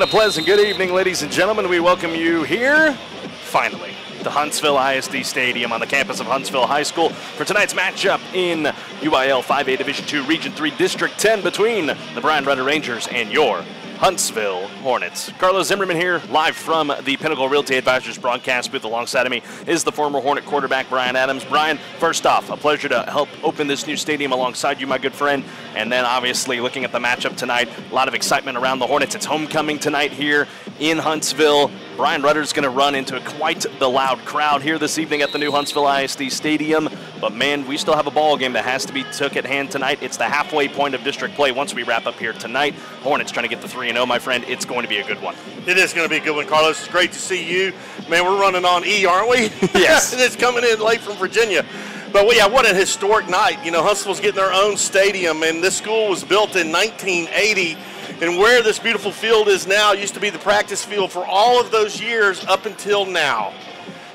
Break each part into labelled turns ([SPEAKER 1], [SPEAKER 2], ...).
[SPEAKER 1] A pleasant good evening, ladies and gentlemen. We welcome you here, finally, to Huntsville ISD Stadium on the campus of Huntsville High School for tonight's matchup in UIL 5A Division II Region 3 District 10 between the Bryan Rudder Rangers and your Huntsville Hornets. Carlos Zimmermann here, live from the Pinnacle Realty Advisors broadcast booth. Alongside of me is the former Hornet quarterback, Brian Adams. Brian, first off, a pleasure to help open this new stadium alongside you, my good friend. And then, obviously, looking at the matchup tonight, a lot of excitement around the Hornets. It's homecoming tonight here in Huntsville. Bryan Rudder's going to run into quite the loud crowd here this evening at the new Huntsville ISD Stadium. But man, we still have a ball game that has to be took at hand tonight. It's the halfway point of district play once we wrap up here tonight. Hornets trying to get the 3 0, my friend. It's going to be a good one.
[SPEAKER 2] It is going to be a good one, Carlos. It's great to see you. Man, we're running on E, aren't we?
[SPEAKER 1] Yes.
[SPEAKER 2] it's coming in late from Virginia. But yeah, what a historic night. You know, Huntsville's getting their own stadium, and this school was built in 1980. And where this beautiful field is now used to be the practice field for all of those years up until now.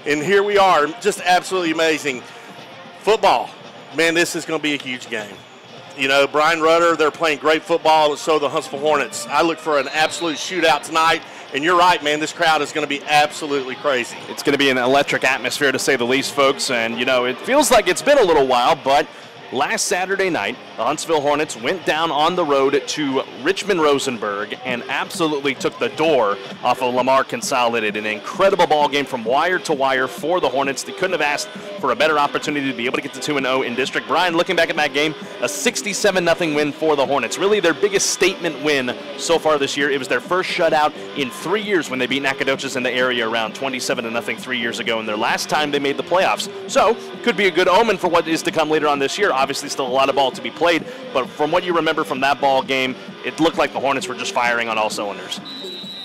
[SPEAKER 2] And here we are, just absolutely amazing. Football, man, this is going to be a huge game. You know, Bryan Rudder, they're playing great football, and so the Huntsville Hornets. I look for an absolute shootout tonight. And you're right, man, this crowd is going to be absolutely crazy.
[SPEAKER 1] It's going to be an electric atmosphere, to say the least, folks. And, you know, it feels like it's been a little while, but last Saturday night, the Huntsville Hornets went down on the road to Richmond Rosenberg and absolutely took the door off of Lamar Consolidated. An incredible ball game from wire to wire for the Hornets. They couldn't have asked for a better opportunity to be able to get to 2 0 in district. Brian, looking back at that game, a 67 0 win for the Hornets. Really their biggest statement win so far this year. It was their first shutout in three years when they beat Nacogdoches in the area around 27 0 three years ago, and their last time they made the playoffs. So, could be a good omen for what is to come later on this year. Obviously, still a lot of ball to be played. But from what you remember from that ball game, it looked like the Hornets were just firing on all cylinders.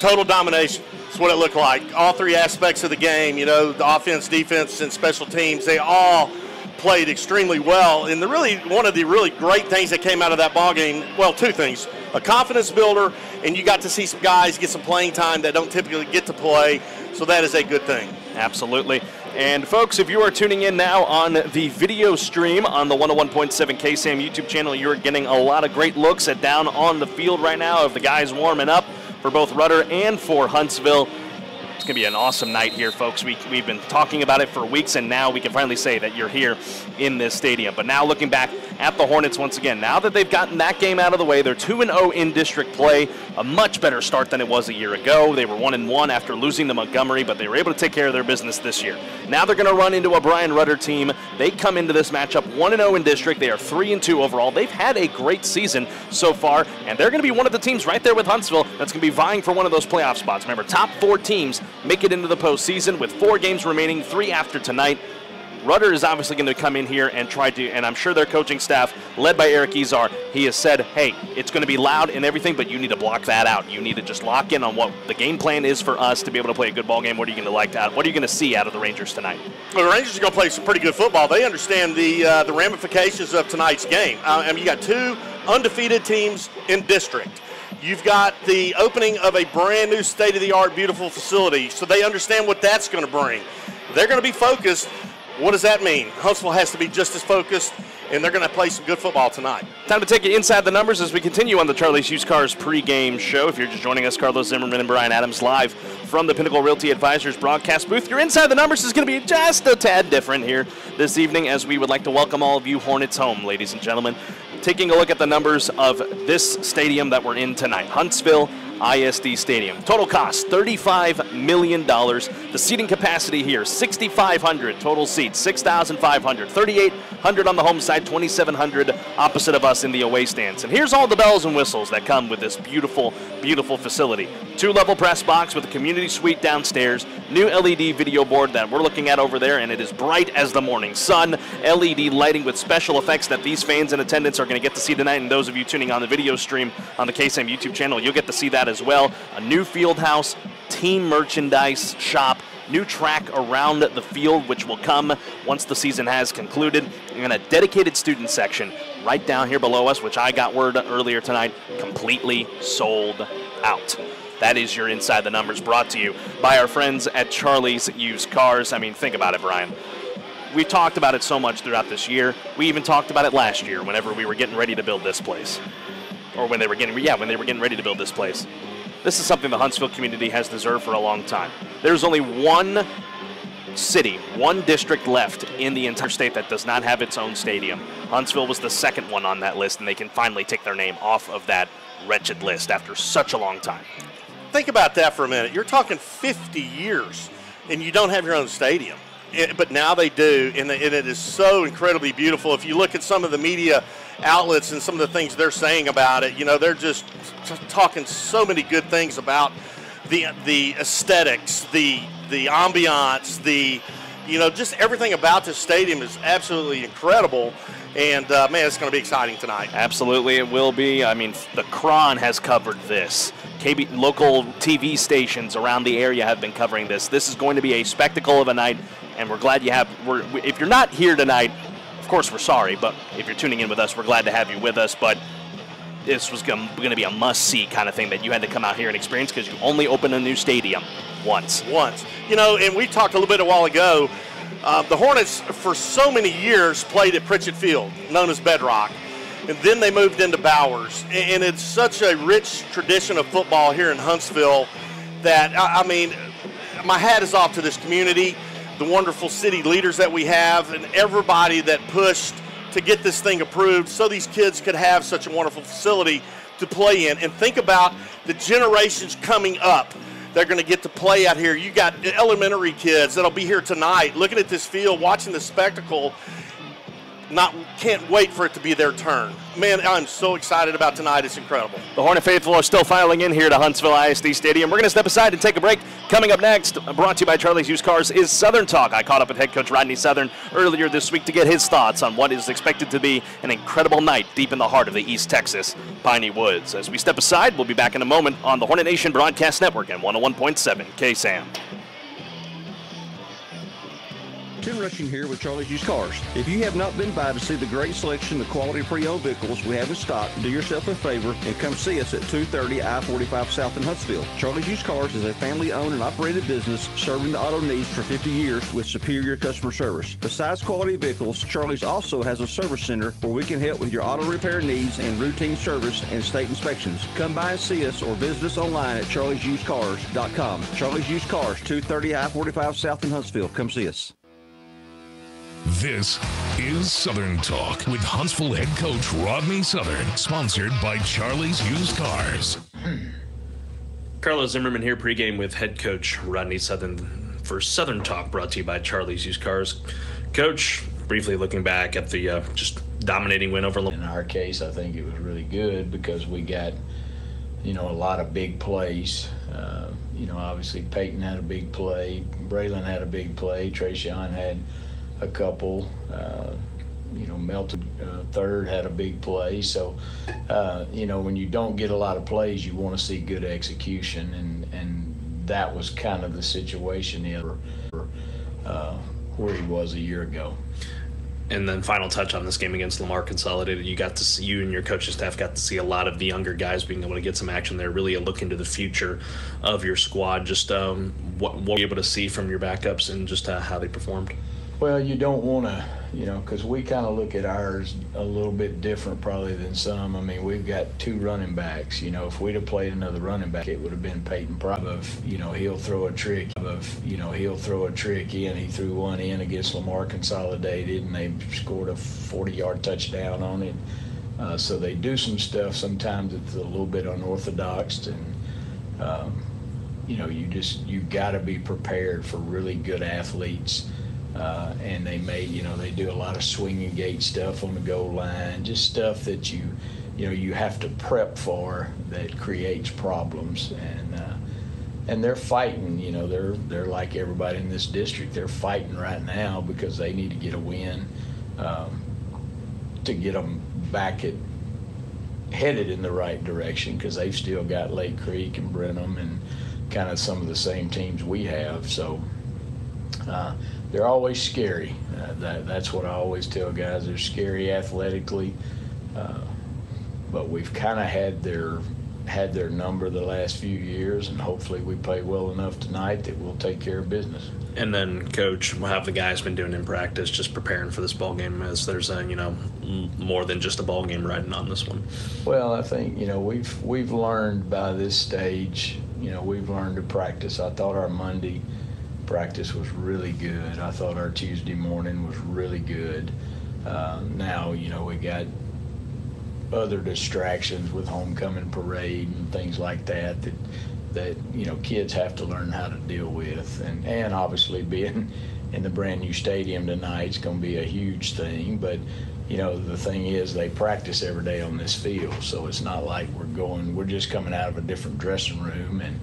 [SPEAKER 2] Total domination. That's what it looked like. All three aspects of the game, you know, the offense, defense, and special teams, they all played extremely well. And the really one of the really great things that came out of that ball game, well, two things. A confidence builder, and you got to see some guys get some playing time that don't typically get to play. So that is a good thing.
[SPEAKER 1] Absolutely. And folks, if you are tuning in now on the video stream on the 101.7 KSAM YouTube channel, you're getting a lot of great looks at down on the field right now of the guys warming up for both Rudder and for Huntsville. It's going to be an awesome night here, folks. We, we've been talking about it for weeks, and now we can finally say that you're here in this stadium. But now looking back at the Hornets once again, now that they've gotten that game out of the way, they're 2 0 in district play, a much better start than it was a year ago. They were 1 1 after losing to Montgomery, but they were able to take care of their business this year. Now they're going to run into a Bryan Rudder team. They come into this matchup 1 0 in district. They are 3 2 overall. They've had a great season so far, and they're going to be one of the teams right there with Huntsville that's going to be vying for one of those playoff spots. Remember, top four teams make it into the postseason with four games remaining, three after tonight. Rudder is obviously going to come in here and try to, and I'm sure their coaching staff, led by Eric Izar, he has said, hey, it's going to be loud and everything, but you need to block that out. You need to just lock in on what the game plan is for us to be able to play a good ball game. What are you going to like that? What are you going to see out of the Rangers tonight?
[SPEAKER 2] Well, the Rangers are going to play some pretty good football. They understand the uh, the ramifications of tonight's game. Uh, I mean, you got two undefeated teams in district. You've got the opening of a brand new state of the art, beautiful facility. So they understand what that's going to bring. They're going to be focused. What does that mean? Huntsville has to be just as focused, and they're going to play some good football tonight.
[SPEAKER 1] Time to take you inside the numbers as we continue on the Charlie's Used Cars pregame show. If you're just joining us, Carlos Zimmermann and Brian Adams live from the Pinnacle Realty Advisors broadcast booth. Your inside the numbers is going to be just a tad different here this evening as we would like to welcome all of you Hornets home, ladies and gentlemen taking a look at the numbers of this stadium that we're in tonight Huntsville ISD Stadium. Total cost $35 million. The seating capacity here 6,500 total seats, 6,500, 3,800 on the home side, 2,700 opposite of us in the away stands. And here's all the bells and whistles that come with this beautiful, beautiful facility. Two level press box with a community suite downstairs, new LED video board that we're looking at over there, and it is bright as the morning sun. LED lighting with special effects that these fans in attendance are going to get to see tonight. And those of you tuning on the video stream on the KSAM YouTube channel, you'll get to see that as well. A new field house, team merchandise shop, new track around the field, which will come once the season has concluded, and a dedicated student section right down here below us, which I got word earlier tonight, completely sold out. That is your Inside the Numbers brought to you by our friends at Charlie's Used Cars. I mean, think about it, Brian. we've talked about it so much throughout this year. We even talked about it last year whenever we were getting ready to build this place. Or when they were getting yeah, when they were getting ready to build this place. This is something the Huntsville community has deserved for a long time. There's only one city, one district left in the entire state that does not have its own stadium. Huntsville was the second one on that list, and they can finally take their name off of that wretched list after such a long time.
[SPEAKER 2] Think about that for a minute. You're talking 50 years, and you don't have your own stadium. It- but now they do, and, and it is so incredibly beautiful. If you look at some of the media outlets and some of the things they're saying about it, you know, they're just t- talking so many good things about the the aesthetics, the the ambiance, the you know, just everything about this stadium is absolutely incredible. And uh, man, it's going to be exciting tonight.
[SPEAKER 1] Absolutely, it will be. I mean, the Chron has covered this. KB, local TV stations around the area have been covering this. This is going to be a spectacle of a night, and we're glad you have. We're, if you're not here tonight, course we're sorry, but if you're tuning in with us, we're glad to have you with us. But this was going to be a must-see kind of thing that you had to come out here and experience because you only open a new stadium once.
[SPEAKER 2] once. You know, and we talked a little bit a while ago. Uh, the Hornets, for so many years, played at Pritchett Field, known as Bedrock, and then they moved into Bowers. And it's such a rich tradition of football here in Huntsville that I mean, my hat is off to this community, the wonderful city leaders that we have, and everybody that pushed to get this thing approved so these kids could have such a wonderful facility to play in. And think about the generations coming up. They're going to get to play out here. You got elementary kids that'll be here tonight, looking at this field, watching the spectacle. Not can't wait for it to be their turn. Man, I'm so excited about tonight. It's incredible.
[SPEAKER 1] The Hornet faithful are still filing in here to Huntsville ISD Stadium. We're going to step aside and take a break. Coming up next, brought to you by Charlie's Used Cars, is Southern Talk. I caught up with head coach Rodney Southern earlier this week to get his thoughts on what is expected to be an incredible night deep in the heart of the East Texas Piney Woods. As we step aside, we'll be back in a moment on the Hornet Nation Broadcast Network and 101.7 KSAM.
[SPEAKER 3] Tim Rushing here with Charlie's Used Cars. If you have not been by to see the great selection of quality pre-owned vehicles we have in stock, do yourself a favor and come see us at 230 I-45 South in Huntsville. Charlie's Used Cars is a family-owned and operated business serving the auto needs for 50 years with superior customer service. Besides quality vehicles, Charlie's also has a service center where we can help with your auto repair needs and routine service and state inspections. Come by and see us or visit us online at charliesusedcars.com. Charlie's Used Cars, 230 I-45 South in Huntsville. Come see us.
[SPEAKER 4] This is Southern Talk with Huntsville head coach Rodney Southern, sponsored by Charlie's Used Cars.
[SPEAKER 1] Carlos Zimmermann here pregame with head coach Rodney Southern for Southern Talk, brought to you by Charlie's Used Cars. Coach, briefly looking back at the uh, just dominating win over.
[SPEAKER 5] In our case, I think it was really good because we got, you know, a lot of big plays. Uh, you know, obviously Peyton had a big play, Braylon had a big play, Trayshawn had a couple. Uh, you know, Melton uh, third had a big play. So, uh, you know, when you don't get a lot of plays, you want to see good execution, and and that was kind of the situation here, uh, where he was a year ago.
[SPEAKER 1] And then final touch on this game against Lamar Consolidated. You got to see you and your coaching staff got to see a lot of the younger guys being able to get some action there. Really a look into the future of your squad. Just um, what, what were you able to see from your backups and just uh, how they performed.
[SPEAKER 5] Well, you don't want to, you know, because we kind of look at ours a little bit different probably than some. I mean, we've got two running backs. You know, if we'd have played another running back, it would have been Peyton Pride. Of you know, he'll throw a trick. Of you know, he'll throw a trick in. He threw one in against Lamar Consolidated, and they scored a 40-yard touchdown on it. Uh, so they do some stuff. Sometimes it's a little bit unorthodox, and um, you know, you just you got to be prepared for really good athletes. Uh, and they may, you know, they do a lot of swinging gate stuff on the goal line, just stuff that you, you know, you have to prep for that creates problems. And uh, and they're fighting, you know, they're they're like everybody in this district. They're fighting right now because they need to get a win um, to get them back at headed in the right direction because they've still got Lake Creek and Brenham and kind of some of the same teams we have. So. Uh, they're always scary. Uh, that, that's what I always tell guys. They're scary athletically, uh, but we've kind of had their had their number the last few years, and hopefully we play well enough tonight that we'll take care of business.
[SPEAKER 6] And then, coach, how have the guys been doing in practice, just preparing for this ball game? As there's a you know more than just a ball game riding on this one.
[SPEAKER 5] Well, I think you know we've we've learned by this stage. You know we've learned to practice. I thought our Monday practice was really good. I thought our Tuesday morning was really good. Uh, now you know we got other distractions with homecoming parade and things like that that that you know kids have to learn how to deal with, and and obviously being in the brand new stadium tonight is going to be a huge thing. But you know the thing is they practice every day on this field, so it's not like we're going. We're just coming out of a different dressing room, and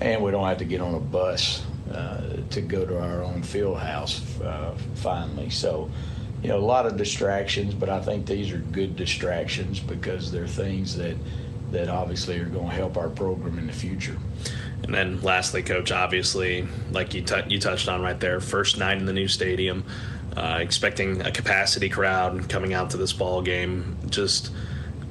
[SPEAKER 5] and we don't have to get on a bus uh, to go to our own field house uh, finally. So you know, a lot of distractions, but I think these are good distractions because they're things that that obviously are going to help our program in the future.
[SPEAKER 6] And then lastly, coach, obviously, like you, t- you touched on right there, first night in the new stadium, uh, expecting a capacity crowd coming out to this ball game. Just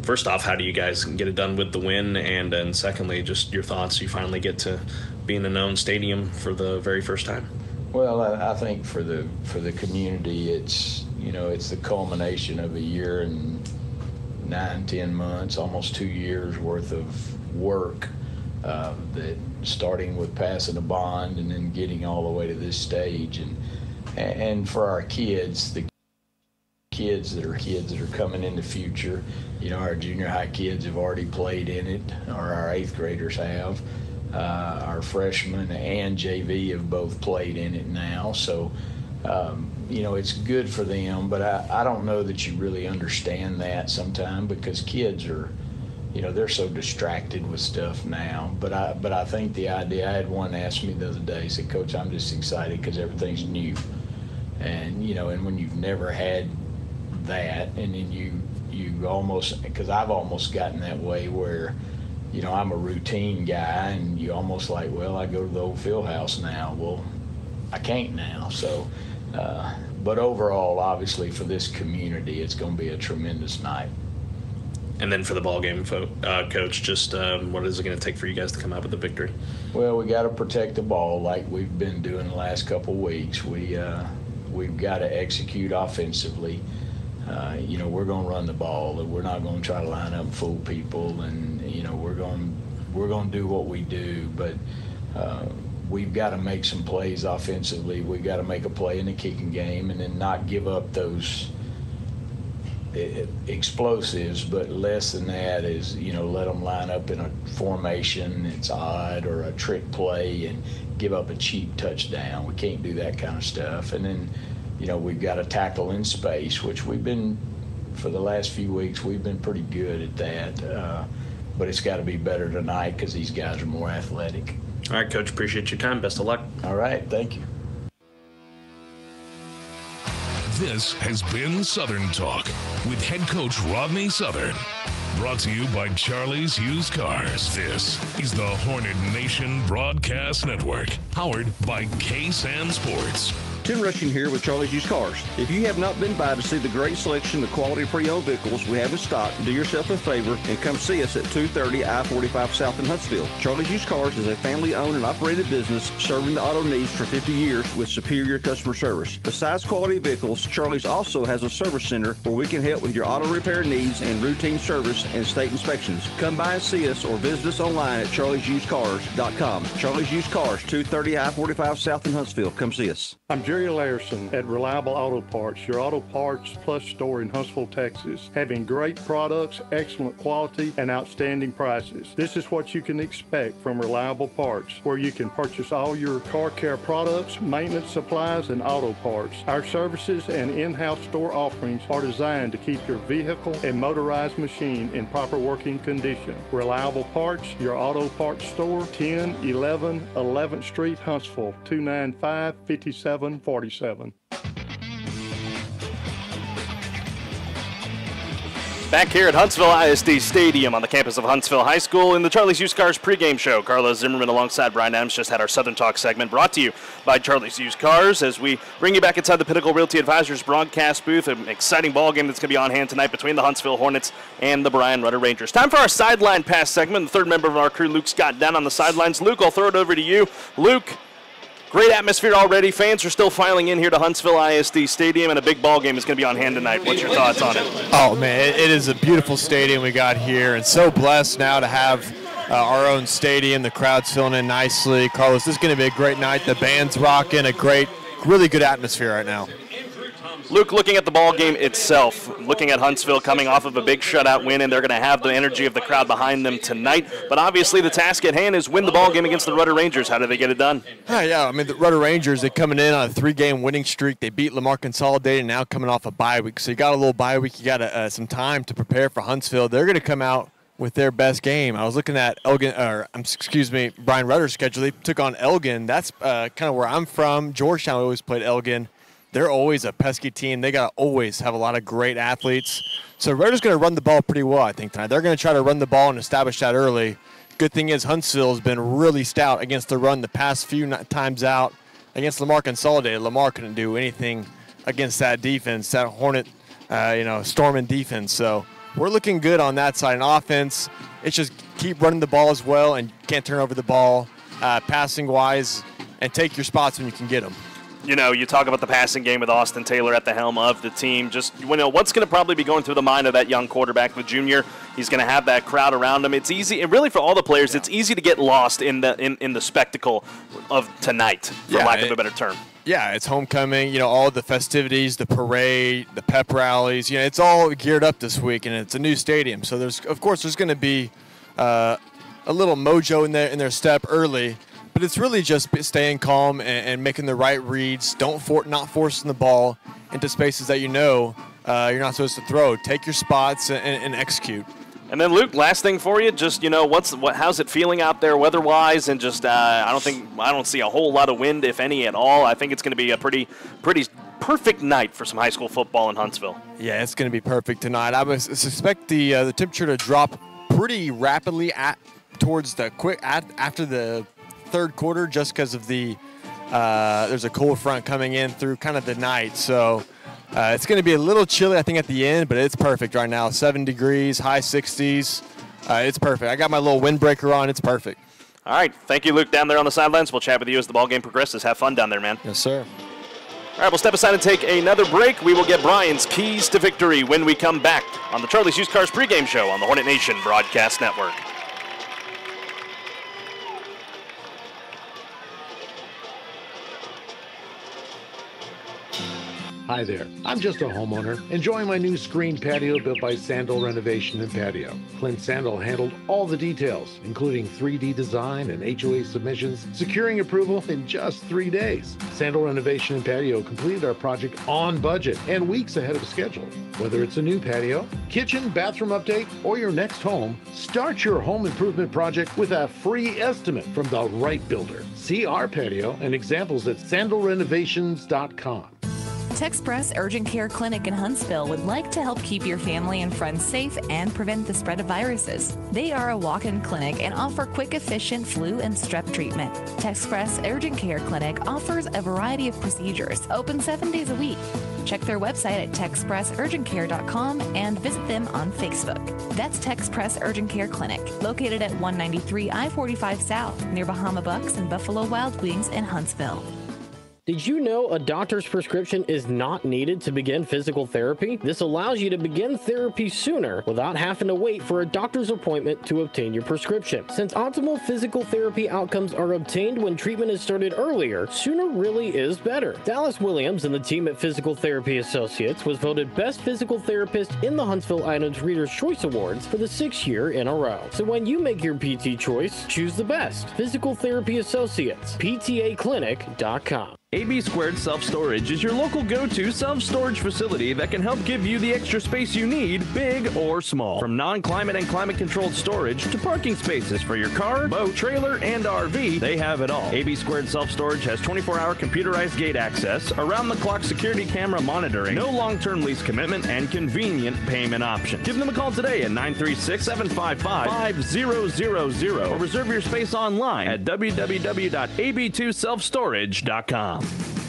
[SPEAKER 6] first off, how do you guys get it done with the win? And then secondly, just your thoughts. You finally get to be in a known stadium for the very first time.
[SPEAKER 5] Well, I, I think for the for the community, it's you know it's the culmination of a year and nine, ten months, almost two years worth of work. Uh, that starting with passing a bond and then getting all the way to this stage, and and for our kids, the kids that are kids that are coming in the future, you know, our junior high kids have already played in it, or our eighth graders have. Uh, our freshmen and JV have both played in it now, so um, you know, it's good for them, but I, I don't know that you really understand that sometimes because kids are, you know, they're so distracted with stuff now. But I, but I think the idea, I had one ask me the other day, said, Coach, I'm just excited because everything's new. And, you know, and when you've never had that, and then you, you almost, because I've almost gotten that way where, you know, I'm a routine guy, and you almost like, well, I go to the old field house now. Well, I can't now. So, uh, but overall, obviously, for this community, it's going to be a tremendous night.
[SPEAKER 6] And then for the ball game, uh, coach, just um, what is it going to take for you guys to come out with the victory?
[SPEAKER 5] Well, we got to protect the ball like we've been doing the last couple weeks. We uh, we've got to execute offensively. Uh, you know, we're going to run the ball. We're not going to try to line up fool people, and you know, we're going we're going to do what we do. But uh, we've got to make some plays offensively. We've got to make a play in the kicking game and then not give up those explosives, but less than that is, you know, let them line up in a formation it's odd or a trick play and give up a cheap touchdown. We can't do that kind of stuff. And then, you know, we've got to tackle in space, which we've been, for the last few weeks, we've been pretty good at that. Uh, but it's got to be better tonight because these guys are more athletic.
[SPEAKER 6] All right, Coach. Appreciate your time. Best of luck.
[SPEAKER 5] All right. Thank you.
[SPEAKER 4] This has been Southern Talk with head coach Rodney Southern. Brought to you by Charlie's Used Cars. This is the Hornet Nation Broadcast Network, powered by KSAM Sports.
[SPEAKER 3] Tim Rushing here with Charlie's Used Cars. If you have not been by to see the great selection of quality pre-owned vehicles we have in stock, do yourself a favor and come see us at 230 I-45 South in Huntsville. Charlie's Used Cars is a family-owned and operated business serving the auto needs for 50 years with superior customer service. Besides quality vehicles, Charlie's also has a service center where we can help with your auto repair needs and routine service and state inspections. Come by and see us or visit us online at charlie'susedcars.com. Charlie's Used Cars, 230 I-45 South in Huntsville. Come see us.
[SPEAKER 7] I'm Jerry Larson at Reliable Auto Parts, your auto parts plus store in Huntsville, Texas, having great products, excellent quality, and outstanding prices. This is what you can expect from Reliable Parts, where you can purchase all your car care products, maintenance supplies, and auto parts. Our services and in-house store offerings are designed to keep your vehicle and motorized machine in proper working condition. Reliable Parts, your auto parts store, 10, 11, 11th Street, Huntsville, 295 5747.
[SPEAKER 1] Back here at Huntsville ISD Stadium on the campus of Huntsville High School in the Charlie's Used Cars pregame show. Carlos Zimmermann alongside Brian Adams just had our Southern Talk segment brought to you by Charlie's Used Cars as we bring you back inside the Pinnacle Realty Advisors broadcast booth. An exciting ball game that's going to be on hand tonight between the Huntsville Hornets and the Bryan Rudder Rangers. Time for our sideline pass segment. The third member of our crew, Luke Scott, down on the sidelines. Luke, I'll throw it over to you. Luke, Great atmosphere already. Fans are still filing in here to Huntsville ISD Stadium, and a big ball game is going to be on hand tonight. What's your thoughts on it?
[SPEAKER 8] Oh man, it is a beautiful stadium we got here, and so blessed now to have uh, our own stadium. The crowd's filling in nicely. Carlos, this is going to be a great night. The band's rocking. A great, really good atmosphere right now.
[SPEAKER 1] Luke, looking at the ball game itself, looking at Huntsville coming off of a big shutout win, and they're going to have the energy of the crowd behind them tonight. But obviously, the task at hand is win the ball game against the Rudder Rangers. How do they get it done?
[SPEAKER 8] Yeah, yeah. I mean, the Rudder Rangers they're coming in on a three-game winning streak. They beat Lamar Consolidated, now coming off a bye week. So you got a little bye week. You got uh, some time to prepare for Huntsville. They're going to come out with their best game. I was looking at Elgin, or excuse me, Bryan Rudder's schedule. They took on Elgin. That's uh, kind of where I'm from. Georgetown always played Elgin they're always a pesky team. They got to always have a lot of great athletes. So Rudder's going to run the ball pretty well, I think, tonight. They're going to try to run the ball and establish that early. Good thing is Huntsville has been really stout against the run the past few times out against Lamar Consolidated. Lamar couldn't do anything against that defense, that Hornet, uh, you know, storming defense. So we're looking good on that side. And offense, it's just keep running the ball as well and can't turn over the ball, uh, passing wise, and take your spots when you can get them
[SPEAKER 1] you know, you talk about the passing game with Austin Taylor at the helm of the team. Just you know, what's going to probably be going through the mind of that young quarterback, the junior. He's going to have that crowd around him. It's easy, and really for all the players, it's easy to get lost in the in, in the spectacle of tonight, for yeah, lack of a better term.
[SPEAKER 8] Yeah, it's homecoming. You know, all the festivities, the parade, the pep rallies. You know, it's all geared up this week, and it's a new stadium. So there's, of course, there's going to be uh, a little mojo in their in their step early but it's really just staying calm and, and making the right reads. Don't for, not forcing the ball into spaces that you know uh, you're not supposed to throw. Take your spots and, and, execute.
[SPEAKER 1] And then Luke, last thing for you, just you know, what's what? How's it feeling out there weather-wise? And just uh, I don't think I don't see a whole lot of wind, if any at all. I think it's going to be a pretty pretty perfect night for some high school football in Huntsville.
[SPEAKER 8] Yeah, it's going to be perfect tonight. I suspect the uh, the temperature to drop pretty rapidly at towards the quick at, after the third quarter just because of the uh, there's a cold front coming in through kind of the night. So uh, it's going to be a little chilly, I think, at the end, but it's perfect right now. Seven degrees, high 60s. Uh, it's perfect. I got my little windbreaker on. It's perfect.
[SPEAKER 1] All right. Thank you, Luke, down there on the sidelines. We'll chat with you as the ball game progresses. Have fun down there, man.
[SPEAKER 8] Yes, sir.
[SPEAKER 1] All right, we'll step aside and take another break. We will get Brian's keys to victory when we come back on the Charlie's Used Cars pregame show on the Hornet Nation Broadcast Network.
[SPEAKER 9] Hi there. I'm just a homeowner enjoying my new screen patio built by Sandal Renovation and Patio. Clint Sandal handled all the details, including 3D design and HOA submissions, securing approval in just three days. Sandal Renovation and Patio completed our project on budget and weeks ahead of schedule. Whether it's a new patio, kitchen, bathroom update, or your next home, start your home improvement project with a free estimate from the right builder. See our patio and examples at sandalrenovations.com.
[SPEAKER 10] Texpress Urgent Care Clinic in Huntsville would like to help keep your family and friends safe and prevent the spread of viruses. They are a walk in clinic and offer quick, efficient flu and strep treatment. Texpress Urgent Care Clinic offers a variety of procedures, open seven days a week. Check their website at texpressurgentcare.com and visit them on Facebook. That's Texpress Urgent Care Clinic, located at 193 I 45 South, near Bahama Bucks and Buffalo Wild Wings in Huntsville.
[SPEAKER 11] Did you know a doctor's prescription is not needed to begin physical therapy? This allows you to begin therapy sooner without having to wait for a doctor's appointment to obtain your prescription. Since optimal physical therapy outcomes are obtained when treatment is started earlier, sooner really is better. Dallas Williams and the team at Physical Therapy Associates was voted Best Physical Therapist in the Huntsville Item's Reader's Choice Awards for the sixth year in a row. So when you make your PT choice, choose the best. Physical Therapy Associates, PTAClinic.com.
[SPEAKER 12] AB Squared Self Storage is your local go to self storage facility that can help give you the extra space you need, big or small. From non climate and climate controlled storage to parking spaces for your car, boat, trailer, and RV, they have it all. AB Squared Self Storage has 24 hour computerized gate access, around the clock security camera monitoring, no long term lease commitment, and convenient payment options. Give them a call today at 936 755 5000 or reserve your space online at www.ab2selfstorage.com gmail.com.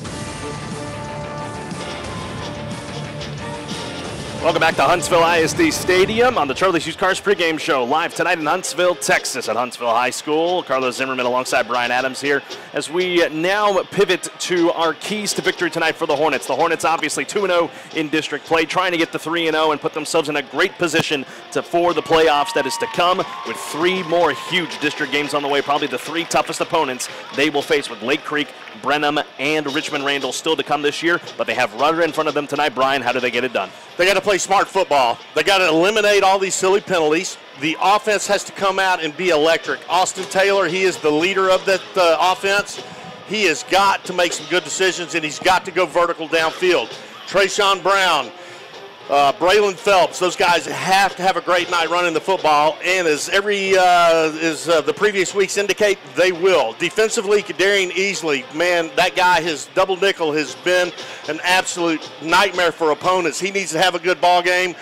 [SPEAKER 1] Welcome back to Huntsville ISD Stadium on the Charlie's Used Cars pregame show, live tonight in Huntsville, Texas, at Huntsville High School. Carlos Zimmermann alongside Brian Adams here as we now pivot to our keys to victory tonight for the Hornets. The Hornets obviously 2 0 in district play, trying to get the 3 0 and put themselves in a great position to for the playoffs that is to come, with three more huge district games on the way. Probably the three toughest opponents they will face with Lake Creek, Brenham, and Richmond Randle still to come this year, but they have Rudder in front of them tonight. Brian, how do they get it done?
[SPEAKER 2] They got to play smart football. They got to eliminate all these silly penalties. The offense has to come out and be electric. Austin Taylor, he is the leader of that uh, offense. He has got to make some good decisions, and he's got to go vertical downfield. Trayshawn Brown, uh, Braylon Phelps, those guys have to have a great night running the football, and as every uh, as uh, the previous weeks indicate, they will. Defensively, Kadarian Easley, man, that guy, his double nickel has been an absolute nightmare for opponents. He needs to have a good ball game.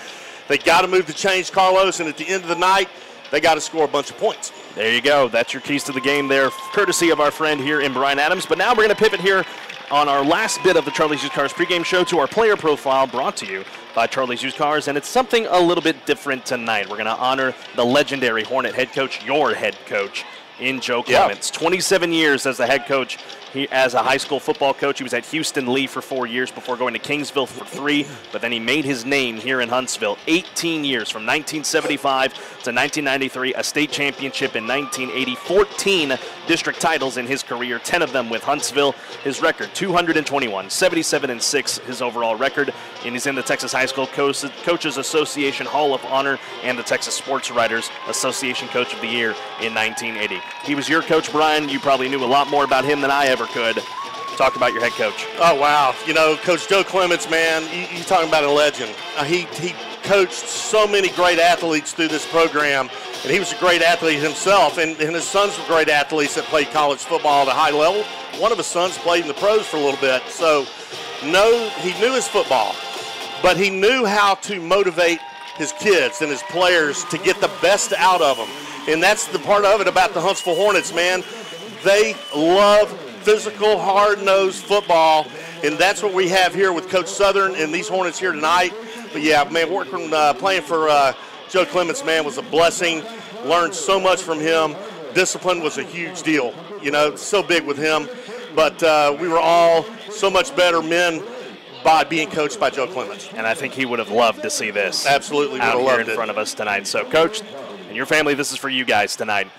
[SPEAKER 2] They got to move the change, Carlos, and at the end of the night, they got to score a bunch of points.
[SPEAKER 1] There you go. That's your keys to the game there, courtesy of our friend here in Brian Adams. But now we're going to pivot here on our last bit of the Charlie's Used Cars pregame show to our player profile brought to you by Charlie's Used Cars. And it's something a little bit different tonight. We're going to honor the legendary Hornet head coach, your head coach, in Joe Clements. 27 years as the head coach he, as a high school football coach. He was at Houston Lee for four years before going to Kingsville for three, but then he made his name here in Huntsville. 18 years from 1975 to 1993, a state championship in 1980, 14 district titles in his career, 10 of them with Huntsville. His record 221, 77 and 6, his overall record, and he's in the Texas High School Coaches Association Hall of Honor and the Texas Sports Writers Association Coach of the Year in 1980. He was your coach, Brian. You probably knew a lot more about him than I ever could. Talk about your head coach.
[SPEAKER 2] Oh wow! You know, Coach Joe Clements, man, you, you're talking about a legend. Uh, he he coached so many great athletes through this program, and he was a great athlete himself. And, and his sons were great athletes that played college football at a high level. One of his sons played in the pros for a little bit, so no, he knew his football, but he knew how to motivate his kids and his players to get the best out of them. And that's the part of it about the Huntsville Hornets, man. They love physical, hard nosed football. And that's what we have here with Coach Southern and these Hornets here tonight. But yeah, man, working, uh, playing for uh, Joe Clements, man, was a blessing. Learned so much from him. Discipline was a huge deal. You know, so big with him. But uh, we were all so much better men by being coached by Joe Clements.
[SPEAKER 1] And I think he would have loved to see this.
[SPEAKER 2] Absolutely,
[SPEAKER 1] out
[SPEAKER 2] here
[SPEAKER 1] in front of us tonight. So, Coach, and your family, this is for you guys tonight.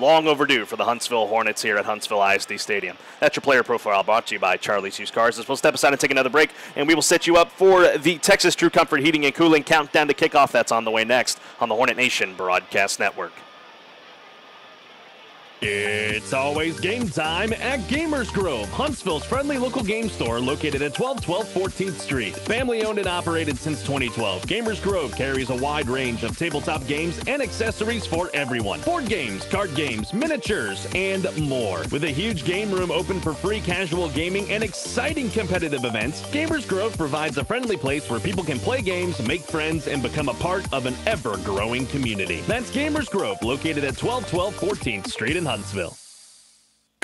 [SPEAKER 1] Long overdue for the Huntsville Hornets here at Huntsville ISD Stadium. That's your player profile brought to you by Charlie's Used Cars. We'll step aside and take another break, and we will set you up for the Texas True Comfort Heating and Cooling Countdown to Kickoff. That's on the way next on the Hornet Nation Broadcast Network.
[SPEAKER 12] It's always game time at Gamers Grove, Huntsville's friendly local game store located at 1212 14th Street. Family owned and operated since 2012, Gamers Grove carries a wide range of tabletop games and accessories for everyone. Board games, card games, miniatures, and more. With a huge game room open for free casual gaming and exciting competitive events, Gamers Grove provides a friendly place where people can play games, make friends, and become a part of an ever growing community. That's Gamers Grove, located at 1212 14th Street in Huntsville. Huntsville.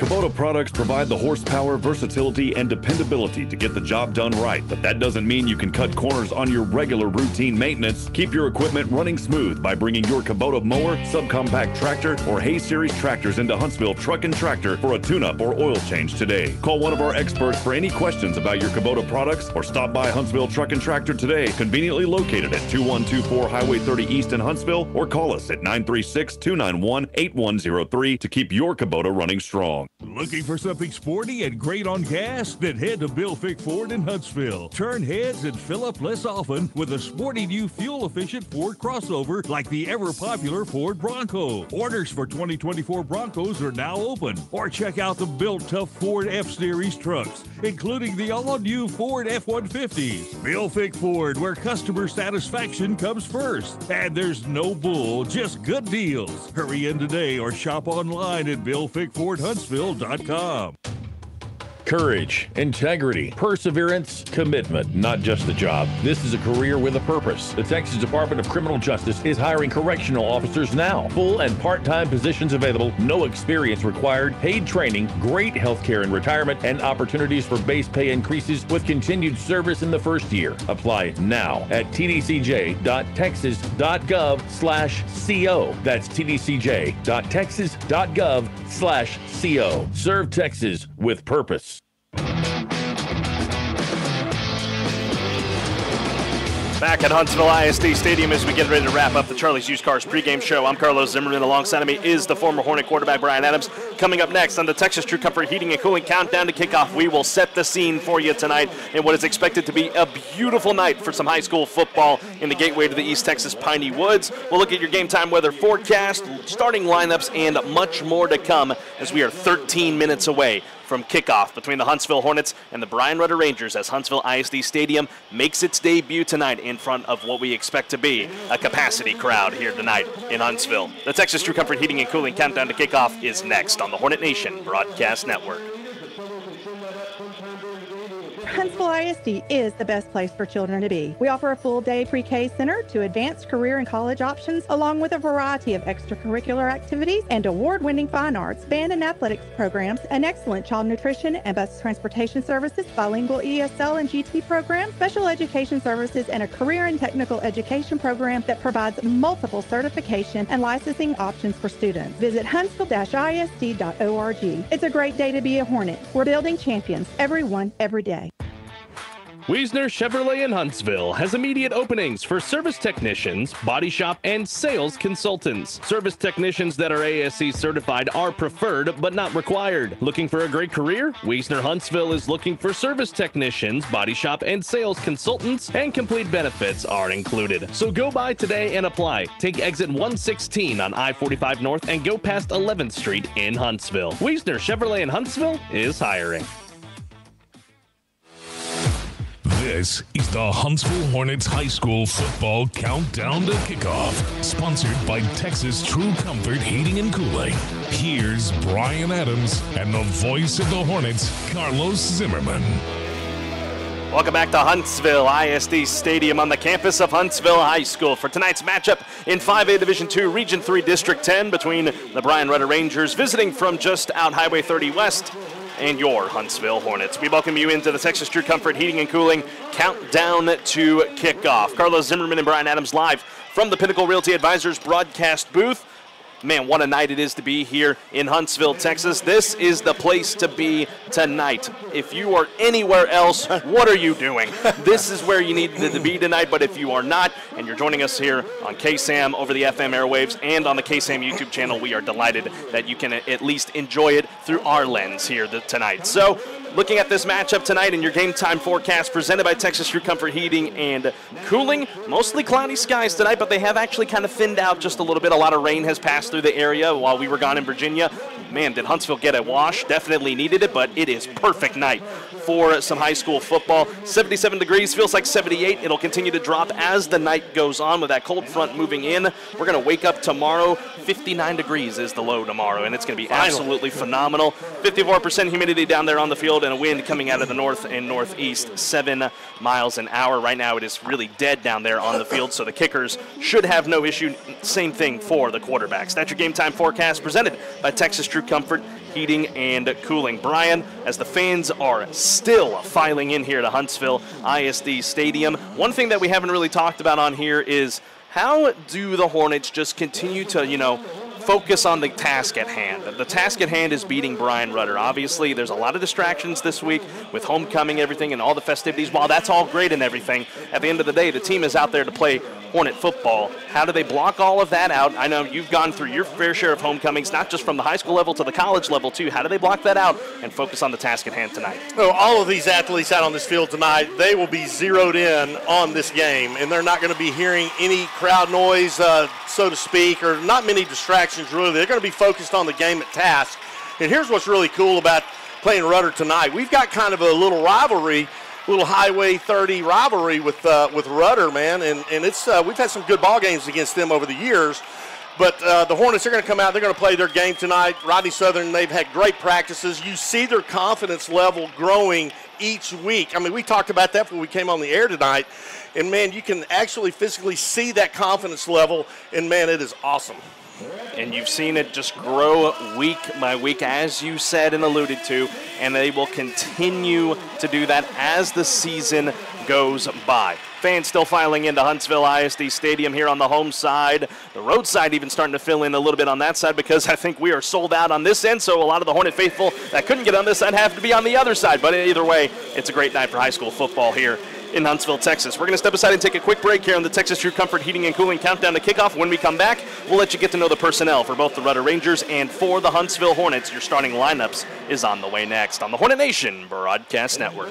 [SPEAKER 13] Kubota products provide the horsepower, versatility, and dependability to get the job done right, but that doesn't mean you can cut corners on your regular routine maintenance. Keep your equipment running smooth by bringing your Kubota mower, subcompact tractor, or Hay Series tractors into Huntsville Truck and Tractor for a tune-up or oil change today. Call one of our experts for any questions about your Kubota products or stop by Huntsville Truck and Tractor today, conveniently located at 2124 Highway 30 East in Huntsville, or call us at 936-291-8103 to keep your Kubota running strong.
[SPEAKER 14] Looking for something sporty and great on gas? Then head to Bill Fick Ford in Huntsville. Turn heads and fill up less often with a sporty new fuel efficient Ford crossover like the ever popular Ford Bronco. Orders for 2024 Broncos are now open. Or check out the built tough Ford F Series trucks, including the all new Ford F 150s. Bill Fick Ford, where customer satisfaction comes first. And there's no bull, just good deals. Hurry in today or shop online at BillFickFordHuntsville.com.
[SPEAKER 15] Courage, integrity, perseverance, commitment, not just a job. This is a career with a purpose. The Texas Department of Criminal Justice is hiring correctional officers now. Full and part time positions available, no experience required, paid training, great health care and retirement, and opportunities for base pay increases with continued service in the first year. Apply now at tdcj.texas.gov slash CO. That's tdcj.texas.gov slash CO. Serve Texas with purpose.
[SPEAKER 1] Back at Huntsville ISD Stadium as we get ready to wrap up the Charlie's Used Cars pregame show. I'm Carlos Zimmermann. Alongside of me is the former Hornet quarterback Brian Adams. Coming up next on the Texas True Comfort Heating and Cooling Countdown to Kickoff, we will set the scene for you tonight in what is expected to be a beautiful night for some high school football in the gateway to the East Texas Piney Woods. We'll look at your game time weather forecast, starting lineups, and much more to come as we are 13 minutes away from kickoff between the Huntsville Hornets and the Bryan Rudder Rangers as Huntsville ISD Stadium makes its debut tonight in front of what we expect to be a capacity crowd here tonight in Huntsville. The Texas True Comfort Heating and Cooling Countdown to Kickoff is next on the Hornet Nation Broadcast Network.
[SPEAKER 16] Huntsville ISD is the best place for children to be. We offer a full day pre K center to advanced career and college options, along with a variety of extracurricular activities and award winning fine arts, band and athletics programs, an excellent child nutrition and bus transportation services, bilingual ESL and GT programs, special education services, and a career and technical education program that provides multiple certification and licensing options for students. Visit huntsville-isd.org. It's a great day to be a Hornet. We're building champions, everyone, every day.
[SPEAKER 12] Wiesner Chevrolet in Huntsville has immediate openings for service technicians, body shop, and sales consultants. Service technicians that are ASE certified are preferred but not required. Looking for a great career? Wiesner Huntsville is looking for service technicians, body shop, and sales consultants, and complete benefits are included. So go by today and apply. Take exit 116 on I 45 North and go past 11th Street in Huntsville. Wiesner Chevrolet in Huntsville is hiring.
[SPEAKER 4] This is the Huntsville Hornets High School Football Countdown to Kickoff, sponsored by Texas True Comfort Heating and Cooling. Here's Brian Adams and the voice of the Hornets, Carlos Zimmermann.
[SPEAKER 1] Welcome back to Huntsville ISD Stadium on the campus of Huntsville High School for tonight's matchup in 5A Division II Region 3 District 10 between the Bryan Rudder Rangers visiting from just out Highway 30 West and your Huntsville Hornets. We welcome you into the Texas True Comfort Heating and Cooling countdown to kickoff. Carlos Zimmermann and Brian Adams live from the Pinnacle Realty Advisors broadcast booth. Man, what a night it is to be here in Huntsville, Texas. This is the place to be tonight. If you are anywhere else, what are you doing? This is where you need to be tonight, but if you are not, and you're joining us here on KSAM over the FM airwaves and on the KSAM YouTube channel, we are delighted that you can at least enjoy it through our lens here tonight. So, looking at this matchup tonight in your game time forecast presented by Texas True Comfort Heating and Cooling. Mostly cloudy skies tonight, but they have actually kind of thinned out just a little bit. A lot of rain has passed through the area while we were gone in Virginia. Man, did Huntsville get a wash? Definitely needed it, but it is perfect night for some high school football. 77 degrees, feels like 78. It'll continue to drop as the night goes on with that cold front moving in. We're going to wake up tomorrow. 59 degrees is the low tomorrow, and it's going to be
[SPEAKER 2] Finally.
[SPEAKER 1] absolutely phenomenal. 54% humidity down there on the field, and a wind coming out of the north and northeast, seven miles an hour. Right now, it is really dead down there on the field, so the kickers should have no issue. Same thing for the quarterbacks. That's your game time forecast presented by Texas True Comfort Heating and Cooling. Brian, as the fans are still filing in here to Huntsville ISD Stadium, one thing that we haven't really talked about on here is how do the Hornets just continue to, you know, focus on the task at hand. The task at hand is beating Bryan Rudder. Obviously, there's a lot of distractions this week with homecoming, everything, and all the festivities. While that's all great and everything, at the end of the day, the team is out there to play Hornet football. How do they block all of that out? I know you've gone through your fair share of homecomings, not just from the high school level to the college level, too. How do they block that out and focus on the task at hand tonight?
[SPEAKER 2] Well, all of these athletes out on this field tonight, they will be zeroed in on this game, and they're not going to be hearing any crowd noise, uh, so to speak, or not many distractions, really. They're going to be focused on the game at task. And here's what's really cool about playing Rudder tonight. We've got kind of a little rivalry little Highway 30 rivalry with uh, with Rudder, man, and and it's uh, we've had some good ball games against them over the years. But uh, the Hornets are going to come out. They're going to play their game tonight. Rodney Southern, they've had great practices. You see their confidence level growing each week. I mean, we talked about that when we came on the air tonight. And, man, you can actually physically see that confidence level. And, man, it is awesome.
[SPEAKER 1] And you've seen it just grow week by week, as you said and alluded to, and they will continue to do that as the season goes by. Fans still filing into Huntsville ISD Stadium here on the home side. The road side even starting to fill in a little bit on that side because I think we are sold out on this end. So a lot of the Hornet faithful that couldn't get on this side have to be on the other side. But either way, it's a great night for high school football here in Huntsville, Texas. We're going to step aside and take a quick break here on the Texas True Comfort Heating and Cooling Countdown to Kickoff. When we come back, we'll let you get to know the personnel for both the Rudder Rangers and for the Huntsville Hornets. Your starting lineups is on the way next on the Hornet Nation Broadcast Network.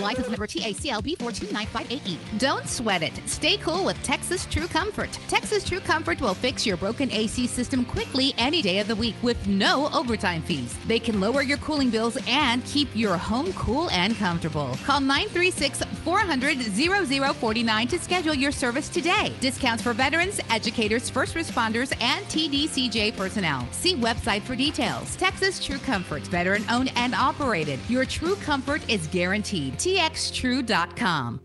[SPEAKER 17] License number TACLB 42958E. Don't sweat it. Stay cool with Texas True Comfort. Texas True Comfort will fix your broken AC system quickly any day of the week with no overtime fees. They can lower your cooling bills and keep your home cool and comfortable. Call 936 400 0049 to schedule your service today. Discounts for veterans, educators, first responders, and TDCJ personnel. See website for details. Texas True Comfort, veteran owned and operated. Your true comfort is guaranteed txtrue.com.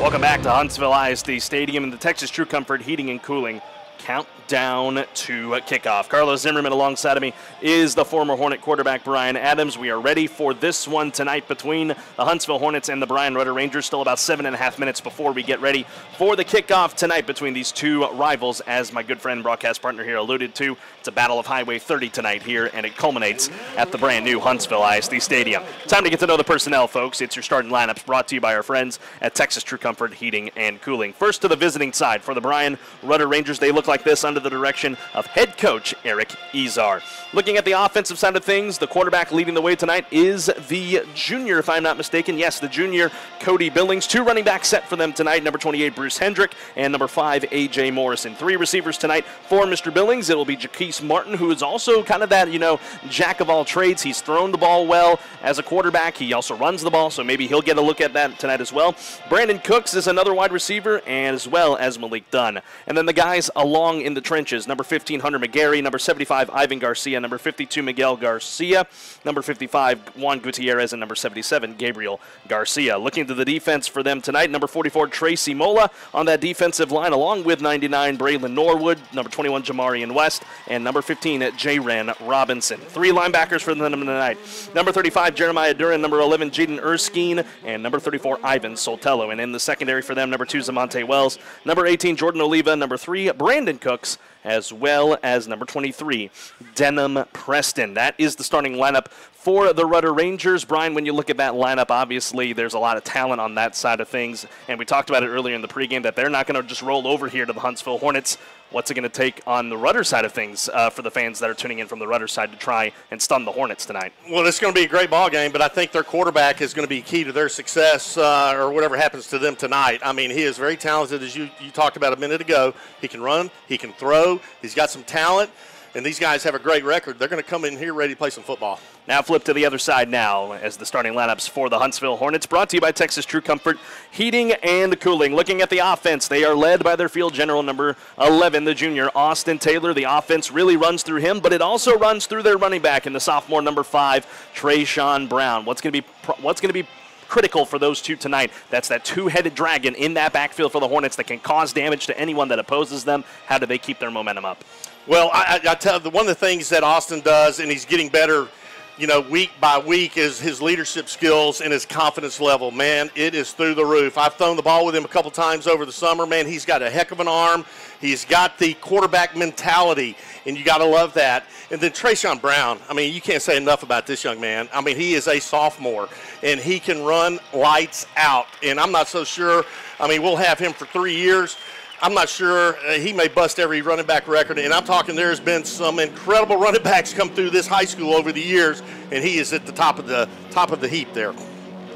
[SPEAKER 1] Welcome back to Huntsville ISD Stadium and the Texas True Comfort Heating and Cooling countdown to kickoff. Carlos Zimmermann alongside of me is the former Hornet quarterback Brian Adams. We are ready for this one tonight between the Huntsville Hornets and the Bryan Rudder Rangers. Still about seven and a half minutes before we get ready for the kickoff tonight between these two rivals. As my good friend broadcast partner here alluded to, it's a battle of Highway 30 tonight here, and it culminates at the brand new Huntsville ISD Stadium. Time to get to know the personnel, folks. It's your starting lineups brought to you by our friends at Texas True Comfort Heating and Cooling. First to the visiting side for the Bryan Rudder Rangers, they look like this under the direction of head coach Eric Izar. Looking at the offensive side of things, the quarterback leading the way tonight is the junior, if I'm not mistaken. Yes, the junior Cody Billings. Two running backs set for them tonight number 28, Bruce Hendrick, and number 5, A.J. Morrison. Three receivers tonight for Mr. Billings. It will be Jaquise Martin, who is also kind of that, you know, jack of all trades. He's thrown the ball well as a quarterback. He also runs the ball, so maybe he'll get a look at that tonight as well. Brandon Cooks is another wide receiver, and as well as Malik Dunn. And then the guys along in the trenches. Number 15, Hunter McGarry. Number 75, Ivan Garcia. Number 52, Miguel Garcia. Number 55, Juan Gutierrez. And number 77, Gabriel Garcia. Looking to the defense for them tonight, number 44, Tracy Mola on that defensive line, along with 99, Braylon Norwood. Number 21, Jamarian West. And number 15, J-Ren Robinson. Three linebackers for them tonight. Number 35, Jeremiah Duran. Number 11, Jaden Erskine. And number 34, Ivan Soltello. And in the secondary for them, number 2, Zamonte Wells. Number 18, Jordan Oliva. Number 3, Brandon Cooks as well as number 23, Denham Preston. That is the starting lineup for the Rudder Rangers. Brian, when you look at that lineup, obviously there's a lot of talent on that side of things, and we talked about it earlier in the pregame that they're not going to just roll over here to the Huntsville Hornets. What's it going to take on the Rudder side of things uh, for the fans that are tuning in from the Rudder side to try and stun the Hornets tonight?
[SPEAKER 2] Well, it's going to be a great ball game, but I think their quarterback is going to be key to their success uh, or whatever happens to them tonight. I mean, he is very talented, as you, you talked about a minute ago. He can run, he can throw, he's got some talent and these guys have a great record. They're going to come in here ready to play some football.
[SPEAKER 1] Now flip to the other side now as the starting lineups for the Huntsville Hornets brought to you by Texas True Comfort Heating and Cooling. Looking at the offense, they are led by their field general number 11, the junior Austin Taylor. The offense really runs through him, but it also runs through their running back and the sophomore number 5, Trayshawn Brown. What's going to be what's going to be critical for those two tonight. That's that two-headed dragon in that backfield for the Hornets that can cause damage to anyone that opposes them. How do they keep their momentum up?
[SPEAKER 2] Well, I, I tell the one of the things that Austin does, and he's getting better you know, week by week is his leadership skills and his confidence level. Man, it is through the roof. I've thrown the ball with him a couple times over the summer. Man, he's got a heck of an arm. He's got the quarterback mentality, and you got to love that. And then Trayshawn Brown. I mean, you can't say enough about this young man. I mean, he is a sophomore, and he can run lights out. And I'm not so sure. I mean, we'll have him for three years. I'm not sure. Uh, he may bust every running back record. And I'm talking there's been some incredible running backs come through this high school over the years, and he is at the top of the top of the heap there.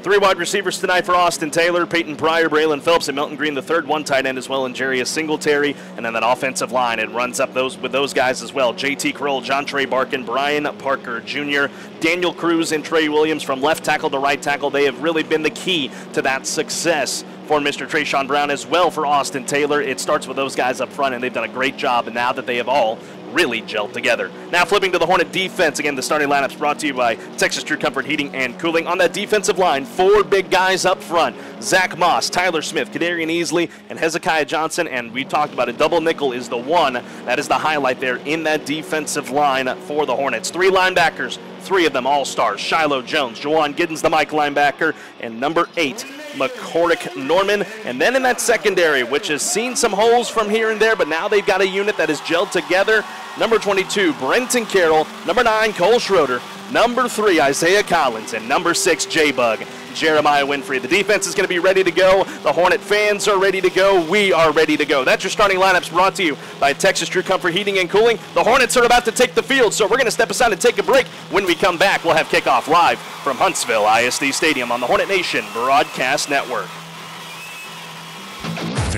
[SPEAKER 1] Three wide receivers tonight for Austin Taylor, Peyton Pryor, Braylon Phelps, and Milton Green, the third one tight end as well, and Jarius Singletary. And then that offensive line, it runs up those with those guys as well. JT Kroll, John Trey Barkin, Brian Parker Jr., Daniel Cruz, and Trey Williams from left tackle to right tackle. They have really been the key to that success for Mr. Trayshawn Brown as well for Austin Taylor. It starts with those guys up front, and they've done a great job. And now that they have all really gelled together. Now flipping to the Hornet defense. Again, the starting lineups brought to you by Texas True Comfort Heating and Cooling. On that defensive line, four big guys up front. Zach Moss, Tyler Smith, Kadarian Easley, and Hezekiah Johnson. And we talked about it. Double nickel is the one. That is the highlight there in that defensive line for the Hornets. Three linebackers, three of them all stars. Shiloh Jones, Jawan Giddens, the Mike linebacker, and number eight, McCorrick Norman. And then in that secondary, which has seen some holes from here and there, but now they've got a unit that is gelled together. Number 22, Brenton Carroll. Number 9, Cole Schroeder. Number 3, Isaiah Collins. And number 6, J Bug. Jeremiah Winfrey. The defense is going to be ready to go. The Hornet fans are ready to go. We are ready to go. That's your starting lineups brought to you by Texas True Comfort Heating and Cooling. The Hornets are about to take the field, so we're going to step aside and take a break. When we come back, we'll have kickoff live from Huntsville ISD Stadium on the Hornet Nation Broadcast Network.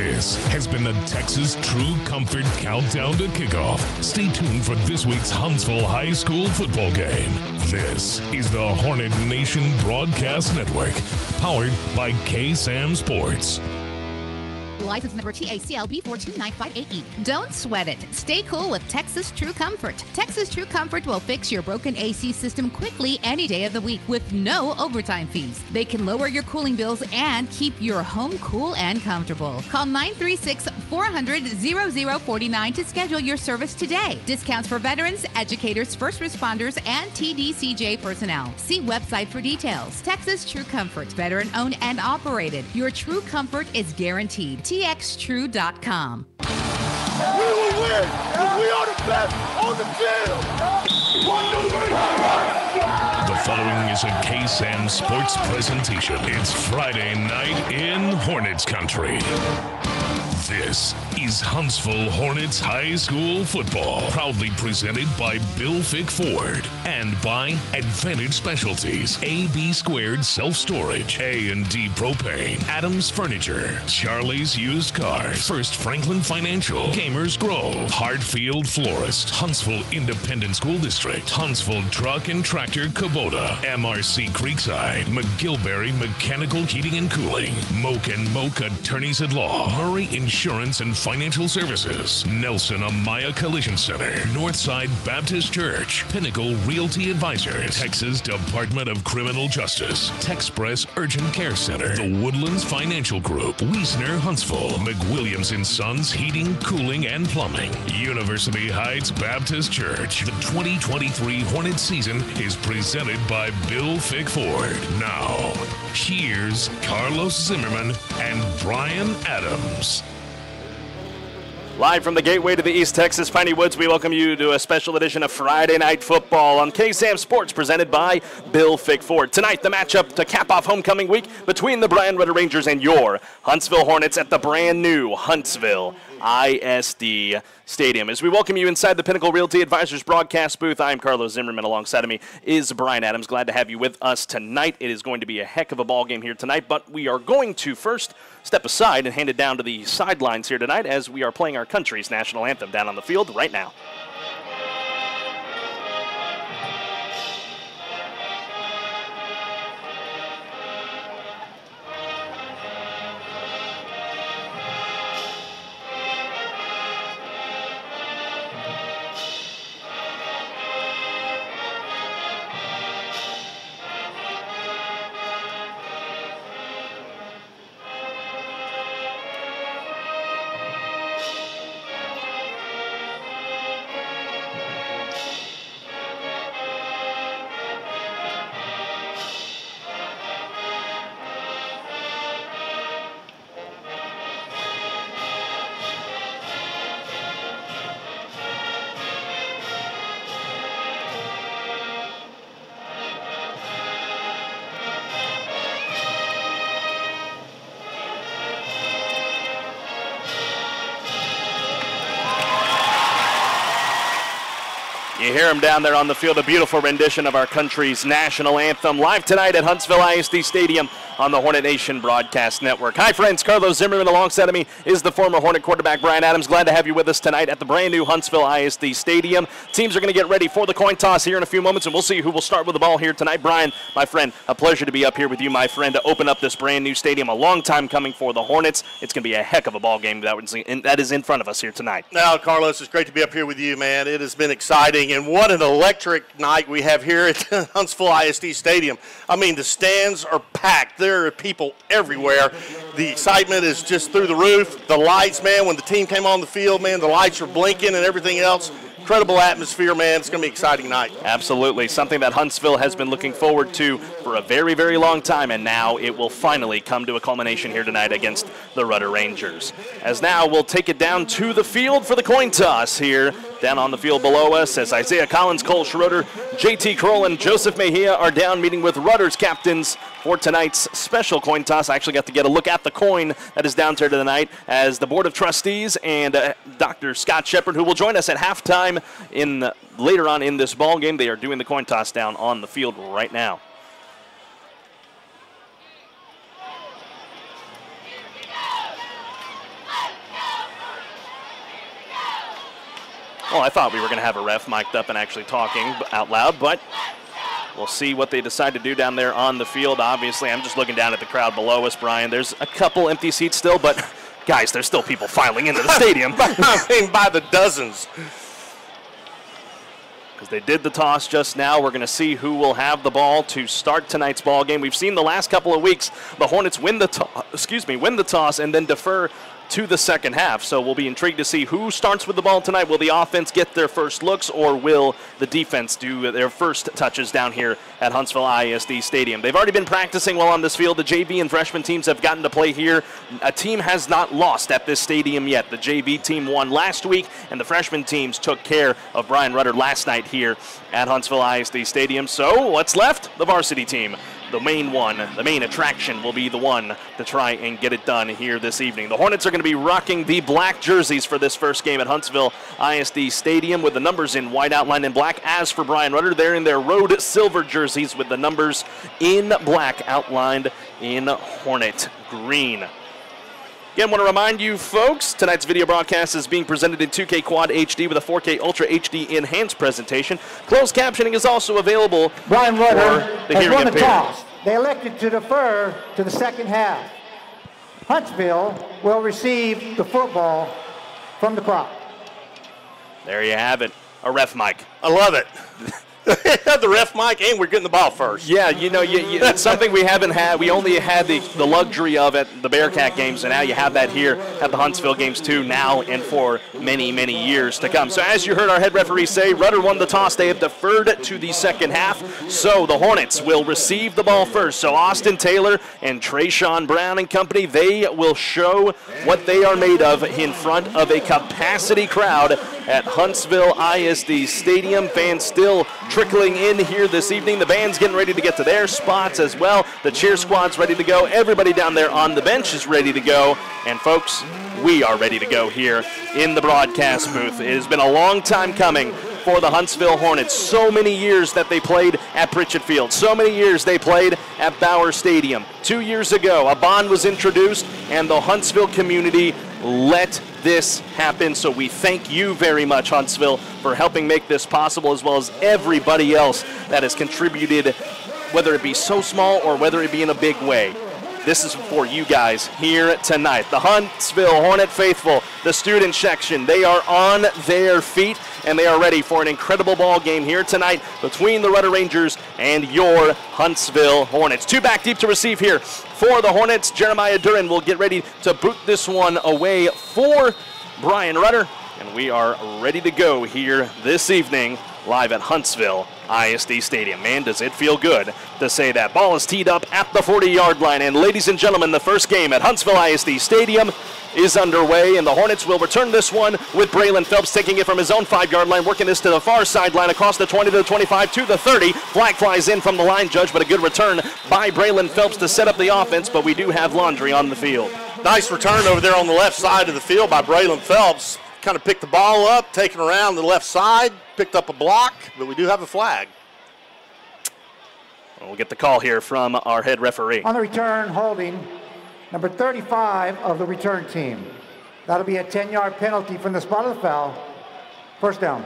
[SPEAKER 4] This has been the Texas True Comfort Countdown to Kickoff. Stay tuned for this week's Huntsville High School football game. This is the Hornet Nation Broadcast Network, powered by KSAM Sports.
[SPEAKER 17] License number TACLB 42958E. Don't sweat it. Stay cool with Texas True Comfort. Texas True Comfort will fix your broken AC system quickly any day of the week with no overtime fees. They can lower your cooling bills and keep your home cool and comfortable. Call 936 400 0049 to schedule your service today. Discounts for veterans, educators, first responders, and TDCJ personnel. See website for details. Texas True Comfort, veteran owned and operated. Your true comfort is guaranteed. TXTrue.com.
[SPEAKER 18] We will win if we are the best on the field. One, two, three.
[SPEAKER 4] The following is a KSAM sports presentation. It's Friday night in Hornets country. This is Huntsville Hornets High School football, proudly presented by Bill Fick Ford and by Advantage Specialties, AB Squared Self Storage, A and D Propane, Adams Furniture, Charlie's Used Cars, First Franklin Financial, Gamers Grove, Heartfield Florist, Huntsville Independent School District, Huntsville Truck and Tractor Kubota, MRC Creekside, McGilberry Mechanical Heating and Cooling, Moak and Moak Attorneys at Law, Murray Insurance and Financial Services, Nelson Amaya Collision Center, Northside Baptist Church, Pinnacle Realty Advisors, Texas Department of Criminal Justice, Texpress Urgent Care Center, The Woodlands Financial Group, Wiesner Huntsville, McWilliams and Sons Heating, Cooling and Plumbing, University Heights Baptist Church. The 2023 Hornet season is presented by Bill Fick Ford. Now, here's Carlos Zimmermann and Brian Adams.
[SPEAKER 1] Live from the gateway to the East Texas Piney Woods, we welcome you to a special edition of Friday Night Football on KSAM Sports, presented by Bill Fick Ford. Tonight, the matchup to cap off homecoming week between the Bryan Rudder Rangers and your Huntsville Hornets at the brand new Huntsville ISD Stadium. As we welcome you inside the Pinnacle Realty Advisors broadcast booth, I'm Carlos Zimmermann. Alongside of me is Brian Adams. Glad to have you with us tonight. It is going to be a heck of a ball game here tonight, but we are going to first step aside and hand it down to the sidelines here tonight as we are playing our country's national anthem down on the field right now. Them down there on the field, a beautiful rendition of our country's national anthem, live tonight at Huntsville ISD Stadium on the Hornet Nation Broadcast Network. Hi, friends. Carlos Zimmermann alongside of me is the former Hornet quarterback Brian Adams. Glad to have you with us tonight at the brand new Huntsville ISD Stadium. Teams are going to get ready for the coin toss here in a few moments, and we'll see who will start with the ball here tonight. Brian, my friend, a pleasure to be up here with you, my friend, to open up this brand new stadium. A long time coming for the Hornets. It's going to be a heck of a ball game that that is in front of us here tonight.
[SPEAKER 2] Now, Carlos, it's great to be up here with you, man. It has been exciting, and what an electric night we have here at Huntsville ISD Stadium. I mean, the stands are packed. There are people everywhere. The excitement is just through the roof. The lights, man, when the team came on the field, man, the lights are blinking and everything else incredible atmosphere, man. It's going to be an exciting night.
[SPEAKER 1] Absolutely. Something that Huntsville has been looking forward to for a very, very long time, and now it will finally come to a culmination here tonight against the Rudder Rangers. As now we'll take it down to the field for the coin toss here. Down on the field below us as Isaiah Collins, Cole Schroeder, JT Kroll, and Joseph Mejia are down meeting with Rudder's captains for tonight's special coin toss. I actually got to get a look at the coin that is down there tonight as the Board of Trustees and uh, Dr. Scott Shepard, who will join us at halftime in uh, later on in this ball game. They are doing the coin toss down on the field right now. Well, I thought we were going to have a ref mic'd up and actually talking out loud, but we'll see what they decide to do down there on the field. Obviously, I'm just looking down at the crowd below us, Brian. There's a couple empty seats still, but guys, there's still people filing into the stadium.
[SPEAKER 2] I mean, by the dozens.
[SPEAKER 1] Because they did the toss just now. We're going to see who will have the ball to start tonight's ball game. We've seen the last couple of weeks the Hornets win the to- excuse me win the toss and then defer to the second half. So we'll be intrigued to see who starts with the ball tonight. Will the offense get their first looks, or will the defense do their first touches down here at Huntsville ISD Stadium? They've already been practicing well on this field. The JV and freshman teams have gotten to play here. A team has not lost at this stadium yet. The JV team won last week, and the freshman teams took care of Bryan Rudder last night here at Huntsville ISD Stadium. So what's left? The varsity team the main one, the main attraction will be the one to try and get it done here this evening. The Hornets are going to be rocking the black jerseys for this first game at Huntsville ISD Stadium with the numbers in white outlined in black. As for Bryan Rudder, they're in their road silver jerseys with the numbers in black outlined in Hornet green. Again, want to remind you folks, tonight's video broadcast is being presented in 2K Quad HD with a 4K Ultra HD enhanced presentation. Closed captioning is also available
[SPEAKER 19] Bryan Rudder
[SPEAKER 1] the
[SPEAKER 19] has won the toss. They elected to defer to the second half. Huntsville will receive the football from the crowd.
[SPEAKER 1] There you have it. A ref mic.
[SPEAKER 2] I love it. the ref mic, and we're getting the ball first.
[SPEAKER 1] Yeah, you know, you, you, it's something we haven't had. We only had the, the luxury of at the Bearkat games, and now you have that here at the Huntsville games too, now and for many, many years to come. So as you heard our head referee say, Rudder won the toss. They have deferred to the second half, so the Hornets will receive the ball first. So Austin Taylor and Trayshawn Brown and company, they will show what they are made of in front of a capacity crowd at Huntsville ISD Stadium. Fans still trickling in here this evening. The band's getting ready to get to their spots as well. The cheer squad's ready to go. Everybody down there on the bench is ready to go. And folks, we are ready to go here in the broadcast booth. It has been a long time coming for the Huntsville Hornets. So many years that they played at Pritchett Field. So many years they played at Bowers Stadium. Two years ago, a bond was introduced, and the Huntsville community let this happen. So we thank you very much, Huntsville, for helping make this possible, as well as everybody else that has contributed, whether it be so small or whether it be in a big way. This is for you guys here tonight. The Huntsville Hornet Faithful, the student section, they are on their feet and they are ready for an incredible ball game here tonight between the Rudder Rangers and your Huntsville Hornets. Two back deep to receive here for the Hornets. Jeremiah Duran will get ready to boot this one away for Bryan Rudder. And we are ready to go here this evening live at Huntsville ISD Stadium. Man, does it feel good to say that. Ball is teed up at the 40 yard line. And ladies and gentlemen, the first game at Huntsville ISD Stadium is underway. And the Hornets will return this one with Braylon Phelps taking it from his own five yard line, working this to the far sideline across the 20 to the 25 to the 30. Flag flies in from the line judge, but a good return by Braylon Phelps to set up the offense. But we do have laundry on the field.
[SPEAKER 2] Nice return over there on the left side of the field by Braylon Phelps. kind of picked the ball up, taken around the left side, picked up a block, but we do have a flag.
[SPEAKER 1] We'll get the call here from our head referee.
[SPEAKER 19] On the return, holding number 35 of the return team. That'll be a 10-yard penalty from the spot of the foul. First down.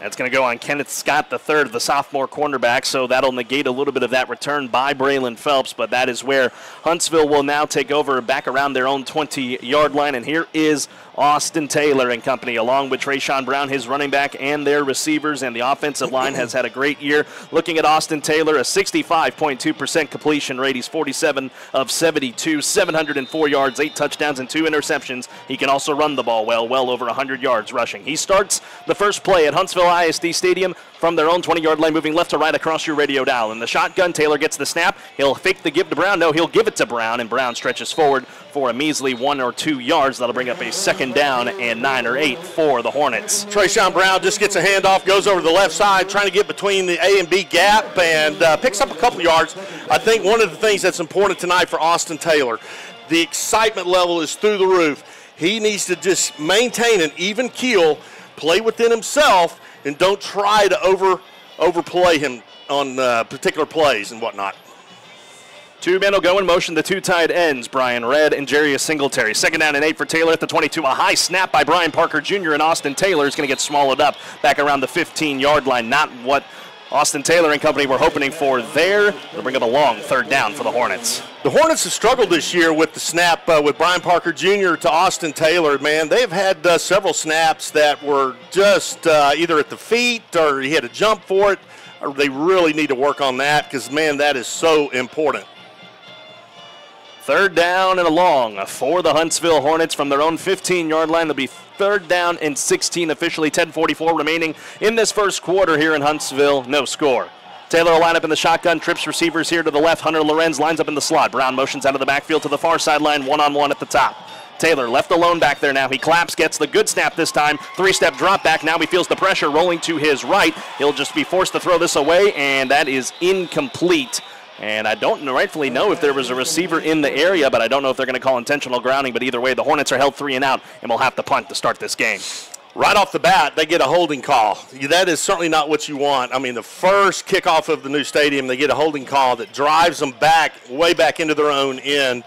[SPEAKER 1] That's going to go on Kenneth Scott the III, the sophomore cornerback, so that'll negate a little bit of that return by Braylon Phelps, but that is where Huntsville will now take over back around their own 20-yard line, and here is Austin Taylor and company, along with Trayshawn Brown, his running back, and their receivers, and the offensive line has had a great year. Looking at Austin Taylor, a 65.2% completion rate. He's 47 of 72, 704 yards, eight touchdowns, and two interceptions. He can also run the ball well, well over 100 yards rushing. He starts the first play at Huntsville ISD Stadium from their own 20 yard line, moving left to right across your radio dial. In the shotgun, Taylor gets the snap. He'll fake the give to Brown. No, he'll give it to Brown, and Brown stretches forward for a measly one or two yards. That'll bring up a second down and nine or eight for the Hornets.
[SPEAKER 2] Trayshawn Brown just gets a handoff, goes over the left side, trying to get between the A and B gap, and uh, picks up a couple yards. I think one of the things that's important tonight for Austin Taylor, the excitement level is through the roof. He needs to just maintain an even keel, play within himself, and don't try to over overplay him on uh, particular plays and whatnot.
[SPEAKER 1] Two men will go in motion. The two tight ends, Brian Red and Jarius Singletary. Second down and eight for Taylor at the 22. A high snap by Brian Parker Jr. and Austin Taylor is going to get swallowed up back around the 15 yard line. Not what Austin Taylor and company were hoping for there. They'll bring up a long third down for the Hornets.
[SPEAKER 2] The Hornets have struggled this year with the snap uh, with Brian Parker Jr. to Austin Taylor. Man, they've had uh, several snaps that were just uh, either at the feet or he had to jump for it. They really need to work on that because, man, that is so important.
[SPEAKER 1] Third down and a long for the Huntsville Hornets from their own 15 yard line. They'll be third down and 16 officially. 10:44 remaining in this first quarter here in Huntsville. No score. Taylor will line up in the shotgun, trips receivers here to the left. Hunter Lorenz lines up in the slot. Brown motions out of the backfield to the far sideline, one on one at the top. Taylor left alone back there now. He claps, gets the good snap this time. Three step drop back. Now he feels the pressure rolling to his right. He'll just be forced to throw this away, and that is incomplete. And I don't rightfully know if there was a receiver in the area, but I don't know if they're going to call intentional grounding. But either way, the Hornets are held three and out, and we'll have to punt to start this game.
[SPEAKER 2] Right off the bat, they get a holding call. That is certainly not what you want. I mean, the first kickoff of the new stadium, they get a holding call that drives them back, way back into their own end.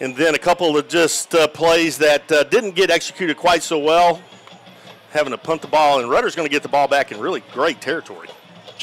[SPEAKER 2] And then a couple of just uh, plays that uh, didn't get executed quite so well, having to punt the ball, and Rudder's going to get the ball back in really great territory.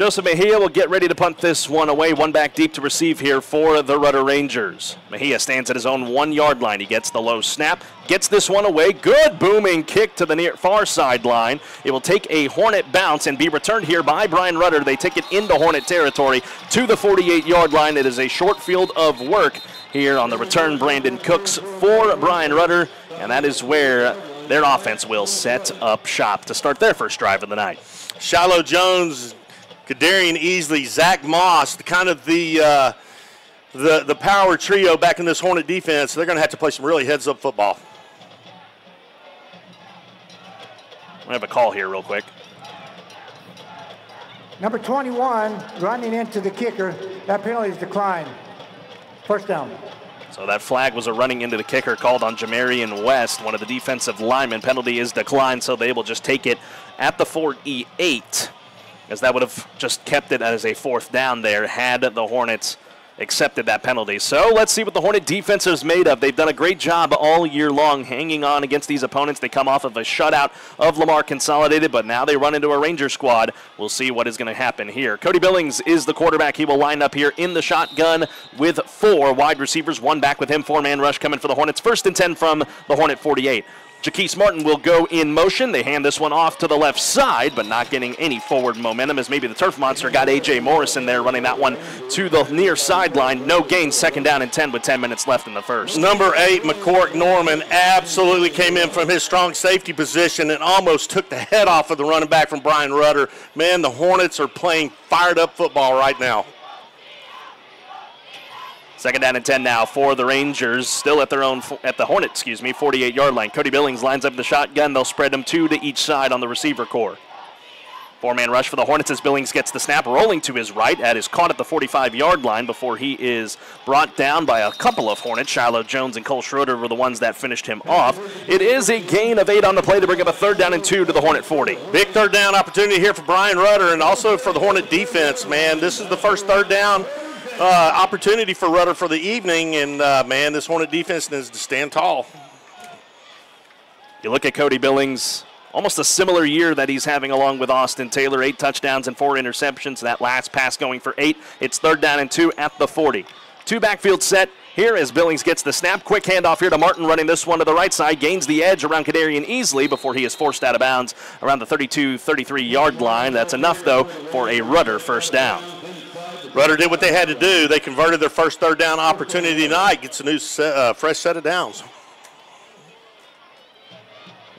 [SPEAKER 1] Joseph Mejia will get ready to punt this one away. One back deep to receive here for the Rudder Rangers. Mejia stands at his own one yard line. He gets the low snap, gets this one away. Good booming kick to the near far sideline. It will take a Hornet bounce and be returned here by Bryan Rudder. They take it into Hornet territory to the 48 yard line. It is a short field of work here on the return. Brandon Cooks for Bryan Rudder, and that is where their offense will set up shop to start their first drive of the night.
[SPEAKER 2] Shiloh Jones Kadarian Easley, Zach Moss, the kind of the uh, the the power trio back in this Hornet defense. They're going to have to play some really heads up football.
[SPEAKER 1] We have a call here, real quick.
[SPEAKER 19] Number 21 running into the kicker. That penalty is declined. First down.
[SPEAKER 1] So that flag was a running into the kicker called on Jamarian West, one of the defensive linemen. Penalty is declined, so they will just take it at the 48 as that would have just kept it as a fourth down there had the Hornets accepted that penalty. So let's see what the Hornet defense is made of. They've done a great job all year long hanging on against these opponents. They come off of a shutout of Lamar Consolidated, but now they run into a Ranger squad. We'll see what is going to happen here. Cody Billings is the quarterback. He will line up here in the shotgun with four wide receivers, one back with him, four man rush coming for the Hornets. First and 10 from the Hornet 48. Jaquise Martin will go in motion. They hand this one off to the left side, but not getting any forward momentum as maybe the Turf Monster got A.J. Morrison there running that one to the near sideline. No gain, second down and 10 with 10 minutes left in the first.
[SPEAKER 2] Number eight, McCork Norman, absolutely came in from his strong safety position and almost took the head off of the running back from Bryan Rudder. Man, the Hornets are playing fired up football right now.
[SPEAKER 1] Second down and 10 now for the Rangers, still at their own, at the Hornet, excuse me, 48 yard line. Cody Billings lines up the shotgun. They'll spread them two to each side on the receiver core. Four man rush for the Hornets as Billings gets the snap rolling to his right. At is caught at the 45 yard line before he is brought down by a couple of Hornets. Shiloh Jones and Cole Schroeder were the ones that finished him off. It is a gain of eight on the play to bring up a third down and two to the Hornet 40.
[SPEAKER 2] Big third down opportunity here for Bryan Rudder and also for the Hornet defense, man. This is the first third down uh, opportunity for Rudder for the evening, and uh, man, this Hornet defense needs to stand tall.
[SPEAKER 1] You look at Cody Billings, almost a similar year that he's having along with Austin Taylor. Eight touchdowns and four interceptions. That last pass going for eight. It's third down and two at the 40. Two backfield set here as Billings gets the snap. Quick handoff here to Martin running this one to the right side. Gains the edge around Kadarian Easley before he is forced out of bounds around the 32 33 yard line. That's enough, though, for a rudder first down.
[SPEAKER 2] Rudder did what they had to do. They converted their first third down opportunity tonight. Gets a new set, uh, fresh set of downs.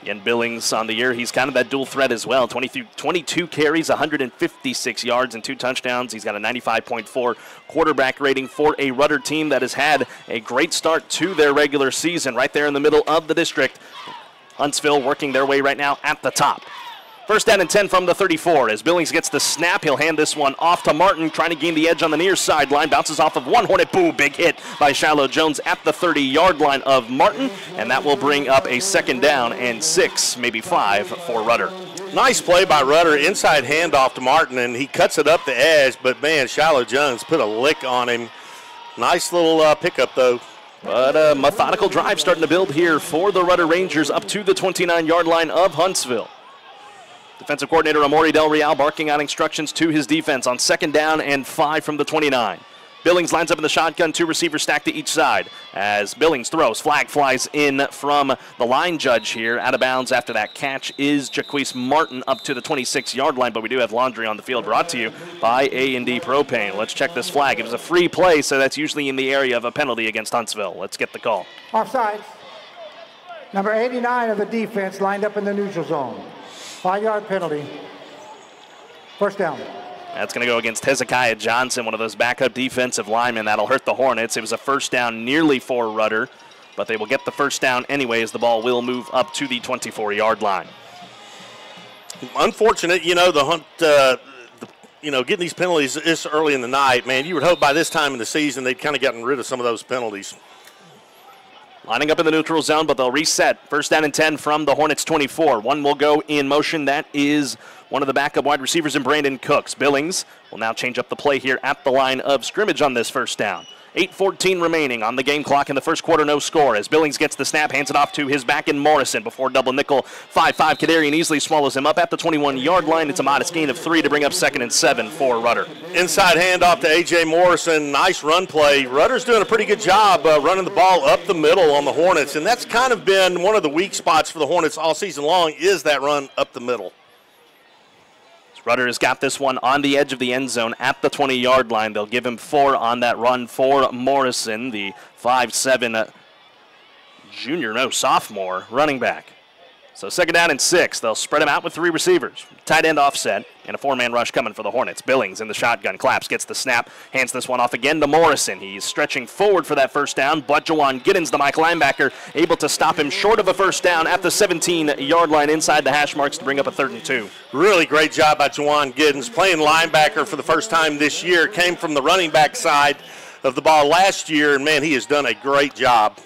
[SPEAKER 1] Again, Billings on the year, he's kind of that dual threat as well. 22, 22 carries, 156 yards, and two touchdowns. He's got a 95.4 quarterback rating for a Rudder team that has had a great start to their regular season right there in the middle of the district. Huntsville working their way right now at the top. First down and 10 from the 34. As Billings gets the snap, he'll hand this one off to Martin, trying to gain the edge on the near sideline. Bounces off of one Hornet. Boo, big hit by Shiloh Jones at the 30 yard line of Martin. And that will bring up a second down and six, maybe five for Rudder.
[SPEAKER 2] Nice play by Rudder, inside handoff to Martin, and he cuts it up the edge. But man, Shiloh Jones put a lick on him. Nice little uh, pickup, though.
[SPEAKER 1] But a methodical drive starting to build here for the Rudder Rangers up to the 29 yard line of Huntsville. Defensive coordinator Amori Del Real barking out instructions to his defense on second down and five from the 29. Billings lines up in the shotgun, two receivers stacked to each side. As Billings throws, flag flies in from the line judge here. Out of bounds after that catch is Jaquise Martin up to the 26-yard line, but we do have laundry on the field brought to you by A&D Propane. Let's check this flag. It was a free play, so that's usually in the area of a penalty against Huntsville. Let's get the call.
[SPEAKER 19] Offsides. Number 89 of the defense lined up in the neutral zone. Five yard penalty. First down.
[SPEAKER 1] That's going to go against Hezekiah Johnson, one of those backup defensive linemen. That'll hurt the Hornets. It was a first down nearly for Rudder, but they will get the first down anyway as the ball will move up to the 24 yard line.
[SPEAKER 2] Unfortunate, you know, the hunt. Uh, the, you know, getting these penalties this early in the night, man, you would hope by this time in the season they'd kind of gotten rid of some of those penalties.
[SPEAKER 1] Lining up in the neutral zone, but they'll reset. First down and 10 from the Hornets 24. One will go in motion. That is one of the backup wide receivers in Brandon Cooks. Billings will now change up the play here at the line of scrimmage on this first down. 8.14 remaining on the game clock in the first quarter, no score. As Billings gets the snap, hands it off to his back in Morrison before double nickel. 5 5. Kadarian Easley swallows him up at the 21 yard line. It's a modest gain of three to bring up second and seven for Rudder.
[SPEAKER 2] Inside handoff to A.J. Morrison. Nice run play. Rudder's doing a pretty good job uh, running the ball up the middle on the Hornets, and that's kind of been one of the weak spots for the Hornets all season long is that run up the middle.
[SPEAKER 1] Rudder has got this one on the edge of the end zone at the 20 yard line. They'll give him four on that run for Morrison, the 5 7 uh, junior, no, sophomore running back. So second down and six. They'll spread him out with three receivers. Tight end offset and a four-man rush coming for the Hornets. Billings in the shotgun. Claps gets the snap. Hands this one off again to Morrison. He's stretching forward for that first down. But Jawan Giddens, the Mike linebacker, able to stop him short of a first down at the 17-yard line inside the hash marks to bring up a third and two.
[SPEAKER 2] Really great job by Jawan Giddens. Playing linebacker for the first time this year. Came from the running back side of the ball last year, and man, he has done a great job.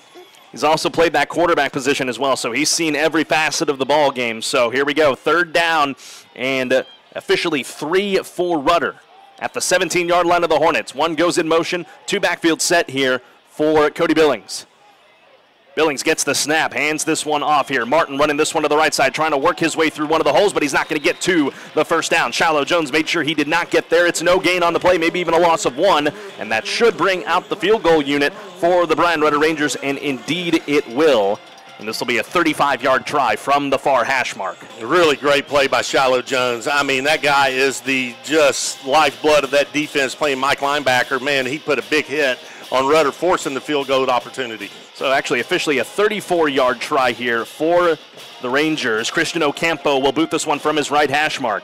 [SPEAKER 1] He's also played that quarterback position as well, so he's seen every facet of the ball game. So here we go, third down, and officially three for Rudder at the 17-yard line of the Hornets. One goes in motion, two backfield set here for Cody Billings. Billings gets the snap, hands this one off here. Martin running this one to the right side, trying to work his way through one of the holes, but he's not going to get to the first down. Shiloh Jones made sure he did not get there. It's no gain on the play, maybe even a loss of one, and that should bring out the field goal unit for the Bryan Rudder Rangers, and indeed it will. And this will be a 35 yard try from the far hash mark.
[SPEAKER 2] Really great play by Shiloh Jones. I mean, that guy is the just lifeblood of that defense playing Mike linebacker. Man, he put a big hit on Rudder, forcing the field goal opportunity.
[SPEAKER 1] So, actually, officially a 34 yard try here for the Rangers. Christian Ocampo will boot this one from his right hash mark.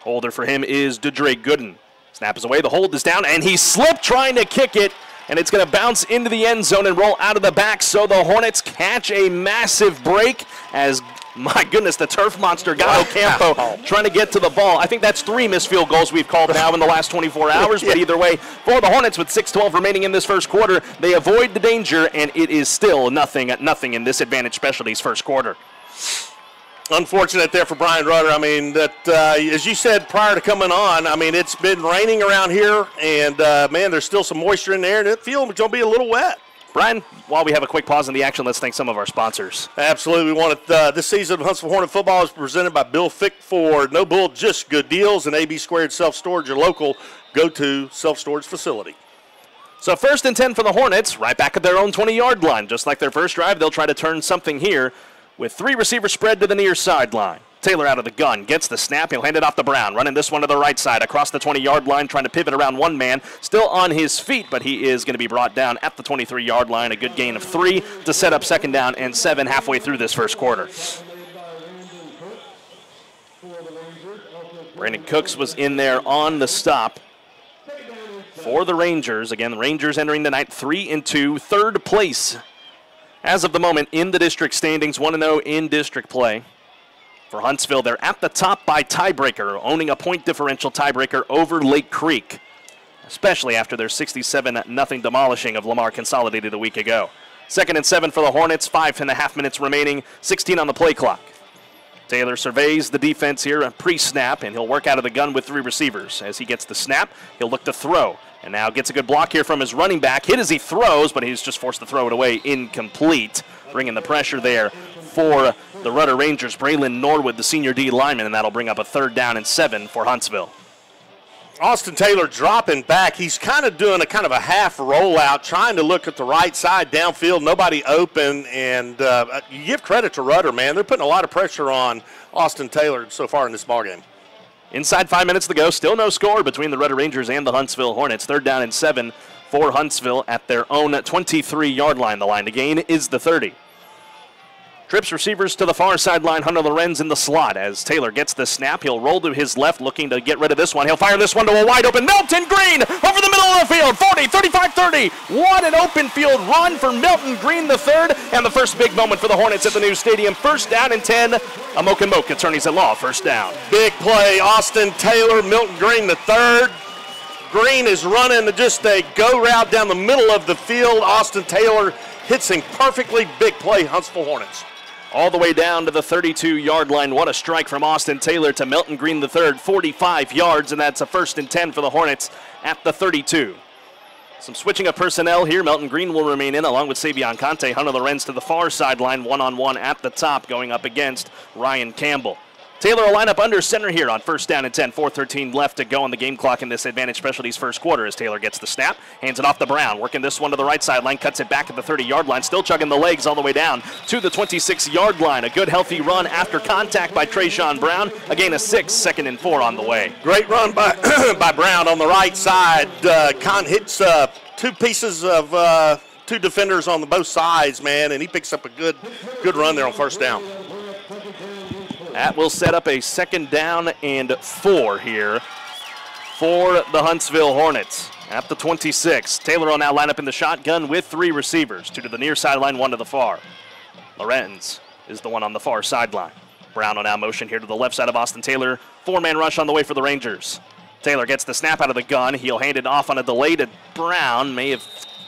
[SPEAKER 1] Holder for him is Dedre Gooden. Snap is away, the hold is down, and he slipped trying to kick it and it's going to bounce into the end zone and roll out of the back. So the Hornets catch a massive break as My goodness, the turf monster Guy Ocampo trying to get to the ball. I think that's three missed field goals we've called now in the last 24 hours. But either way, for the Hornets with 6:12 remaining in this first quarter, they avoid the danger, and it is still nothing at nothing in this advantage specialties first quarter.
[SPEAKER 2] Unfortunate there for Bryan Rudder. I mean, that uh, as you said prior to coming on, I mean it's been raining around here, and uh, man, there's still some moisture in there, and it feels going to be a little wet.
[SPEAKER 1] Brian, while we have a quick pause in the action, let's thank some of our sponsors.
[SPEAKER 2] Absolutely. We want to, uh, this season of Huntsville Hornet football is presented by Bill Fick for No Bull, Just Good Deals and AB Squared Self Storage, your local go to self storage facility.
[SPEAKER 1] So first and 10 for the Hornets, right back at their own 20 yard line. Just like their first drive, they'll try to turn something here with three receivers spread to the near sideline. Taylor out of the gun, gets the snap. He'll hand it off to Brown, running this one to the right side across the 20 yard line, trying to pivot around one man. Still on his feet, but he is going to be brought down at the 23 yard line. A good gain of three to set up second down and seven halfway through this first quarter. Brandon Cooks was in there on the stop for the Rangers. Again, the Rangers entering the night three and two, third place as of the moment in the district standings, 1 0 in district play. For Huntsville, they're at the top by tiebreaker, owning a point differential tiebreaker over Lake Creek, especially after their 67 0 demolishing of Lamar Consolidated a week ago. Second and seven for the Hornets, five and a half minutes remaining, 16 on the play clock. Taylor surveys the defense here pre snap, and he'll work out of the gun with three receivers. As he gets the snap, he'll look to throw. And now gets a good block here from his running back. Hit as he throws, but he's just forced to throw it away incomplete. Bringing the pressure there for the Rudder Rangers. Braylon Norwood, the senior D lineman, and that'll bring up a third down and seven for Huntsville.
[SPEAKER 2] Austin Taylor dropping back. He's kind of doing a kind of a half rollout, trying to look at the right side downfield. Nobody open, and uh, you give credit to Rudder, man. They're putting a lot of pressure on Austin Taylor so far in this ball game.
[SPEAKER 1] Inside five minutes to go, still no score between the Rudder Rangers and the Huntsville Hornets. Third down and seven for Huntsville at their own 23 yard line. The line to gain is the 30. Trips receivers to the far sideline. Hunter Lorenz in the slot as Taylor gets the snap. He'll roll to his left, looking to get rid of this one. He'll fire this one to a wide open Milton Green over the middle of the field. 40, 35, 30. What an open field run for Milton Green the third, and the first big moment for the Hornets at the new stadium. First down and 10. Amok and Moak, attorneys at law, first down.
[SPEAKER 2] Big play. Austin Taylor, Milton Green the third. Green is running just a go route down the middle of the field. Austin Taylor hits him perfectly. Big play, Huntsville Hornets
[SPEAKER 1] all the way down to the 32 yard line. What a strike from Austin Taylor to Melton Green the third, 45 yards, and that's a first and 10 for the Hornets at the 32. Some switching of personnel here. Melton Green will remain in along with Savion Conte. Hunter Lorenz to the far sideline, one on one at the top, going up against Ryan Campbell. Taylor will line up under center here on first down and 10. 4.13 left to go on the game clock in this advantage specialties first quarter as Taylor gets the snap, hands it off to Brown, working this one to the right sideline, cuts it back at the 30 yard line, still chugging the legs all the way down to the 26 yard line. A good healthy run after contact by Trayshawn Brown. Again, a six, second and four on the way.
[SPEAKER 2] Great run by, by Brown on the right side. Uh, Con hits uh, two pieces of. Uh, two defenders on the both sides, man, and he picks up a good, good run there on first down.
[SPEAKER 1] That will set up a second down and four here for the Huntsville Hornets. At the 26, Taylor will now line up in the shotgun with three receivers, two to the near sideline, one to the far. Lorenz is the one on the far sideline. Brown will now motion here to the left side of Austin Taylor. Four man rush on the way for the Rangers. Taylor gets the snap out of the gun. He'll hand it off on a delay to Brown. May have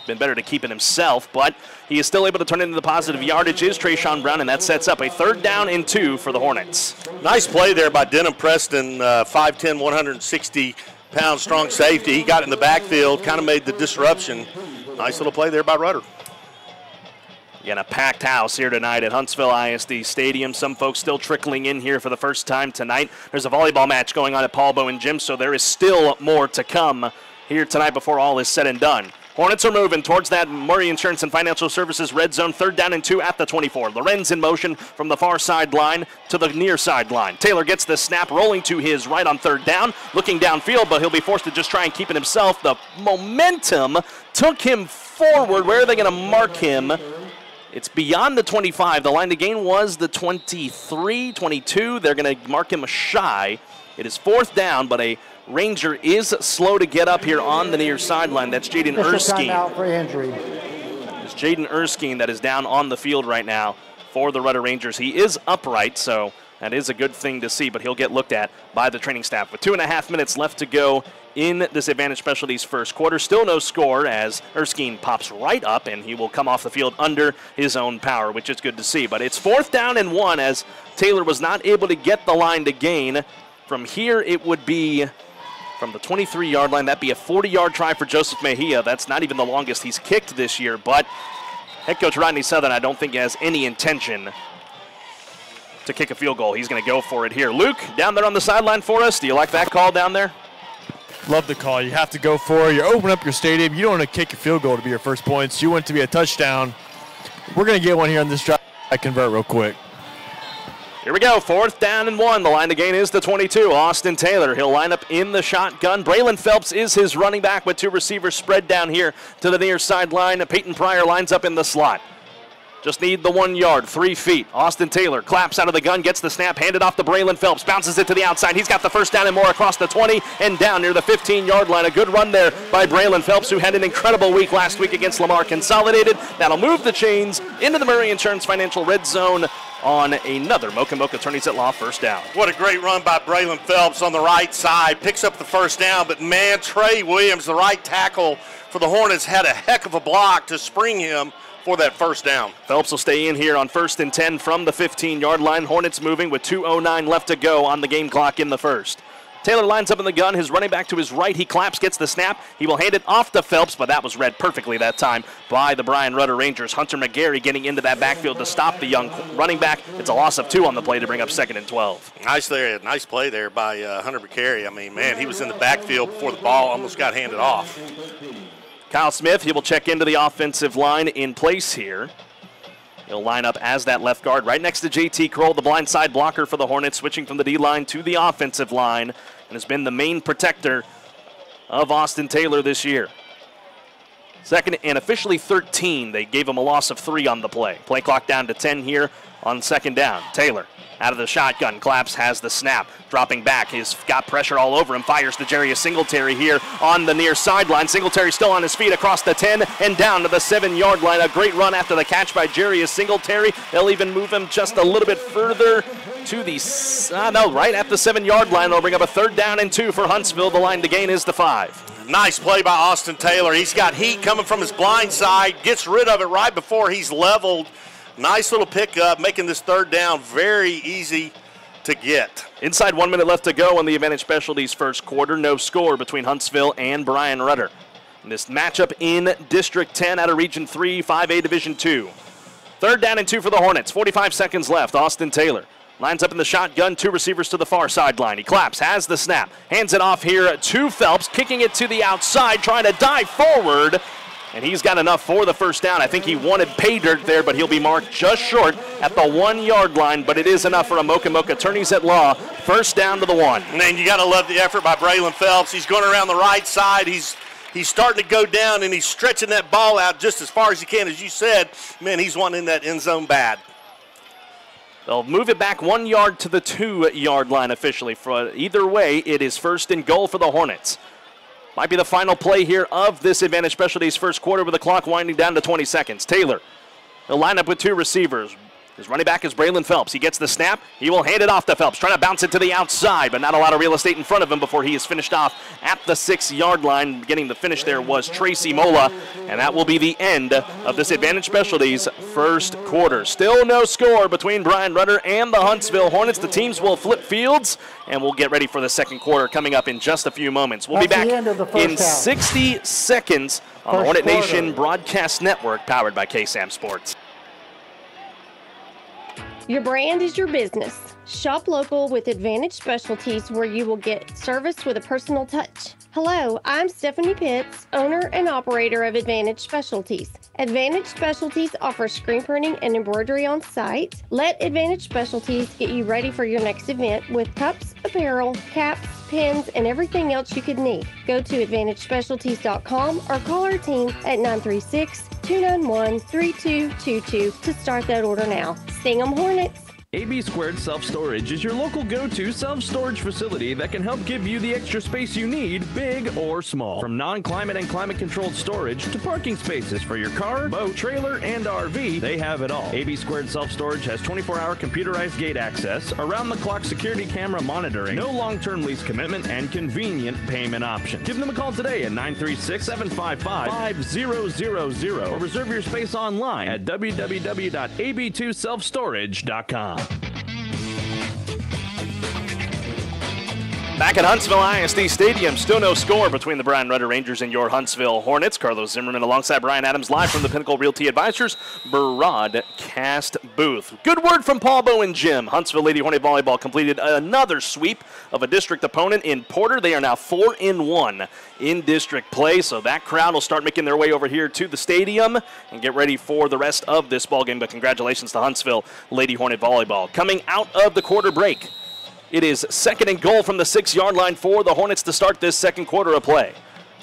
[SPEAKER 1] been better to keep it himself, but he is still able to turn it into the positive yardage is Trayshawn Brown, and that sets up a third down and two for the Hornets.
[SPEAKER 2] Nice play there by Denham Preston, uh, 5'10", 160 pound strong safety. He got in the backfield, kind of made the disruption. Nice little play there by Rudder.
[SPEAKER 1] Again, a packed house here tonight at Huntsville ISD Stadium. Some folks still trickling in here for the first time tonight. There's a volleyball match going on at Paul Bowen Gym, so there is still more to come here tonight before all is said and done. Hornets are moving towards that Murray Insurance and Financial Services red zone. Third down and two at the 24. Lorenz in motion from the far sideline to the near sideline. Taylor gets the snap rolling to his right on third down, looking downfield, but he'll be forced to just try and keep it himself. The momentum took him forward. Where are they going to mark him? It's beyond the 25. The line to gain was the 23, 22. They're going to mark him a shy. It is fourth down, but a Ranger is slow to get up here on the near sideline. That's Jaden Erskine.
[SPEAKER 19] out for injury.
[SPEAKER 1] It's Jaden Erskine that is down on the field right now for the Rudder Rangers. He is upright, so that is a good thing to see, but he'll get looked at by the training staff. With two and a half minutes left to go in this Advantage Specialties first quarter, still no score as Erskine pops right up and he will come off the field under his own power, which is good to see. But it's fourth down and one as Taylor was not able to get the line to gain. From here, it would be from the 23 yard line. That'd be a 40 yard try for Joseph Mejia. That's not even the longest he's kicked this year, but head coach Rodney Southern, I don't think has any intention to kick a field goal. He's going to go for it here. Luke, down there on the sideline for us. Do you like that call down there?
[SPEAKER 8] Love the call. You have to go for it. You open up your stadium. You don't want to kick a field goal to be your first points. You want it to be a touchdown. We're going to get one here on this drive. I convert real quick.
[SPEAKER 1] Here we go, fourth down and one. The line to gain is the 22. Austin Taylor. He'll line up in the shotgun. Braylon Phelps is his running back with two receivers spread down here to the near sideline. Peyton Pryor lines up in the slot. Just need the one yard, three feet. Austin Taylor claps out of the gun, gets the snap, handed off to Braylon Phelps, bounces it to the outside. He's got the first down and more across the 20 and down near the 15 yard line. A good run there by Braylon Phelps, who had an incredible week last week against Lamar Consolidated. That'll move the chains into the Murray Insurance Financial Red Zone on another Moak and Moak Attorneys at Law first down.
[SPEAKER 2] What a great run by Braylon Phelps on the right side. Picks up the first down, but man, Trey Williams, the right tackle for the Hornets, had a heck of a block to spring him for that first down.
[SPEAKER 1] Phelps will stay in here on first and 10 from the 15 yard line. Hornets moving with 2.09 left to go on the game clock in the first. Taylor lines up in the gun. His running back to his right. He claps, gets the snap. He will hand it off to Phelps, but that was read perfectly that time by the Bryan Rudder Rangers. Hunter McGarry getting into that backfield to stop the young running back. It's a loss of two on the play to bring up second and 12.
[SPEAKER 2] Nice there, nice play there by uh, Hunter McGarry. I mean, man, he was in the backfield before the ball almost got handed off.
[SPEAKER 1] Kyle Smith, he will check into the offensive line in place here. He'll line up as that left guard right next to JT Kroll, the blind side blocker for the Hornets, switching from the D line to the offensive line, and has been the main protector of Austin Taylor this year. Second and officially 13. They gave him a loss of three on the play. Play clock down to 10 here on second down. Taylor out of the shotgun. Claps has the snap. Dropping back. He's got pressure all over him. Fires to Jarius Singletary here on the near sideline. Singletary still on his feet across the 10 and down to the 7 yard line. A great run after the catch by Jarius Singletary. They'll even move him just a little bit further to the, uh, no, right at the 7 yard line. They'll bring up a third down and two for Huntsville. The line to gain is the 5.
[SPEAKER 2] Nice play by Austin Taylor. He's got heat coming from his blind side, gets rid of it right before he's leveled Nice little pickup, making this third down very easy to get.
[SPEAKER 1] Inside one minute left to go in the Advantage Specialties first quarter. No score between Huntsville and Bryan Rudder. this matchup in District 10 out of Region 3, 5A Division 2. Third down and two for the Hornets. 45 seconds left. Austin Taylor lines up in the shotgun. Two receivers to the far sideline. He claps, has the snap, hands it off here to Phelps, kicking it to the outside, trying to dive forward and he's got enough for the first down. I think he wanted pay dirt there, but he'll be marked just short at the one yard line, but it is enough for a Mocha attorneys at law. First down to the one.
[SPEAKER 2] Man, you got to love the effort by Braylon Phelps. He's going around the right side. He's he's starting to go down and he's stretching that ball out just as far as he can. As you said, man, he's wanting that end zone bad.
[SPEAKER 1] They'll move it back one yard to the two yard line officially. For either way, it is first and goal for the Hornets. Might be the final play here of this Advantage Specialties first quarter with the clock winding down to 20 seconds. Taylor, he'll line up with two receivers. His running back is Braylon Phelps. He gets the snap. He will hand it off to Phelps, trying to bounce it to the outside, but not a lot of real estate in front of him before he is finished off at the six yard line. Getting the finish there was Tracy Mola, and that will be the end of this Advantage Specialties first quarter. Still no score between Bryan Rudder and the Huntsville Hornets. The teams will flip fields, and we'll get ready for the second quarter coming up in just a few moments. We'll
[SPEAKER 19] That's
[SPEAKER 1] be back in
[SPEAKER 19] half.
[SPEAKER 1] 60 seconds on the Hornet
[SPEAKER 19] quarter.
[SPEAKER 1] Nation Broadcast Network, powered by KSAM Sports.
[SPEAKER 20] Your brand is your business. Shop local with Advantage Specialties where you will get service with a personal touch. Hello, I'm Stephanie Pitts, owner and operator of Advantage Specialties. Advantage Specialties offers screen printing and embroidery on site. Let Advantage Specialties get you ready for your next event with cups, apparel, caps, pins, and everything else you could need. Go to AdvantageSpecialties.com or call our team at 936 291 3222 to start that order now. Sting 'em Hornets!
[SPEAKER 12] AB Squared Self Storage is your local go to self storage facility that can help give you the extra space you need, big or small. From non climate and climate controlled storage to parking spaces for your car, boat, trailer, and RV, they have it all. AB Squared Self Storage has 24 hour computerized gate access, around the clock security camera monitoring, no long term lease commitment, and convenient payment option. Give them a call today at 936 755 5000 or reserve your space online at www.ab2selfstorage.com out.
[SPEAKER 1] Back at Huntsville ISD Stadium, still no score between the Bryan Rudder Rangers and your Huntsville Hornets. Carlos Zimmermann alongside Brian Adams live from the Pinnacle Realty Advisors broadcast booth. Good word from Paul Bowen Gym. Huntsville Lady Hornet Volleyball completed another sweep of a district opponent in Porter. They are now 4 in 1 in district play, so that crowd will start making their way over here to the stadium and get ready for the rest of this ball game. But congratulations to Huntsville Lady Hornet Volleyball. Coming out of the quarter break. It is second and goal from the six yard line for the Hornets to start this second quarter of play.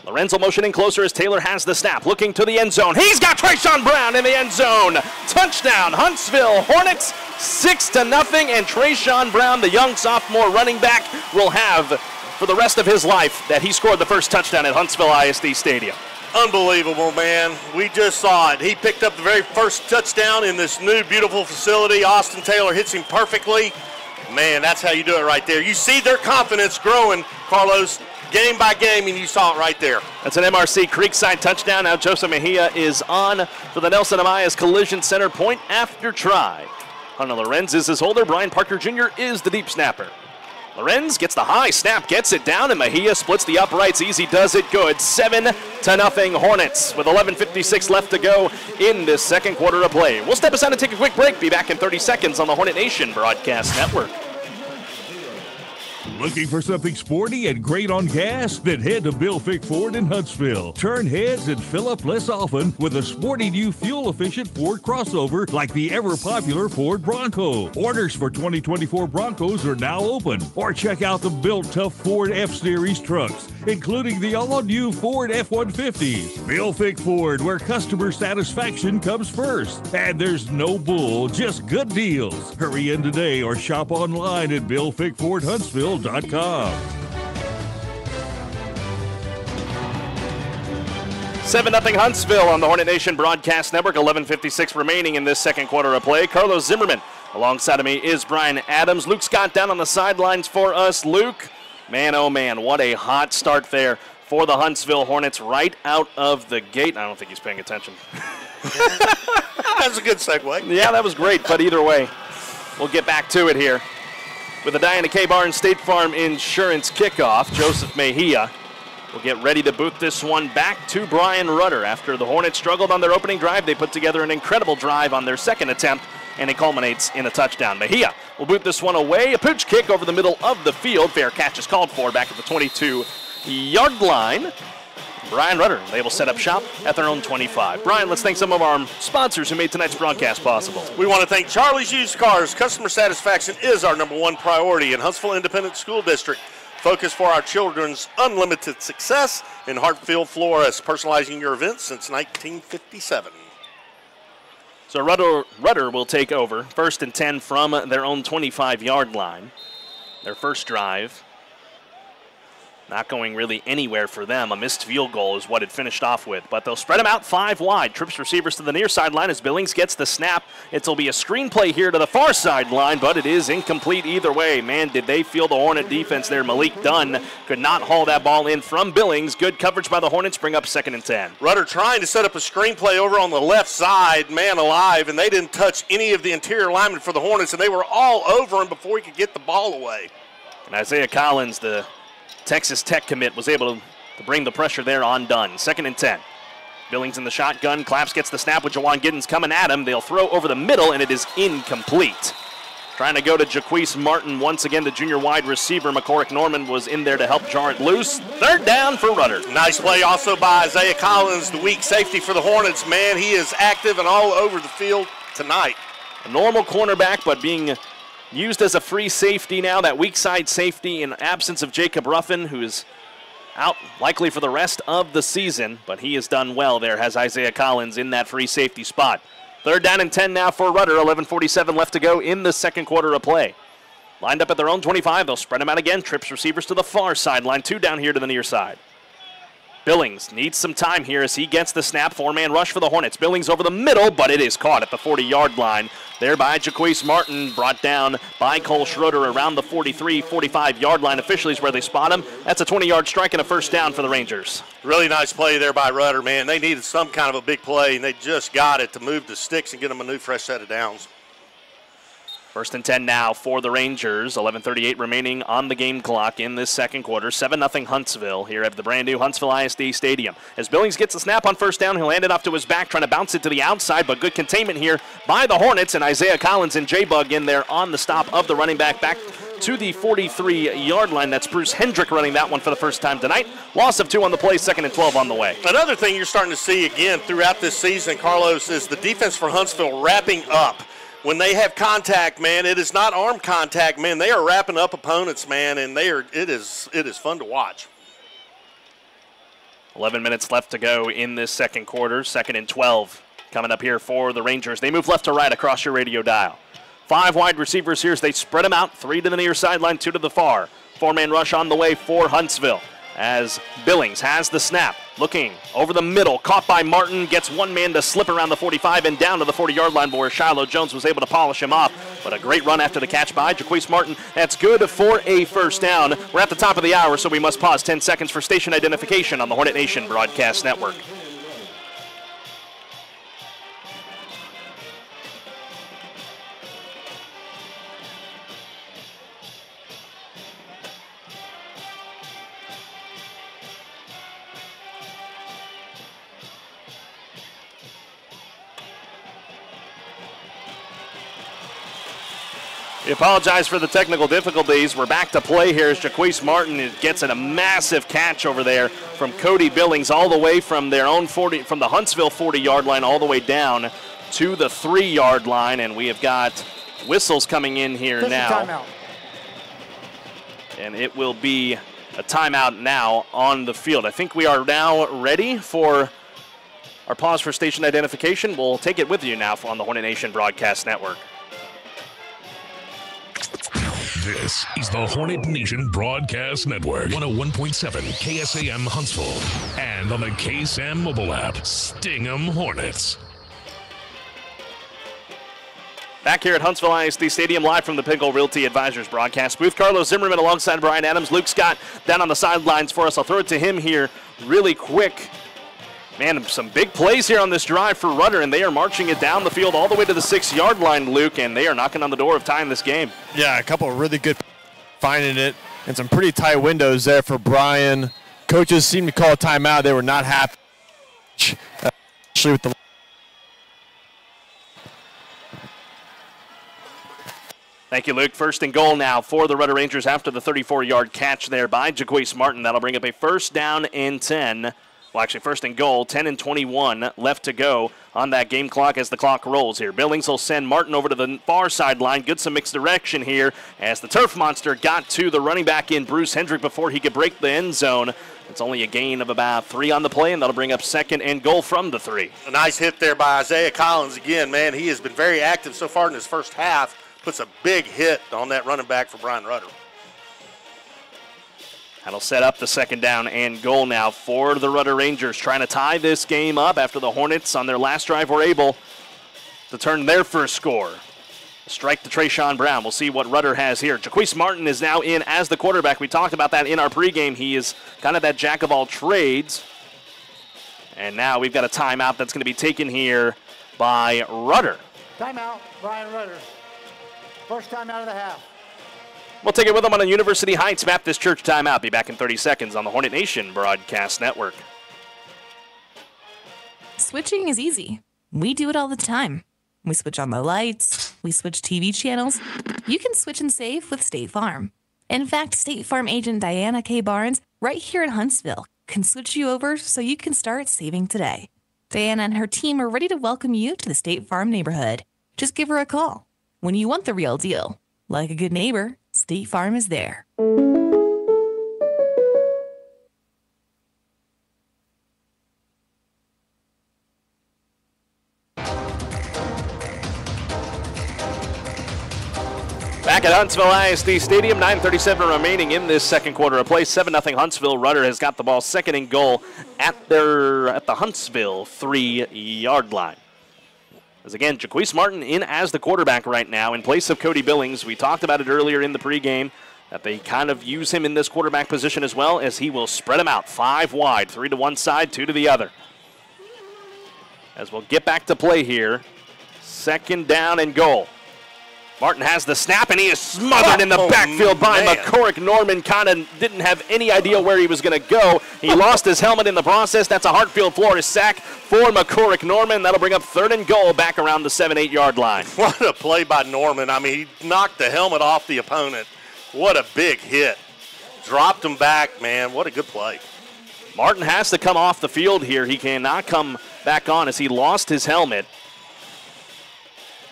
[SPEAKER 1] Lorenzo motioning closer as Taylor has the snap, looking to the end zone. He's got Trayshawn Brown in the end zone. Touchdown, Huntsville Hornets, six to nothing, and Trayshawn Brown, the young sophomore running back, will have for the rest of his life that he scored the first touchdown at Huntsville ISD Stadium.
[SPEAKER 2] Unbelievable, man. We just saw it. He picked up the very first touchdown in this new, beautiful facility. Austin Taylor hits him perfectly. Man, that's how you do it right there. You see their confidence growing, Carlos, game by game, and you saw it right there.
[SPEAKER 1] That's an MRC Creekside touchdown. Now Joseph Mejia is on for the Nelson Amayas Collision Center point after try. Hunter Lorenz is his holder. Brian Parker Jr. is the deep snapper. Lorenz gets the high snap, gets it down, and Mejia splits the uprights. Easy does it good. Seven to nothing Hornets with 11:56 left to go in this second quarter of play. We'll step aside and take a quick break. Be back in 30 seconds on the Hornet Nation Broadcast Network.
[SPEAKER 14] Looking for something sporty and great on gas? Then head to Bill Fick Ford in Huntsville. Turn heads and fill up less often with a sporty new fuel efficient Ford crossover like the ever popular Ford Bronco. Orders for 2024 Broncos are now open. Or check out the built tough Ford F Series trucks, including the all new Ford F 150s. Bill Fick Ford, where customer satisfaction comes first. And there's no bull, just good deals. Hurry in today or shop online at BillFickFordHuntsville.com.
[SPEAKER 1] 7 0 Huntsville on the Hornet Nation Broadcast Network. 11.56 remaining in this second quarter of play. Carlos Zimmermann alongside of me is Brian Adams. Luke Scott down on the sidelines for us. Luke, man, oh man, what a hot start there for the Huntsville Hornets right out of the gate. I don't think he's paying attention.
[SPEAKER 2] That's a good segue.
[SPEAKER 1] Yeah, that was great, but either way, we'll get back to it here. With the Diana K. Barnes State Farm Insurance kickoff, Joseph Mejia will get ready to boot this one back to Bryan Rudder. After the Hornets struggled on their opening drive, they put together an incredible drive on their second attempt, and it culminates in a touchdown. Mejia will boot this one away. A pooch kick over the middle of the field. Fair catch is called for back at the 22 yard line. Bryan Rudder, they will set up shop at their own 25. Brian, let's thank some of our sponsors who made tonight's broadcast possible.
[SPEAKER 2] We want to thank Charlie's Used Cars. Customer satisfaction is our number one priority in Huntsville Independent School District. Focus for our children's unlimited success in Heartfield Florist, personalizing your events since 1957.
[SPEAKER 1] So Rudder, Rudder will take over, first and 10 from their own 25 yard line. Their first drive not going really anywhere for them. A missed field goal is what it finished off with. But they'll spread them out five wide. Trips receivers to the near sideline as Billings gets the snap. It'll be a screenplay here to the far sideline, but it is incomplete either way. Man, did they feel the Hornet defense there. Malik Dunn could not haul that ball in from Billings. Good coverage by the Hornets. Bring up second and 10.
[SPEAKER 2] Rudder trying to set up a screenplay over on the left side, man alive, and they didn't touch any of the interior linemen for the Hornets, and they were all over him before he could get the ball away.
[SPEAKER 1] And Isaiah Collins, the Texas Tech commit was able to, to bring the pressure there on Dunn. Second and 10. Billings in the shotgun. Claps gets the snap with Jawan Giddens coming at him. They'll throw over the middle, and it is incomplete. Trying to go to Jaquise Martin once again, the junior wide receiver. McCorrick Norman was in there to help jar it loose. Third down for Rudder.
[SPEAKER 2] Nice play also by Isaiah Collins, the weak safety for the Hornets. Man, he is active and all over the field tonight.
[SPEAKER 1] A normal cornerback, but being used as a free safety now, that weak side safety in absence of Jacob Ruffin, who is out likely for the rest of the season, but he has done well there, has Isaiah Collins in that free safety spot. Third down and 10 now for Rudder. 11:47 left to go in the second quarter of play. Lined up at their own 25. They'll spread them out again. Trips receivers to the far sideline. Two down here to the near side. Billings needs some time here as he gets the snap. Four man rush for the Hornets. Billings over the middle, but it is caught at the 40 yard line. There by Jaquise Martin, brought down by Cole Schroeder around the 43 45 yard line. Officially is where they spot him. That's a 20 yard strike and a first down for the Rangers.
[SPEAKER 2] Really nice play there by Rudder, man. They needed some kind of a big play, and they just got it to move the sticks and get them a new fresh set of downs.
[SPEAKER 1] First and 10 now for the Rangers. 11:38 remaining on the game clock in this second quarter. 7-0 Huntsville here at the brand new Huntsville ISD Stadium. As Billings gets a snap on first down, he'll hand it off to his back, trying to bounce it to the outside, but good containment here by the Hornets and Isaiah Collins and J-Bug in there on the stop of the running back back to the 43-yard line. That's Bruce Hendrick running that one for the first time tonight. Loss of two on the play, second and 12 on the way.
[SPEAKER 2] Another thing you're starting to see again throughout this season, Carlos, is the defense for Huntsville wrapping up when they have contact, man, it is not arm contact, man. They are wrapping up opponents, man, and they are. It is. It is fun to watch.
[SPEAKER 1] 11 minutes left to go in this second quarter. Second and 12 coming up here for the Rangers. They move left to right across your radio dial. Five wide receivers here as they spread them out. Three to the near sideline, two to the far. Four man rush on the way for Huntsville as Billings has the snap. Looking over the middle, caught by Martin, gets one man to slip around the 45 and down to the 40 yard line where Shiloh Jones was able to polish him off. But a great run after the catch by Jaquise Martin. That's good for a first down. We're at the top of the hour, so we must pause 10 seconds for station identification on the Hornet Nation Broadcast Network. We apologize for the technical difficulties. We're back to play here as Jaquise Martin gets a massive catch over there from Cody Billings all the way from their own 40, from the Huntsville 40 yard line all the way down to the three yard line. And we have got whistles coming in here now. And it will be a timeout now on the field. I think we are now ready for our pause for station identification. We'll take it with you now on the Hornet Nation Broadcast Network.
[SPEAKER 4] This is the Hornet Nation Broadcast Network. 101.7 KSAM Huntsville. And on the KSAM mobile app, Sting 'em Hornets.
[SPEAKER 1] Back here at Huntsville ISD Stadium, live from the Pinnacle Realty Advisors broadcast booth. Carlos Zimmermann alongside Brian Adams. Luke Scott down on the sidelines for us. I'll throw it to him here really quick. Man, some big plays here on this drive for Rudder, and they are marching it down the field all the way to the six yard line, Luke, and they are knocking on the door of tying this game.
[SPEAKER 8] Yeah, a couple of really good finding it, and some pretty tight windows there for Brian. Coaches seemed to call a timeout. They were not happy, especially with the.
[SPEAKER 1] Thank you, Luke. First and goal now for the Rudder Rangers after the 34 yard catch there by Jaquise Martin. That'll bring up a first down and 10. Well, actually, first and goal, 10 and 21 left to go on that game clock as the clock rolls here. Billings will send Martin over to the far sideline. Good some mixed direction here as the turf monster got to the running back in Bruce Hendrick before he could break the end zone. It's only a gain of about three on the play, and that'll bring up second and goal from the three.
[SPEAKER 2] A nice hit there by Isaiah Collins again, man. He has been very active so far in his first half. Puts a big hit on that running back for Bryan Rudder.
[SPEAKER 1] That'll set up the second down and goal now for the Rudder Rangers, trying to tie this game up after the Hornets on their last drive were able to turn their first score. Strike to Trayshawn Brown. We'll see what Rudder has here. Jaquise Martin is now in as the quarterback. We talked about that in our pregame. He is kind of that jack of all trades. And now we've got a timeout that's going to be taken here by Rudder.
[SPEAKER 19] Timeout, Bryan Rudder. First time out of the half.
[SPEAKER 1] We'll take it with them on a University Heights Baptist Church timeout. Be back in 30 seconds on the Hornet Nation Broadcast Network.
[SPEAKER 10] Switching is easy. We do it all the time. We switch on the lights, we switch TV channels. You can switch and save with State Farm. In fact, State Farm agent Diana K. Barnes, right here in Huntsville, can switch you over so you can start saving today. Diana and her team are ready to welcome you to the State Farm neighborhood. Just give her a call. When you want the real deal, like a good neighbor, State Farm is there.
[SPEAKER 1] Back at Huntsville ISD Stadium, 9.37 remaining in this second quarter of play. 7-0 Huntsville. Rudder has got the ball second and goal at, their, at the Huntsville three-yard line. As again, Jaquise Martin in as the quarterback right now in place of Cody Billings. We talked about it earlier in the pregame that they kind of use him in this quarterback position as well as he will spread them out five wide, three to one side, two to the other. As we'll get back to play here, second down and goal. Martin has the snap, and he is smothered in the
[SPEAKER 2] Oh,
[SPEAKER 1] backfield by
[SPEAKER 2] man.
[SPEAKER 1] McCorrick. Norman kind of didn't have any idea where he was going to go. He lost his helmet in the process. That's a Heartfield Florist sack for McCorrick Norman. That'll bring up third and goal back around the 7 8 yard line.
[SPEAKER 2] What a play by Norman. I mean, he knocked the helmet off the opponent. What a big hit. Dropped him back, man. What a good play.
[SPEAKER 1] Martin has to come off the field here. He cannot come back on as he lost his helmet.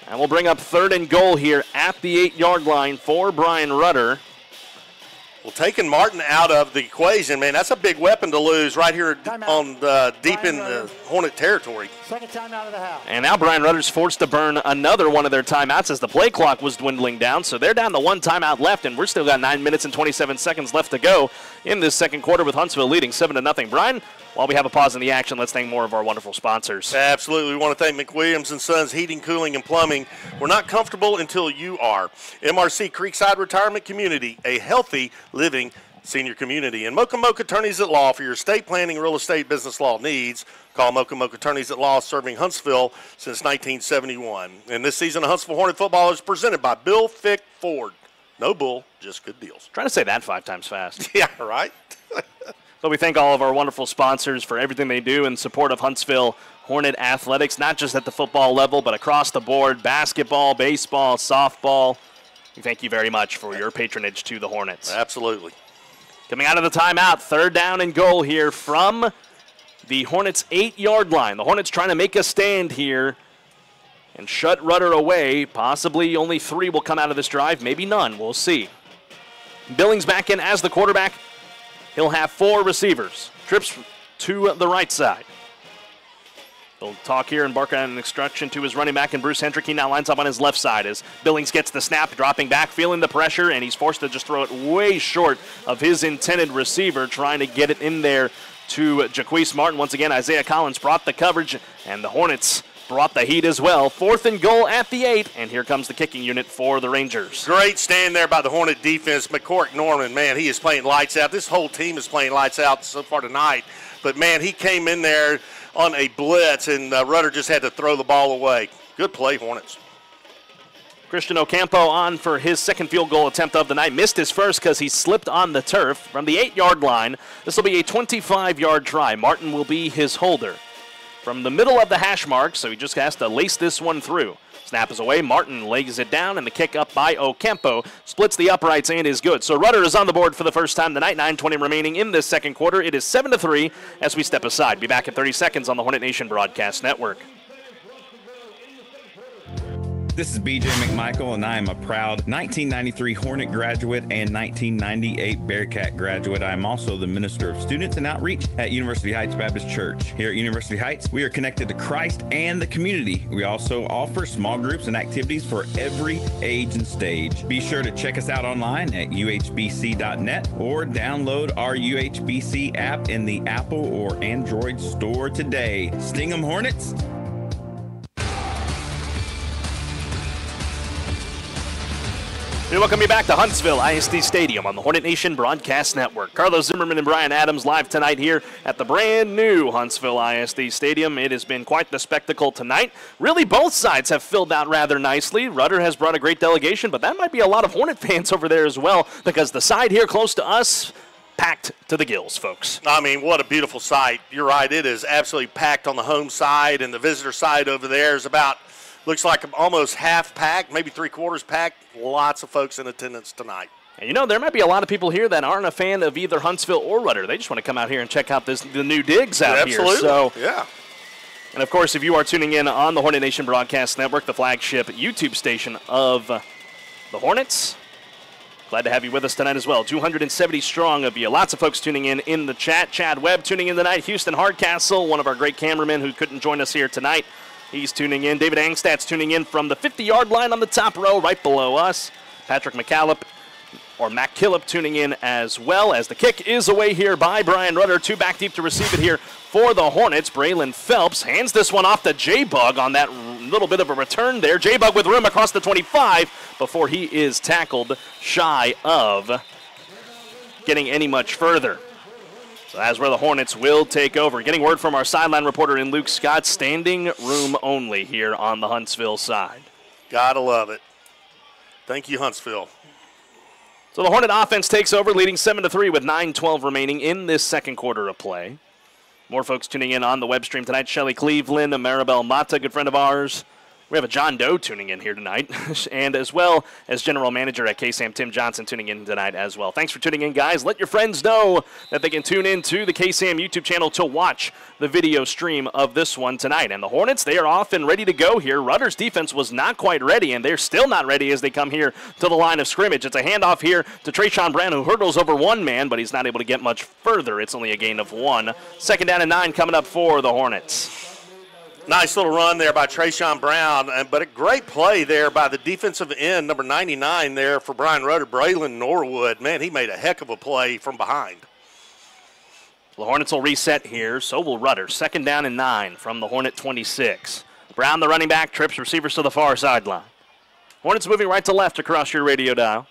[SPEAKER 1] And we'll bring up third and goal here at the eight yard line for Bryan Rudder.
[SPEAKER 2] Well, taking Martin out of the equation, man, that's a big weapon to lose right here on uh, deep in the Hornet territory.
[SPEAKER 19] Second time out of the house.
[SPEAKER 1] And now Bryan Rudder's forced to burn another one of their timeouts as the play clock was dwindling down. So they're down to one timeout left, and we're still got nine minutes and 27 seconds left to go in this second quarter with Huntsville leading seven to nothing. Brian, while we have a pause in the action, let's thank more of our wonderful sponsors.
[SPEAKER 2] Absolutely. We want to thank McWilliams and Sons Heating, Cooling, and Plumbing. We're not comfortable until you are. MRC Creekside Retirement Community, a healthy living senior community. And Moak and Moak Attorneys at Law for your estate planning, real estate, business law needs. Call Moak and Moak Attorneys at Law, serving Huntsville since 1971. And this season of Huntsville Hornet football is presented by Bill Fick Ford. No bull, just good deals.
[SPEAKER 1] Trying to say that five times fast.
[SPEAKER 2] Yeah, right.
[SPEAKER 1] So we thank all of our wonderful sponsors for everything they do in support of Huntsville Hornet athletics, not just at the football level, but across the board basketball, baseball, softball. We thank you very much for your patronage to the Hornets.
[SPEAKER 2] Absolutely.
[SPEAKER 1] Coming out of the timeout, third down and goal here from the Hornets' eight yard line. The Hornets trying to make a stand here and shut Rudder away. Possibly only three will come out of this drive, maybe none. We'll see. Billings back in as the quarterback. He'll have four receivers. Trips to the right side. He'll talk here and bark out an instruction to his running back, and Bruce Hendrick. He now lines up on his left side as Billings gets the snap, dropping back, feeling the pressure, and he's forced to just throw it way short of his intended receiver, trying to get it in there to Jaquise Martin. Once again, Isaiah Collins brought the coverage, and the Hornets brought the heat as well. Fourth and goal at the eight, and here comes the kicking unit for the Rangers.
[SPEAKER 2] Great stand there by the Hornet defense. McCork Norman, man, he is playing lights out. This whole team is playing lights out so far tonight. But, man, he came in there on a blitz, and uh, Rudder just had to throw the ball away. Good play, Hornets.
[SPEAKER 1] Christian Ocampo on for his second field goal attempt of the night. Missed his first because he slipped on the turf from the eight yard line. This will be a 25 yard try. Martin will be his holder. From the middle of the hash mark, so he just has to lace this one through. Snap is away. Martin lays it down, and the kick up by Ocampo splits the uprights and is good. So Rudder is on the board for the first time tonight. 9:20 remaining in this second quarter. It is seven to three as we step aside. Be back in 30 seconds on the Hornet Nation Broadcast Network.
[SPEAKER 21] This is BJ McMichael, and I am a proud 1993 Hornet graduate and 1998 Bearkat graduate. I am also the Minister of Students and Outreach at University Heights Baptist Church. Here at University Heights, we are connected to Christ and the community. We also offer small groups and activities for every age and stage. Be sure to check us out online at uhbc.net or download our UHBC app in the Apple or Android store today. Sting 'em Hornets!
[SPEAKER 1] We welcome you back to Huntsville ISD Stadium on the Hornet Nation Broadcast Network. Carlos Zimmermann and Brian Adams live tonight here at the brand new Huntsville ISD Stadium. It has been quite the spectacle tonight. Really, both sides have filled out rather nicely. Rudder has brought a great delegation, but that might be a lot of Hornet fans over there as well because the side here close to us packed to the gills, folks.
[SPEAKER 2] I mean, what a beautiful sight. You're right. It is absolutely packed on the home side, and the visitor side over there is about, looks like almost half packed, maybe three quarters packed. Lots of folks in attendance tonight.
[SPEAKER 1] And you know, there might be a lot of people here that aren't a fan of either Huntsville or Rudder. They just want to come out here and check out this the new digs out
[SPEAKER 2] Absolutely.
[SPEAKER 1] here. So
[SPEAKER 2] yeah.
[SPEAKER 1] And of course, if you are tuning in on the Hornet Nation Broadcast Network, the flagship YouTube station of the Hornets, glad to have you with us tonight as well. 270 strong of you. Lots of folks tuning in in the chat. Chad Webb tuning in tonight. Houston Hardcastle, one of our great cameramen who couldn't join us here tonight. He's tuning in. David Angstad's tuning in from the 50 yard line on the top row, right below us. Patrick McCallop or Matt Killip tuning in as well as the kick is away here by Bryan Rudder. Two back deep to receive it here for the Hornets. Braylon Phelps hands this one off to J-Bug on that little bit of a return there. J-Bug with room across the 25 before he is tackled shy of getting any much further. So that's where the Hornets will take over. Getting word from our sideline reporter in Luke Scott, standing room only here on the Huntsville side.
[SPEAKER 2] Gotta love it. Thank you, Huntsville.
[SPEAKER 1] So the Hornet offense takes over, leading 7 to 3 with 9-12 remaining in this second quarter of play. More folks tuning in on the web stream tonight. Shelly Cleveland, Maribel Mata, good friend of ours. We have a John Doe tuning in here tonight, and as well as General Manager at KSAM, Tim Johnson, tuning in tonight as well. Thanks for tuning in, guys. Let your friends know that they can tune in to the KSAM YouTube channel to watch the video stream of this one tonight. And the Hornets, they are off and ready to go here. Rudder's defense was not quite ready, and they're still not ready as they come here to the line of scrimmage. It's a handoff here to Trayshawn Brown, who hurdles over one man, but he's not able to get much further. It's only a gain of one. Second down and nine coming up for the Hornets.
[SPEAKER 2] Nice little run there by Trayshawn Brown, but a great play there by the defensive end, number 99 there for Bryan Rudder, Braylon Norwood. Man, he made a heck of a play from behind.
[SPEAKER 1] The Hornets will reset here, so will Rudder. Second down and nine from the Hornet 26. Brown, the running back, trips receivers to the far sideline. Hornets moving right to left across your radio dial.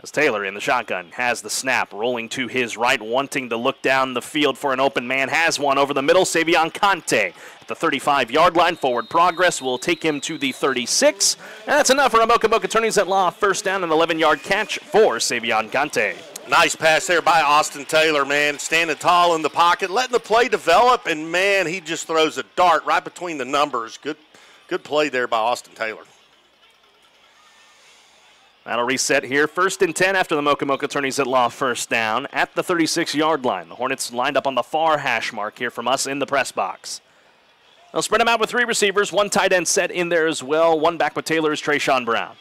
[SPEAKER 1] As Taylor in the shotgun has the snap, rolling to his right, wanting to look down the field for an open man. Has one over the middle. Savion Conte the 35 yard line. Forward progress will take him to the 36. And that's enough for a Moak and Moak Attorneys at Law. First down, an 11 yard catch for Savion Conte.
[SPEAKER 2] Nice pass there by Austin Taylor, man. Standing tall in the pocket, letting the play develop, and man, he just throws a dart right between the numbers. Good, good play there by Austin Taylor.
[SPEAKER 1] That'll reset here. First and 10 after the Mocha attorneys at law first down at the 36 yard line. The Hornets lined up on the far hash mark here from us in the press box. They'll spread them out with three receivers, one tight end set in there as well. One back with Taylor is Trayshawn Brown.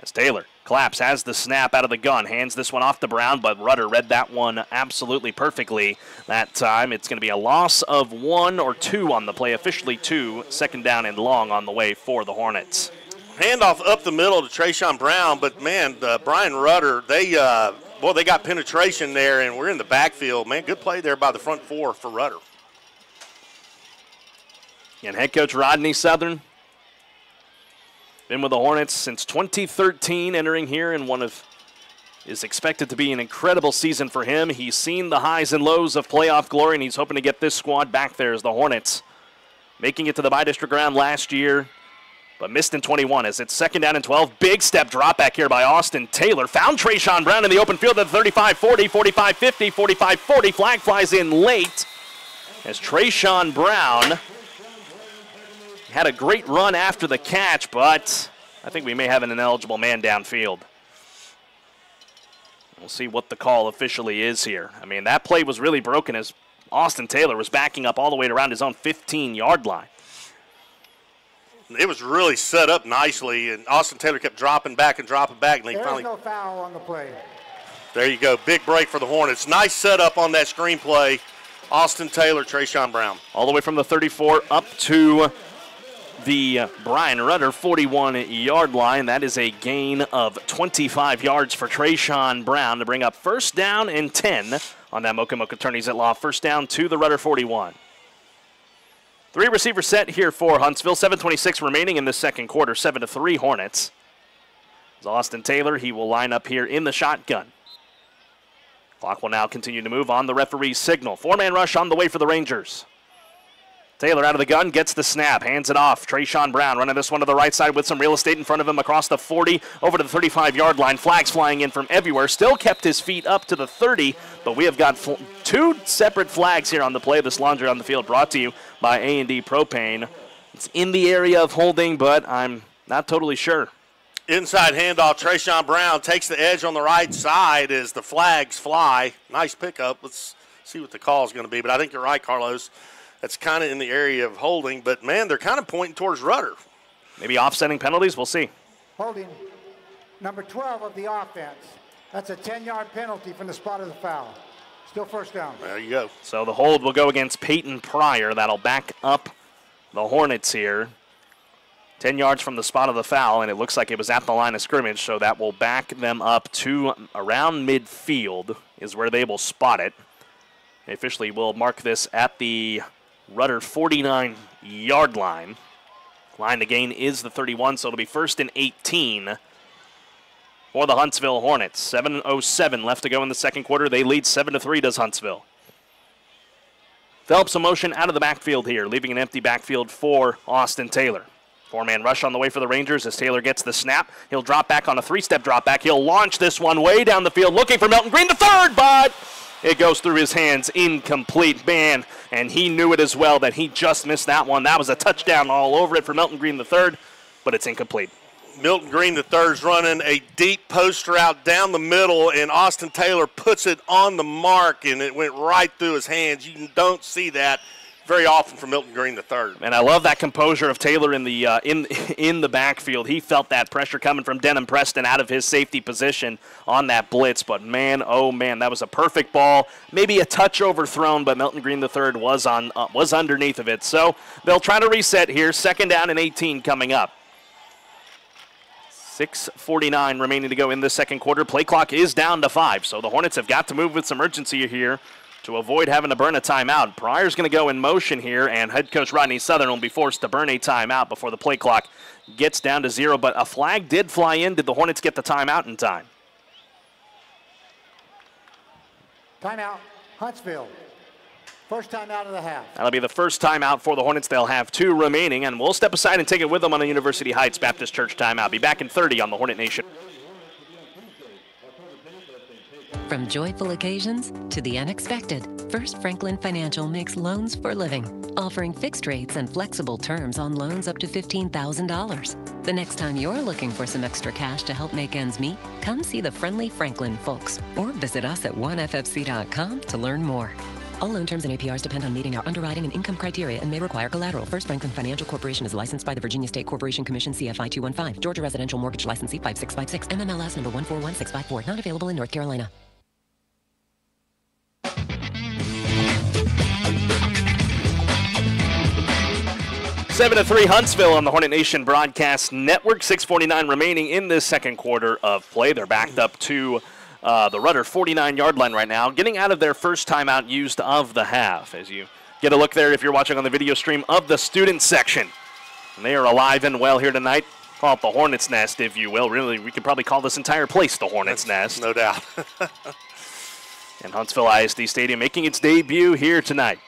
[SPEAKER 1] As Taylor claps, has the snap out of the gun, hands this one off to Brown, but Rudder read that one absolutely perfectly that time. It's going to be a loss of one or two on the play, officially two, second down and long on the way for the Hornets
[SPEAKER 2] handoff up the middle to Trayshawn Brown, but man, uh, Bryan Rudder, they uh, they got penetration there, and we're in the backfield. Man, good play there by the front four for Rudder.
[SPEAKER 1] And head coach Rodney Southern been with the Hornets since 2013, entering here in one of is expected to be an incredible season for him. He's seen the highs and lows of playoff glory, and he's hoping to get this squad back there as the Hornets making it to the bi-district round last year but missed in 21 as it's second down and 12. Big step drop back here by Austin Taylor. Found Trayshawn Brown in the open field at 35 40, 45 50, 45 40. Flag flies in late as Trayshawn Brown had a great run after the catch, but I think we may have an ineligible man downfield. We'll see what the call officially is here. I mean, that play was really broken as Austin Taylor was backing up all the way around his own 15 yard line
[SPEAKER 2] it was really set up nicely, and Austin Taylor kept dropping back and dropping back, and they
[SPEAKER 19] There's
[SPEAKER 2] finally.
[SPEAKER 19] no foul on the play.
[SPEAKER 2] There you go, big break for the Hornets. Nice setup on that screenplay. Austin Taylor, Trayshawn Brown.
[SPEAKER 1] All the way from the 34 up to the uh, Bryan Rudder 41 yard line. That is a gain of 25 yards for Trayshawn Brown to bring up first down and 10 on that Mocha Attorneys at Law. First down to the Rudder 41. Three receiver set here for Huntsville. 7:26 remaining in the second quarter. Seven to three Hornets. As Austin Taylor, he will line up here in the shotgun. Clock will now continue to move on the referee's signal. Four-man rush on the way for the Rangers. Taylor out of the gun, gets the snap, hands it off. Trayshawn Brown running this one to the right side with some real estate in front of him across the 40 over to the 35 yard line. Flags flying in from everywhere. Still kept his feet up to the 30, but we have got two separate flags here on the play. This laundry on the field brought to you by A&D Propane. It's in the area of holding, but I'm not totally sure.
[SPEAKER 2] Inside handoff, Trayshawn Brown takes the edge on the right side as the flags fly. Nice pickup. Let's see what the call is going to be, but I think you're right, Carlos that's kind of in the area of holding. But man, they're kind of pointing towards Rudder.
[SPEAKER 1] Maybe offsetting penalties. We'll see.
[SPEAKER 19] Holding number 12 of the offense. That's a 10-yard penalty from the spot of the foul. Still first down.
[SPEAKER 2] There you go.
[SPEAKER 1] So the hold will go against Peyton Pryor. That'll back up the Hornets here. 10 yards from the spot of the foul, and it looks like it was at the line of scrimmage, so that will back them up to around midfield, is where they will spot it. They officially will mark this at the Rudder 49 yard line. Line to gain is the 31, so it'll be first and 18 for the Huntsville Hornets. 7.07 left to go in the second quarter. They lead 7 to 3, does Huntsville. Phelps a motion out of the backfield here, leaving an empty backfield for Austin Taylor. Four man rush on the way for the Rangers as Taylor gets the snap. He'll drop back on a three step drop back. He'll launch this one way down the field looking for Milton Green, the third, but it goes through his hands, incomplete. Man, and he knew it as well that he just missed that one. That was a touchdown all over it for Milton Green the third, but it's incomplete.
[SPEAKER 2] Milton Green the third's running a deep post route down the middle, and Austin Taylor puts it on the mark, and it went right through his hands. You don't see that very often from Milton Green the third.
[SPEAKER 1] And I love that composure of Taylor in the uh, in in the backfield. He felt that pressure coming from Denham Preston out of his safety position on that blitz. But man, oh man, that was a perfect ball. Maybe a touch overthrown, but Milton Green the third was on uh, was underneath of it. So they'll try to reset here. Second down and 18 coming up. 6.49 remaining to go in the second quarter. Play clock is down to five, so the Hornets have got to move with some urgency here to avoid having to burn a timeout. Pryor's going to go in motion here, and head coach Rodney Southern will be forced to burn a timeout before the play clock gets down to zero. But a flag did fly in. Did the Hornets get the timeout in time?
[SPEAKER 19] Timeout, Huntsville. First time out of the half.
[SPEAKER 1] That'll be the first timeout for the Hornets. They'll have two remaining, and we'll step aside and take it with them on a University Heights Baptist Church timeout. Be back in 30 on the Hornet Nation.
[SPEAKER 22] From joyful occasions to the unexpected, First Franklin Financial makes loans for living, offering fixed rates and flexible terms on loans up to $15,000. The next time you're looking for some extra cash to help make ends meet, come see the friendly Franklin folks or visit us at oneffc.com to learn more. All loan terms and APRs depend on meeting our underwriting and income criteria and may require collateral. First Franklin Financial Corporation is licensed by the Virginia State Corporation Commission CFI 215, Georgia Residential Mortgage Licensee 5656, MMLS number 141654, not available in North Carolina.
[SPEAKER 1] Seven to three, Huntsville on the Hornet Nation Broadcast Network. Six forty-nine remaining in this second quarter of play. They're backed up to uh, the Rudder 49-yard line right now, getting out of their first timeout used of the half. As you get a look there, if you're watching on the video stream of the student section, and they are alive and well here tonight. Call it the Hornet's Nest, if you will. Really, we could probably call this entire place the Hornet's Nest.
[SPEAKER 2] No doubt.
[SPEAKER 1] and Huntsville ISD Stadium making its debut here tonight.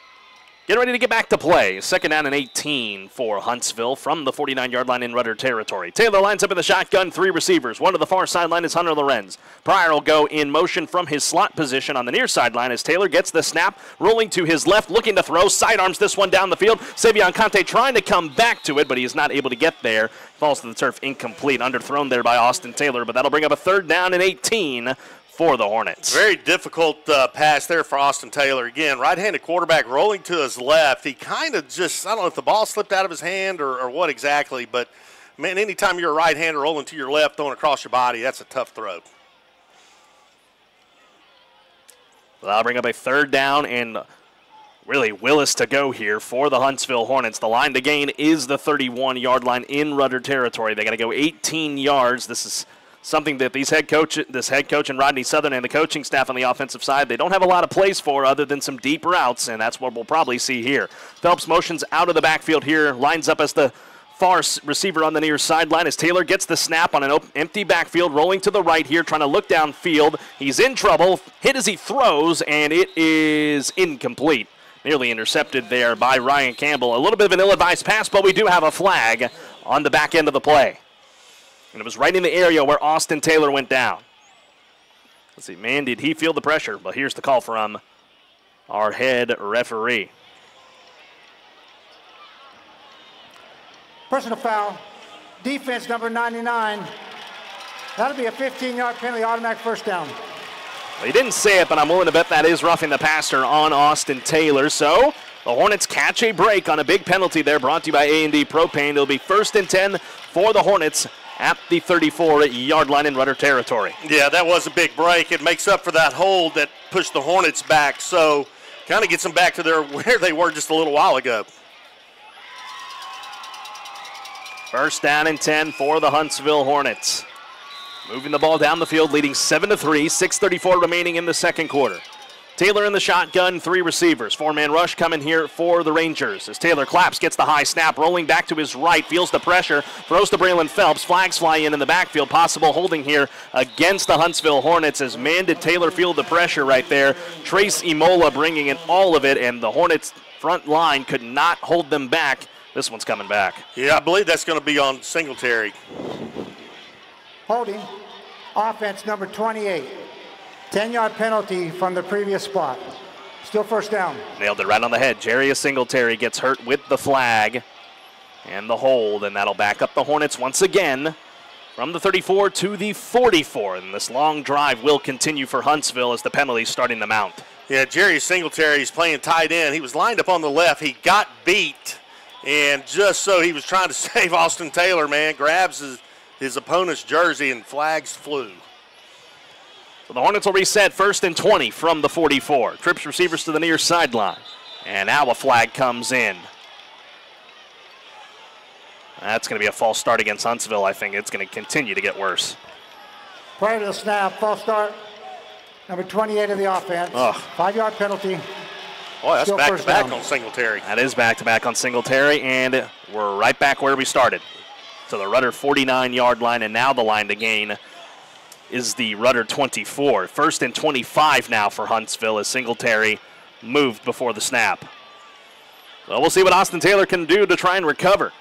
[SPEAKER 1] Getting ready to get back to play. Second down and 18 for Huntsville from the 49 yard line in Rudder territory. Taylor lines up in the shotgun, three receivers. One to the far sideline is Hunter Lorenz. Pryor will go in motion from his slot position on the near sideline as Taylor gets the snap, rolling to his left, looking to throw. Sidearms this one down the field. Savion Conte trying to come back to it, but he is not able to get there. Falls to the turf incomplete, underthrown there by Austin Taylor, but that'll bring up a third down and 18 for the Hornets.
[SPEAKER 2] Very difficult uh, pass there for Austin Taylor. Again, right handed quarterback rolling to his left. He kind of just, I don't know if the ball slipped out of his hand or, or what exactly, but man, anytime you're a right hander rolling to your left, throwing across your body, that's a tough throw.
[SPEAKER 1] Well, I'll bring up a third down and really Willis to go here for the Huntsville Hornets. The line to gain is the 31 yard line in Rudder territory. They got to go 18 yards. This is something that these head coach, this head coach and Rodney Southern and the coaching staff on the offensive side, they don't have a lot of plays for other than some deep routes, and that's what we'll probably see here. Phelps motions out of the backfield here, lines up as the far receiver on the near sideline as Taylor gets the snap on an empty backfield, rolling to the right here, trying to look downfield. He's in trouble, hit as he throws, and it is incomplete. Nearly intercepted there by Ryan Campbell. A little bit of an ill advised pass, but we do have a flag on the back end of the play. And it was right in the area where Austin Taylor went down. Let's see, man, did he feel the pressure? But here's the call from our head referee.
[SPEAKER 19] Personal foul. Defense number 99. That'll be a 15 yard penalty, automatic first down.
[SPEAKER 1] Well, he didn't say it, but I'm willing to bet that is roughing the passer on Austin Taylor. So the Hornets catch a break on a big penalty there brought to you by A&D Propane. It'll be first and 10 for the Hornets at the 34 yard line in Rudder territory.
[SPEAKER 2] Yeah, that was a big break. It makes up for that hold that pushed the Hornets back. So kind of gets them back to their where they were just a little while ago.
[SPEAKER 1] First down and 10 for the Huntsville Hornets. Moving the ball down the field, leading 7 to 3, 6.34 remaining in the second quarter. Taylor in the shotgun, three receivers. Four man rush coming here for the Rangers. As Taylor claps, gets the high snap, rolling back to his right, feels the pressure, throws to Braylon Phelps. Flags fly in in the backfield. Possible holding here against the Huntsville Hornets. As man did Taylor feel the pressure right there. Trace Emola bringing in all of it, and the Hornets front line could not hold them back. This one's coming back.
[SPEAKER 2] Yeah, I believe that's going to be on Singletary.
[SPEAKER 19] Holding. Offense number 28. 10 yard penalty from the previous spot. Still first down.
[SPEAKER 1] Nailed it right on the head. Jarius Singletary gets hurt with the flag and the hold, and that'll back up the Hornets once again from the 34 to the 44. And this long drive will continue for Huntsville as the penalties starting to mount.
[SPEAKER 2] Yeah, Jerry Singletary is playing tight end. He was lined up on the left. He got beat, and just so he was trying to save Austin Taylor, man, grabs his, his opponent's jersey and flags flew.
[SPEAKER 1] So the Hornets will reset first and 20 from the 44. Trips receivers to the near sideline. And now a flag comes in. That's going to be a false start against Huntsville. I think it's going to continue to get worse.
[SPEAKER 19] Prior to the snap, false start. Number 28 of the offense.
[SPEAKER 1] Ugh.
[SPEAKER 19] Five yard penalty.
[SPEAKER 2] Boy, that's
[SPEAKER 19] Still
[SPEAKER 2] back to back
[SPEAKER 19] down.
[SPEAKER 2] on Singletary.
[SPEAKER 1] That is back to back on Singletary, and we're right back where we started. To the Rudder 49 yard line, and now the line to gain is the Rudder 24. First and 25 now for Huntsville as Singletary moved before the snap. Well, we'll see what Austin Taylor can do to try and recover.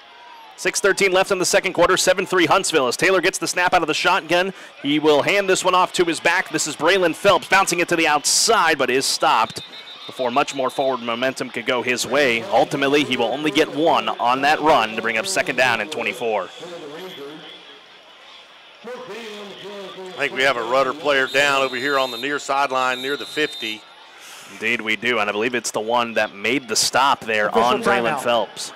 [SPEAKER 1] 6.13 left in the second quarter, 7 3 Huntsville. As Taylor gets the snap out of the shotgun, he will hand this one off to his back. This is Braylon Phelps bouncing it to the outside, but is stopped before much more forward momentum could go his way. Ultimately, he will only get one on that run to bring up second down and 24.
[SPEAKER 2] I think we have a rudder player down over here on the near sideline near the 50.
[SPEAKER 1] Indeed, we do, and I believe it's the one that made the stop there
[SPEAKER 2] Official
[SPEAKER 1] on Braylon
[SPEAKER 2] timeout.
[SPEAKER 1] Phelps.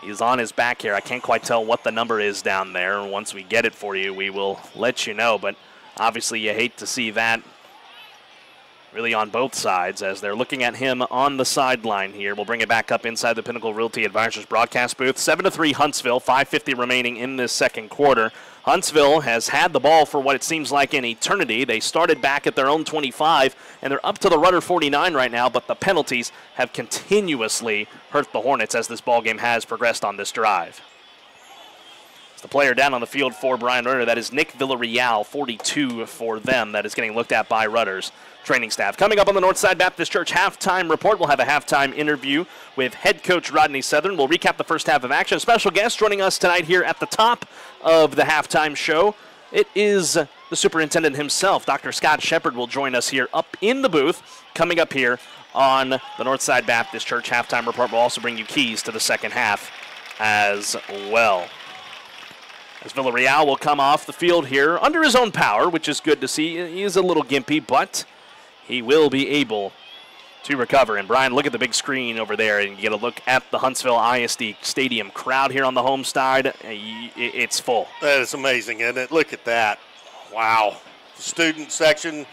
[SPEAKER 1] He's on his back here. I can't quite tell what the number is down there. Once we get it for you, we will let you know. But obviously, you hate to see that really on both sides as they're looking at him on the sideline here. We'll bring it back up inside the Pinnacle Realty Advisors broadcast booth. 7 to 3 Huntsville, 5:50 remaining in this second quarter. Huntsville has had the ball for what it seems like an eternity. They started back at their own 25 and they're up to the Rudder 49 right now, but the penalties have continuously hurt the Hornets as this ball game has progressed on this drive. The player down on the field for Bryan Rudder. That is Nick Villarreal, 42 for them. That is getting looked at by Rudder's training staff. Coming up on the Northside Baptist Church halftime report, we'll have a halftime interview with head coach Rodney Southern. We'll recap the first half of action. Special guest joining us tonight here at the top of the halftime show. It is the superintendent himself, Dr. Scott Shepard, will join us here up in the booth. Coming up here on the Northside Baptist Church halftime report, we'll also bring you keys to the second half as well. As Villarreal will come off the field here under his own power, which is good to see. He is a little gimpy, but he will be able to recover. And Brian, look at the big screen over there, and get a look at the Huntsville ISD Stadium crowd here on the home side. It's full.
[SPEAKER 2] That is amazing, isn't it? Look at that. Wow. The student section,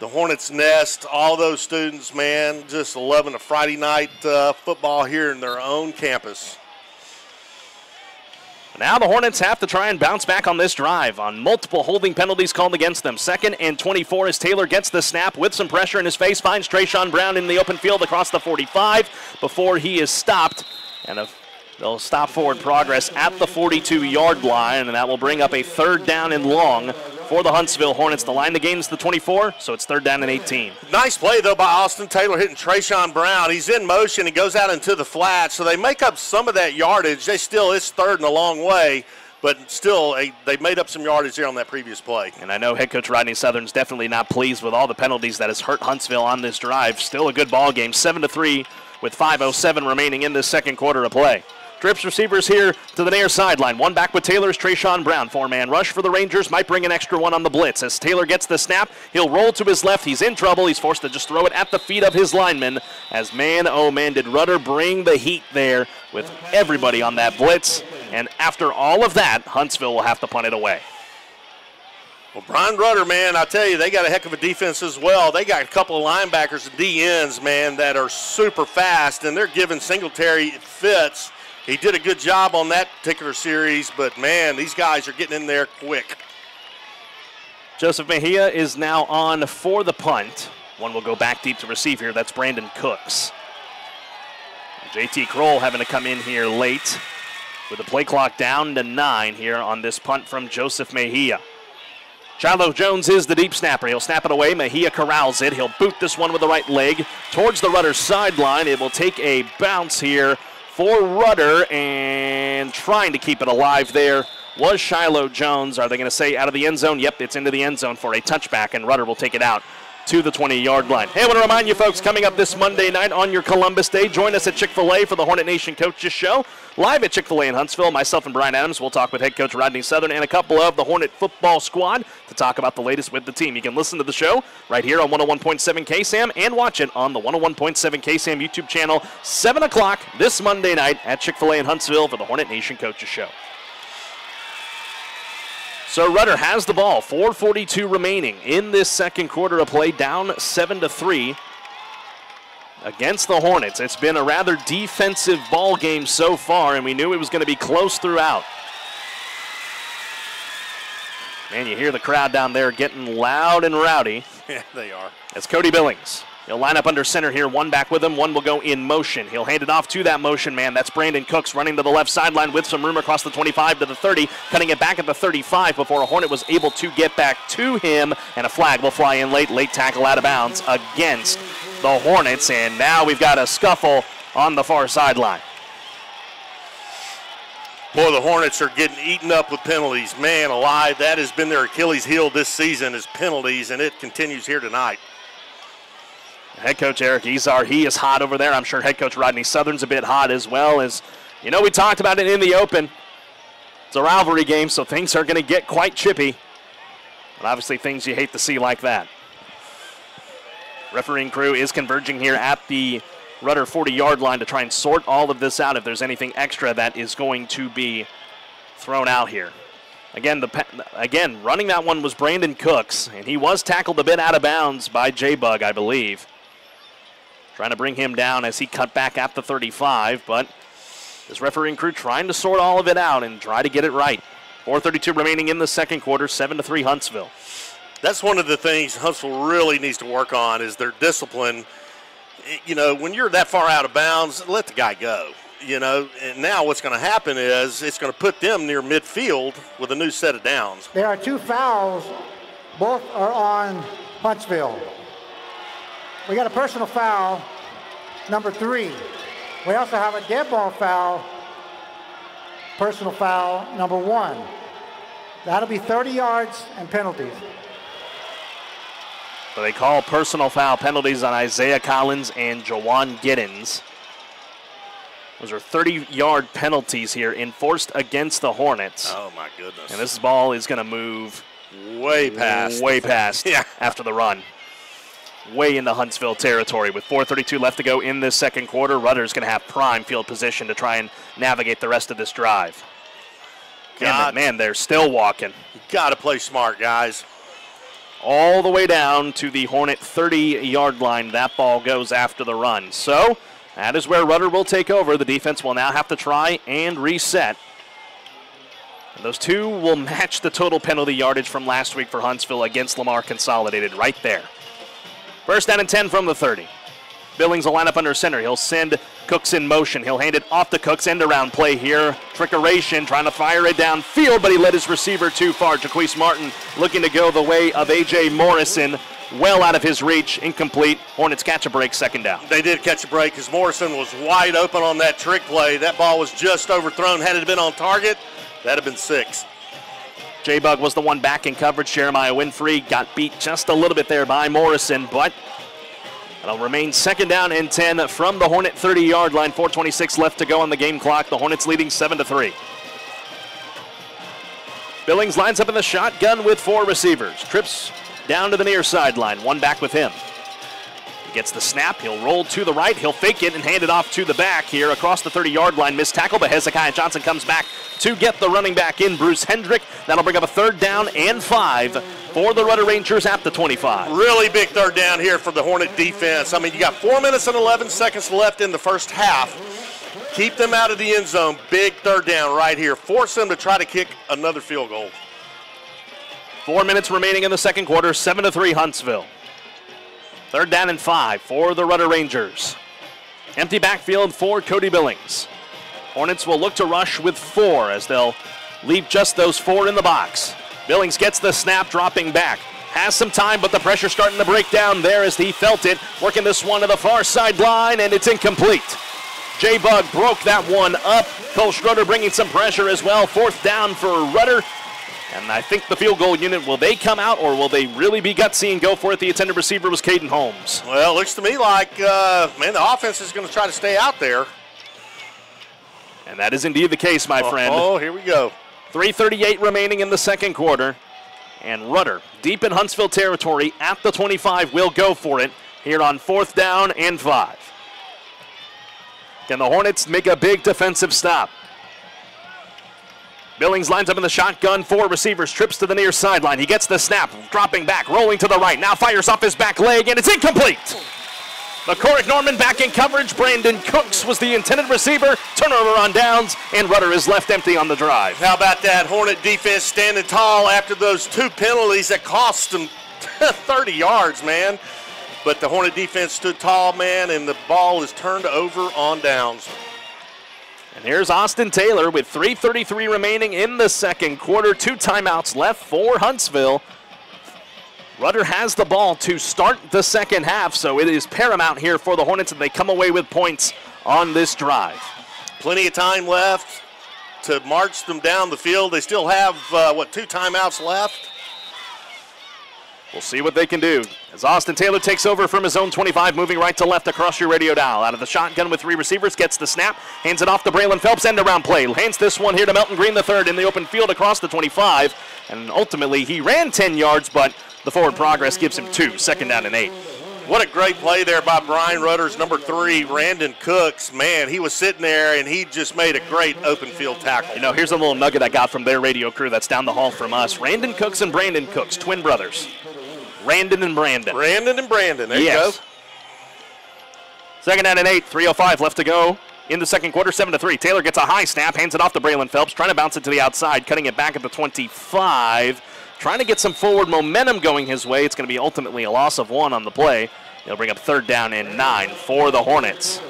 [SPEAKER 2] the Hornets Nest, all those students, man, just loving a Friday night uh, football here in their own campus.
[SPEAKER 1] Now the Hornets have to try and bounce back on this drive on multiple holding penalties called against them. Second and 24 as Taylor gets the snap with some pressure in his face, finds Trayshawn Brown in the open field across the 45 before he is stopped. And a, they'll stop forward progress at the 42 yard line, and that will bring up a third down and long for the Huntsville Hornets. The line to gain is the 24, so it's third down and 18.
[SPEAKER 2] Nice play, though, by Austin Taylor hitting Trayshawn Brown. He's in motion. He goes out into the flat, so they make up some of that yardage. They still, it's third and a long way, but still, they, made up some yardage here on that previous play.
[SPEAKER 1] And I know head coach Rodney Southern's definitely not pleased with all the penalties that has hurt Huntsville on this drive. Still a good ball game, 7 to 3 with 5:07 remaining in this second quarter of play. Trips receivers here to the near sideline. One back with Taylor's Trayshawn Brown. Four man rush for the Rangers. Might bring an extra one on the blitz. As Taylor gets the snap, he'll roll to his left. He's in trouble. He's forced to just throw it at the feet of his lineman. As man, oh man, did Rudder bring the heat there with everybody on that blitz. And after all of that, Huntsville will have to punt it away.
[SPEAKER 2] Well, Bryan Rudder, man, I tell you, they got a heck of a defense as well. They got a couple of linebackers and DNs, man, that are super fast, and they're giving Singletary fits. He did a good job on that particular series, but man, these guys are getting in there quick.
[SPEAKER 1] Joseph Mejia is now on for the punt. One will go back deep to receive here. That's Brandon Cooks. JT Kroll having to come in here late with the play clock down to nine here on this punt from Joseph Mejia. Shiloh Jones is the deep snapper. He'll snap it away. Mejia corrals it. He'll boot this one with the right leg towards the Rudder sideline. It will take a bounce here for Rudder and trying to keep it alive there was Shiloh Jones. Are they going to say out of the end zone? Yep, it's into the end zone for a touchback, and Rudder will take it out to the 20 yard line. Hey, I want to remind you folks coming up this Monday night on your Columbus Day, join us at Chick fil A for the Hornet Nation Coaches Show. Live at Chick fil A in Huntsville, myself and Brian Adams will talk with head coach Rodney Southern and a couple of the Hornet football squad to talk about the latest with the team. You can listen to the show right here on 101.7 KSAM and watch it on the 101.7 KSAM YouTube channel, 7 o'clock this Monday night at Chick fil A in Huntsville for the Hornet Nation Coaches Show. So Rudder has the ball. 4:42 remaining in this second quarter of play, down seven to three against the Hornets. It's been a rather defensive ball game so far, and we knew it was going to be close throughout. Man, you hear the crowd down there getting loud and rowdy.
[SPEAKER 2] Yeah, they are.
[SPEAKER 1] It's Cody Billings. He'll line up under center here. One back with him. One will go in motion. He'll hand it off to that motion man. That's Brandon Cooks running to the left sideline with some room across the 25 to the 30, cutting it back at the 35 before a Hornet was able to get back to him. And a flag will fly in late. Late tackle out of bounds against the Hornets. And now we've got a scuffle on the far sideline.
[SPEAKER 2] Boy, the Hornets are getting eaten up with penalties. Man alive, that has been their Achilles heel this season is penalties, and it continues here tonight.
[SPEAKER 1] Head coach Eric Izar, he is hot over there. I'm sure head coach Rodney Southern's a bit hot as well. As you know, we talked about it in the open. It's a rivalry game, so things are going to get quite chippy. But obviously, things you hate to see like that. Refereeing crew is converging here at the Rudder 40 yard line to try and sort all of this out if there's anything extra that is going to be thrown out here. Again, the again running that one was Brandon Cooks, and he was tackled a bit out of bounds by J Bug, I believe. Trying to bring him down as he cut back at the 35, but this refereeing crew trying to sort all of it out and try to get it right. 4:32 remaining in the second quarter, 7 to 3 Huntsville.
[SPEAKER 2] That's one of the things Huntsville really needs to work on is their discipline. You know, when you're that far out of bounds, let the guy go. You know, and now what's going to happen is it's going to put them near midfield with a new set of downs.
[SPEAKER 19] There are two fouls. Both are on Huntsville. We got a personal foul, number three. We also have a dead ball foul, personal foul, number one. That'll be 30 yards and penalties.
[SPEAKER 1] So they call personal foul penalties on Isaiah Collins and Jawan Giddens. Those are 30 yard penalties here enforced against the Hornets.
[SPEAKER 2] Oh, my goodness.
[SPEAKER 1] And this ball is going to move
[SPEAKER 2] way past.
[SPEAKER 1] Way past
[SPEAKER 2] yeah.
[SPEAKER 1] after the run way into Huntsville territory. With 4.32 left to go in this second quarter, Rudder's going to have prime field position to try and navigate the rest of this drive. God, man, they're still walking.
[SPEAKER 2] You got to play smart, guys.
[SPEAKER 1] All the way down to the Hornet 30 yard line. That ball goes after the run. So that is where Rudder will take over. The defense will now have to try and reset. And those two will match the total penalty yardage from last week for Huntsville against Lamar Consolidated right there. First down and 10 from the 30. Billings will line up under center. He'll send Cooks in motion. He'll hand it off to Cooks. End around play here. Trickeration trying to fire it downfield, but he led his receiver too far. Jaquise Martin looking to go the way of A.J. Morrison. Well out of his reach, incomplete. Hornets catch a break, second down.
[SPEAKER 2] They did catch a break because Morrison was wide open on that trick play. That ball was just overthrown. Had it been on target, that'd have been six.
[SPEAKER 1] J Bug was the one back in coverage. Jeremiah Winfrey got beat just a little bit there by Morrison, but it'll remain second down and 10 from the Hornet 30 yard line. 4.26 left to go on the game clock. The Hornets leading 7 to 3. Billings lines up in the shotgun with four receivers. Trips down to the near sideline. One back with him. Gets the snap. He'll roll to the right. He'll fake it and hand it off to the back here across the 30 yard line. Missed tackle, but Hezekiah Johnson comes back to get the running back in, Bruce Hendrick. That'll bring up a third down and five for the Rudder Rangers at the 25.
[SPEAKER 2] Really big third down here for the Hornet defense. I mean, you got four minutes and 11 seconds left in the first half. Keep them out of the end zone. Big third down right here. Force them to try to kick another field goal.
[SPEAKER 1] Four minutes remaining in the second quarter, 7 to 3 Huntsville. Third down and five for the Rudder Rangers. Empty backfield for Cody Billings. Hornets will look to rush with four as they'll leave just those four in the box. Billings gets the snap, dropping back. Has some time, but the pressure starting to break down there as he felt it. Working this one to the far sideline, and it's incomplete. J Bug broke that one up. Cole Schroeder bringing some pressure as well. Fourth down for Rudder. And I think the field goal unit, will they come out or will they really be gutsy and go for it? The intended receiver was Caden Holmes.
[SPEAKER 2] Well, looks to me like, uh, man, the offense is going to try to stay out there.
[SPEAKER 1] And that is indeed the case, my
[SPEAKER 2] oh,
[SPEAKER 1] friend.
[SPEAKER 2] Oh, here we go.
[SPEAKER 1] 3.38 remaining in the second quarter. And Rudder, deep in Huntsville territory at the 25, will go for it here on fourth down and five. Can the Hornets make a big defensive stop? Billings lines up in the shotgun. Four receivers, trips to the near sideline. He gets the snap, dropping back, rolling to the right. Now fires off his back leg, and it's incomplete. McCorrick Norman back in coverage. Brandon Cooks was the intended receiver. Turnover on downs, and Rudder is left empty on the drive.
[SPEAKER 2] How about that Hornet defense standing tall after those two penalties that cost them 30 yards, man? But the Hornet defense stood tall, man, and the ball is turned over on downs.
[SPEAKER 1] And here's Austin Taylor with 3.33 remaining in the second quarter. Two timeouts left for Huntsville. Rudder has the ball to start the second half, so it is paramount here for the Hornets, and they come away with points on this drive.
[SPEAKER 2] Plenty of time left to march them down the field. They still have, uh, what, two timeouts left?
[SPEAKER 1] We'll see what they can do. As Austin Taylor takes over from his own 25, moving right to left across your radio dial. Out of the shotgun with three receivers, gets the snap, hands it off to Braylon Phelps, end around play. Hands this one here to Milton Green, the third, in the open field across the 25. And ultimately, he ran 10 yards, but the forward progress gives him two, second down and eight.
[SPEAKER 2] What a great play there by Bryan Rudder's number three, Randon Cooks. Man, he was sitting there and he just made a great open field tackle.
[SPEAKER 1] You know, here's a little nugget I got from their radio crew that's down the hall from us. Randon Cooks and Brandon Cooks, twin brothers. Randon and Brandon.
[SPEAKER 2] Brandon and Brandon. There
[SPEAKER 1] yes.
[SPEAKER 2] you go.
[SPEAKER 1] Second down and eight, 3.05 left to go in the second quarter, 7 to 3. Taylor gets a high snap, hands it off to Braylon Phelps, trying to bounce it to the outside, cutting it back at the 25. Trying to get some forward momentum going his way. It's going to be ultimately a loss of one on the play. It'll bring up third down and nine for the Hornets.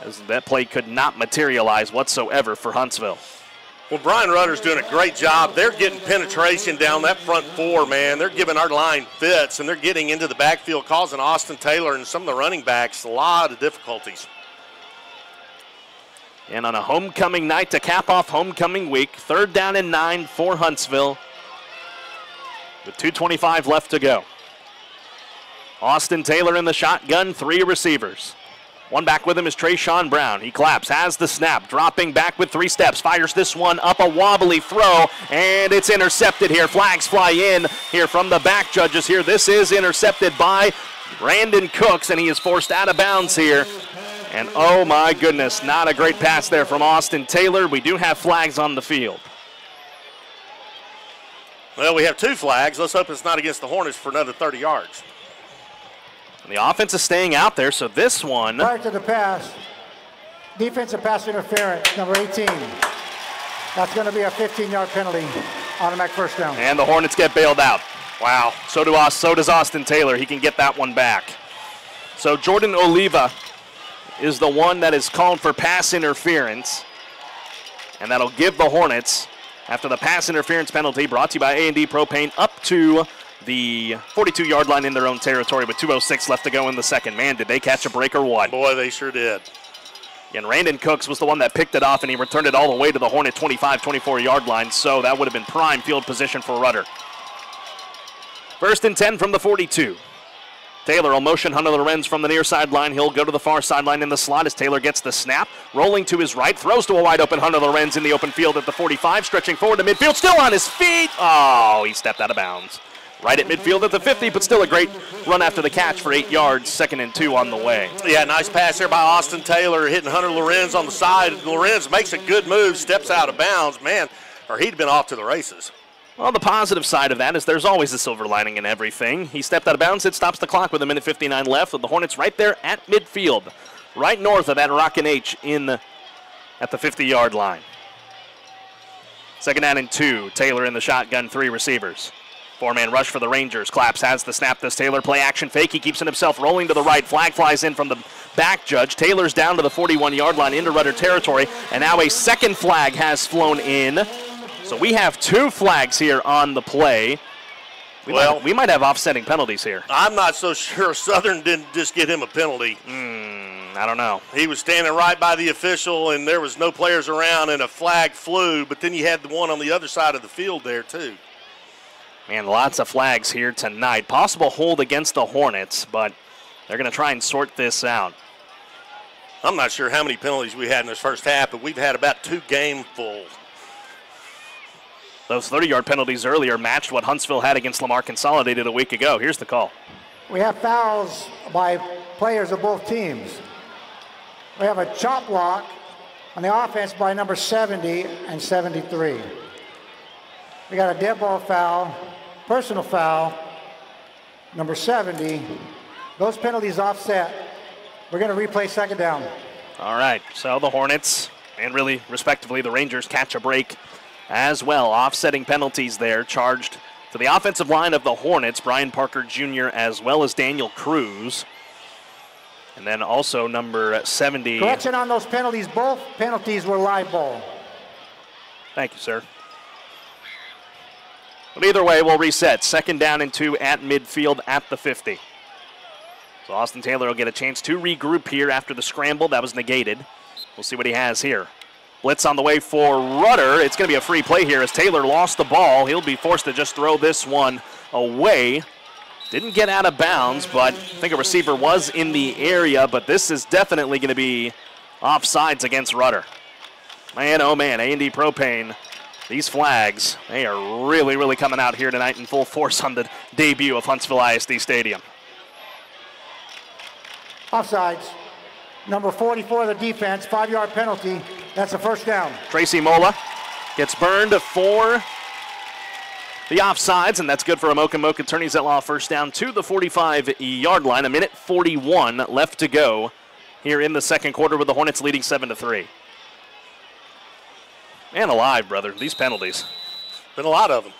[SPEAKER 1] As that play could not materialize whatsoever for Huntsville.
[SPEAKER 2] Well, Bryan Rudder's doing a great job. They're getting penetration down that front four, man. They're giving our line fits, and they're getting into the backfield, causing Austin Taylor and some of the running backs a lot of difficulties.
[SPEAKER 1] And on a homecoming night to cap off homecoming week, third down and nine for Huntsville with 2.25 left to go. Austin Taylor in the shotgun, three receivers. One back with him is Trayshawn Brown. He claps, has the snap, dropping back with three steps, fires this one up a wobbly throw, and it's intercepted here. Flags fly in here from the back judges here. This is intercepted by Brandon Cooks, and he is forced out of bounds here. And oh my goodness, not a great pass there from Austin Taylor. We do have flags on the field.
[SPEAKER 2] Well, we have two flags. Let's hope it's not against the Hornets for another 30 yards.
[SPEAKER 1] And the offense is staying out there, so this one.
[SPEAKER 19] Prior to the pass, defensive pass interference, number 18. That's going to be a 15-yard penalty, automatic first down.
[SPEAKER 1] And the Hornets get bailed out. Wow. So do us. So does Austin Taylor. He can get that one back. So Jordan Oliva is the one that is called for pass interference, and that'll give the Hornets after the pass interference penalty brought to you by A&D Propane up to the 42-yard line in their own territory with 2.06 left to go in the second. Man, did they catch a break or what?
[SPEAKER 2] Boy, they sure did.
[SPEAKER 1] And Randon Cooks was the one that picked it off, and he returned it all the way to the Hornet 25, 24-yard line, so that would have been prime field position for Rudder. First and 10 from the 42. Taylor will motion Hunter Lorenz from the near sideline. He'll go to the far sideline in the slot as Taylor gets the snap. Rolling to his right, throws to a wide open Hunter Lorenz in the open field at the 45, stretching forward to midfield, still on his feet. Oh, he stepped out of bounds. Right at midfield at the 50, but still a great run after the catch for eight yards, second and two on the way.
[SPEAKER 2] Yeah, nice pass there by Austin Taylor, hitting Hunter Lorenz on the side. Lorenz makes a good move, steps out of bounds. Man, or he'd been off to the races.
[SPEAKER 1] Well, the positive side of that is there's always a silver lining in everything. He stepped out of bounds. It stops the clock with a minute 59 left with the Hornets right there at midfield, right north of that Rockin' H in at the 50-yard line. Second down and two. Taylor in the shotgun, three receivers. Four-man rush for the Rangers. Claps has the snap. This Taylor play action fake. He keeps it himself rolling to the right. Flag flies in from the back judge. Taylor's down to the 41-yard line into Rudder territory, and now a second flag has flown in. So we have two flags here on the play. We
[SPEAKER 2] Well-
[SPEAKER 1] might, we might have offsetting penalties here.
[SPEAKER 2] I'm not so sure Southern didn't just get him a penalty.
[SPEAKER 1] Hmm, I don't know.
[SPEAKER 2] He was standing right by the official, and there was no players around, and a flag flew. But then you had the one on the other side of the field there too.
[SPEAKER 1] Man, lots of flags here tonight. Possible hold against the Hornets, but they're going to try and sort this out.
[SPEAKER 2] I'm not sure how many penalties we had in this first half, but we've had about two gameful.
[SPEAKER 1] Those 30 yard penalties earlier matched what Huntsville had against Lamar Consolidated a week ago. Here's the call.
[SPEAKER 19] We have fouls by players of both teams. We have a chop block on the offense by number 70 and 73. We got a dead ball foul, personal foul, number 70. Those penalties offset. We're going to replay second down.
[SPEAKER 1] All right, so the Hornets, and really respectively, the Rangers catch a break as well. Offsetting penalties there, charged to the offensive line of the Hornets, Brian Parker Jr., as well as Daniel Cruz. And then also number 70.
[SPEAKER 19] Correction on those penalties. Both penalties were live ball.
[SPEAKER 1] Thank you, sir. But either way, we'll reset. Second down and two at midfield at the 50. So Austin Taylor will get a chance to regroup here after the scramble. That was negated. We'll see what he has here. Blitz on the way for Rudder. It's going to be a free play here as Taylor lost the ball. He'll be forced to just throw this one away. Didn't get out of bounds, but I think a receiver was in the area. But this is definitely going to be offsides against Rudder. Man, oh man, A&D Propane. These flags, they are really, really coming out here tonight in full force on the debut of Huntsville ISD Stadium.
[SPEAKER 19] Offsides. Number 44 of the defense, five yard penalty. That's a first down.
[SPEAKER 1] Tracy Mola gets burned for the offsides, and that's good for a Moak and Moak Attorneys at Law. First down to the 45 yard line. A minute 41 left to go here in the second quarter with the Hornets leading 7 to 3. Man alive, brother. These penalties.
[SPEAKER 2] Been a lot of them.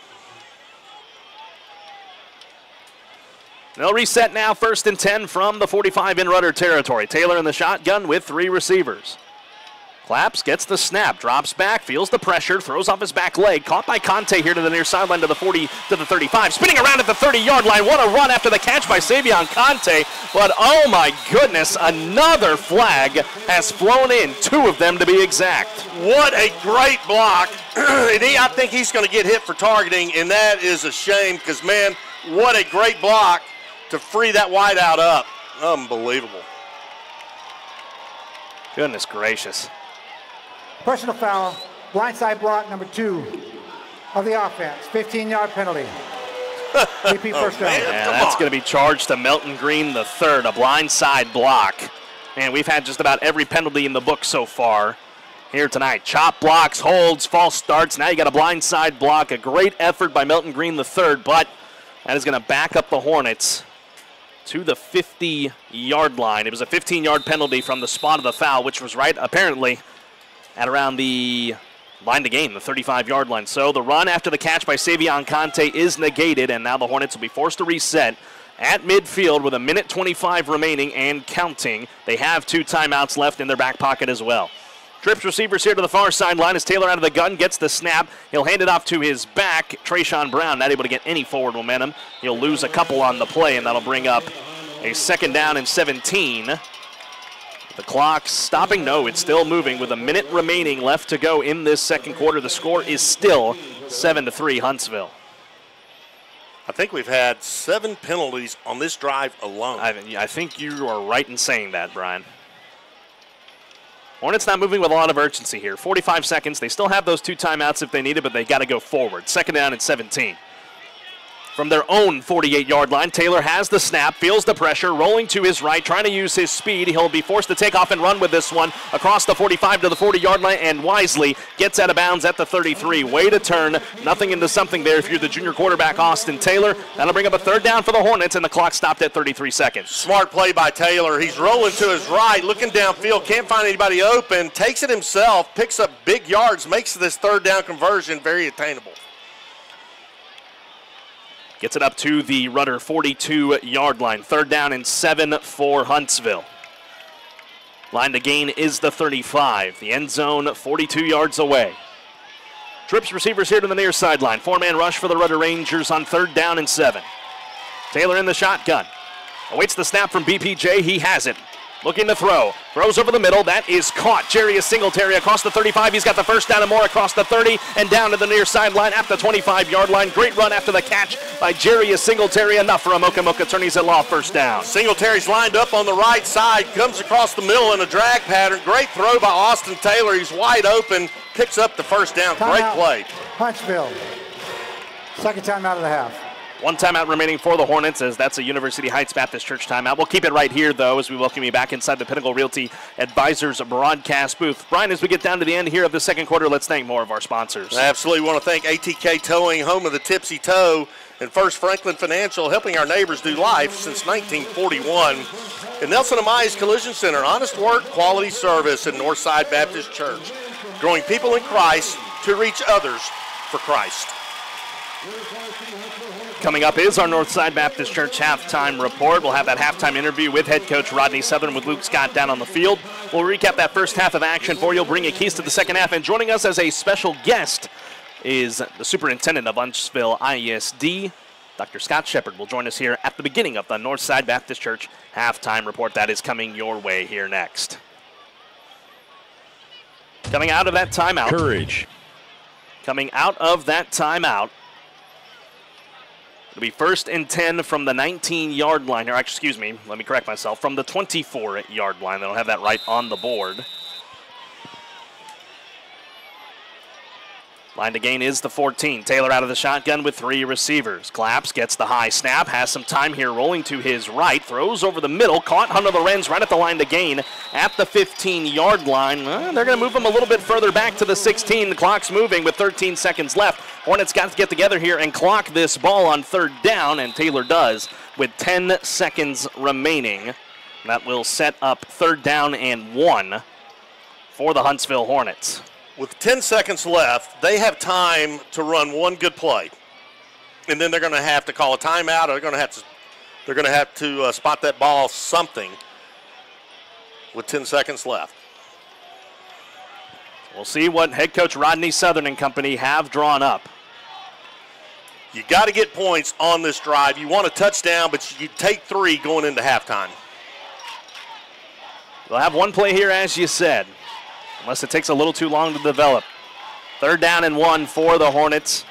[SPEAKER 1] They'll reset now, first and 10 from the 45 in Rudder territory. Taylor in the shotgun with three receivers. Claps, gets the snap, drops back, feels the pressure, throws off his back leg. Caught by Conte here to the near sideline to the 40 to the 35. Spinning around at the 30 yard line. What a run after the catch by Savion Conte. But oh my goodness, another flag has flown in, two of them to be exact.
[SPEAKER 2] What a great block. and he, I think he's going to get hit for targeting, and that is a shame because, man, what a great block to free that wideout up. Unbelievable.
[SPEAKER 1] Goodness gracious.
[SPEAKER 19] Personal foul, blindside block number two of the offense, 15 yard penalty. Repeat first down.
[SPEAKER 1] Oh, yeah, that's going to be charged to Milton Green the third, a blindside block. And we've had just about every penalty in the book so far here tonight. Chop blocks, holds, false starts. Now you got a blindside block. A great effort by Milton Green the third, but that is going to back up the Hornets to the 50 yard line. It was a 15 yard penalty from the spot of the foul, which was right apparently at around the line to gain, the 35 yard line. So the run after the catch by Savion Conte is negated, and now the Hornets will be forced to reset at midfield with a minute 25 remaining and counting. They have two timeouts left in their back pocket as well. Trips receivers here to the far sideline as Taylor out of the gun gets the snap. He'll hand it off to his back, Trayshawn Brown, not able to get any forward momentum. He'll lose a couple on the play, and that'll bring up a second down and 17. The clock stopping. No, it's still moving with a minute remaining left to go in this second quarter. The score is still 7 to 3 Huntsville.
[SPEAKER 2] I think we've had seven penalties on this drive alone.
[SPEAKER 1] I, I think you are right in saying that, Brian. Hornets not moving with a lot of urgency here. 45 seconds. They still have those two timeouts if they need it, but they got to go forward. Second down and 17. From their own 48 yard line. Taylor has the snap, feels the pressure, rolling to his right, trying to use his speed. He'll be forced to take off and run with this one across the 45 to the 40 yard line and wisely gets out of bounds at the 33. Way to turn, nothing into something there if you're the junior quarterback, Austin Taylor. That'll bring up a third down for the Hornets, and the clock stopped at 33 seconds.
[SPEAKER 2] Smart play by Taylor. He's rolling to his right, looking downfield, can't find anybody open, takes it himself, picks up big yards, makes this third down conversion very attainable.
[SPEAKER 1] Gets it up to the Rudder 42 yard line. Third down and seven for Huntsville. Line to gain is the 35. The end zone 42 yards away. Trips receivers here to the near sideline. Four man rush for the Rudder Rangers on third down and seven. Taylor in the shotgun. Awaits the snap from BPJ. He has it. Looking to throw. Throws over the middle. That is caught. Jarius Singletary across the 35. He's got the first down and more across the 30 and down to the near sideline at the 25 yard line. Great run after the catch by Jarius Singletary. Enough for a Moak and Moak attorneys at law first down.
[SPEAKER 2] Singletary's lined up on the right side, comes across the middle in a drag pattern. Great throw by Austin Taylor. He's wide open, picks up the first down. Great
[SPEAKER 19] Timeout.
[SPEAKER 2] play.
[SPEAKER 19] Huntsville. Second time out of the half.
[SPEAKER 1] One timeout remaining for the Hornets as that's a University Heights Baptist Church timeout. We'll keep it right here, though, as we welcome you back inside the Pinnacle Realty Advisors broadcast booth. Brian, as we get down to the end here of the second quarter, let's thank more of our sponsors.
[SPEAKER 2] I absolutely want to thank ATK Towing, home of the Tipsy Toe, and First Franklin Financial, helping our neighbors do life since 1941. And Nelson Amaya's Collision Center, honest work, quality service, and Northside Baptist Church, growing people in Christ to reach others for Christ.
[SPEAKER 1] Coming up is our Northside Baptist Church halftime report. We'll have that halftime interview with head coach Rodney Southern with Luke Scott down on the field. We'll recap that first half of action for you. Bring you keys to the second half. And joining us as a special guest is the superintendent of Huntsville ISD, Dr. Scott Shepard. Will join us here at the beginning of the Northside Baptist Church halftime report. That is coming your way here next. Coming out of that timeout.
[SPEAKER 23] Courage.
[SPEAKER 1] Coming out of that timeout. It'll be first and 10 from the 19 yard line here. Excuse me, let me correct myself. From the 24 yard line. They don't have that right on the board. Line to gain is the 14. Taylor out of the shotgun with three receivers. Claps, gets the high snap, has some time here rolling to his right, throws over the middle, caught Hunter Lorenz right at the line to gain at the 15 yard line. Uh, they're going to move him a little bit further back to the 16. The clock's moving with 13 seconds left. Hornets got to get together here and clock this ball on third down, and Taylor does with 10 seconds remaining. That will set up third down and one for the Huntsville Hornets.
[SPEAKER 2] With 10 seconds left, they have time to run one good play. And then they're going to have to call a timeout or they're going to have to they're going to have to uh, spot that ball something with 10 seconds left.
[SPEAKER 1] We'll see what head coach Rodney Southern and company have drawn up.
[SPEAKER 2] You got to get points on this drive. You want a touchdown, but you take three going into halftime.
[SPEAKER 1] They'll have one play here, as you said, unless it takes a little too long to develop. Third down and one for the Hornets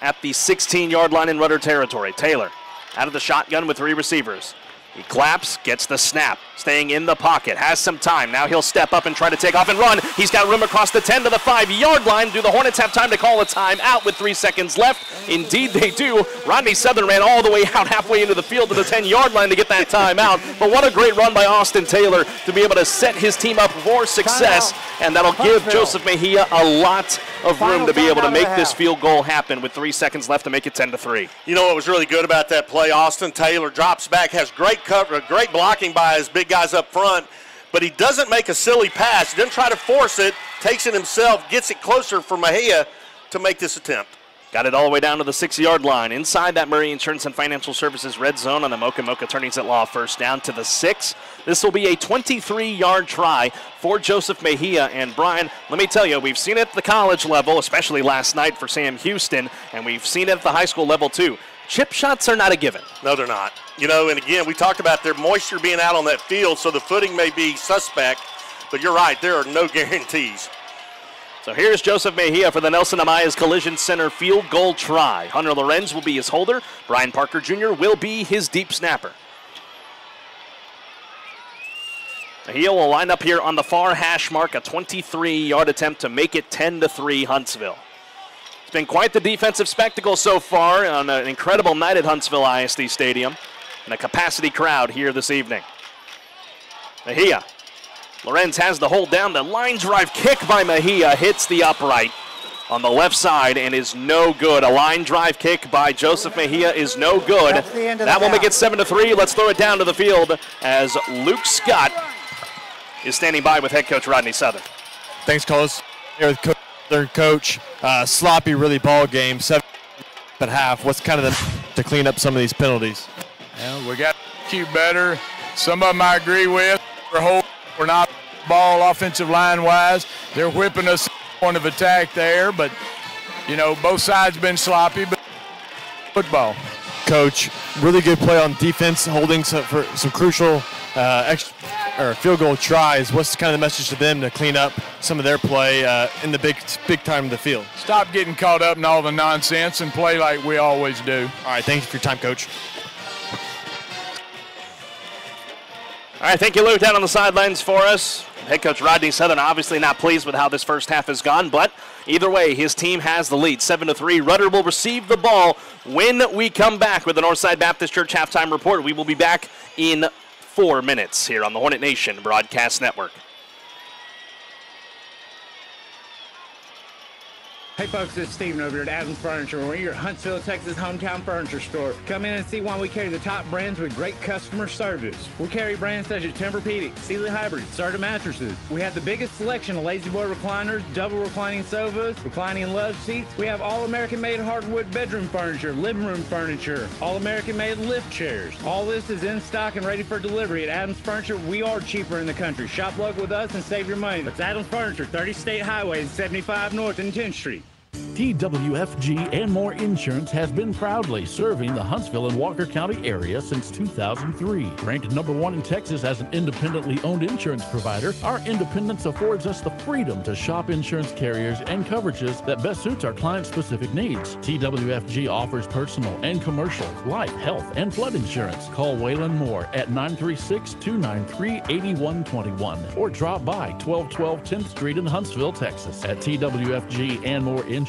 [SPEAKER 1] at the 16 yard line in Rudder territory. Taylor out of the shotgun with three receivers. He claps, gets the snap, staying in the pocket, has some time. Now he'll step up and try to take off and run. He's got room across the 10 to the 5 yard line. Do the Hornets have time to call a timeout with three seconds left? Indeed, they do. Rodney Southern ran all the way out halfway into the field to the 10 yard line to get that timeout. But what a great run by Austin Taylor to be able to set his team up for success. And that'll give Joseph Mejia a lot of room to be able to make this field goal happen with three seconds left to make it 10 to 3.
[SPEAKER 2] You know what was really good about that play? Austin Taylor drops back, has great cover, great blocking by his big guys up front, but he doesn't make a silly pass. He doesn't try to force it, takes it himself, gets it closer for Mejia to make this attempt.
[SPEAKER 1] Got it all the way down to the six yard line. Inside that Murray Insurance and Financial Services red zone on the Moak and Moak Attorneys at Law first down to the six. This will be a 23 yard try for Joseph Mejia. And Brian, let me tell you, we've seen it at the college level, especially last night for Sam Houston, and we've seen it at the high school level too. Chip shots are not a given.
[SPEAKER 2] No, they're not. You know, and again, we talked about their moisture being out on that field, so the footing may be suspect, but you're right, there are no guarantees.
[SPEAKER 1] So here's Joseph Mejia for the Nelson Amaya's Collision Center field goal try. Hunter Lorenz will be his holder. Brian Parker Jr. will be his deep snapper. Mejia will line up here on the far hash mark, a 23-yard attempt to make it 10 to 3 Huntsville. It's been quite the defensive spectacle so far on an incredible night at Huntsville ISD Stadium and a capacity crowd here this evening. Mejia. Lorenz has the hold down. The line drive kick by Mejia hits the upright on the left side and is no good. A line drive kick by Joseph Mejia is no good. That will make it 7 to 3. Let's throw it down to the field as Luke Scott is standing by with head coach Rodney Southern.
[SPEAKER 8] Thanks, Carlos. Here with coach, third coach. Uh, sloppy, really ball game. Seven and a half. What's kind of the to clean up some of these penalties?
[SPEAKER 24] Yeah, we got to keep better. Some of them I agree with. We're, holding, we're not ball offensive line wise. They're whipping us point of attack there, but you know both sides been sloppy. But football.
[SPEAKER 8] Coach, really good play on defense, holding some, for some crucial uh, extra, or field goal tries. What's kind of the message to them to clean up some of their play uh, in the big big time of the field?
[SPEAKER 24] Stop getting caught up in all the nonsense and play like we always do.
[SPEAKER 8] All right, thank you for your time, Coach.
[SPEAKER 1] All right, thank you, Luke, down on the sidelines for us. Head coach Rodney Southern obviously not pleased with how this first half has gone, but either way, his team has the lead, seven to three. Rudder will receive the ball when we come back with the Northside Baptist Church halftime report. We will be back in four minutes here on the Hornet Nation Broadcast Network.
[SPEAKER 25] Hey folks, it's Steven over here at Adams Furniture. We're your Huntsville, Texas hometown furniture store. Come in and see why we carry the top brands with great customer service. We carry brands such as Tempur-Pedic, Sealy Hybrid, Serta mattresses. We have the biggest selection of La-Z-Boy recliners, double reclining sofas, reclining love seats. We have all American made hardwood bedroom furniture, living room furniture, all American made lift chairs. All this is in stock and ready for delivery at Adams Furniture. We are cheaper in the country. Shop local with us and save your money. It's Adams Furniture, 30 State Highway 75 North and 10th Street.
[SPEAKER 26] TWFG and More Insurance has been proudly serving the Huntsville and Walker County area since 2003. Ranked number one in Texas as an independently owned insurance provider, our independence affords us the freedom to shop insurance carriers and coverages that best suits our client specific needs. TWFG offers personal and commercial, life, health, and flood insurance. Call Waylon Moore at 936 293 8121 or drop by 1212 10th Street in Huntsville, Texas. At TWFG and More Insurance,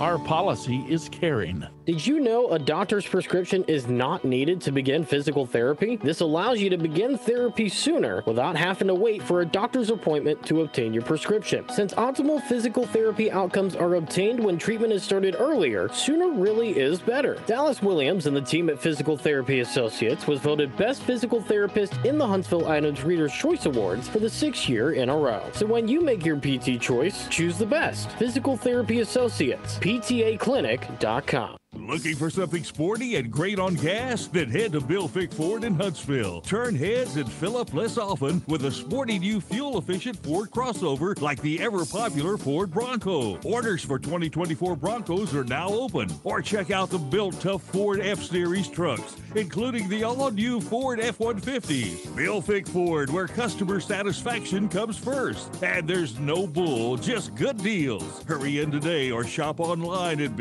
[SPEAKER 26] our policy is caring.
[SPEAKER 11] Did you know a doctor's prescription is not needed to begin physical therapy? This allows you to begin therapy sooner without having to wait for a doctor's appointment to obtain your prescription. Since optimal physical therapy outcomes are obtained when treatment is started earlier, sooner really is better. Dallas Williams and the team at Physical Therapy Associates was voted Best Physical Therapist in the Huntsville Item's Reader's Choice Awards for the sixth year in a row. So when you make your PT choice, choose the best. Physical Therapy Associates, PTAClinic.com.
[SPEAKER 14] Looking for something sporty and great on gas? Then head to Bill Fick Ford in Huntsville. Turn heads and fill up less often with a sporty new fuel efficient Ford crossover like the ever popular Ford Bronco. Orders for 2024 Broncos are now open. Or check out the built tough Ford F Series trucks, including the all new Ford F 150. Bill Fick Ford, where customer satisfaction comes first. And there's no bull, just good deals. Hurry in today or shop online at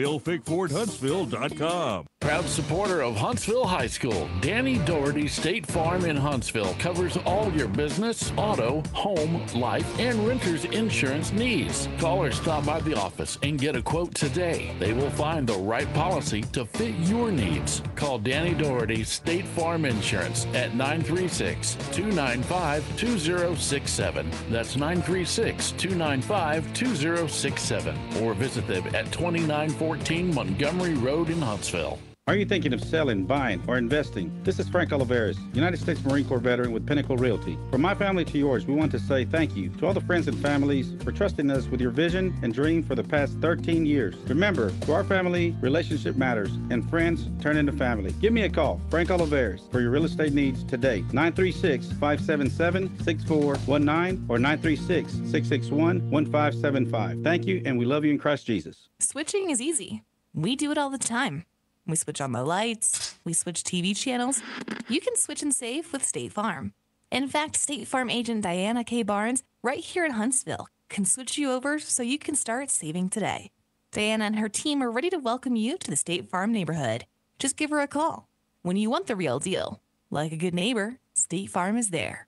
[SPEAKER 14] BillFickFordHuntsville.com.
[SPEAKER 26] Proud supporter of Huntsville High School, Danny Doherty State Farm in Huntsville covers all your business, auto, home, life, and renter's insurance needs. Call or stop by the office and get a quote today. They will find the right policy to fit your needs. Call Danny Doherty State Farm Insurance at 936 295 2067. That's 936 295 2067. Or visit them at 2914 Montgomery Road in Huntsville.
[SPEAKER 27] Are you thinking of selling, buying, or investing? This is Frank Oliveris, United States Marine Corps veteran with Pinnacle Realty. From my family to yours, we want to say thank you to all the friends and families for trusting us with your vision and dream for the past 13 years. Remember, to our family, relationship matters, and friends turn into family. Give me a call, Frank Oliveris, for your real estate needs today. 936 577 6419 or 936 661 1575. Thank you, and we love you in Christ Jesus.
[SPEAKER 10] Switching is easy. We do it all the time. We switch on the lights, we switch TV channels. You can switch and save with State Farm. In fact, State Farm agent Diana K. Barnes, right here in Huntsville, can switch you over so you can start saving today. Diana and her team are ready to welcome you to the State Farm neighborhood. Just give her a call. When you want the real deal, like a good neighbor, State Farm is there.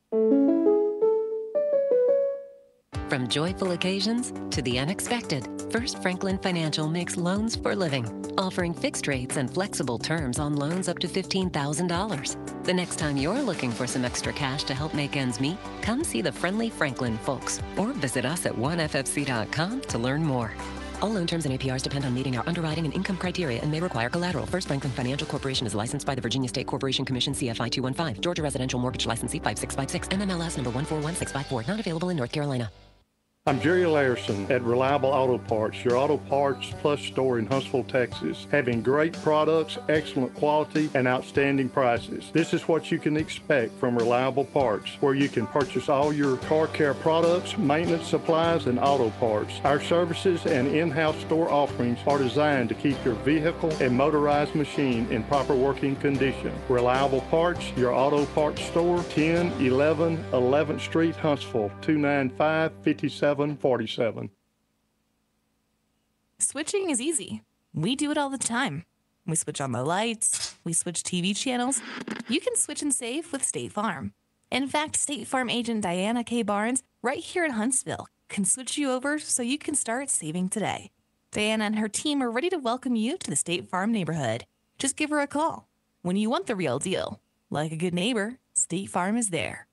[SPEAKER 22] From joyful occasions to the unexpected, First Franklin Financial makes loans for living, offering fixed rates and flexible terms on loans up to $15,000. The next time you're looking for some extra cash to help make ends meet, come see the friendly Franklin folks or visit us at oneffc.com to learn more. All loan terms and APRs depend on meeting our underwriting and income criteria and may require collateral. First Franklin Financial Corporation is licensed by the Virginia State Corporation Commission CFI 215. Georgia Residential Mortgage Licensee 5656. MMLS number 141654. Not available in North Carolina.
[SPEAKER 28] I'm Jerry Larson at Reliable Auto Parts, your auto parts plus store in Huntsville, Texas, having great products, excellent quality, and outstanding prices. This is what you can expect from Reliable Parts, where you can purchase all your car care products, maintenance supplies, and auto parts. Our services and in-house store offerings are designed to keep your vehicle and motorized machine in proper working condition. Reliable Parts, your auto parts store, 10 11 11th Street, Huntsville, 295 57 47.
[SPEAKER 10] Switching is easy. We do it all the time. We switch on the lights, we switch TV channels. You can switch and save with State Farm. In fact, State Farm agent Diana K. Barnes, right here in Huntsville, can switch you over so you can start saving today. Diana and her team are ready to welcome you to the State Farm neighborhood. Just give her a call. When you want the real deal, like a good neighbor, State Farm is there.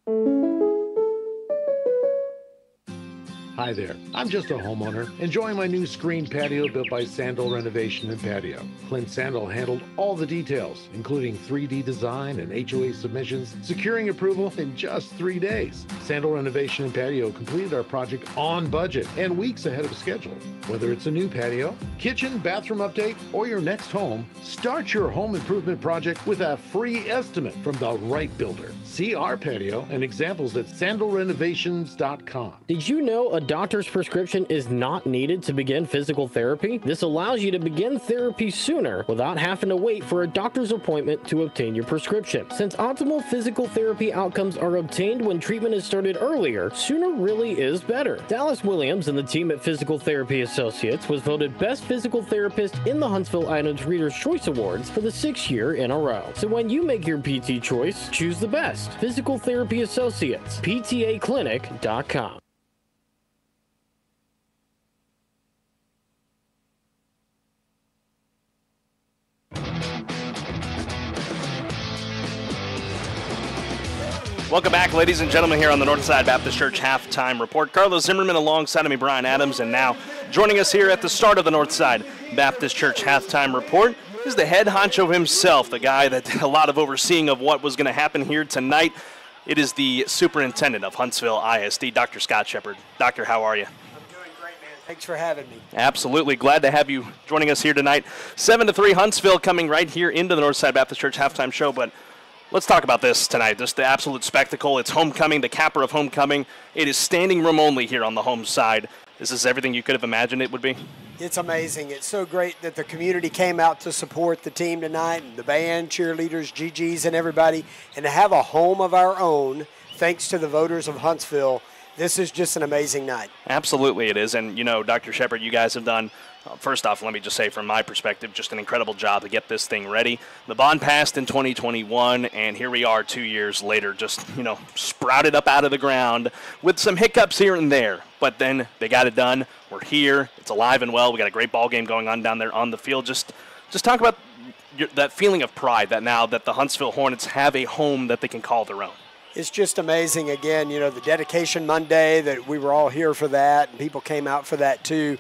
[SPEAKER 29] Hi there. I'm just a homeowner enjoying my new screen patio built by Sandal Renovation and Patio. Clint Sandal handled all the details, including 3D design and HOA submissions, securing approval in just three days. Sandal Renovation and Patio completed our project on budget and weeks ahead of schedule. Whether it's a new patio, kitchen, bathroom update, or your next home, start your home improvement project with a free estimate from the right builder. See our patio and examples at sandalrenovations.com.
[SPEAKER 11] Did you know a doctor's prescription is not needed to begin physical therapy? This allows you to begin therapy sooner without having to wait for a doctor's appointment to obtain your prescription. Since optimal physical therapy outcomes are obtained when treatment is started earlier, sooner really is better. Dallas Williams and the team at Physical Therapy Associates was voted best physical therapist in the Huntsville Item's Reader's Choice Awards for the sixth year in a row. So when you make your PT choice, choose the best. Physical Therapy Associates, PTAClinic.com.
[SPEAKER 1] Welcome back, ladies and gentlemen, here on the Northside Baptist Church halftime report. Carlos Zimmermann alongside of me, Brian Adams, and now joining us here at the start of the Northside Baptist Church halftime report is the head honcho himself, the guy that did a lot of overseeing of what was going to happen here tonight. It is the superintendent of Huntsville ISD, Dr. Scott Shepard. Doctor, how are you? I'm doing great, man.
[SPEAKER 30] Thanks for having me.
[SPEAKER 1] Absolutely. Glad to have you joining us here tonight. 7 to 3 Huntsville coming right here into the Northside Baptist Church halftime show, but let's talk about this tonight. Just the absolute spectacle. It's homecoming, the capper of homecoming. It is standing room only here on the home side. This is everything you could have imagined it would be.
[SPEAKER 30] It's amazing. It's so great that the community came out to support the team tonight, and the band, cheerleaders, GGs, and everybody, and to have a home of our own, thanks to the voters of Huntsville. This is just an amazing night.
[SPEAKER 1] Absolutely, it is. And, you know, Dr. Shepard, you guys have done, first off, let me just say from my perspective, just an incredible job to get this thing ready. The bond passed in 2021, and here we are two years later, just, you know, sprouted up out of the ground with some hiccups here and there. But then they got it done. We're here. It's alive and well. We got a great ball game going on down there on the field. Just, just talk about that feeling of pride that now that the Huntsville Hornets have a home that they can call their own
[SPEAKER 30] it's just amazing again you know the dedication monday that we were all here for that and people came out for that too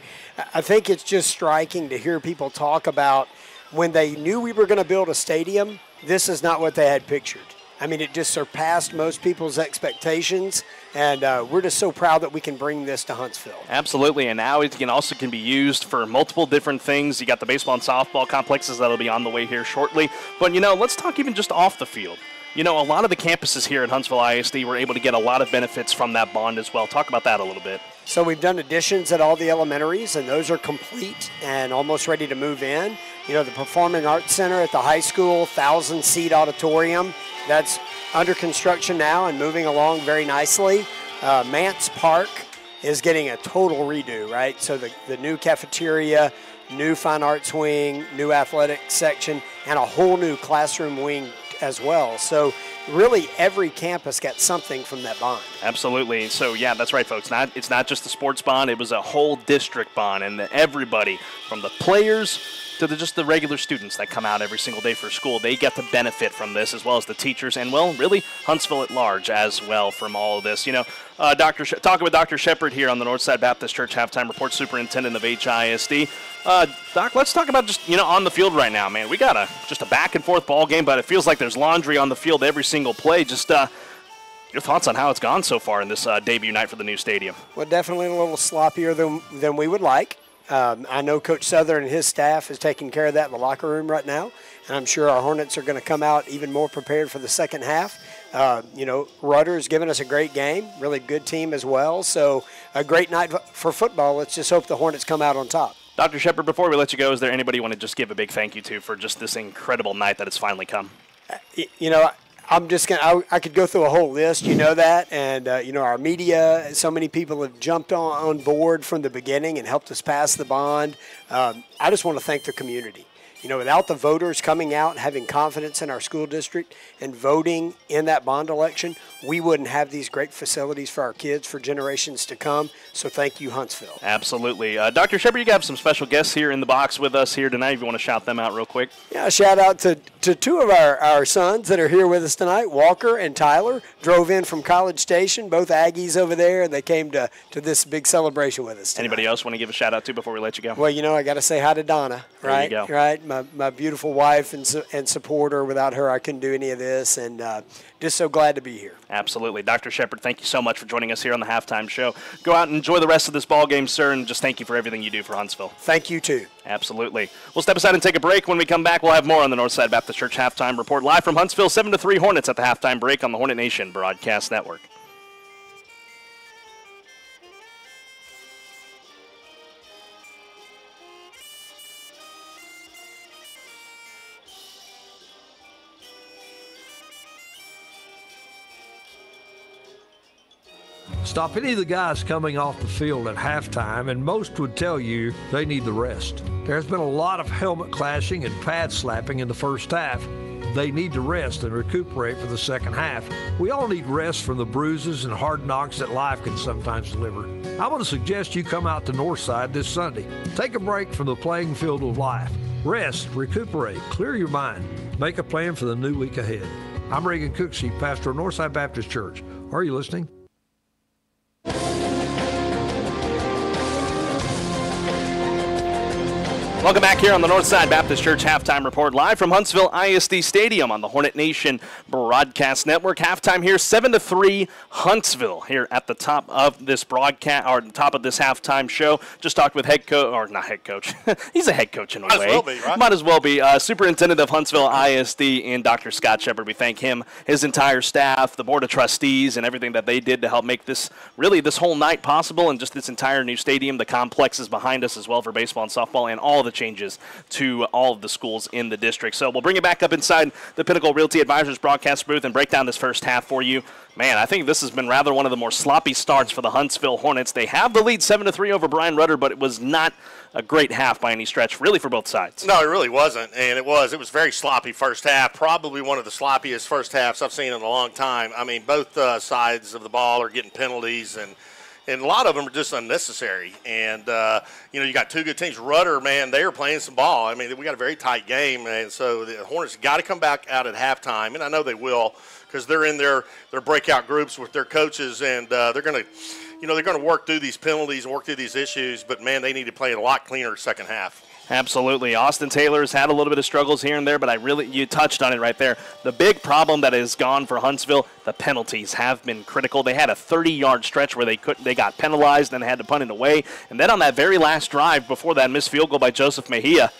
[SPEAKER 30] i think it's just striking to hear people talk about when they knew we were going to build a stadium this is not what they had pictured. I mean it just surpassed most people's expectations and uh, we're just so proud that we can bring this to huntsville.
[SPEAKER 1] Absolutely and now it can also can be used for multiple different things. You got the baseball and softball complexes that'll be on the way here shortly. But you know let's talk even just off the field. You know, a lot of the campuses here at Huntsville ISD were able to get a lot of benefits from that bond as well. Talk about that a little bit.
[SPEAKER 30] So we've done additions at all the elementaries, and those are complete and almost ready to move in. You know, the Performing Arts Center at the high school, thousand seat auditorium, that's under construction now and moving along very nicely. Uh, Mance Park is getting a total redo, right? So the, the new cafeteria, new fine arts wing, new athletic section, and a whole new classroom wing as well. So really every campus got something from that bond.
[SPEAKER 1] Absolutely. So yeah, that's right, folks. Not it's not just the sports bond; it was a whole district bond, and the, everybody from the players to the, just the regular students that come out every single day for school, they get to benefit from this as well as the teachers, and well, really Huntsville at large as well from all of this. You know, uh, Dr. Sh- talking with Dr. Shepard here on the Northside Baptist Church halftime report, superintendent of HISD. Uh, Doc, let's talk about just you know on the field right now, man. We got a just a back and forth ball game, but it feels like there's laundry on the field every single play. Just uh, your thoughts on how it's gone so far in this uh, debut night for the new stadium?
[SPEAKER 30] Well, definitely a little sloppier than than we would like. Um, I know Coach Southern and his staff is taking care of that in the locker room right now, and I'm sure our Hornets are going to come out even more prepared for the second half. Uh, you know, Rudder has given us a great game, really good team as well. So a great night for football. Let's just hope the Hornets come out on top.
[SPEAKER 1] Dr. Shepard, before we let you go, is there anybody you want to just give a big thank you to for just this incredible night that it's finally come?
[SPEAKER 30] You know, I'm just gonna. I, I, could go through a whole list. You know that, and uh, you know our media. So many people have jumped on, on board from the beginning and helped us pass the bond. Um, I just want to thank the community. You know, without the voters coming out, having confidence in our school district, and voting in that bond election, we wouldn't have these great facilities for our kids for generations to come. So thank you, Huntsville.
[SPEAKER 1] Absolutely. Uh, Dr. Shepard, you got some special guests here in the box with us here tonight. If you want to shout them out real quick.
[SPEAKER 30] Yeah, shout out to, to two of our, our sons that are here with us tonight. Walker and Tyler drove in from College Station, both Aggies over there, and they came to, to this big celebration with us. Tonight.
[SPEAKER 1] Anybody else want to give a shout out to before we let you go?
[SPEAKER 30] Well, you know, I got to say hi to Donna, right? Right? My my, my beautiful wife and, su- and supporter. Without her, I couldn't do any of this, and uh, just so glad to be here.
[SPEAKER 1] Absolutely. Dr. Shepard, thank you so much for joining us here on the halftime show. Go out and enjoy the rest of this ball game, sir, and just thank you for everything you do for Huntsville.
[SPEAKER 30] Thank you, too.
[SPEAKER 1] Absolutely. We'll step aside and take a break. When we come back, we'll have more on the Northside Baptist Church halftime report live from Huntsville, 7 to 3 Hornets at the halftime break on the Hornet Nation Broadcast Network.
[SPEAKER 31] Stop any of the guys coming off the field at halftime, and most would tell you they need the rest. There's been a lot of helmet clashing and pad slapping in the first half. They need to rest and recuperate for the second half. We all need rest from the bruises and hard knocks that life can sometimes deliver. I want to suggest you come out to Northside this Sunday. Take a break from the playing field of life. Rest, recuperate, clear your mind, make a plan for the new week ahead. I'm Reagan Cooksey, pastor of Northside Baptist Church. Are you listening?
[SPEAKER 1] you Welcome back here on the Northside Baptist Church Halftime Report, live from Huntsville ISD Stadium on the Hornet Nation Broadcast Network. Halftime here, seven to three, Huntsville here at the top of this broadcast or top of this halftime show. Just talked with head coach, or not head coach. He's a head coach in a
[SPEAKER 2] Might
[SPEAKER 1] way.
[SPEAKER 2] as well be, right?
[SPEAKER 1] Might as well be. Uh, Superintendent of Huntsville ISD and Dr. Scott Shepard. We thank him, his entire staff, the board of trustees, and everything that they did to help make this really this whole night possible, and just this entire new stadium. The complexes behind us as well for baseball and softball, and all the changes to all of the schools in the district. So we'll bring it back up inside the Pinnacle Realty Advisors broadcast booth and break down this first half for you. Man, I think this has been rather one of the more sloppy starts for the Huntsville Hornets. They have the lead 7 to 3 over Bryan Rudder, but it was not a great half by any stretch, really, for both sides.
[SPEAKER 2] No, it really wasn't, and it was. It was very sloppy first half. Probably one of the sloppiest first halves I've seen in a long time. I mean, both uh, sides of the ball are getting penalties, and and a lot of them are just unnecessary. And uh, you know, you got two good teams. Rudder, man, they are playing some ball. I mean, we got a very tight game, and so the Hornets got to come back out at halftime, and I know they will because they're in their their breakout groups with their coaches, and uh, they're going to. You know, they're going to work through these penalties and work through these issues, but man, they need to play a lot cleaner second half.
[SPEAKER 1] Absolutely. Austin Taylor's had a little bit of struggles here and there, but I really, you touched on it right there. The big problem that is gone for Huntsville, the penalties have been critical. They had a 30 yard stretch where they could they got penalized and had to punt it away. And then on that very last drive before that missed field goal by Joseph Mejia,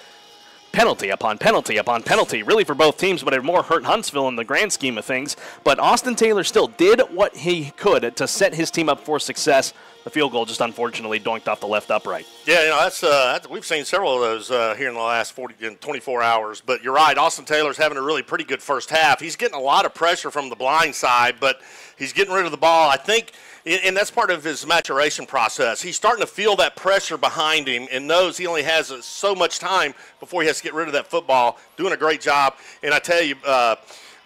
[SPEAKER 1] penalty upon penalty upon penalty, really for both teams, but it more hurt Huntsville in the grand scheme of things. But Austin Taylor still did what he could to set his team up for success. The field goal just unfortunately doinked off the left upright.
[SPEAKER 2] Yeah, you know that's, uh, that's we've seen several of those uh, here in the last 40 in 24 hours. But you're right, Austin Taylor's having a really pretty good first half. He's getting a lot of pressure from the blind side, but he's getting rid of the ball. I think, and that's part of his maturation process. He's starting to feel that pressure behind him and knows he only has so much time before he has to get rid of that football. Doing a great job, and I tell you. Uh,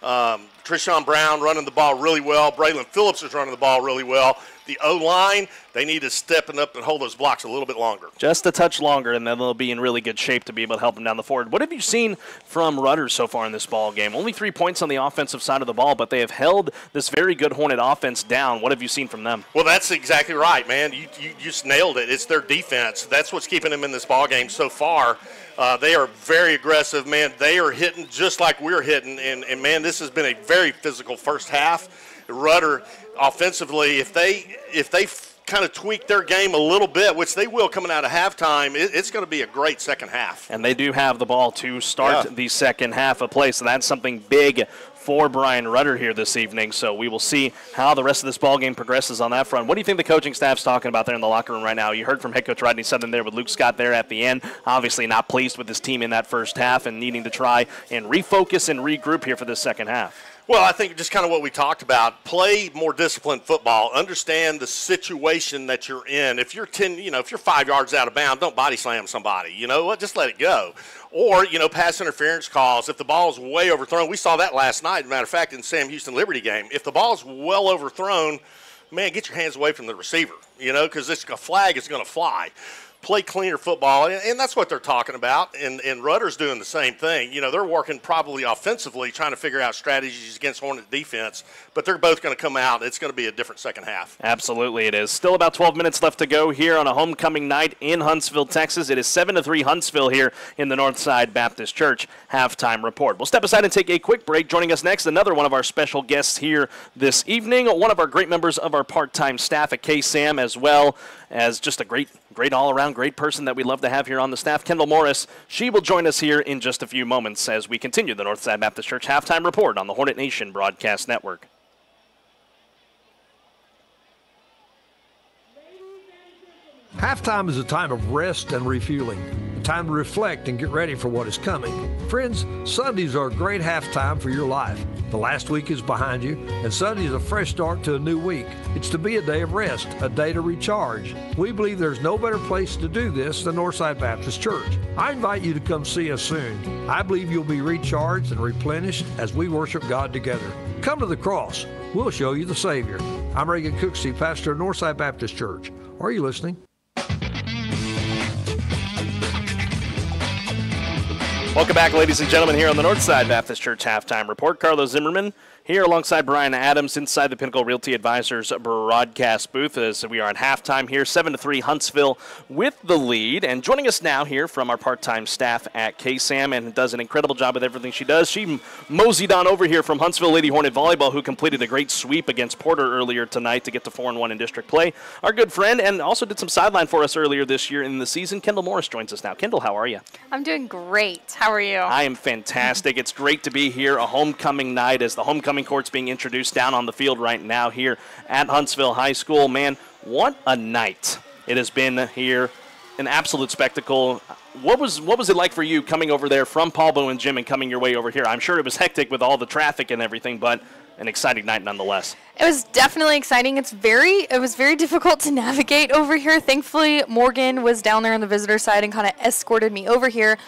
[SPEAKER 2] Um, Trishawn Brown running the ball really well. Braylon Phillips is running the ball really well. The O line, they need to step up and hold those blocks a little bit longer.
[SPEAKER 1] Just a touch longer, and then they'll be in really good shape to be able to help them down the forward. What have you seen from Rudder so far in this ball game? Only three points on the offensive side of the ball, but they have held this very good Hornet offense down. What have you seen from them?
[SPEAKER 2] Well, that's exactly right, man. You, you just nailed it. It's their defense. That's what's keeping them in this ball game so far. Uh, they are very aggressive, man. They are hitting just like we're hitting, and, and man, this has been a very physical first half. Rudder offensively, if they if they kind of tweak their game a little bit, which they will coming out of halftime, it, it's going to be a great second half.
[SPEAKER 1] And they do have the ball to start
[SPEAKER 2] Yeah.
[SPEAKER 1] the second half of play, so that's something big for Bryan Rudder here this evening. So we will see how the rest of this ball game progresses on that front. What do you think the coaching staff's talking about there in the locker room right now? You heard from head coach Rodney Southern there with Luke Scott there at the end. Obviously not pleased with his team in that first half and needing to try and refocus and regroup here for this second half.
[SPEAKER 2] Well, I think just kind of what we talked about. Play more disciplined football. Understand the situation that you're in. If you're ten, you know, if you're five yards out of bounds, don't body slam somebody. You know what? Just let it go. Or you know, pass interference calls. If the ball's way overthrown, we saw that last night. Matter of fact, in Sam Houston Liberty game, if the ball's well overthrown, man, get your hands away from the receiver. You know, because this flag is going to fly. Play cleaner football, and, that's what they're talking about. And, and Rudder's doing the same thing. You know, they're working probably offensively, trying to figure out strategies against Hornet defense. But they're both going to come out. It's going to be a different second half.
[SPEAKER 1] Absolutely, it is. Still about 12 minutes left to go here on a homecoming night in Huntsville, Texas. It is 7 to 3 Huntsville here in the Northside Baptist Church halftime report. We'll step aside and take a quick break. Joining us next, another one of our special guests here this evening, one of our great members of our part time staff at KSAM, as well as just a great, great all great person that we love to have here on the staff, Kendall Morris. She will join us here in just a few moments as we continue the Northside Baptist Church halftime report on the Hornet Nation Broadcast Network.
[SPEAKER 31] Halftime is a time of rest and refueling, a time to reflect and get ready for what is coming. Friends, Sundays are a great halftime for your life. The last week is behind you, and Sunday is a fresh start to a new week. It's to be a day of rest, a day to recharge. We believe there's no better place to do this than Northside Baptist Church. I invite you to come see us soon. I believe you'll be recharged and replenished as we worship God together. Come to the cross. We'll show you the Savior. I'm Reagan Cooksey, pastor of Northside Baptist Church. Are you listening?
[SPEAKER 1] Welcome back, ladies and gentlemen, here on the Northside Baptist Church Halftime Report. Carlos Zimmermann here alongside Brian Adams inside the Pinnacle Realty Advisors broadcast booth as we are at halftime here, 7 to 3 Huntsville with the lead. And joining us now here from our part time staff at KSAM and does an incredible job with everything she does. She moseyed on over here from Huntsville Lady Hornet Volleyball, who completed a great sweep against Porter earlier tonight to get to 4 and 1 in district play. Our good friend, and also did some sideline for us earlier this year in the season, Kendall Morris joins us now. Kendall, how are you?
[SPEAKER 32] I'm doing great. How are you?
[SPEAKER 1] I am fantastic. it's great to be here. A homecoming night as the homecoming court's being introduced down on the field right now here at Huntsville High School. Man, what a night it has been here. An absolute spectacle. What was what was it like for you coming over there from Paul Bowen Gym and coming your way over here? I'm sure it was hectic with all the traffic and everything, but an exciting night nonetheless.
[SPEAKER 32] It was definitely exciting. It's very it was very difficult to navigate over here. Thankfully, Morgan was down there on the visitor side and kind of escorted me over here.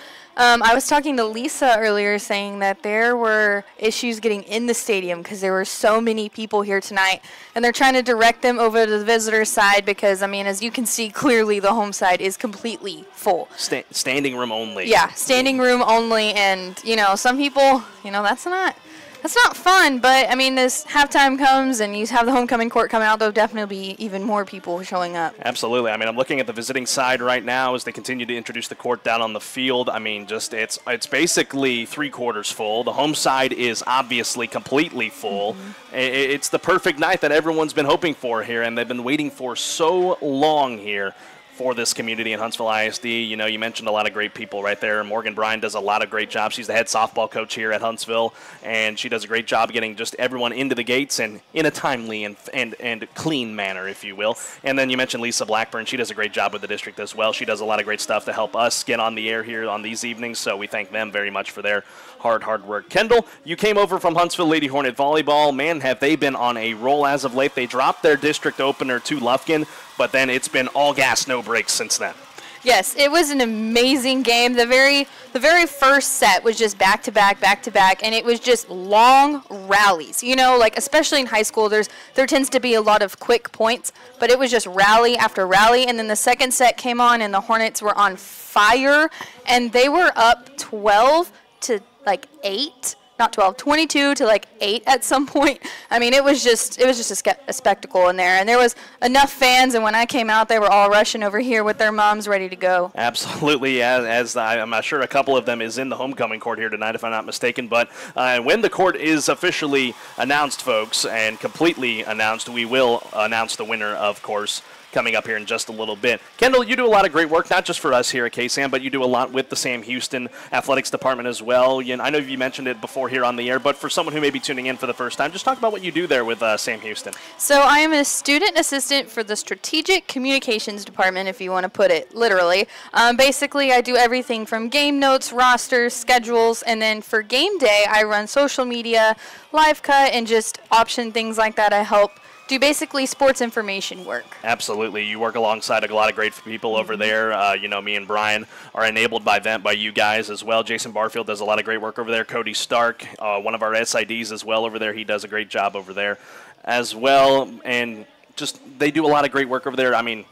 [SPEAKER 32] Um, I was talking to Lisa earlier saying that there were issues getting in the stadium because there were so many people here tonight, and they're trying to direct them over to the visitor side because, I mean, as you can see clearly, the home side is completely full.
[SPEAKER 1] Sta- standing room only.
[SPEAKER 32] Yeah, standing room only, and you know, some people, you know, that's not that's not fun. But I mean, as halftime comes and you have the homecoming court coming out, there'll definitely be even more people showing up.
[SPEAKER 1] Absolutely. I mean, I'm looking at the visiting side right now as they continue to introduce the court down on the field. I mean, just it's it's basically three quarters full. The home side is obviously completely full. Mm-hmm. I- It's the perfect night that everyone's been hoping for here, and they've been waiting for so long here for this community in Huntsville ISD. You know, you mentioned a lot of great people right there. Morgan Bryan does a lot of great jobs. She's the head softball coach here at Huntsville, and she does a great job getting just everyone into the gates and in a timely and and, and clean manner, if you will. And then you mentioned Lisa Blackburn. She does a great job with the district as well. She does a lot of great stuff to help us get on the air here on these evenings. So we thank them very much for their hard, hard work. Kendall, you came over from Huntsville Lady Hornet Volleyball. Man, have they been on a roll as of late. They dropped their district opener to Lufkin, but then it's been all gas, no breaks since then.
[SPEAKER 32] Yes, it was an amazing game. The very the very first set was just back to back, back to back, and it was just long rallies. You know, like especially in high school, there's there tends to be a lot of quick points, but it was just rally after rally, and then the second set came on, and the Hornets were on fire, and they were up 12 to like eight not 12, 22 to like 8 at some point. I mean, it was just it was just a, a spectacle in there, and there was enough fans. And when I came out, they were all rushing over here with their moms ready to go.
[SPEAKER 1] Absolutely, as, as I, I'm not sure a couple of them is in the homecoming court here tonight, if I'm not mistaken. But uh, when the court is officially announced, folks, and completely announced, we will announce the winner, of course coming up here in just a little bit. Kendall, you do a lot of great work, not just for us here at KSAM, but you do a lot with the Sam Houston Athletics Department as well. I know you mentioned it before here on the air, but for someone who may be tuning in for the first time, just talk about what you do there with uh, Sam Houston.
[SPEAKER 32] So I am a student assistant for the Strategic Communications Department, if you want to put it literally. Um, basically, I do everything from game notes, rosters, schedules, and then for game day, I run social media, live cut, and just option things like that. I help do basically sports information work.
[SPEAKER 1] Absolutely, you work alongside a lot of great people over there. Uh, you know, me and Brian are enabled by them, by you guys as well. Jason Barfield does a lot of great work over there. Cody Stark, uh, one of our SIDs as well over there. He does a great job over there as well, and just they do a lot of great work over there. I mean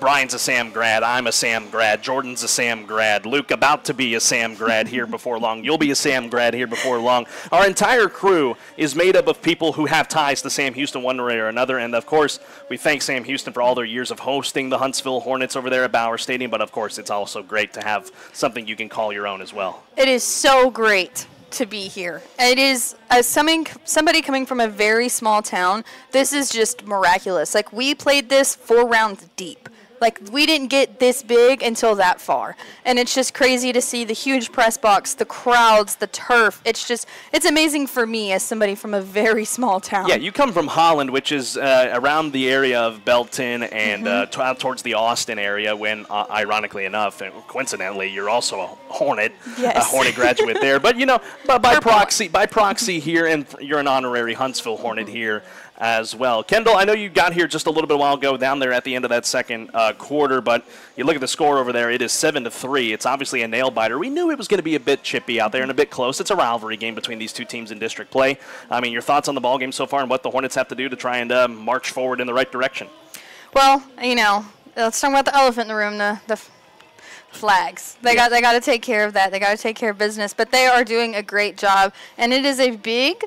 [SPEAKER 1] Brian's a Sam grad. I'm a Sam grad. Jordan's a Sam grad. Luke about to be a Sam grad here before long. You'll be a Sam grad here before long. Our entire crew is made up of people who have ties to Sam Houston one way or another. And of course, we thank Sam Houston for all their years of hosting the Huntsville Hornets over there at Bowers Stadium. But of course, it's also great to have something you can call your own as well.
[SPEAKER 32] It is so great to be here. It is as something somebody coming from a very small town. This is just miraculous. Like we played this four rounds deep. Like we didn't get this big until that far. And it's just crazy to see the huge press box, the crowds, the turf. It's just it's amazing for me as somebody from a very small town.
[SPEAKER 1] Yeah, you come from Holland, which is uh, around the area of Belton and mm-hmm. uh, t- towards the Austin area. When, uh, ironically enough, and coincidentally, you're also a Hornet,
[SPEAKER 32] yes.
[SPEAKER 1] a Hornet graduate there. But you know, by, by proxy, by proxy here, and you're an honorary Huntsville Hornet here as well. Kendall, I know you got here just a little bit while ago down there at the end of that second uh, quarter, but you look at the score over there, it is 7 to 3. It's obviously a nail biter. We knew it was going to be a bit chippy out there and a bit close. It's a rivalry game between these two teams in district play. I mean, your thoughts on the ball game so far and what the Hornets have to do to try and uh, march forward in the right direction?
[SPEAKER 32] Well, you know, let's talk about the elephant in the room, the, the flags. They got they got to take care of that. They got to take care of business, but they are doing a great job and it is a big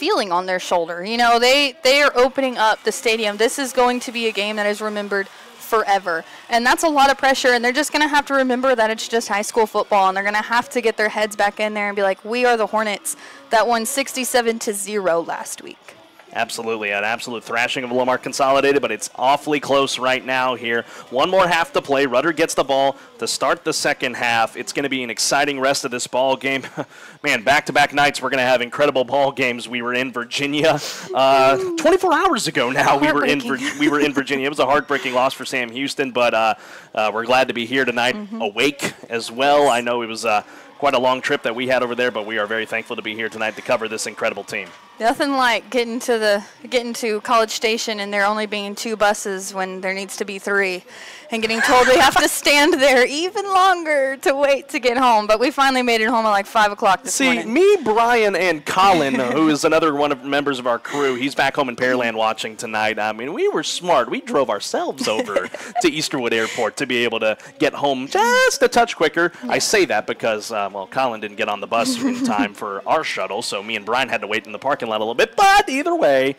[SPEAKER 32] feeling on their shoulder. You know, they they are opening up the stadium. This is going to be a game that is remembered forever. And that's a lot of pressure and they're just going to have to remember that it's just high school football and they're going to have to get their heads back in there and be like, "We are the Hornets that won 67 to 0 last week."
[SPEAKER 1] Absolutely, an absolute thrashing of Lamar Consolidated, but it's awfully close right now here. One more half to play. Rudder gets the ball to start the second half. It's going to be an exciting rest of this ball game. Man, back-to-back nights we're going to have incredible ball games. We were in Virginia uh, 24 hours ago. Now we were in we were in Virginia. It was a heartbreaking loss for Sam Houston, but uh, uh, we're glad to be here tonight, mm-hmm. awake as well. I know it was uh, quite a long trip that we had over there, but we are very thankful to be here tonight to cover this incredible team.
[SPEAKER 32] Nothing like getting to the getting to College Station and there only being two buses when there needs to be three, and getting told we have to stand there even longer to wait to get home. But we finally made it home at like five o'clock this
[SPEAKER 1] See,
[SPEAKER 32] morning.
[SPEAKER 1] me, Brian, and Colin, who is another one of members of our crew, he's back home in Pearland watching tonight. I mean, we were smart. We drove ourselves over to Easterwood Airport to be able to get home just a touch quicker. I say that because, uh, well, Colin didn't get on the bus in time for our shuttle, so me and Brian had to wait in the parking lot a little bit. But either way,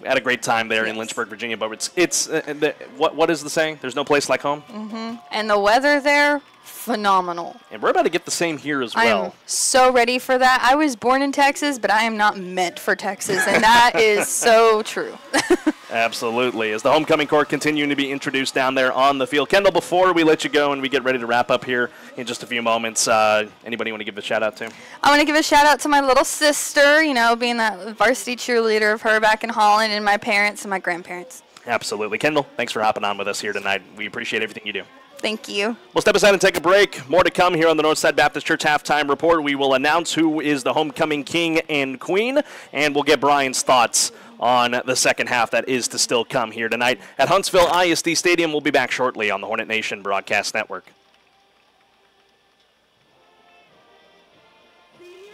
[SPEAKER 1] we had a great time there yes. in Lynchburg, Virginia. But it's it's uh, the, what what is the saying? There's no place like home.
[SPEAKER 32] Mm-hmm. And the weather there, phenomenal.
[SPEAKER 1] And we're about to get the same here as well.
[SPEAKER 32] I am so ready for that. I was born in Texas, but I am not meant for Texas, and that is so true.
[SPEAKER 1] Absolutely. As the homecoming court continuing to be introduced down there on the field. Kendall, before we let you go and we get ready to wrap up here in just a few moments, uh, anybody want to give a shout out to?
[SPEAKER 32] I want to give a shout out to my little sister, you know, being that varsity cheerleader of her back in Holland, and my parents and my grandparents.
[SPEAKER 1] Absolutely. Kendall, thanks for hopping on with us here tonight. We appreciate everything you do.
[SPEAKER 32] Thank you.
[SPEAKER 1] We'll step aside and take a break. More to come here on the Northside Baptist Church halftime report. We will announce who is the homecoming king and queen, and we'll get Brian's thoughts on the second half that is to still come here tonight at Huntsville ISD Stadium. We'll be back shortly on the Hornet Nation Broadcast Network.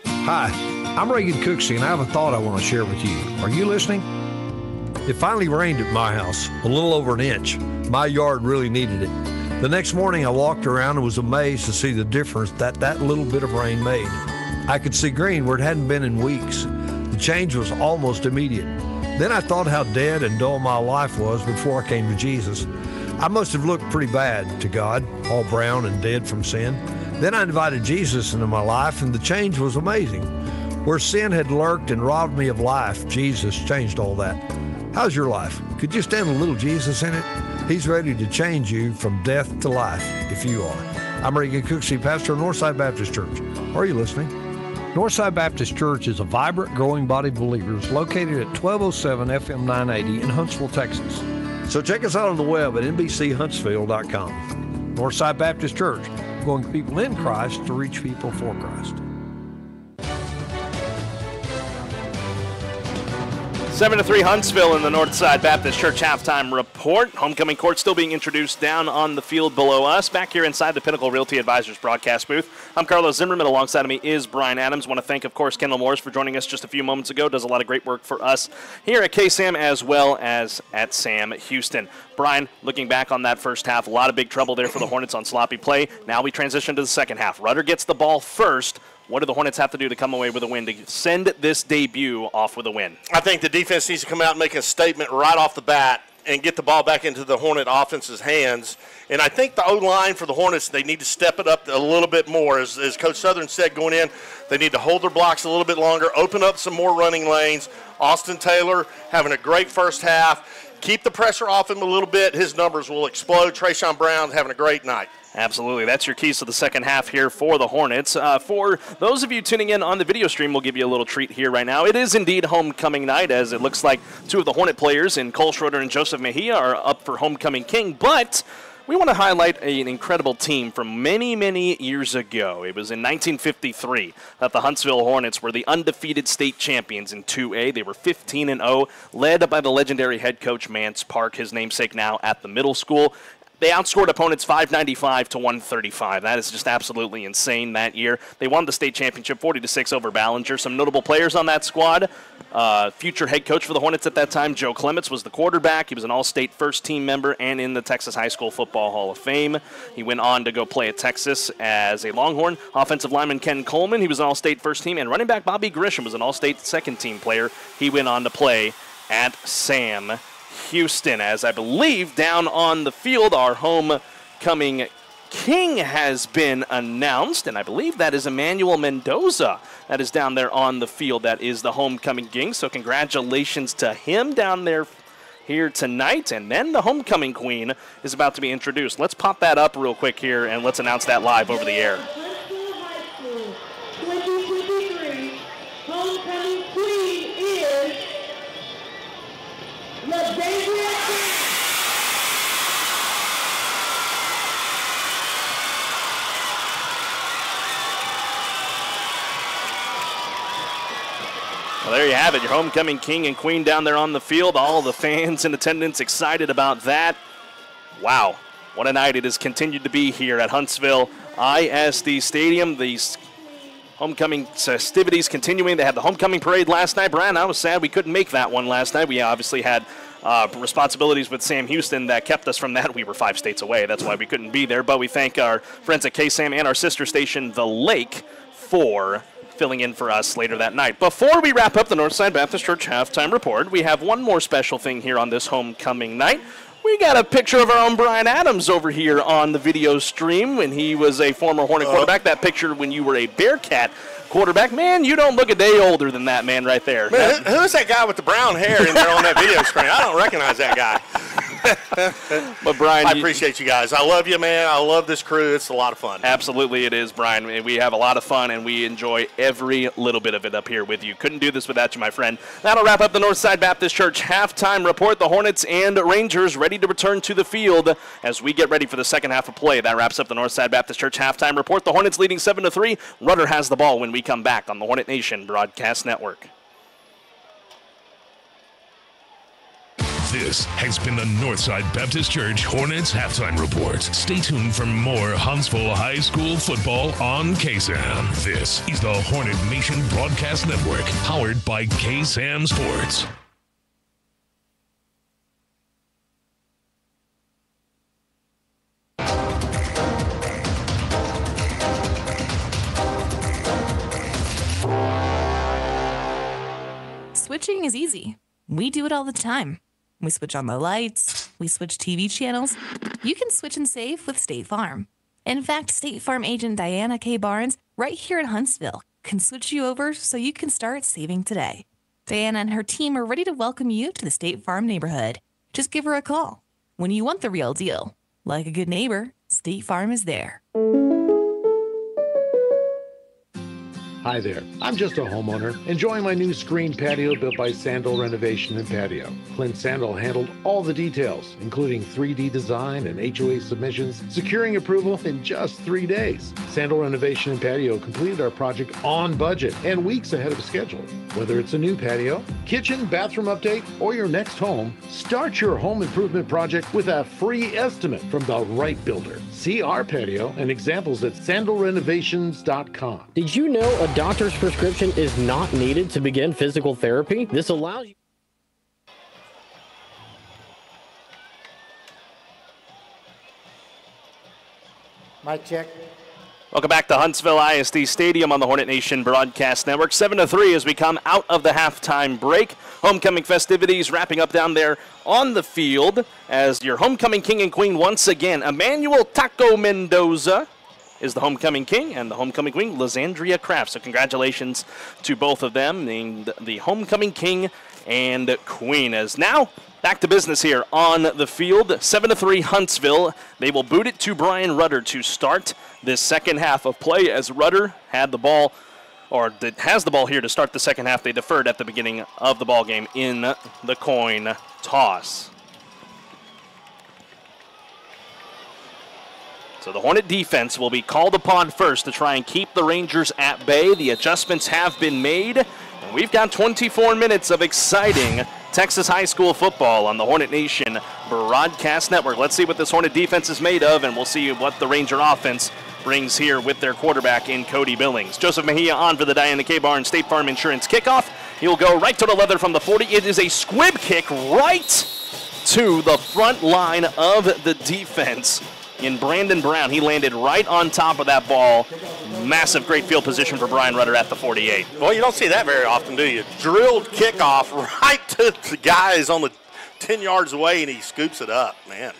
[SPEAKER 31] Hi, I'm Reagan Cooksey, and I have a thought I want to share with you. Are you listening? It finally rained at my house, a little over an inch. My yard really needed it. The next morning, I walked around and was amazed to see the difference that that little bit of rain made. I could see green where it hadn't been in weeks. The change was almost immediate. Then I thought how dead and dull my life was before I came to Jesus. I must have looked pretty bad to God, all brown and dead from sin. Then I invited Jesus into my life, and the change was amazing. Where sin had lurked and robbed me of life, Jesus changed all that. How's your life? Could you stand a little Jesus in it? He's ready to change you from death to life if you are. I'm Reagan Cooksey, pastor of Northside Baptist Church. Are you listening? Northside Baptist Church is a vibrant, growing body of believers located at 1207 FM 980 in Huntsville, Texas. So check us out on the web at nbchuntsville.com. Northside Baptist Church, going people in Christ to reach people for Christ.
[SPEAKER 1] 7 to 3 Huntsville in the Northside Baptist Church halftime report. Homecoming court still being introduced down on the field below us. Back here inside the Pinnacle Realty Advisors broadcast booth. I'm Carlos Zimmermann. Alongside of me is Brian Adams. Want to thank, of course, Kendall Morris for joining us just a few moments ago. Does a lot of great work for us here at KSAM as well as at Sam Houston. Brian, looking back on that first half, a lot of big trouble there for the Hornets on sloppy play. Now we transition to the second half. Rudder gets the ball first. What do the Hornets have to do to come away with a win to send this debut off with a win?
[SPEAKER 2] I think the defense needs to come out and make a statement right off the bat and get the ball back into the Hornet offense's hands. And I think the O line for the Hornets, they need to step it up a little bit more. As, as Coach Southern said going in, they need to hold their blocks a little bit longer, open up some more running lanes. Austin Taylor having a great first half. Keep the pressure off him a little bit. His numbers will explode. Trayshawn Brown having a great night.
[SPEAKER 1] Absolutely. That's your keys to the second half here for the Hornets. Uh, for those of you tuning in on the video stream, we'll give you a little treat here right now. It is indeed homecoming night, as it looks like two of the Hornet players, in Cole Schroeder and Joseph Mejia, are up for homecoming king. But we want to highlight an incredible team from many, many years ago. It was in 1953 that the Huntsville Hornets were the undefeated state champions in 2A. They were 15 and 0, led by the legendary head coach Mance Park, his namesake now at the middle school. They outscored opponents 595 to 135. That is just absolutely insane that year. They won the state championship 40 to 6 over Ballinger. Some notable players on that squad. Uh, future head coach for the Hornets at that time, Joe Clements, was the quarterback. He was an all state first team member and in the Texas High School Football Hall of Fame. He went on to go play at Texas as a Longhorn. Offensive lineman Ken Coleman, he was an all state first team. And running back Bobby Grisham was an all state second team player. He went on to play at Sam Houston, as I believe down on the field, our homecoming king has been announced, and I believe that is Emmanuel Mendoza that is down there on the field. That is the homecoming king. So congratulations to him down there here tonight. And then the homecoming queen is about to be introduced. Let's pop that up real quick here and let's announce that live over the air.
[SPEAKER 33] Homecoming queen is LaDavia
[SPEAKER 1] Well, there you have it, your homecoming king and queen down there on the field. All the fans in attendance excited about that. Wow, what a night it has continued to be here at Huntsville ISD Stadium. These homecoming festivities continuing. They had the homecoming parade last night. Brian, I was sad we couldn't make that one last night. We obviously had uh, responsibilities with Sam Houston that kept us from that. We were five states away. That's why we couldn't be there. But we thank our friends at KSAM and our sister station, The Lake, for filling in for us later that night. Before we wrap up the Northside Baptist Church halftime report, we have one more special thing here on this homecoming night. We got a picture of our own Brian Adams over here on the video stream when he was a former Hornet uh-huh. quarterback. That picture when you were a Bearkat quarterback. Man, you don't look a day older than that man right there.
[SPEAKER 2] Man, who- who's that guy with the brown hair in there on that video screen? I don't recognize that guy.
[SPEAKER 1] But Brian,
[SPEAKER 2] I appreciate you guys. I love you, man. I love this crew. It's a lot of fun.
[SPEAKER 1] Absolutely, it is, Brian. We have a lot of fun, and we enjoy every little bit of it up here with you. Couldn't do this without you, my friend. That'll wrap up the Northside Baptist Church halftime report. The Hornets and Rangers ready to return to the field as we get ready for the second half of play. That wraps up the Northside Baptist Church halftime report. The Hornets leading seven to three. Rudder has the ball when we come back on the Hornet Nation Broadcast Network.
[SPEAKER 34] This has been the Northside Baptist Church Hornets halftime report. Stay tuned for more Huntsville High School football on KSAM. This is the Hornet Nation Broadcast Network, powered by KSAM Sports.
[SPEAKER 10] Switching is easy. We do it all the time. We switch on the lights, we switch TV channels. You can switch and save with State Farm. In fact, State Farm agent Diana K. Barnes, right here in Huntsville, can switch you over so you can start saving today. Diana and her team are ready to welcome you to the State Farm neighborhood. Just give her a call. When you want the real deal, like a good neighbor, State Farm is there.
[SPEAKER 29] Hi there. I'm just a homeowner enjoying my new screen patio built by Sandal Renovation and Patio. Clint Sandal handled all the details, including 3D design and HOA submissions, securing approval in just three days. Sandal Renovation and Patio completed our project on budget and weeks ahead of schedule. Whether it's a new patio, kitchen, bathroom update, or your next home, start your home improvement project with a free estimate from the right builder. See our patio and examples at sandalrenovations.com.
[SPEAKER 11] Did you know a doctor's prescription is not needed to begin physical therapy? This allows you.
[SPEAKER 19] Mic check.
[SPEAKER 1] Welcome back to Huntsville ISD Stadium on the Hornet Nation Broadcast Network. 7 to 3 as we come out of the halftime break. Homecoming festivities wrapping up down there on the field as your homecoming king and queen once again, Emmanuel Taco Mendoza is the homecoming king and the homecoming queen, Lysandria Kraft. So congratulations to both of them, the homecoming king and queen. As now back to business here on the field, seven to three Huntsville. They will boot it to Bryan Rudder to start this second half of play. As Rudder had the ball, or has the ball here to start the second half, they deferred at the beginning of the ball game in the coin toss. So the Hornet defense will be called upon first to try and keep the Rangers at bay. The adjustments have been made, and we've got 24 minutes of exciting Texas high school football on the Hornet Nation Broadcast Network. Let's see what this Hornet defense is made of, and we'll see what the Ranger offense brings here with their quarterback in Cody Billings. Joseph Mejia on for the Diana K. Barnes State Farm Insurance kickoff. He'll go right to the leather from the 40. It is a squib kick right to the front line of the defense in Brandon Brown. He landed right on top of that ball. Massive, great field position for Bryan Rudder at the 48.
[SPEAKER 2] Well, you don't see that very often, do you? Drilled kickoff right to the guys on the 10 yards away, and he scoops it up, man.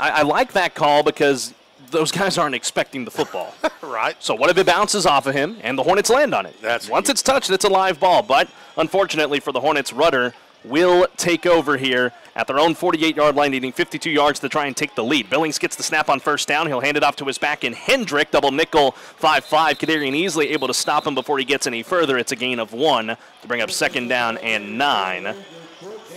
[SPEAKER 1] I, I like that call because those guys aren't expecting the football.
[SPEAKER 2] right.
[SPEAKER 1] So what if it bounces off of him and the Hornets land on it?
[SPEAKER 2] That's
[SPEAKER 1] Once it's touched, it's a live ball. But unfortunately for the Hornets, Rudder will take over here at their own 48-yard line, needing 52 yards to try and take the lead. Billings gets the snap on first down. He'll hand it off to his back in Hendrick, double nickel, 5-5. Kadarian Easley able to stop him before he gets any further. It's a gain of one to bring up second down and nine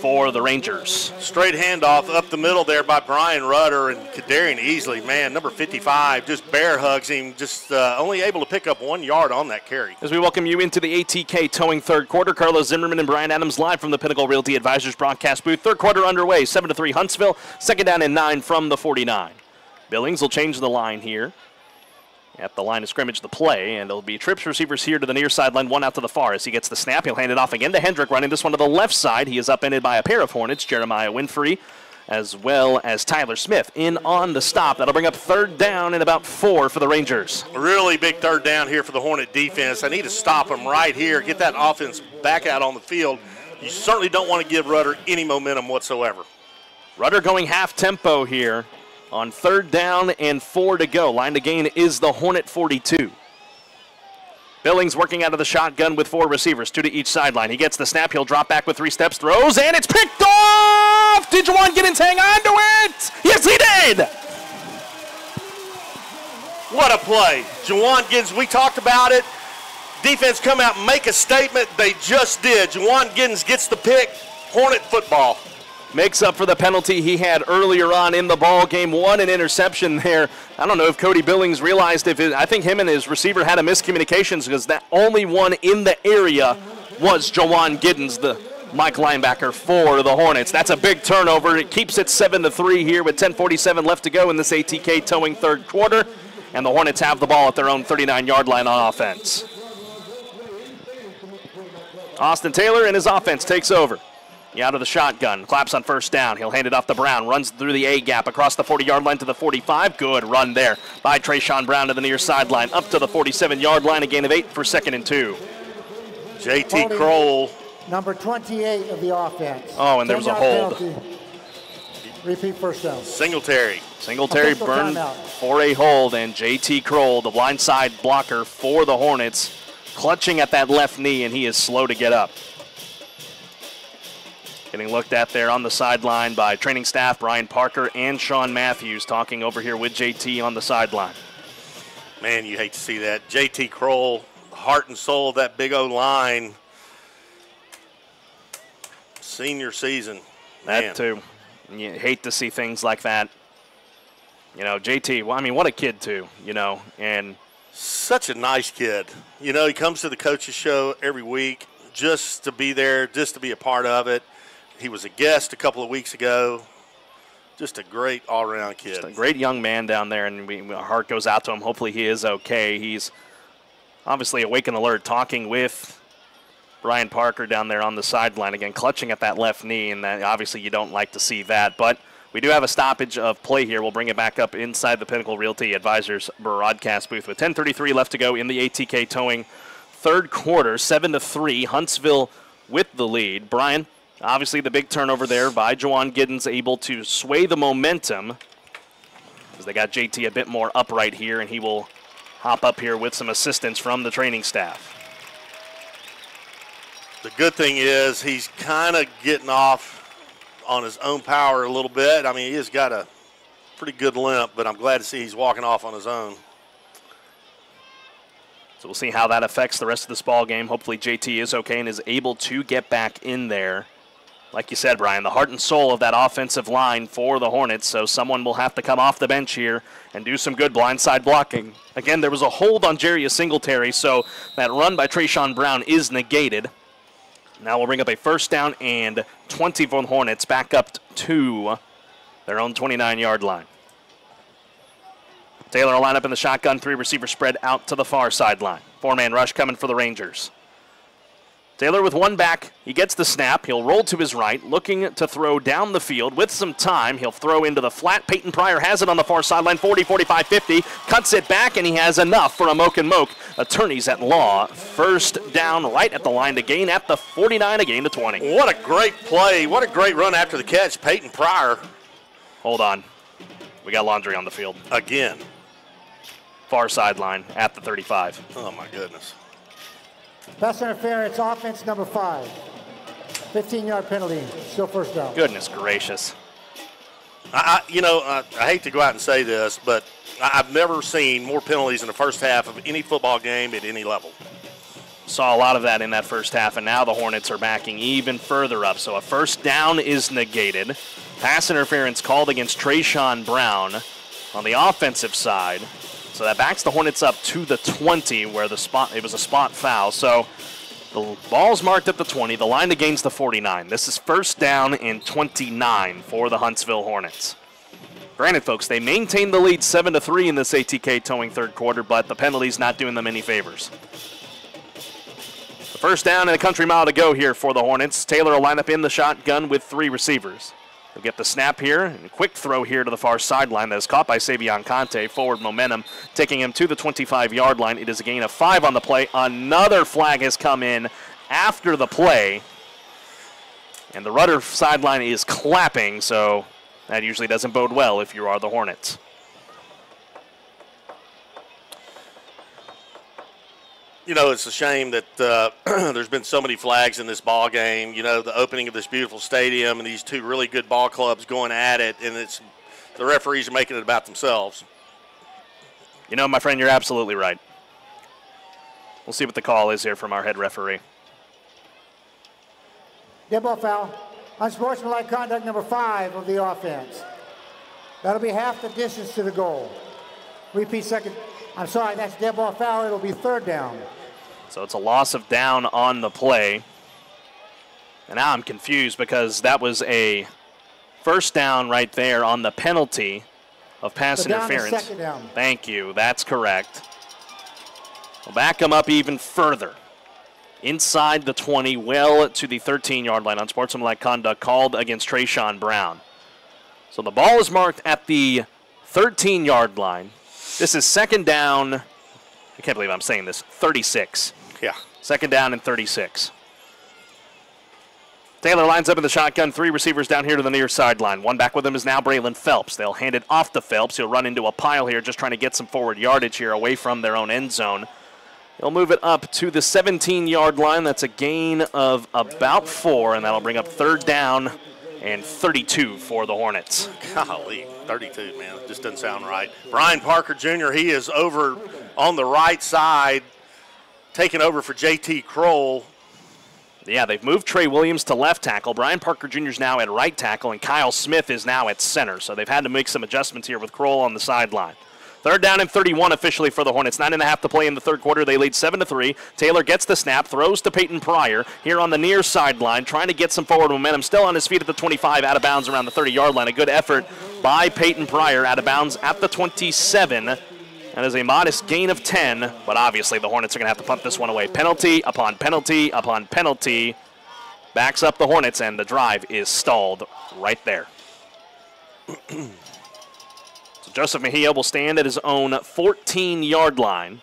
[SPEAKER 1] for the Rangers.
[SPEAKER 2] Straight handoff up the middle there by Bryan Rudder and Kadarian Easley. Man, number 55 just bear hugs him, just uh, only able to pick up one yard on that carry.
[SPEAKER 1] As we welcome you into the ATK towing third quarter, Carlos Zimmermann and Brian Adams live from the Pinnacle Realty Advisors broadcast booth. Third quarter underway, 7 to 3 Huntsville, second down and 9 from the 49. Billings will change the line here at the line of scrimmage, the play, and it'll be trips receivers here to the near sideline, one out to the far. As he gets the snap, he'll hand it off again to Hendrick, running this one to the left side. He is upended by a pair of Hornets, Jeremiah Winfrey, as well as Tyler Smith in on the stop. That'll bring up third down and about four for the Rangers.
[SPEAKER 2] A really big third down here for the Hornet defense. I need to stop them right here, get that offense back out on the field. You certainly don't want to give Rudder any momentum whatsoever.
[SPEAKER 1] Rudder going half tempo here on third down and four to go. Line to gain is the Hornet 42. Billings working out of the shotgun with four receivers, two to each sideline. He gets the snap. He'll drop back with three steps, throws, and it's picked off! Did Jawan Giddens hang on to it? Yes, he did!
[SPEAKER 2] What a play. Jawan Giddens, we talked about it. Defense come out make a statement. They just did. Jawan Giddens gets the pick. Hornet football.
[SPEAKER 1] Makes up for the penalty he had earlier on in the ball game. One an interception there. I don't know if Cody Billings realized if it, I think him and his receiver had a miscommunications because that only one in the area was Jawan Giddens, the Mike linebacker for the Hornets. That's a big turnover. It keeps it 7 to 3 here with 10:47 left to go in this ATK towing third quarter, and the Hornets have the ball at their own 39-yard line on offense. Austin Taylor and his offense takes over. He out of the shotgun, claps on first down. He'll hand it off to Brown, runs through the A gap across the 40 yard line to the 45. Good run there by Trayshawn Brown to the near sideline, up to the 47 yard line, a gain of eight for second and two.
[SPEAKER 2] JT Kroll.
[SPEAKER 19] Number 28 of the offense.
[SPEAKER 1] Oh, and there was a
[SPEAKER 19] 10-yard
[SPEAKER 1] hold.
[SPEAKER 19] penalty. Repeat first down.
[SPEAKER 2] Singletary.
[SPEAKER 1] Singletary burned for a hold, and JT Kroll, the blindside blocker for the Hornets, clutching at that left knee, and he is slow to get up. Getting looked at there on the sideline by training staff Brian Parker and Sean Matthews talking over here with JT on the sideline.
[SPEAKER 2] Man, you hate to see that. JT Kroll, heart and soul of that big O line. Senior season.
[SPEAKER 1] That
[SPEAKER 2] Man.
[SPEAKER 1] too. You hate to see things like that. You know, JT, well, I mean, what a kid, too, you know, and
[SPEAKER 2] Such a nice kid. You know, he comes to the coaches show every week just to be there, just to be a part of it. He was a guest a couple of weeks ago. Just a great all-around kid.
[SPEAKER 1] a great young man down there, and we, our heart goes out to him. Hopefully, he is okay. He's obviously awake and alert, talking with Brian Parker down there on the sideline again, clutching at that left knee, and that, obviously you don't like to see that. But we do have a stoppage of play here. We'll bring it back up inside the Pinnacle Realty Advisors broadcast booth with 10:33 left to go in the ATK Towing third quarter, seven to three. Huntsville with the lead. Brian, obviously the big turnover there by Jawan Giddens, able to sway the momentum because they got JT a bit more upright here, and he will hop up here with some assistance from the training staff.
[SPEAKER 2] The good thing is he's kind of getting off on his own power a little bit. I mean, he has got a pretty good limp, but I'm glad to see he's walking off on his own.
[SPEAKER 1] So we'll see how that affects the rest of this ball game. Hopefully JT is okay and is able to get back in there. Like you said, Brian, the heart and soul of that offensive line for the Hornets. So someone will have to come off the bench here and do some good blindside blocking. Again, there was a hold on Jarius Singletary, so that run by Trayshawn Brown is negated. Now we'll bring up a first down and 20 for the Hornets back up to their own 29 yard line. Taylor will line up in the shotgun, three receiver spread out to the far sideline. Four man rush coming for the Rangers. Taylor with one back. He gets the snap. He'll roll to his right, looking to throw down the field with some time. He'll throw into the flat. Peyton Pryor has it on the far sideline, 40, 45, 50. Cuts it back, and he has enough for a Moak and Moak. Attorneys at law. First down right at the line to gain at the 49, a gain to 20.
[SPEAKER 2] What a great play. What a great run after the catch. Peyton Pryor.
[SPEAKER 1] Hold on. We got laundry on the field.
[SPEAKER 2] Again.
[SPEAKER 1] Far sideline at the 35.
[SPEAKER 2] Oh, my goodness.
[SPEAKER 19] Pass interference, offense number five. 15-yard penalty, still first down.
[SPEAKER 1] Goodness gracious.
[SPEAKER 2] I, I you know, I, I hate to go out and say this, but I- I've never seen more penalties in the first half of any football game at any level.
[SPEAKER 1] Saw a lot of that in that first half, and now the Hornets are backing even further up. So a first down is negated. Pass interference called against Trayshawn Brown on the offensive side. So that backs the Hornets up to the 20, where the spot it was a spot foul. So the ball's marked at the 20. The line to gain's the 49. This is first down and 29 for the Huntsville Hornets. Granted, folks, they maintained the lead 7 to 3 in this ATK towing third quarter, but the penalty's not doing them any favors. The first down and a country mile to go here for the Hornets. Taylor will line up in the shotgun with three receivers. He'll get the snap here and quick throw here to the far sideline that is caught by Savion Conte. Forward momentum taking him to the 25 yard line. It is a gain of five on the play. Another flag has come in after the play. And the rudder sideline is clapping, so that usually doesn't bode well if you are the Hornets.
[SPEAKER 2] You know, it's a shame that uh, there's been so many flags in this ball game. You know, the opening of this beautiful stadium and these two really good ball clubs going at it, and it's the referees are making it about themselves.
[SPEAKER 1] You know, my friend, you're absolutely right. We'll see what the call is here from our head referee.
[SPEAKER 19] Dead ball foul. Unsportsmanlike conduct number five of the offense. That'll be half the distance to the goal. Repeat second. I'm sorry, that's dead ball foul. It'll be third down.
[SPEAKER 1] So it's a loss of down on the play. And now I'm confused because that was a first down right there on the penalty of pass
[SPEAKER 19] So
[SPEAKER 1] interference.
[SPEAKER 19] second down.
[SPEAKER 1] Thank you. That's correct. We'll back them up even further. Inside the 20, well to the 13 yard line on sportsmanlike conduct called against Trayshawn Brown. So the ball is marked at the 13 yard line. This is second down. I can't believe I'm saying this. 36.
[SPEAKER 2] Yeah.
[SPEAKER 1] Second down and 36. Taylor lines up in the shotgun. Three receivers down here to the near sideline. One back with him is now Braylon Phelps. They'll hand it off to Phelps. He'll run into a pile here, just trying to get some forward yardage here away from their own end zone. He'll move it up to the 17 yard line. That's a gain of about four, and that'll bring up third down and 32 for the Hornets.
[SPEAKER 2] Golly, 32, man. It just doesn't sound right. Brian Parker Jr., he is over on the right side, taking over for JT Kroll.
[SPEAKER 1] Yeah, they've moved Trey Williams to left tackle. Brian Parker Jr. is now at right tackle, and Kyle Smith is now at center. So they've had to make some adjustments here with Kroll on the sideline. Third down and 31 officially for the Hornets. Nine and a half to play in the third quarter. They lead seven to three. Taylor gets the snap, throws to Peyton Pryor here on the near sideline, trying to get some forward momentum. Still on his feet at the 25, out of bounds around the 30 yard line. A good effort by Peyton Pryor, out of bounds at the 27. That is a modest gain of 10, but obviously the Hornets are going to have to pump this one away. Penalty upon penalty upon penalty. Backs up the Hornets, and the drive is stalled right there. Joseph Mejia will stand at his own 14 yard line.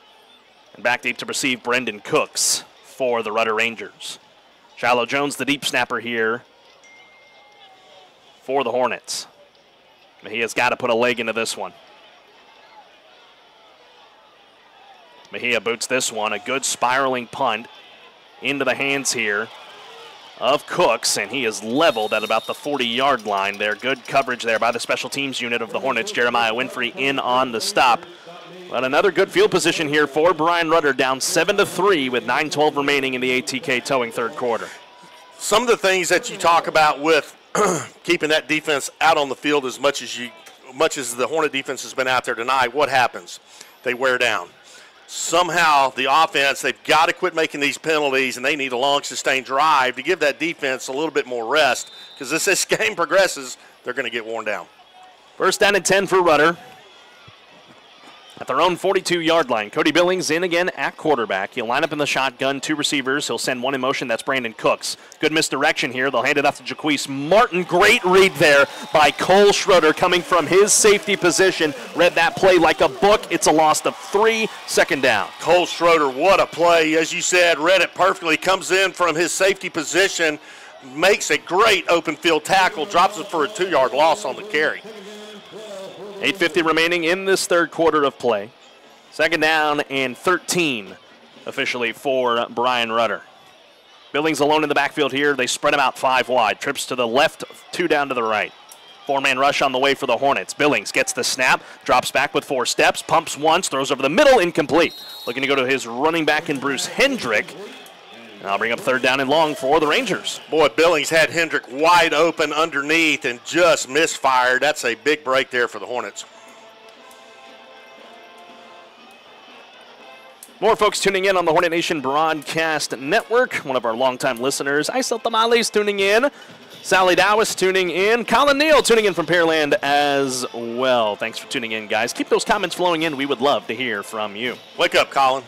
[SPEAKER 1] And back deep to receive Brendan Cooks for the Rudder Rangers. Shiloh Jones, the deep snapper here for the Hornets. Mejia's got to put a leg into this one. Mejia boots this one. A good spiraling punt into the hands here of Cooks, and he is leveled at about the 40 yard line there. Good coverage there by the special teams unit of the Hornets. Jeremiah Winfrey in on the stop. But another good field position here for Bryan Rudder, down 7 to 3 with 9 12 remaining in the ATK towing third quarter.
[SPEAKER 2] Some of the things that you talk about with keeping that defense out on the field as much as you much as the Hornet defense has been out there tonight, what happens? They wear down. Somehow the offense, they've got to quit making these penalties and they need a long sustained drive to give that defense a little bit more rest because as this game progresses, they're going to get worn down.
[SPEAKER 1] First down and 10 for Rudder. At their own 42 yard line, Cody Billings in again at quarterback. He'll line up in the shotgun, two receivers. He'll send one in motion. That's Brandon Cooks. Good misdirection here. They'll hand it off to Jaquise Martin. Great read there by Cole Schroeder coming from his safety position. Read that play like a book. It's a loss of three. Second down.
[SPEAKER 2] Cole Schroeder, what a play. As you said, read it perfectly. Comes in from his safety position, makes a great open field tackle, drops it for a two yard loss on the carry.
[SPEAKER 1] 8.50 remaining in this third quarter of play. Second down and 13 officially for Bryan Rudder. Billings alone in the backfield here. They spread him out five wide. Trips to the left, two down to the right. Four man rush on the way for the Hornets. Billings gets the snap, drops back with four steps, pumps once, throws over the middle, incomplete. Looking to go to his running back in Bruce Hendrick. And I'll bring up third down and long for the Rangers.
[SPEAKER 2] Boy, Billings had Hendrick wide open underneath and just misfired. That's a big break there for the Hornets.
[SPEAKER 1] More folks tuning in on the Hornet Nation Broadcast Network. One of our longtime listeners, Isel Tamales, tuning in. Sally Dowis tuning in. Colin Neal tuning in from Pearland as well. Thanks for tuning in, guys. Keep those comments flowing in. We would love to hear from you.
[SPEAKER 2] Wake up, Colin.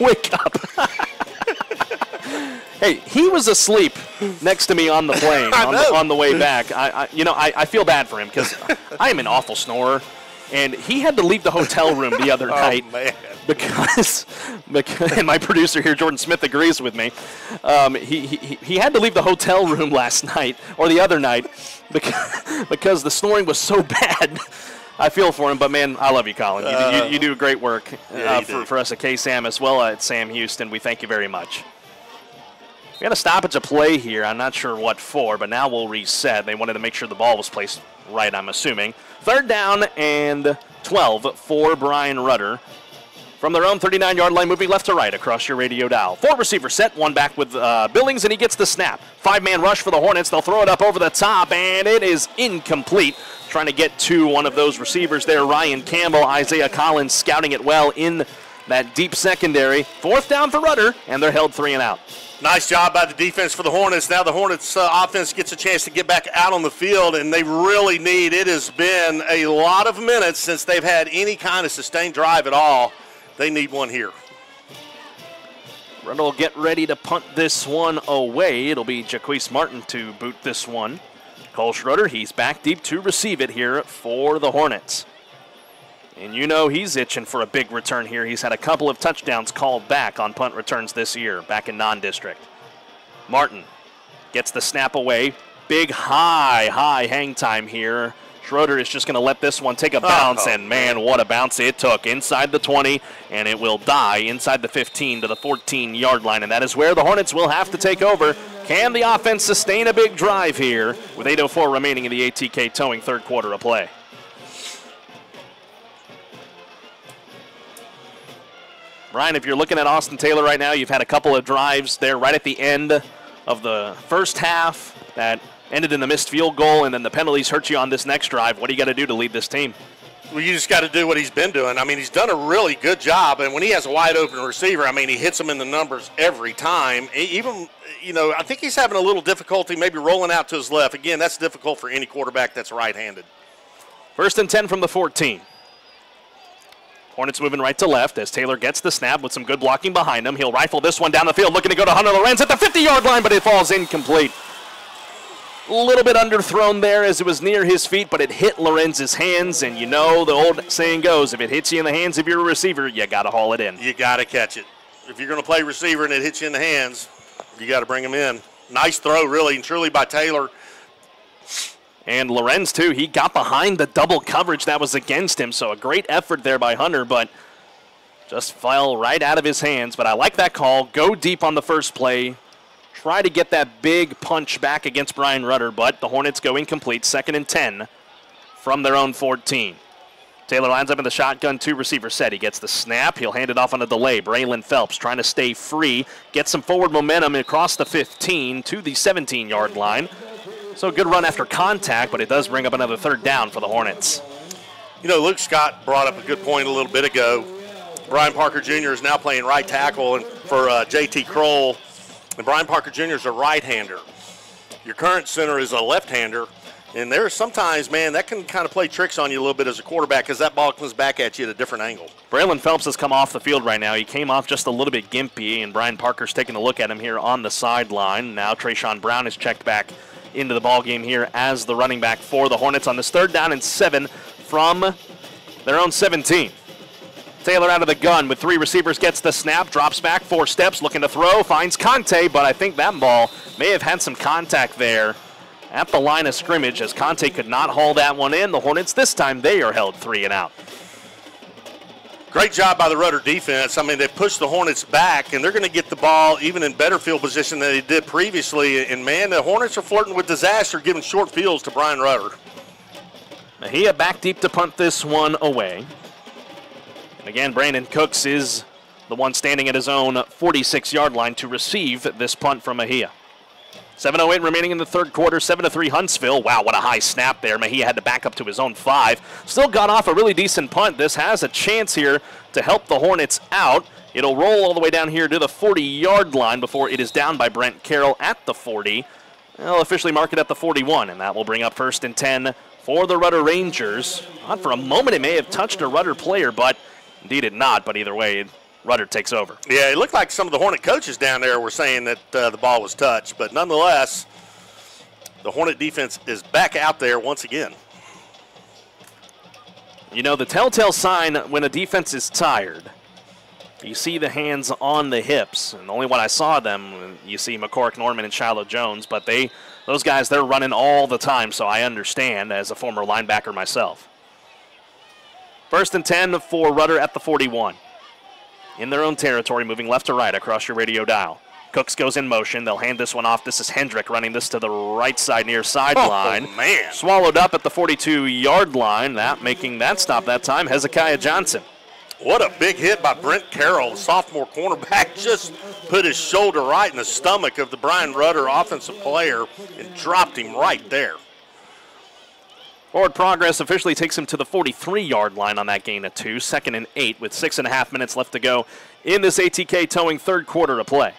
[SPEAKER 1] Wake up. hey, he was asleep next to me on the plane on, the, on the way back. I, I you know, I, I feel bad for him because I am an awful snorer, and he had to leave the hotel room the other
[SPEAKER 2] Oh,
[SPEAKER 1] night
[SPEAKER 2] man.
[SPEAKER 1] because, because and my producer here, Jordan Smith, agrees with me. Um, he, he, he had to leave the hotel room last night or the other night because, because the snoring was so bad. I feel for him, but man, I love you, Colin. You,
[SPEAKER 2] Uh,
[SPEAKER 1] you, you do great work
[SPEAKER 2] yeah,
[SPEAKER 1] uh, for,
[SPEAKER 2] do.
[SPEAKER 1] for us at KSAM as well at Sam Houston. We thank you very much. We got a stoppage of play here. I'm not sure what for, but now we'll reset. They wanted to make sure the ball was placed right, I'm assuming. Third down and 12 for Bryan Rudder. From their own 39 yard line, moving left to right across your radio dial. Four receiver set, one back with uh, Billings, and he gets the snap. Five man rush for the Hornets. They'll throw it up over the top, and it is incomplete. Trying to get to one of those receivers there, Ryan Campbell, Isaiah Collins scouting it well in that deep secondary. Fourth down for Rudder, and they're held three and out.
[SPEAKER 2] Nice job by the defense for the Hornets. Now the Hornets uh, offense gets a chance to get back out on the field, and they really need. It has been a lot of minutes since they've had any kind of sustained drive at all. They need one here.
[SPEAKER 1] Rundle get ready to punt this one away. It'll be Jaquise Martin to boot this one. Cole Schroeder, he's back deep to receive it here for the Hornets. And you know he's itching for a big return here. He's had a couple of touchdowns called back on punt returns this year, back in non district. Martin gets the snap away. Big high, high hang time here. Schroeder is just going to let this one take a bounce,
[SPEAKER 2] Oh.
[SPEAKER 1] and man, what a bounce it took inside the 20, and it will die inside the 15 to the 14 yard line. And that is where the Hornets will have to take over. Can the offense sustain a big drive here with 8.04 remaining in the ATK towing third quarter of play? Brian, if you're looking at Austin Taylor right now, you've had a couple of drives there right at the end of the first half that ended in the missed field goal, and then the penalties hurt you on this next drive. What do you got to do to lead this team?
[SPEAKER 2] Well, you just got to do what he's been doing. I mean, he's done a really good job, and when he has a wide open receiver, I mean, he hits them in the numbers every time. Even, you know, I think he's having a little difficulty maybe rolling out to his left. Again, that's difficult for any quarterback that's right-handed.
[SPEAKER 1] First and 10 from the 14. Hornets moving right to left as Taylor gets the snap with some good blocking behind him. He'll rifle this one down the field, looking to go to Hunter Lorenz at the 50 yard line, but it falls incomplete. A little bit underthrown there as it was near his feet, but it hit Lorenz's hands. And you know the old saying goes if it hits you in the hands of your receiver, you got to haul it in.
[SPEAKER 2] You got to catch it. If you're going to play receiver and it hits you in the hands, you got to bring him in. Nice throw, really and truly by Taylor.
[SPEAKER 1] And Lorenz, too, he got behind the double coverage that was against him. So a great effort there by Hunter, but just fell right out of his hands. But I like that call. Go deep on the first play. Try to get that big punch back against Bryan Rudder, but the Hornets go incomplete. Second and 10 from their own 14. Taylor lines up in the shotgun, two receiver set. He gets the snap. He'll hand it off on a delay. Braylon Phelps trying to stay free, get some forward momentum across the 15 to the 17 yard line. So a good run after contact, but it does bring up another third down for the Hornets.
[SPEAKER 2] You know, Luke Scott brought up a good point a little bit ago. Brian Parker Jr. is now playing right tackle and for uh, JT Kroll, and Brian Parker Jr. is a right-hander. Your current center is a left-hander, and there's sometimes, man, that can kind of play tricks on you a little bit as a quarterback because that ball comes back at you at a different angle.
[SPEAKER 1] Braylon Phelps has come off the field right now. He came off just a little bit gimpy, and Brian Parker's taking a look at him here on the sideline. Now Trayshawn Brown is checked back into the ball game here as the running back for the Hornets on this third down and seven from their own 17. Taylor out of the gun with three receivers gets the snap, drops back four steps, looking to throw, finds Conte, but I think that ball may have had some contact there at the line of scrimmage as Conte could not haul that one in. The Hornets this time they are held three and out.
[SPEAKER 2] Great job by the Rudder defense. I mean, they pushed the Hornets back, and they're going to get the ball even in better field position than they did previously. And man, the Hornets are flirting with disaster, giving short fields to Bryan Rudder.
[SPEAKER 1] Mejia back deep to punt this one away. And again, Brandon Cooks is the one standing at his own 46 yard line to receive this punt from Mejia. 7.08 remaining in the third quarter, 7 3 Huntsville. Wow, what a high snap there. Mejia had to back up to his own five. Still got off a really decent punt. This has a chance here to help the Hornets out. It'll roll all the way down here to the 40 yard line before it is down by Brent Carroll at the 40. They'll officially mark it at the 41, and that will bring up first and 10 for the Rudder Rangers. Not for a moment it may have touched a Rudder player, but indeed it not. But either way, Rudder takes over.
[SPEAKER 2] Yeah, it looked like some of the Hornet coaches down there were saying that uh, the ball was touched, but nonetheless, the Hornet defense is back out there once again.
[SPEAKER 1] You know, the telltale sign when a defense is tired, you see the hands on the hips. And only when I saw them, you see McCork Norman and Shiloh Jones, but they, those guys, they're running all the time, so I understand as a former linebacker myself. First and 10 for Rudder at the 41. In their own territory, moving left to right across your radio dial. Cooks goes in motion. They'll hand this one off. This is Hendrick running this to the right side near sideline.
[SPEAKER 2] Oh, man.
[SPEAKER 1] Swallowed up at the 42 yard line. That making that stop that time, Hezekiah Johnson.
[SPEAKER 2] What a big hit by Brent Carroll, the sophomore cornerback, just put his shoulder right in the stomach of the Bryan Rudder offensive player and dropped him right there.
[SPEAKER 1] Forward progress officially takes him to the 43-yard line on that gain of two, second and eight, with six and a half minutes left to go in this ATK towing third quarter to play.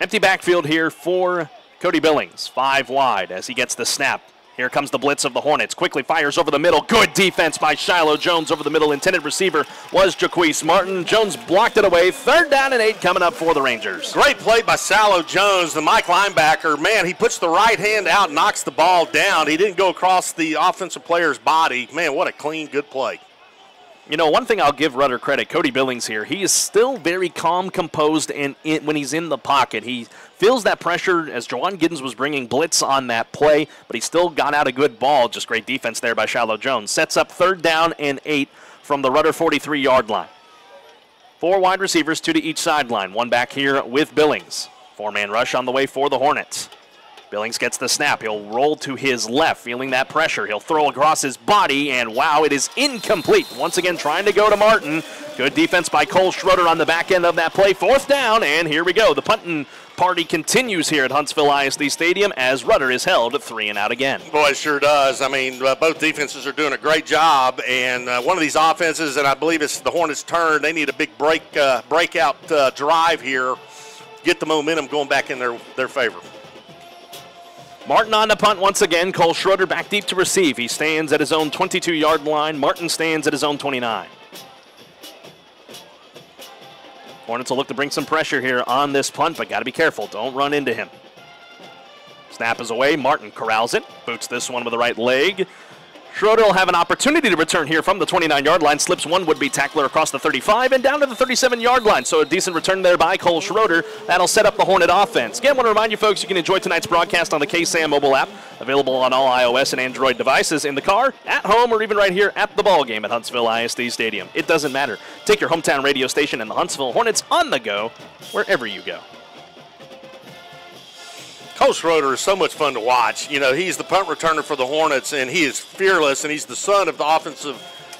[SPEAKER 1] Empty backfield here for Cody Billings, five wide as he gets the snap. Here comes the blitz of the Hornets. Quickly fires over the middle. Good defense by Shiloh Jones over the middle. Intended receiver was Jaquise Martin. Jones blocked it away. Third down and eight coming up for the Rangers.
[SPEAKER 2] Great play by Shiloh Jones, the Mike linebacker. Man, he puts the right hand out, knocks the ball down. He didn't go across the offensive player's body. Man, what a clean, good play.
[SPEAKER 1] You know, one thing I'll give Rudder credit, Cody Billings here, he is still very calm, composed, and in, when he's in the pocket, he feels that pressure as Jawan Giddens was bringing blitz on that play, but he still got out a good ball. Just great defense there by Shiloh Jones. Sets up third down and eight from the Rudder 43 yard line. Four wide receivers, two to each sideline. One back here with Billings. Four man rush on the way for the Hornets. Billings gets the snap. He'll roll to his left, feeling that pressure. He'll throw across his body, and wow, it is incomplete. Once again, trying to go to Martin. Good defense by Cole Schroeder on the back end of that play. Fourth down, and here we go. The punting party continues here at Huntsville ISD Stadium as Rudder is held three and out again.
[SPEAKER 2] Boy, it sure does. I mean, uh, both defenses are doing a great job, and uh, one of these offenses, and I believe it's the Hornets' turn. They need a big break, uh, breakout uh, drive here, get the momentum going back in their their favor.
[SPEAKER 1] Martin on the punt once again. Cole Schroeder back deep to receive. He stands at his own 22 yard line. Martin stands at his own 29. Hornets will look to bring some pressure here on this punt, but got to be careful. Don't run into him. Snap is away. Martin corrals it. Boots this one with the right leg. Schroeder will have an opportunity to return here from the 29 yard line. Slips one would be tackler across the 35 and down to the 37 yard line. So a decent return there by Cole Schroeder. That'll set up the Hornet offense. Again, I want to remind you folks you can enjoy tonight's broadcast on the KSAM mobile app, available on all iOS and Android devices in the car, at home, or even right here at the ball game at Huntsville ISD Stadium. It doesn't matter. Take your hometown radio station and the Huntsville Hornets on the go wherever you go.
[SPEAKER 2] Cole Schroeder is so much fun to watch. You know, he's the punt returner for the Hornets, and he is fearless, and he's the son of the offensive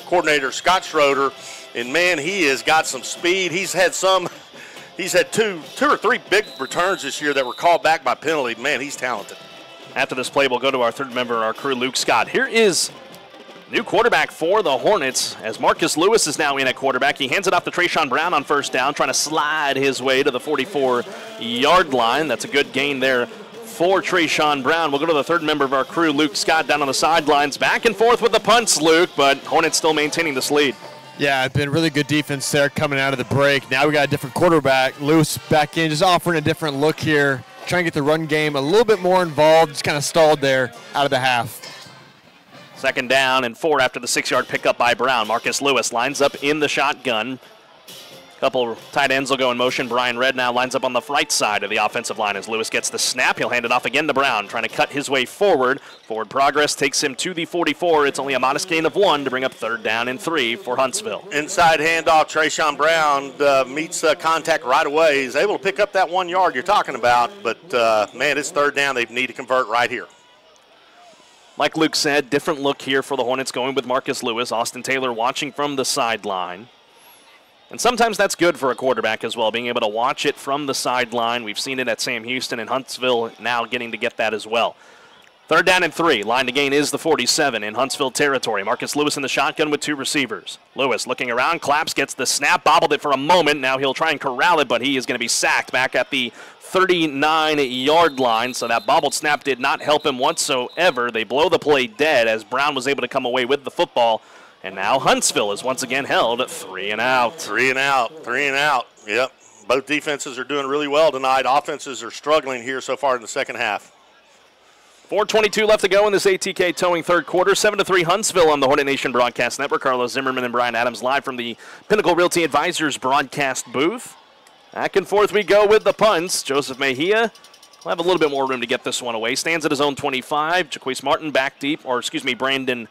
[SPEAKER 2] coordinator, Scott Schroeder. And man, he has got some speed. He's had some, he's had two, two or three big returns this year that were called back by penalty. Man, he's talented.
[SPEAKER 1] After this play, we'll go to our third member of our crew, Luke Scott. Here is new quarterback for the Hornets as Marcus Lewis is now in at quarterback. He hands it off to Trayshawn Brown on first down, trying to slide his way to the 44 yard line. That's a good gain there for Trayshawn Brown. We'll go to the third member of our crew, Luke Scott, down on the sidelines. Back and forth with the punts, Luke, but Hornets still maintaining this lead.
[SPEAKER 8] Yeah, it's been really good defense there coming out of the break. Now we got a different quarterback. Lewis back in, just offering a different look here. Trying to get the run game a little bit more involved. Just kind of stalled there out of the half.
[SPEAKER 1] Second down and four after the six yard pickup by Brown. Marcus Lewis lines up in the shotgun. Couple tight ends will go in motion. Brian Red now lines up on the right side of the offensive line as Lewis gets the snap. He'll hand it off again to Brown, trying to cut his way forward. Forward progress takes him to the 44. It's only a modest gain of one to bring up third down and three for Huntsville.
[SPEAKER 2] Inside handoff, Trayshawn Brown uh, meets uh, contact right away. He's able to pick up that one yard you're talking about, but uh, man, it's third down. They need to convert right here.
[SPEAKER 1] Like Luke said, different look here for the Hornets going with Marcus Lewis. Austin Taylor watching from the sideline. And sometimes that's good for a quarterback as well, being able to watch it from the sideline. We've seen it at Sam Houston and Huntsville now getting to get that as well. Third down and three. Line to gain is the 47 in Huntsville territory. Marcus Lewis in the shotgun with two receivers. Lewis looking around, claps, gets the snap, bobbled it for a moment. Now he'll try and corral it, but he is going to be sacked back at the 39 yard line. So that bobbled snap did not help him whatsoever. They blow the play dead as Brown was able to come away with the football. And now Huntsville is once again held at three and out.
[SPEAKER 2] Three and out. Three and out. Yep. Both defenses are doing really well tonight. Offenses are struggling here so far in the second half.
[SPEAKER 1] 422 left to go in this ATK towing third quarter. 7 to 3 Huntsville on the Hornet Nation Broadcast Network. Carlos Zimmermann and Brian Adams live from the Pinnacle Realty Advisors broadcast booth. Back and forth we go with the punts. Joseph Mejia will have a little bit more room to get this one away. Stands at his own 25. Jaquise Martin back deep, or excuse me, Brandon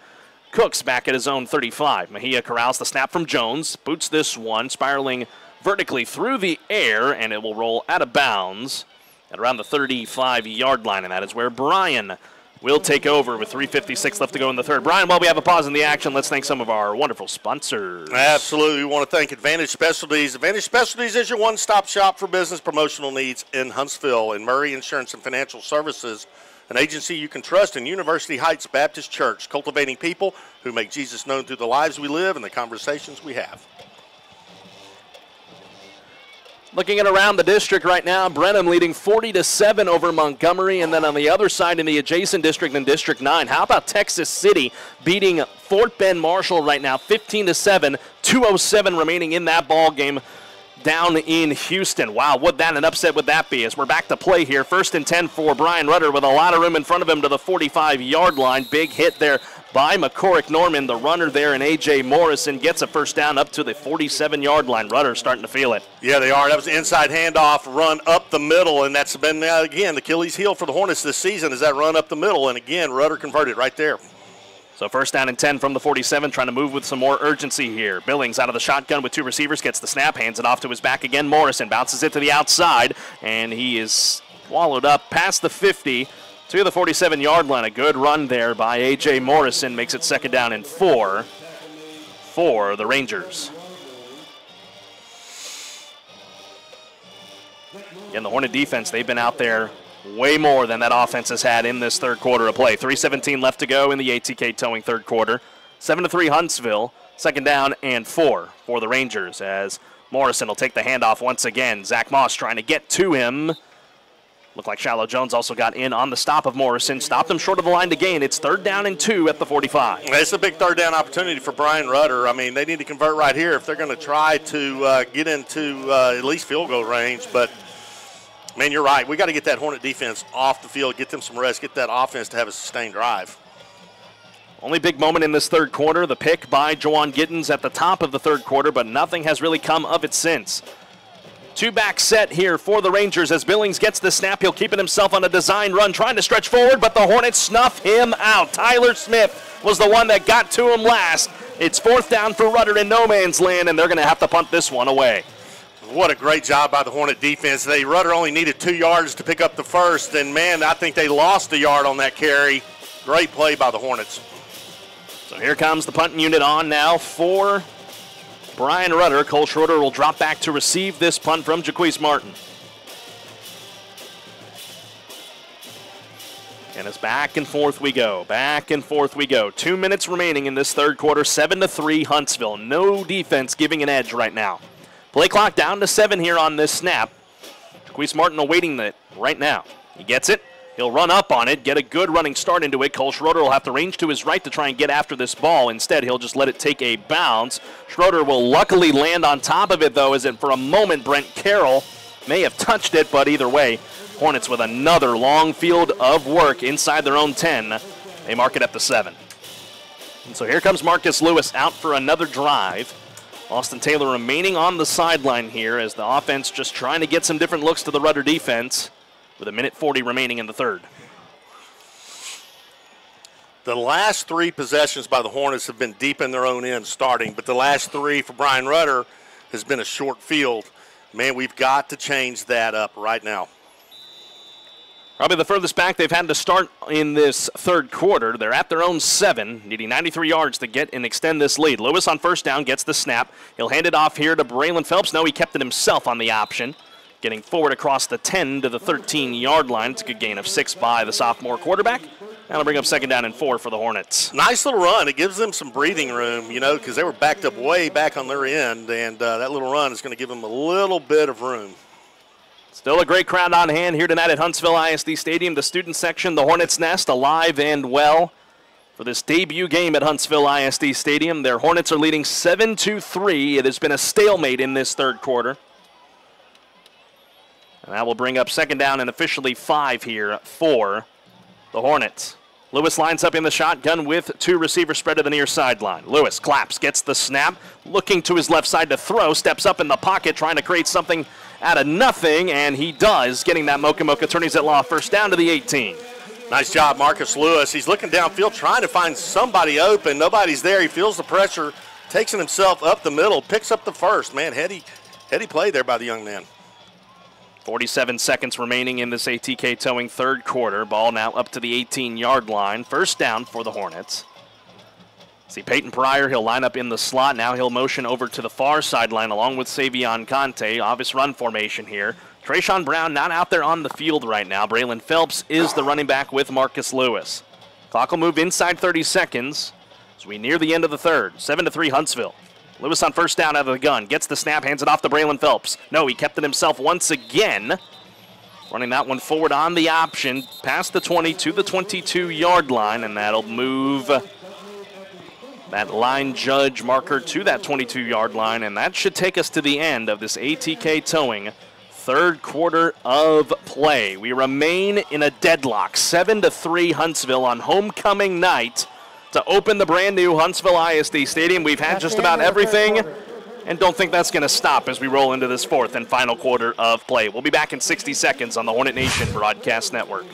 [SPEAKER 1] Cooks back at his own 35. Mejia corrals the snap from Jones, boots this one, spiraling vertically through the air, and it will roll out of bounds at around the 35 yard line, and that is where Brian will take over with 3.56 left to go in the third. Brian, while we have a pause in the action, let's thank some of our wonderful sponsors.
[SPEAKER 2] Absolutely. We want to thank Advantage Specialties. Advantage Specialties is your one stop shop for business promotional needs in Huntsville and Murray Insurance and Financial Services an agency you can trust in University Heights Baptist Church, cultivating people who make Jesus known through the lives we live and the conversations we have.
[SPEAKER 1] Looking at around the district right now, Brenham leading 40 to 7 over Montgomery, and then on the other side in the adjacent district in District 9, how about Texas City beating Fort Bend Marshall right now 15 to 7, 207 remaining in that ball game down in Houston. Wow, would that an upset would that be? As we're back to play here, first and 10 for Bryan Rudder with a lot of room in front of him to the 45-yard line. Big hit there by McCorrick Norman, the runner there, and A.J. Morrison gets a first down up to the 47 yard line. Rudder starting to feel it.
[SPEAKER 2] Yeah, they are. That was an inside handoff, run up the middle, and that's been, uh, again, the Achilles heel for the Hornets this season is that run up the middle. And again, Rudder converted right there.
[SPEAKER 1] So first down and 10 from the 47, trying to move with some more urgency here. Billings out of the shotgun with two receivers, gets the snap, hands it off to his back again. Morrison bounces it to the outside, and he is swallowed up past the 50 to the 47 yard line. A good run there by A.J. Morrison makes it second down and four for the Rangers. Again, the Hornet defense, they've been out there way more than that offense has had in this third quarter of play. 3.17 left to go in the ATK towing third quarter. 7 to 3 Huntsville, second down and four for the Rangers as Morrison will take the handoff once again. Zach Moss trying to get to him. Looked like Shiloh Jones also got in on the stop of Morrison, stopped him short of the line to gain. It's third down and two at the 45.
[SPEAKER 2] It's a big third down opportunity for Bryan Rudder. I mean, they need to convert right here if they're going to try to uh, get into uh, at least field goal range. But, man, you're right. We got to get that Hornet defense off the field, get them some rest, get that offense to have a sustained drive.
[SPEAKER 1] Only big moment in this third quarter, the pick by Jawan Giddens at the top of the third quarter, but nothing has really come of it since. Two back set here for the Rangers as Billings gets the snap. He'll keep it himself on a design run, trying to stretch forward, but the Hornets snuff him out. Tyler Smith was the one that got to him last. It's fourth down for Rudder in no man's land, and they're going to have to punt this one away.
[SPEAKER 2] What a great job by the Hornet defense. They Rudder only needed two yards to pick up the first, and man, I think they lost a yard on that carry. Great play by the Hornets.
[SPEAKER 1] So here comes the punting unit on now for Bryan Rudder. Cole Schroeder will drop back to receive this punt from Jaquise Martin. And it's back and forth we go. Back and forth we go. Two minutes remaining in this third quarter. Seven to three, Huntsville. No defense giving an edge right now. Play clock down to seven here on this snap. Jaquise Martin awaiting it right now. He gets it. He'll run up on it, get a good running start into it. Cole Schroeder will have to range to his right to try and get after this ball. Instead, he'll just let it take a bounce. Schroeder will luckily land on top of it, though, as in for a moment Brent Carroll may have touched it, but either way, Hornets with another long field of work inside their own 10. They mark it at the 7. And so here comes Marcus Lewis out for another drive. Austin Taylor remaining on the sideline here as the offense just trying to get some different looks to the Rudder defense with a minute 40 remaining in the third.
[SPEAKER 2] The last three possessions by the Hornets have been deep in their own end starting, but the last three for Bryan Rudder has been a short field. Man, we've got to change that up right now.
[SPEAKER 1] Probably the furthest back they've had to start in this third quarter. They're at their own seven, needing 93 yards to get and extend this lead. Lewis on first down gets the snap. He'll hand it off here to Braylon Phelps. No, he kept it himself on the option. Getting forward across the 10 to the 13 yard line. It's a good gain of six by the sophomore quarterback. That'll bring up second down and four for the Hornets.
[SPEAKER 2] Nice little run. It gives them some breathing room, you know, because they were backed up way back on their end, and uh, that little run is going to give them a little bit of room.
[SPEAKER 1] Still a great crowd on hand here tonight at Huntsville ISD Stadium. The student section, the Hornets Nest, alive and well for this debut game at Huntsville ISD Stadium. Their Hornets are leading 7 to 3. It has been a stalemate in this third quarter. And that will bring up second down and officially five here for the Hornets. Lewis lines up in the shotgun with two receivers spread to the near sideline. Lewis claps, gets the snap, looking to his left side to throw, steps up in the pocket, trying to create something out of nothing, and he does, getting that Moak and Moak Attorneys at Law first down to the 18.
[SPEAKER 2] Nice job, Marcus Lewis. He's looking downfield, trying to find somebody open. Nobody's there. He feels the pressure, takes it himself up the middle, picks up the first. Man, heady, heady play there by the young man.
[SPEAKER 1] 47 seconds remaining in this ATK towing third quarter. Ball now up to the 18 yard line. First down for the Hornets. See Peyton Pryor, he'll line up in the slot. Now he'll motion over to the far sideline along with Savion Conte. Obvious run formation here. Trayshawn Brown not out there on the field right now. Braylon Phelps is the running back with Marcus Lewis. Clock will move inside 30 seconds as we near the end of the third. 7 to 3 Huntsville. Lewis on first down out of the gun. Gets the snap, hands it off to Braylon Phelps. No, he kept it himself once again. Running that one forward on the option, past the 20 to the 22 yard line, and that'll move that line judge marker to that 22 yard line, and that should take us to the end of this ATK towing third quarter of play. We remain in a deadlock, 7 to 3 Huntsville on homecoming night to open the brand new Huntsville ISD Stadium. We've had just about everything and don't think that's going to stop as we roll into this fourth and final quarter of play. We'll be back in 60 seconds on the Hornet Nation Broadcast Network.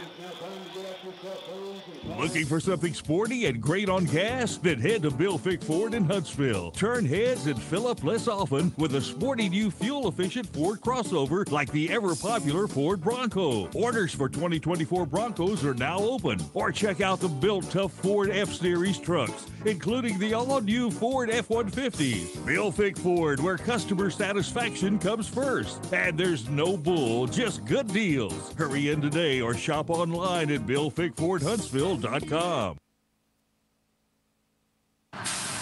[SPEAKER 14] Looking for something sporty and great on gas? Then head to Bill Fick Ford in Huntsville. Turn heads and fill up less often with a sporty new fuel efficient Ford crossover like the ever popular Ford Bronco. Orders for 2024 Broncos are now open. Or check out the built tough Ford F Series trucks, including the all new Ford F 150s. Bill Fick Ford, where customer satisfaction comes first. And there's no bull, just good deals. Hurry in today or shop online at Bill Fick Ford BillFickFordHuntsville.com. Sports.com.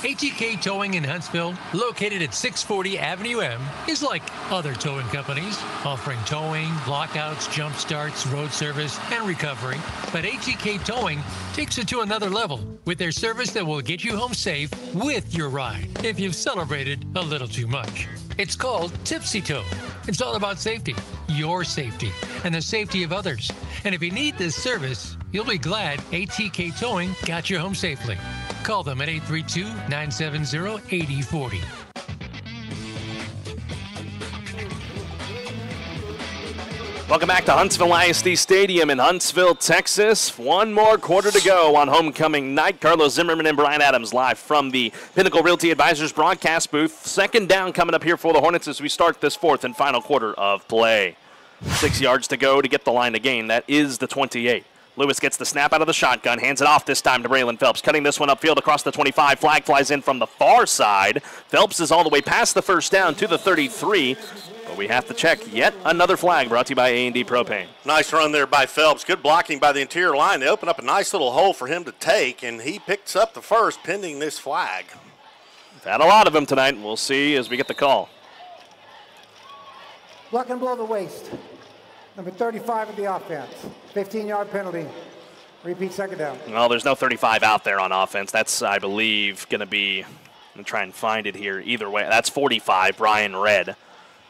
[SPEAKER 35] ATK Towing in Huntsville, located at 640 Avenue M, is like other towing companies, offering towing, blockouts, jump starts, road service, and recovery. But ATK Towing takes it to another level with their service that will get you home safe with your ride if you've celebrated a little too much. It's called Tipsy Tow. It's all about safety, your safety, and the safety of others. And if you need this service, you'll be glad ATK Towing got you home safely. Call them at 832 970 8040.
[SPEAKER 1] Welcome back to Huntsville ISD Stadium in Huntsville, Texas. One more quarter to go on homecoming night. Carlos Zimmermann and Brian Adams live from the Pinnacle Realty Advisors broadcast booth. Second down coming up here for the Hornets as we start this fourth and final quarter of play. Six yards to go to get the line to gain. That is the 28. Lewis gets the snap out of the shotgun, hands it off this time to Braylon Phelps, cutting this one upfield across the 25. Flag flies in from the far side. Phelps is all the way past the first down to the 33. But we have to check yet another flag brought to you by A&D Propane.
[SPEAKER 2] Nice run there by Phelps. Good blocking by the interior line. They open up a nice little hole for him to take, and he picks up the first pending this flag.
[SPEAKER 1] We've had a lot of them tonight. And we'll see as we get the call.
[SPEAKER 19] Block and blow the waist. Number 35 of the offense. 15-yard penalty. Repeat second down.
[SPEAKER 1] Well, there's no 35 out there on offense. That's, I believe, going to be, I'm going to try and find it here either way. That's 45, Brian Red.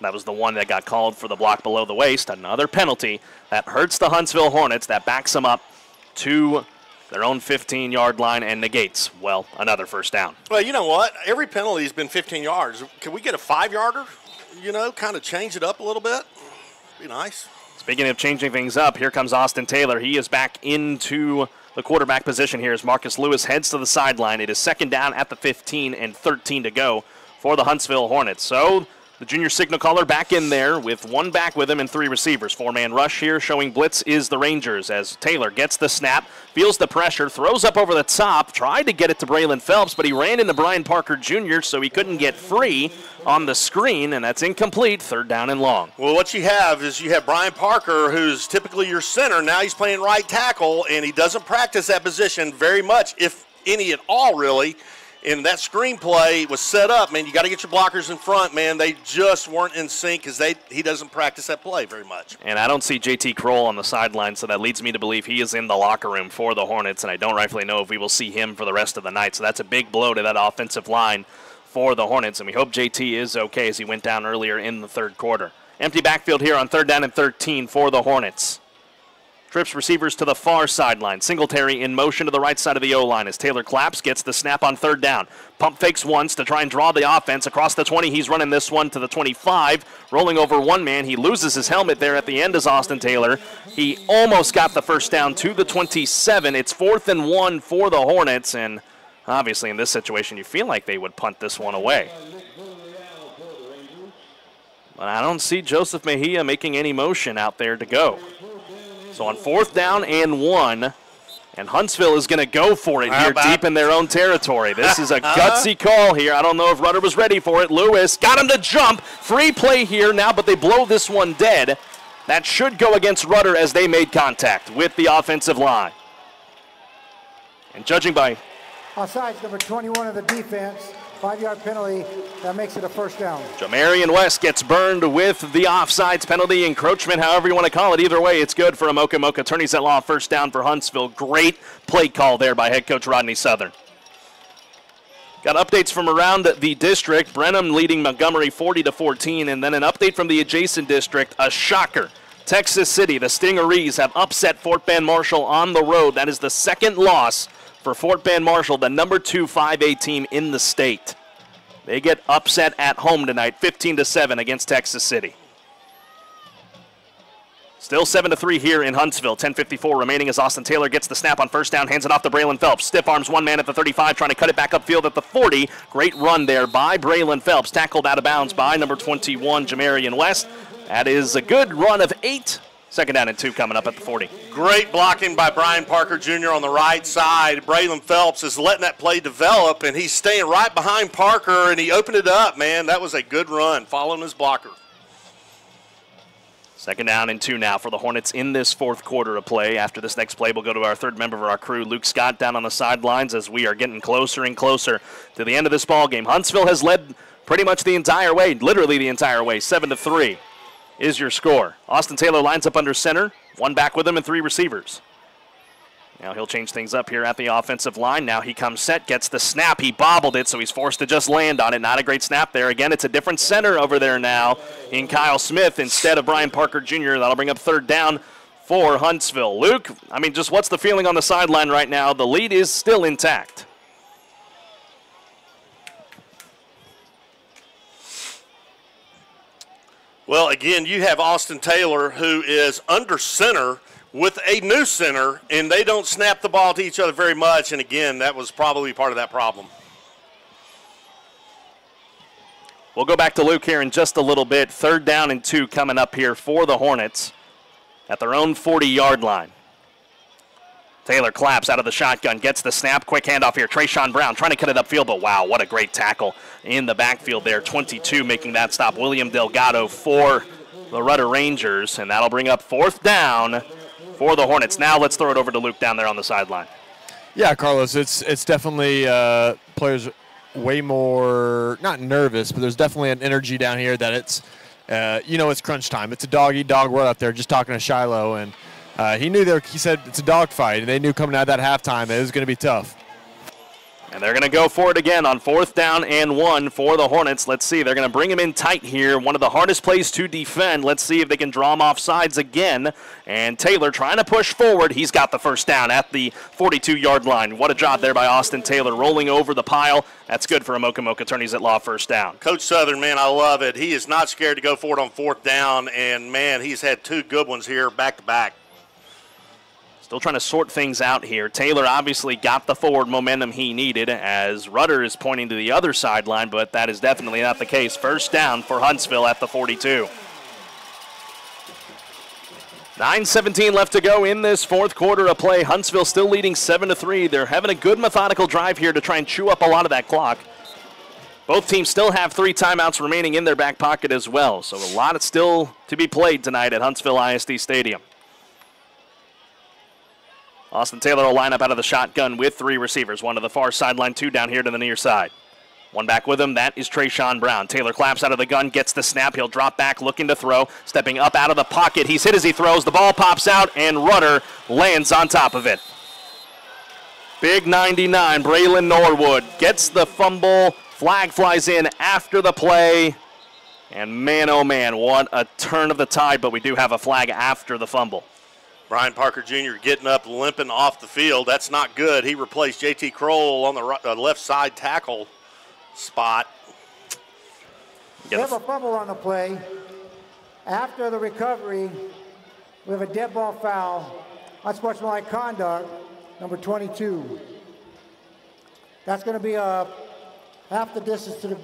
[SPEAKER 1] That was the one that got called for the block below the waist. Another penalty that hurts the Huntsville Hornets, that backs them up to their own 15 yard line and negates, well, another first down.
[SPEAKER 2] Well, you know what? Every penalty has been 15 yards. Can we get a five yarder? You know, kind of change it up a little bit? Be nice.
[SPEAKER 1] Speaking of changing things up, here comes Austin Taylor. He is back into the quarterback position here as Marcus Lewis heads to the sideline. It is second down at the 15 and 13 to go for the Huntsville Hornets. So the junior signal caller back in there with one back with him and three receivers. Four man rush here showing blitz is the Rangers as Taylor gets the snap, feels the pressure, throws up over the top, tried to get it to Braylon Phelps, but he ran into Brian Parker Jr., so he couldn't get free on the screen, and that's incomplete. Third down and long.
[SPEAKER 2] Well, what you have is you have Brian Parker, who's typically your center. Now he's playing right tackle, and he doesn't practice that position very much, if any at all, really and that screenplay was set up, man. You got to get your blockers in front, man. They just weren't in sync because they he doesn't practice that play very much.
[SPEAKER 1] And I don't see JT Kroll on the sideline, so that leads me to believe he is in the locker room for the Hornets, and I don't rightfully know if we will see him for the rest of the night. So that's a big blow to that offensive line for the Hornets, and we hope JT is okay as he went down earlier in the third quarter. Empty backfield here on third down and 13 for the Hornets. Trips receivers to the far sideline. Singletary in motion to the right side of the O line as Taylor Claps gets the snap on third down. Pump fakes once to try and draw the offense across the 20. He's running this one to the 25, rolling over one man. He loses his helmet there at the end as Austin Taylor. He almost got the first down to the 27. It's fourth and one for the Hornets, and obviously in this situation, you feel like they would punt this one away. But I don't see Joseph Mejia making any motion out there to go. So on fourth down and one, and Huntsville is going to go for it here deep in their own territory. This is a uh-huh. gutsy call here. I don't know if Rudder was ready for it. Lewis got him to jump. Free play here now, but they blow this one dead. That should go against Rudder as they made contact with the offensive line. And judging by
[SPEAKER 19] Offsides number 21 of the defense, five-yard penalty. That makes it a first down.
[SPEAKER 1] Jamarian West gets burned with the offsides penalty, encroachment, however you want to call it. Either way, it's good for a Moak and Moak. Attorneys at law, first down for Huntsville. Great play call there by head coach Rodney Southern. Got updates from around the district. Brenham leading Montgomery 40 to 14, and then an update from the adjacent district. A shocker. Texas City, the Stingarees have upset Fort Bend Marshall on the road. That is the second loss for Fort Bend Marshall, the number two 5A team in the state. They get upset at home tonight, 15 to 7 against Texas City. Still 7 to 3 here in Huntsville. 10:54 remaining as Austin Taylor gets the snap on first down, hands it off to Braylon Phelps. Stiff arms one man at the 35, trying to cut it back upfield at the 40. Great run there by Braylon Phelps, tackled out of bounds by number 21 Jamarian West. That is a good run of eight. Second down and two coming up at the 40.
[SPEAKER 2] Great blocking by Brian Parker Jr. on the right side. Braylon Phelps is letting that play develop, and he's staying right behind Parker, and he opened it up, man. That was a good run, following his blocker.
[SPEAKER 1] Second down and two now for the Hornets in this fourth quarter of play. After this next play, we'll go to our third member of our crew, Luke Scott, down on the sidelines as we are getting closer and closer to the end of this ball game. Huntsville has led pretty much the entire way, literally the entire way, seven to three is your score. Austin Taylor lines up under center, one back with him and three receivers. Now he'll change things up here at the offensive line. Now he comes set, gets the snap. He bobbled it, so he's forced to just land on it. Not a great snap there. Again, it's a different center over there now in Kyle Smith instead of Brian Parker Jr. That'll bring up third down for Huntsville. Luke, I mean, just what's the feeling on the sideline right now? The lead is still intact.
[SPEAKER 2] Well, again, you have Austin Taylor, who is under center with a new center, and they don't snap the ball to each other very much. And again, that was probably part of that problem.
[SPEAKER 1] We'll go back to Luke here in just a little bit. Third down and two coming up here for the Hornets at their own 40 yard line. Taylor claps out of the shotgun, gets the snap. Quick handoff here. Trayshawn Brown trying to cut it upfield, but wow, what a great tackle in the backfield there. 22 making that stop. William Delgado for the Rudder Rangers, and that'll bring up fourth down for the Hornets. Now let's throw it over to Luke down there on the sideline.
[SPEAKER 8] Yeah, Carlos, it's it's definitely uh, players way more not nervous, but there's definitely an energy down here that it's uh, you know it's crunch time. It's a dog eat dog world out there. Just talking to Shiloh, and uh, he knew there. He said it's a dogfight, and they knew coming out of that halftime it was going to be tough.
[SPEAKER 1] And they're going to go for it again on fourth down and one for the Hornets. Let's see. They're going to bring him in tight here. One of the hardest plays to defend. Let's see if they can draw him off sides again. And Taylor trying to push forward. He's got the first down at the 42 yard line. What a job there by Austin Taylor rolling over the pile. That's good for a Moak and Moak attorneys at law first down.
[SPEAKER 2] Coach Southern, man, I love it. He is not scared to go for it on fourth down. And, man, he's had two good ones here back to back.
[SPEAKER 1] Still trying to sort things out here. Taylor obviously got the forward momentum he needed as Rudder is pointing to the other sideline, but that is definitely not the case. First down for Huntsville at the 42. 9:17 left to go in this fourth quarter of play. Huntsville still leading 7 to 3. They're having a good methodical drive here to try and chew up a lot of that clock. Both teams still have three timeouts remaining in their back pocket as well, so a lot still to be played tonight at Huntsville ISD Stadium. Austin Taylor will line up out of the shotgun with three receivers. One to the far sideline, two down here to the near side. One back with him, that is Trayshawn Brown. Taylor claps out of the gun, gets the snap. He'll drop back, looking to throw. Stepping up out of the pocket. He's hit as he throws. The ball pops out, and Rudder lands on top of it. Big 99, Braylon Norwood gets the fumble. Flag flies in after the play. And man, oh man, what a turn of the tide, but we do have a flag after the fumble.
[SPEAKER 2] Brian Parker Jr. getting up, limping off the field. That's not good. He replaced J.T. Kroll on the right, uh, left side tackle spot.
[SPEAKER 19] We have a fumble on the play. After the recovery, we have a dead ball foul. Unsportsmanlike conduct, number 22. That's going to be a half the distance to the,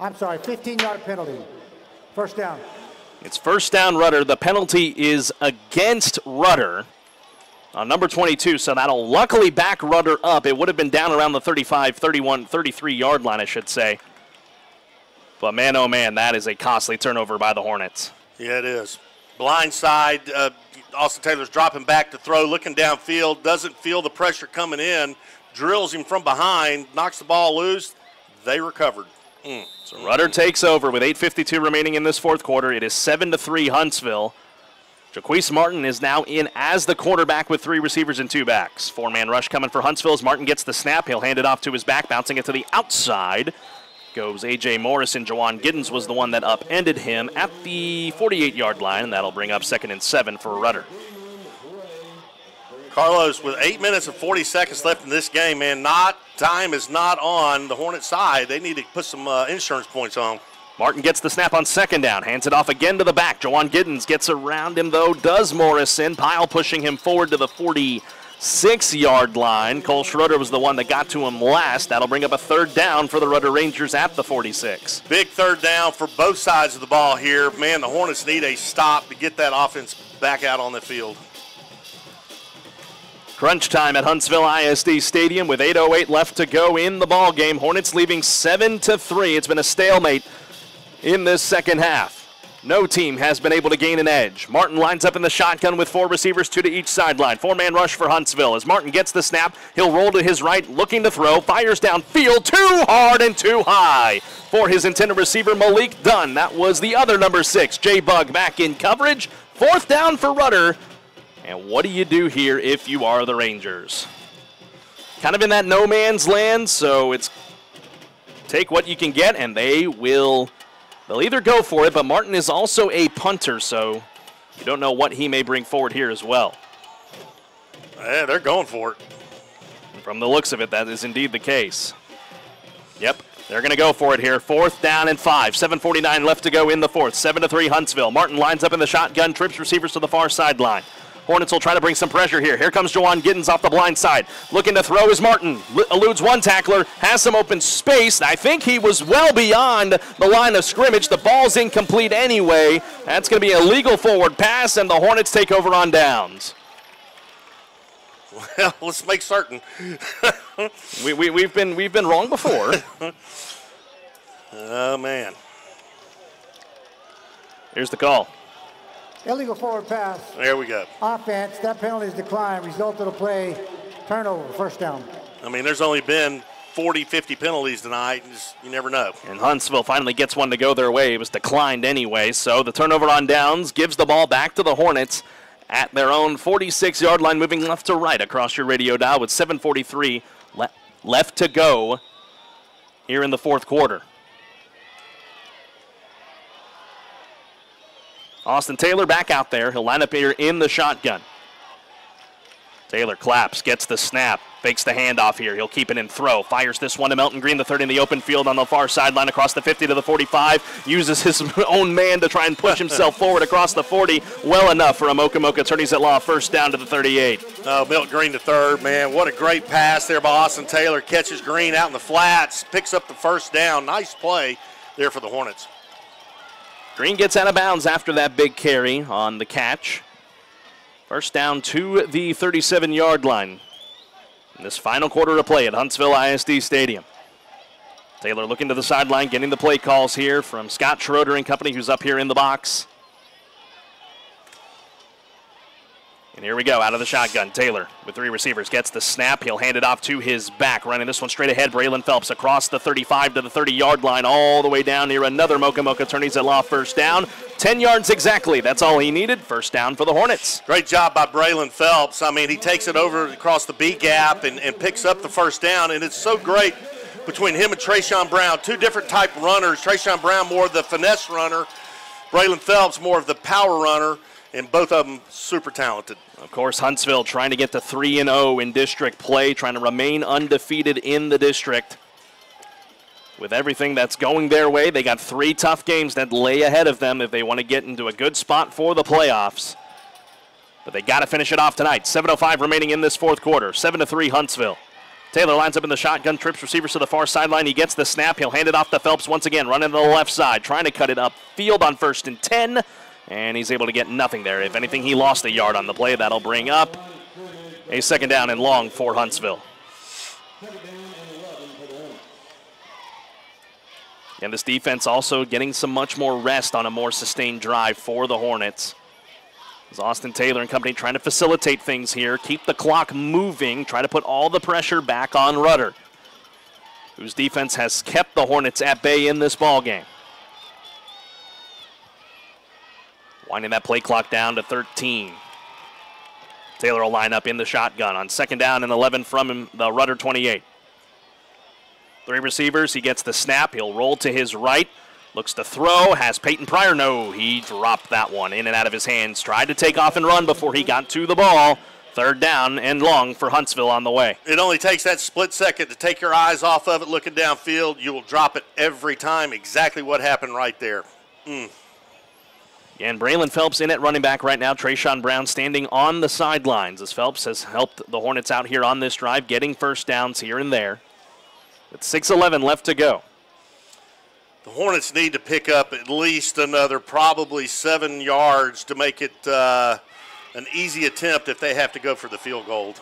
[SPEAKER 19] I'm sorry, 15-yard penalty. First down.
[SPEAKER 1] It's first down Rudder. The penalty is against Rudder on number 22, so that'll luckily back Rudder up. It would have been down around the 35, 31, 33 yard line, I should say. But man, oh man, that is a costly turnover by the Hornets.
[SPEAKER 2] Yeah, it is. Blind side, uh, Austin Taylor's dropping back to throw, looking downfield, doesn't feel the pressure coming in, drills him from behind, knocks the ball loose. they recovered. Mm.
[SPEAKER 1] So Rudder takes over with 8:52 remaining in this fourth quarter. It is seven to three Huntsville. Jaquise Martin is now in as the quarterback with three receivers and two backs. Four-man rush coming for Huntsville as Martin gets the snap. He'll hand it off to his back, bouncing it to the outside. Goes A.J. Morrison. Jawan Giddens was the one that upended him at the 48-yard line, and that'll bring up second and seven for Rudder.
[SPEAKER 2] Carlos, with eight minutes and 40 seconds left in this game, man, not time is not on the Hornet side. They need to put some uh, insurance points on.
[SPEAKER 1] Martin gets the snap on second down, hands it off again to the back. Jawan Giddens gets around him, though, does Morrison. Pile pushing him forward to the 46 yard line. Cole Schroeder was the one that got to him last. That'll bring up a third down for the Rudder Rangers at the 46.
[SPEAKER 2] Big third down for both sides of the ball here. Man, the Hornets need a stop to get that offense back out on the field.
[SPEAKER 1] Crunch time at Huntsville ISD Stadium with 8:08 left to go in the ball game. Hornets leaving 7 to 3. It's been a stalemate in this second half. No team has been able to gain an edge. Martin lines up in the shotgun with four receivers, two to each sideline. Four man rush for Huntsville. As Martin gets the snap, he'll roll to his right, looking to throw, fires downfield, too hard and too high for his intended receiver, Malik Dunn. That was the other number six, J Bug, back in coverage. Fourth down for Rudder. And what do you do here if you are the Rangers? Kind of in that no man's land, so it's take what you can get, and they will. They'll either go for it, but Martin is also a punter, so you don't know what he may bring forward here as well.
[SPEAKER 2] Yeah, they're going for it.
[SPEAKER 1] From the looks of it, that is indeed the case. Yep, they're going to go for it here. Fourth down and five. 7.49 left to go in the fourth. 7 to 3 Huntsville. Martin lines up in the shotgun, trips receivers to the far sideline. Hornets will try to bring some pressure here. Here comes Jawan Giddens off the blind side. Looking to throw is Martin. L- eludes one tackler, has some open space. I think he was well beyond the line of scrimmage. The ball's incomplete anyway. That's going to be a legal forward pass, and the Hornets take over on downs.
[SPEAKER 2] Well, let's make certain.
[SPEAKER 1] we, we, we've, been, we've been wrong before.
[SPEAKER 2] oh, man.
[SPEAKER 1] Here's the call.
[SPEAKER 19] Illegal forward pass.
[SPEAKER 2] There we go.
[SPEAKER 19] Offense. That penalty is declined. Result of the play, turnover, first down.
[SPEAKER 2] I mean, there's only been 40, 50 penalties tonight. Just, you never know.
[SPEAKER 1] And Huntsville finally gets one to go their way. It was declined anyway. So the turnover on downs gives the ball back to the Hornets at their own 46 yard line, moving left to right across your radio dial with 7.43 le- left to go here in the fourth quarter. Austin Taylor back out there. He'll line up here in the shotgun. Taylor claps, gets the snap, fakes the handoff here. He'll keep it in throw. Fires this one to Milton Green, the third in the open field on the far sideline across the 50 to the 45. Uses his own man to try and push himself forward across the 40. Well enough for a Moak and Moak attorneys at law. First down to the 38.
[SPEAKER 2] Oh, Milton Green to third, man. What a great pass there by Austin Taylor. Catches Green out in the flats, picks up the first down. Nice play there for the Hornets.
[SPEAKER 1] Green gets out of bounds after that big carry on the catch. First down to the 37 yard line. In this final quarter to play at Huntsville ISD Stadium. Taylor looking to the sideline, getting the play calls here from Scott Schroeder and company, who's up here in the box. And here we go, out of the shotgun. Taylor with three receivers gets the snap. He'll hand it off to his back. Running this one straight ahead. Braylon Phelps across the 35 to the 30 yard line, all the way down near another Moak and Moak attorneys at law first down. 10 yards exactly. That's all he needed. First down for the Hornets.
[SPEAKER 2] Great job by Braylon Phelps. I mean, he takes it over across the B gap and, and picks up the first down, and it's so great between him and Trayshawn Brown. Two different type runners. Trayshawn Brown more of the finesse runner. Braylon Phelps more of the power runner, and both of them super talented.
[SPEAKER 1] Of course, Huntsville trying to get to 3 and 0 in district play, trying to remain undefeated in the district. With everything that's going their way, they got three tough games that lay ahead of them if they want to get into a good spot for the playoffs. But they got to finish it off tonight. 7:05 remaining in this fourth quarter. 7 to 3 Huntsville. Taylor lines up in the shotgun, trips receivers to the far sideline. He gets the snap. He'll hand it off to Phelps once again, running to the left side, trying to cut it up field on first and 10 and he's able to get nothing there. If anything, he lost a yard on the play. That'll bring up a second down and long for Huntsville. And this defense also getting some much more rest on a more sustained drive for the Hornets. As Austin Taylor and company trying to facilitate things here, keep the clock moving, try to put all the pressure back on Rudder. whose defense has kept the Hornets at bay in this ball game. Winding that play clock down to 13. Taylor will line up in the shotgun on second down and 11 from him, the Rudder 28. Three receivers. He gets the snap. He'll roll to his right. Looks to throw. Has Peyton Pryor. No, he dropped that one in and out of his hands. Tried to take off and run before he got to the ball. Third down and long for Huntsville on the way.
[SPEAKER 2] It only takes that split second to take your eyes off of it looking downfield. You will drop it every time. Exactly what happened right there. Mm.
[SPEAKER 1] And Braylon Phelps in at running back right now. Trayshawn Brown standing on the sidelines as Phelps has helped the Hornets out here on this drive, getting first downs here and there. With 6.11 left to go.
[SPEAKER 2] The Hornets need to pick up at least another probably seven yards to make it uh, an easy attempt if they have to go for the field goal.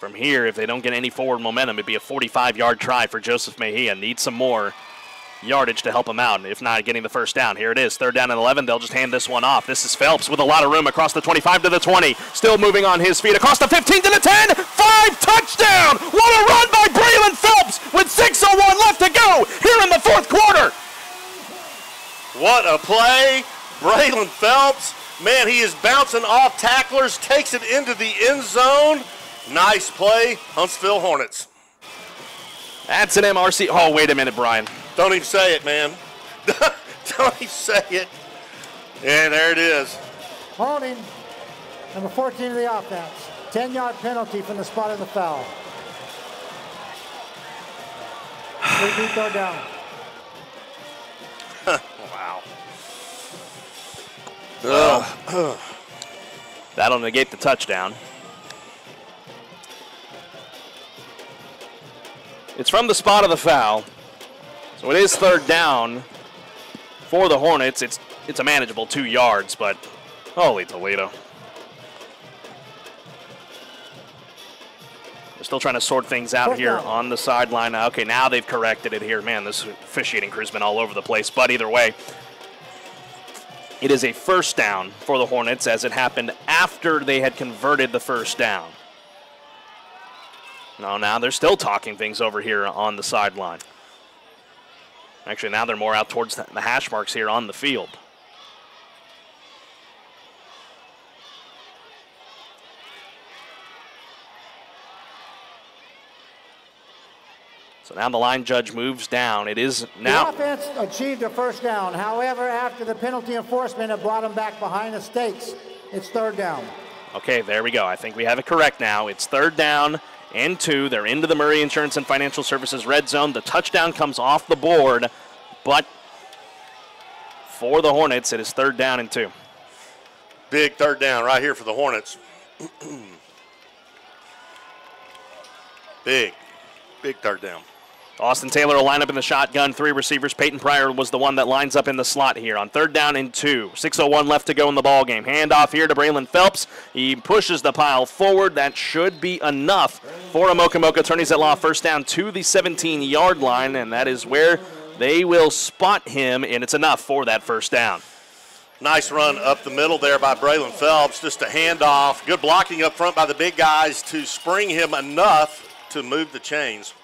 [SPEAKER 1] From here, if they don't get any forward momentum, it'd be a 45 yard try for Joseph Mejia. Need some more yardage to help them out, if not getting the first down. Here it is, third down and 11. They'll just hand this one off. This is Phelps with a lot of room across the 25 to the 20. Still moving on his feet across the 15 to the 10. Five touchdown. What a run by Braylon Phelps with 6.01 left to go here in the fourth quarter.
[SPEAKER 2] What a play. Braylon Phelps, man, he is bouncing off tacklers, takes it into the end zone. Nice play, Huntsville Hornets.
[SPEAKER 1] That's an MRC. Oh, wait a minute, Brian.
[SPEAKER 2] Don't even say it, man. Don't even say it. And there it is.
[SPEAKER 19] Holding, number 14 of the offense. 10 yard penalty from the spot of the foul. Three beat go down.
[SPEAKER 2] wow.
[SPEAKER 1] Ugh. That'll negate the touchdown. It's from the spot of the foul. So it is third down for the Hornets. It's it's a manageable two yards, but holy Toledo. They're still trying to sort things out
[SPEAKER 19] Fourth
[SPEAKER 1] here
[SPEAKER 19] down.
[SPEAKER 1] on the sideline. Okay, now they've corrected it here. Man, this officiating crew's been all over the place. But either way, it is a first down for the Hornets as it happened after they had converted the first down. No, now they're still talking things over here on the sideline. Actually, now they're more out towards the hash marks here on the field. So now the line judge moves down. It is now.
[SPEAKER 19] The offense achieved a first down. However, after the penalty enforcement, it brought them back behind the stakes. It's third down.
[SPEAKER 1] Okay, there we go. I think we have it correct now. It's third down and two. They're into the Murray Insurance and Financial Services red zone. The touchdown comes off the board, but for the Hornets, it is third down and two.
[SPEAKER 2] Big third down right here for the Hornets. big, big third down.
[SPEAKER 1] Austin Taylor will line up in the shotgun. Three receivers. Peyton Pryor was the one that lines up in the slot here on third down and two. 6.01 left to go in the ball game. Handoff here to Braylon Phelps. He pushes the pile forward. That should be enough for a Amokamoka Attorneys at Law. First down to the 17 yard line, and that is where they will spot him, and it's enough for that first down.
[SPEAKER 2] Nice run up the middle there by Braylon Phelps. Just a handoff. Good blocking up front by the big guys to spring him enough to move the chains.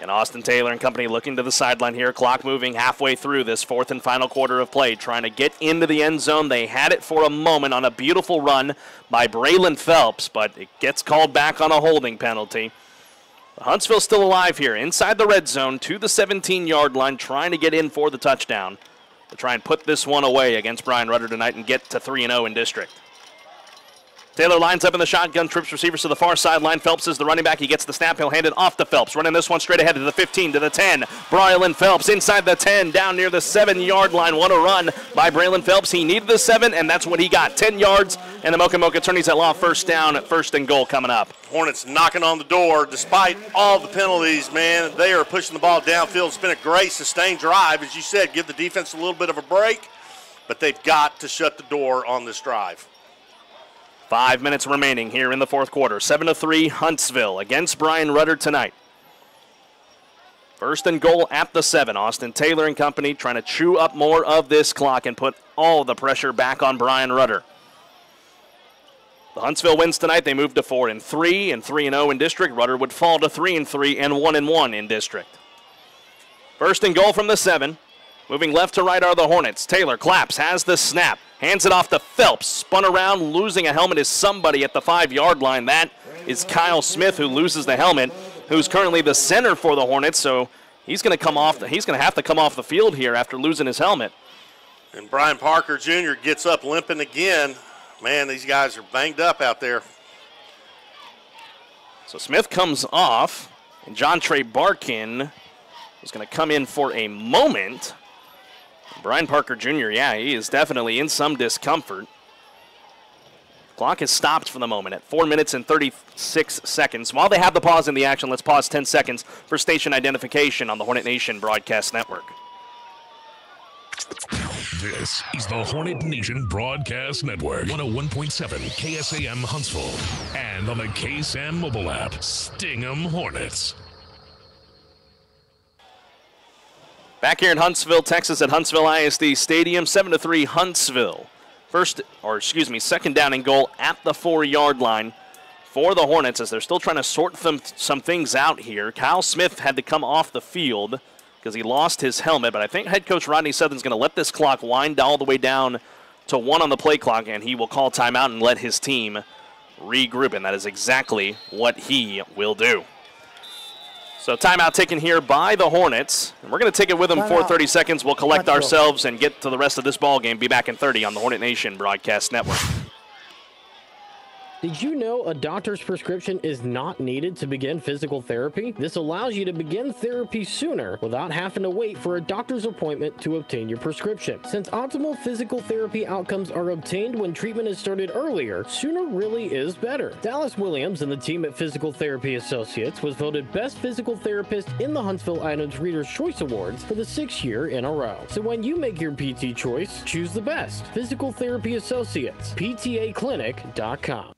[SPEAKER 1] And Austin Taylor and company looking to the sideline here. Clock moving halfway through this fourth and final quarter of play, trying to get into the end zone. They had it for a moment on a beautiful run by Braylon Phelps, but it gets called back on a holding penalty. Huntsville still alive here, inside the red zone to the 17 yard line, trying to get in for the touchdown to try and put this one away against Bryan Rudder tonight and get to 3 0 in district. Taylor lines up in the shotgun, trips receivers to the far sideline. Phelps is the running back. He gets the snap. He'll hand it off to Phelps. Running this one straight ahead to the 15, to the 10. Braylon Phelps inside the 10, down near the 7 yard line. What a run by Braylon Phelps. He needed the 7, and that's what he got 10 yards. And the Moak and Moak Attorneys at Law first down, first and goal coming up.
[SPEAKER 2] Hornets knocking on the door despite all the penalties, man. They are pushing the ball downfield. It's been a great sustained drive. As you said, give the defense a little bit of a break, but they've got to shut the door on this drive.
[SPEAKER 1] Five minutes remaining here in the fourth quarter. 7 to 3, Huntsville against Bryan Rudder tonight. First and goal at the 7. Austin Taylor and company trying to chew up more of this clock and put all the pressure back on Bryan Rudder. The Huntsville wins tonight. They move to four and three and three and zero in district. Rudder would fall to three and three and one and one in district. First and goal from the seven. Moving left to right are the Hornets. Taylor claps, has the snap, hands it off to Phelps. Spun around, losing a helmet is somebody at the five yard line. That is Kyle Smith who loses the helmet, who's currently the center for the Hornets. So he's going to come off. The, he's going to have to come off the field here after losing his helmet.
[SPEAKER 2] And Brian Parker Jr. gets up limping again. Man, these guys are banged up out there.
[SPEAKER 1] So Smith comes off, and John Trey Barkin is going to come in for a moment. Brian Parker Jr., yeah, he is definitely in some discomfort. Clock has stopped for the moment at 4 minutes and 36 seconds. While they have the pause in the action, let's pause 10 seconds for station identification on the Hornet Nation Broadcast Network.
[SPEAKER 34] This is the Hornet Nation Broadcast Network. 101.7 KSAM Huntsville. And on the KSAM mobile app, Sting 'em Hornets.
[SPEAKER 1] Back here in Huntsville, Texas at Huntsville ISD Stadium, 7 to 3 Huntsville. First, or excuse me, second down and goal at the four yard line for the Hornets as they're still trying to sort them, some things out here. Kyle Smith had to come off the field because he lost his helmet, but I think head coach Rodney Southern's going to let this clock wind all the way down to one on the play clock, and he will call timeout and let his team regroup, and that is exactly what he will do. So timeout taken here by the Hornets. And we're going to take it with them for 30 seconds. We'll collect ourselves and get to the rest of this ball game. Be back in 30 on the Hornet Nation Broadcast Network.
[SPEAKER 11] Did you know a doctor's prescription is not needed to begin physical therapy? This allows you to begin therapy sooner without having to wait for a doctor's appointment to obtain your prescription. Since optimal physical therapy outcomes are obtained when treatment is started earlier, sooner really is better. Dallas Williams and the team at Physical Therapy Associates was voted best physical therapist in the Huntsville Item's Reader's Choice Awards for the sixth year in a row. So when you make your PT choice, choose the best. Physical Therapy Associates, PTAClinic.com.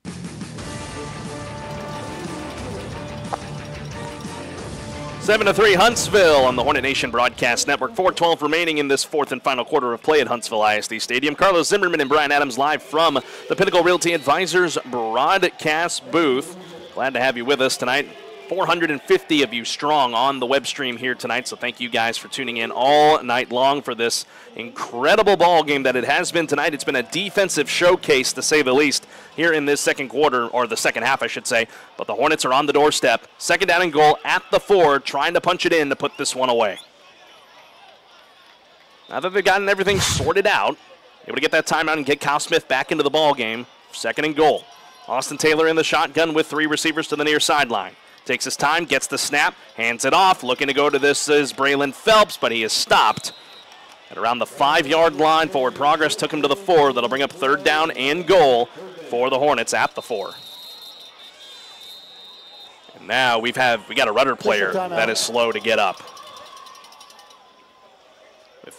[SPEAKER 1] 7 to 3 Huntsville on the Hornet Nation Broadcast Network. 412 remaining in this fourth and final quarter of play at Huntsville ISD Stadium. Carlos Zimmermann and Brian Adams live from the Pinnacle Realty Advisors broadcast booth. Glad to have you with us tonight. 450 of you strong on the web stream here tonight, so thank you guys for tuning in all night long for this incredible ball game that it has been tonight. It's been a defensive showcase, to say the least, here in this second quarter, or the second half, I should say. But the Hornets are on the doorstep. Second down and goal at the four, trying to punch it in to put this one away. Now that they've gotten everything sorted out, able to get that timeout and get Kyle Smith back into the ball game. Second and goal. Austin Taylor in the shotgun with three receivers to the near sideline. Takes his time, gets the snap, hands it off. Looking to go to this is Braylon Phelps, but he is stopped at around the five yard line. Forward progress took him to the four. That'll bring up third down and goal for the Hornets at the four. And now we've have we got a rudder player that is slow to get up.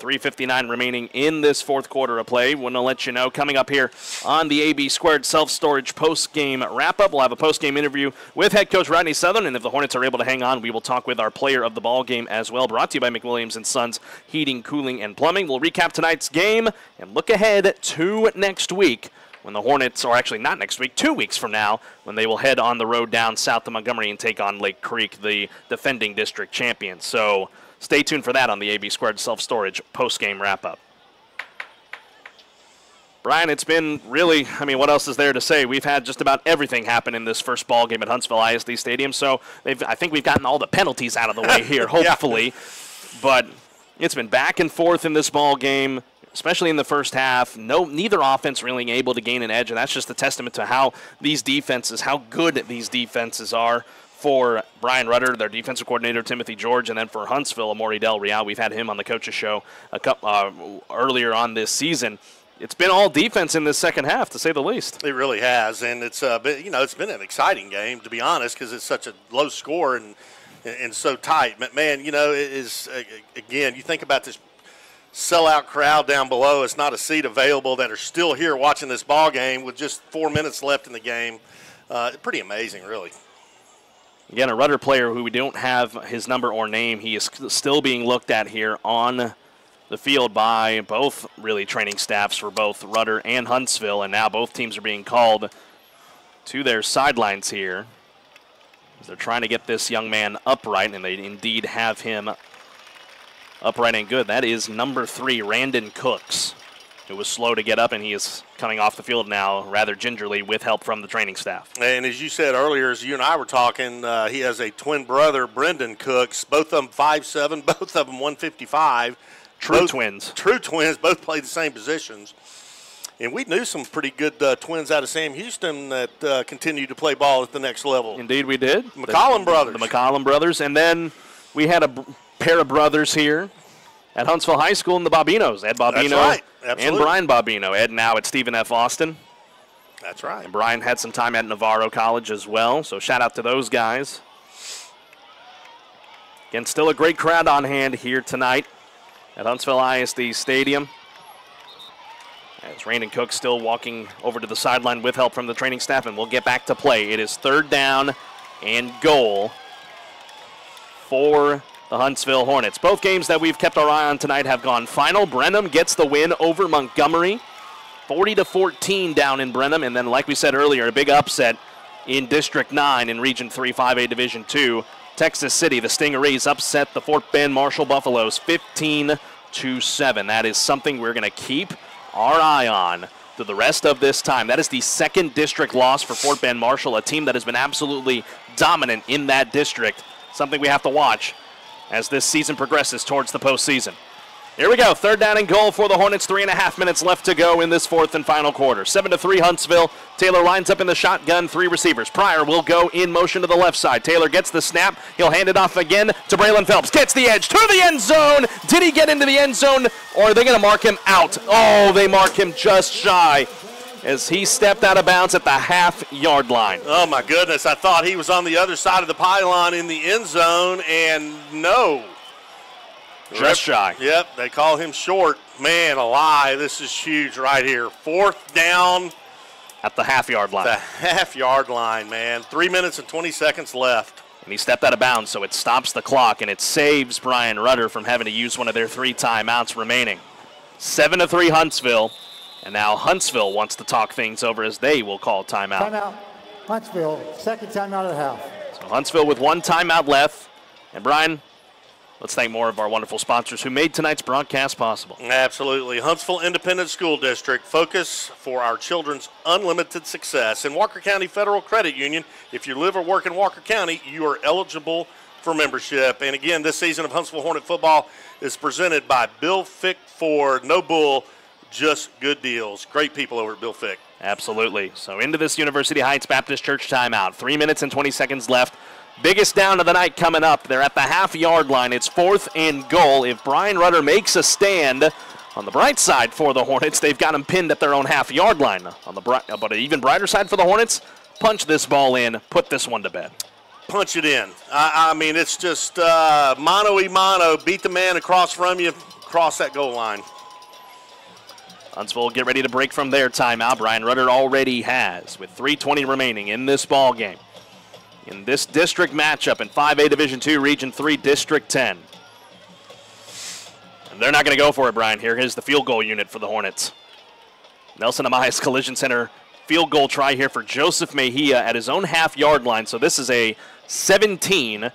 [SPEAKER 1] With 3.59 remaining in this fourth quarter of play, want to let you know coming up here on the AB Squared Self Storage post game wrap up. We'll have a post game interview with head coach Rodney Southern, and if the Hornets are able to hang on, we will talk with our player of the ball game as well. Brought to you by McWilliams and Sons Heating, Cooling, and Plumbing. We'll recap tonight's game and look ahead to next week when the Hornets, or actually not next week, two weeks from now, when they will head on the road down south to Montgomery and take on Lake Creek, the defending district champions. So stay tuned for that on the AB Squared Self Storage post game wrap up. Brian, it's been really, I mean, what else is there to say? We've had just about everything happen in this first ball game at Huntsville ISD Stadium, so I think we've gotten all the penalties out of the way here, hopefully. yeah. But it's been back and forth in this ball game especially in the first half. No, neither offense really able to gain an edge, and that's just a testament to how these defenses, how good these defenses are. For Bryan Rudder, their defensive coordinator Timothy George, and then for Huntsville, Amori Del Real. We've had him on the coaches show a couple, uh, earlier on this season. It's been all defense in this second half, to say the least.
[SPEAKER 2] It really has, and it's uh, been, you know it's been an exciting game to be honest, because it's such a low score and and so tight. But man, you know, it is again. You think about this sellout crowd down below. It's not a seat available that are still here watching this ball game with just four minutes left in the game. Uh, pretty amazing, really.
[SPEAKER 1] Again, a rudder player who we don't have his number or name. He is still being looked at here on the field by both really training staffs for both Rudder and Huntsville, and now both teams are being called to their sidelines here. They're trying to get this young man upright, and they indeed have him upright and good. That is number three, Randon Cooks, who was slow to get up, and he is coming off the field now rather gingerly with help from the training staff.
[SPEAKER 2] And as you said earlier, as you and I were talking, uh, he has a twin brother, Brendan Cooks. Both of them 5'7", both of them 155.
[SPEAKER 1] True
[SPEAKER 2] Both-
[SPEAKER 1] twins.
[SPEAKER 2] True twins. Both play the same positions. And we knew some pretty good uh, twins out of Sam Houston that uh, continued to play ball at the next level.
[SPEAKER 1] Indeed, we did.
[SPEAKER 2] McCollum
[SPEAKER 1] the,
[SPEAKER 2] brothers.
[SPEAKER 1] The McCollum brothers. And then we had a pair of brothers here at Huntsville High School in the Bobinos. Ed Bobino
[SPEAKER 2] right.
[SPEAKER 1] and Brian Bobino. Ed now at Stephen F. Austin.
[SPEAKER 2] That's right.
[SPEAKER 1] And Brian had some time at Navarro College as well. So shout out to those guys. Again, still a great crowd on hand here tonight at Huntsville ISD Stadium. As Randon Cook still walking over to the sideline with help from the training staff, and we'll get back to play. It is third down and goal for the Huntsville Hornets. Both games that we've kept our eye on tonight have gone final. Brenham gets the win over Montgomery, 40 to 14 down in Brenham, and then, like we said earlier, a big upset in District 9 in Region 3 5A Division 2. Texas City, the Stingarees upset the Fort Bend Marshall Buffaloes 15 to 7. That is something we're going to keep our eye on through the rest of this time. That is the second district loss for Fort Bend Marshall, a team that has been absolutely dominant in that district. Something we have to watch as this season progresses towards the postseason. Here we go. Third down and goal for the Hornets. Three and a half minutes left to go in this fourth and final quarter. Seven to three, Huntsville. Taylor lines up in the shotgun. Three receivers. Pryor will go in motion to the left side. Taylor gets the snap. He'll hand it off again to Braylon Phelps. Gets the edge to the end zone. Did he get into the end zone, or are they going to mark him out? Oh, they mark him just shy as he stepped out of bounds at the half yard line.
[SPEAKER 2] Oh my goodness! I thought he was on the other side of the pylon in the end zone, and no.
[SPEAKER 1] Just shy.
[SPEAKER 2] Yep, they call him short. Man, alive! This is huge right here. Fourth down
[SPEAKER 1] at the half yard line.
[SPEAKER 2] The half yard line, man. Three minutes and 20 seconds left.
[SPEAKER 1] And he stepped out of bounds, so it stops the clock and it saves Bryan Rudder from having to use one of their three timeouts remaining. Seven to three, Huntsville. And now Huntsville wants to talk things over as they will call timeout.
[SPEAKER 19] Timeout. Huntsville, second timeout of the half.
[SPEAKER 1] So Huntsville with one timeout left. And Brian, let's thank more of our wonderful sponsors who made tonight's broadcast possible.
[SPEAKER 2] Absolutely. Huntsville Independent School District, focus for our children's unlimited success. In Walker County Federal Credit Union, if you live or work in Walker County, you are eligible for membership. And again, this season of Huntsville Hornet football is presented by Bill Fick Ford. No bull, just good deals. Great people over at Bill Fick.
[SPEAKER 1] Absolutely. So into this University Heights Baptist Church timeout. Three minutes and 20 seconds left. Biggest down of the night coming up. They're at the half yard line. It's fourth and goal. If Bryan Rudder makes a stand on the bright side for the Hornets, they've got him pinned at their own half yard line. On the bright, but an even brighter side for the Hornets, punch this ball in, put this one to bed.
[SPEAKER 2] Punch it in. I, I mean, it's just uh, mano y mano. Beat the man across from you, cross that goal line.
[SPEAKER 1] Huntsville get ready to break from their timeout. Bryan Rudder already has, with 3:20 remaining in this ball game. In this district matchup in 5A Division II, Region 3, District 10. And they're not going to go for it, Brian. Here is the field goal unit for the Hornets. Nelson Amayas Collision Center field goal try here for Joseph Mejia at his own half yard line. So this is a 17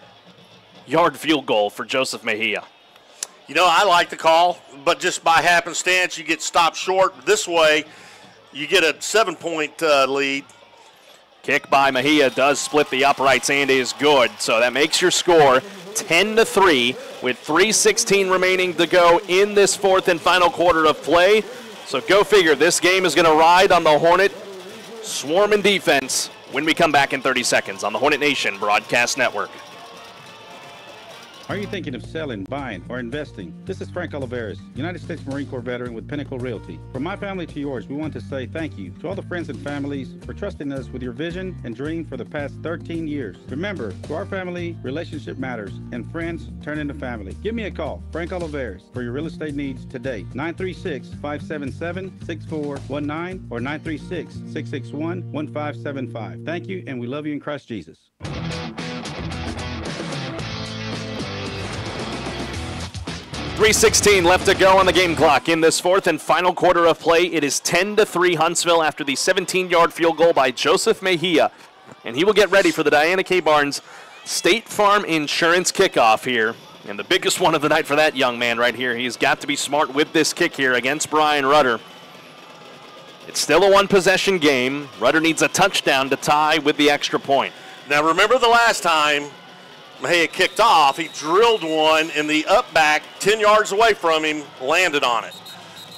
[SPEAKER 1] yard field goal for Joseph Mejia.
[SPEAKER 2] You know, I like the call, but just by happenstance, you get stopped short. This way, you get a seven point uh, lead.
[SPEAKER 1] Kick by Mejia does split the uprights and is good. So that makes your score 10 to 3 with 3:16 remaining to go in this fourth and final quarter of play. So go figure. This game is going to ride on the Hornet swarm swarming defense when we come back in 30 seconds on the Hornet Nation Broadcast Network.
[SPEAKER 27] Are you thinking of selling, buying, or investing? This is Frank Oliveris, United States Marine Corps veteran with Pinnacle Realty. From my family to yours, we want to say thank you to all the friends and families for trusting us with your vision and dream for the past 13 years. Remember, to our family, relationship matters, and friends turn into family. Give me a call, Frank Oliveris, for your real estate needs today. 936-577-6419 or 936-661-1575. Thank you, and we love you in Christ Jesus.
[SPEAKER 1] 316 left to go on the game clock in this fourth and final quarter of play. It is 10 to 3 Huntsville after the 17-yard field goal by Joseph Mejia. And he will get ready for the Diana K. Barnes State Farm Insurance kickoff here. And the biggest one of the night for that young man right here. He's got to be smart with this kick here against Bryan Rudder. It's still a one possession game. Rudder needs a touchdown to tie with the extra point.
[SPEAKER 2] Now remember the last time Mejia kicked off, he drilled one in the up back 10 yards away from him, landed on it.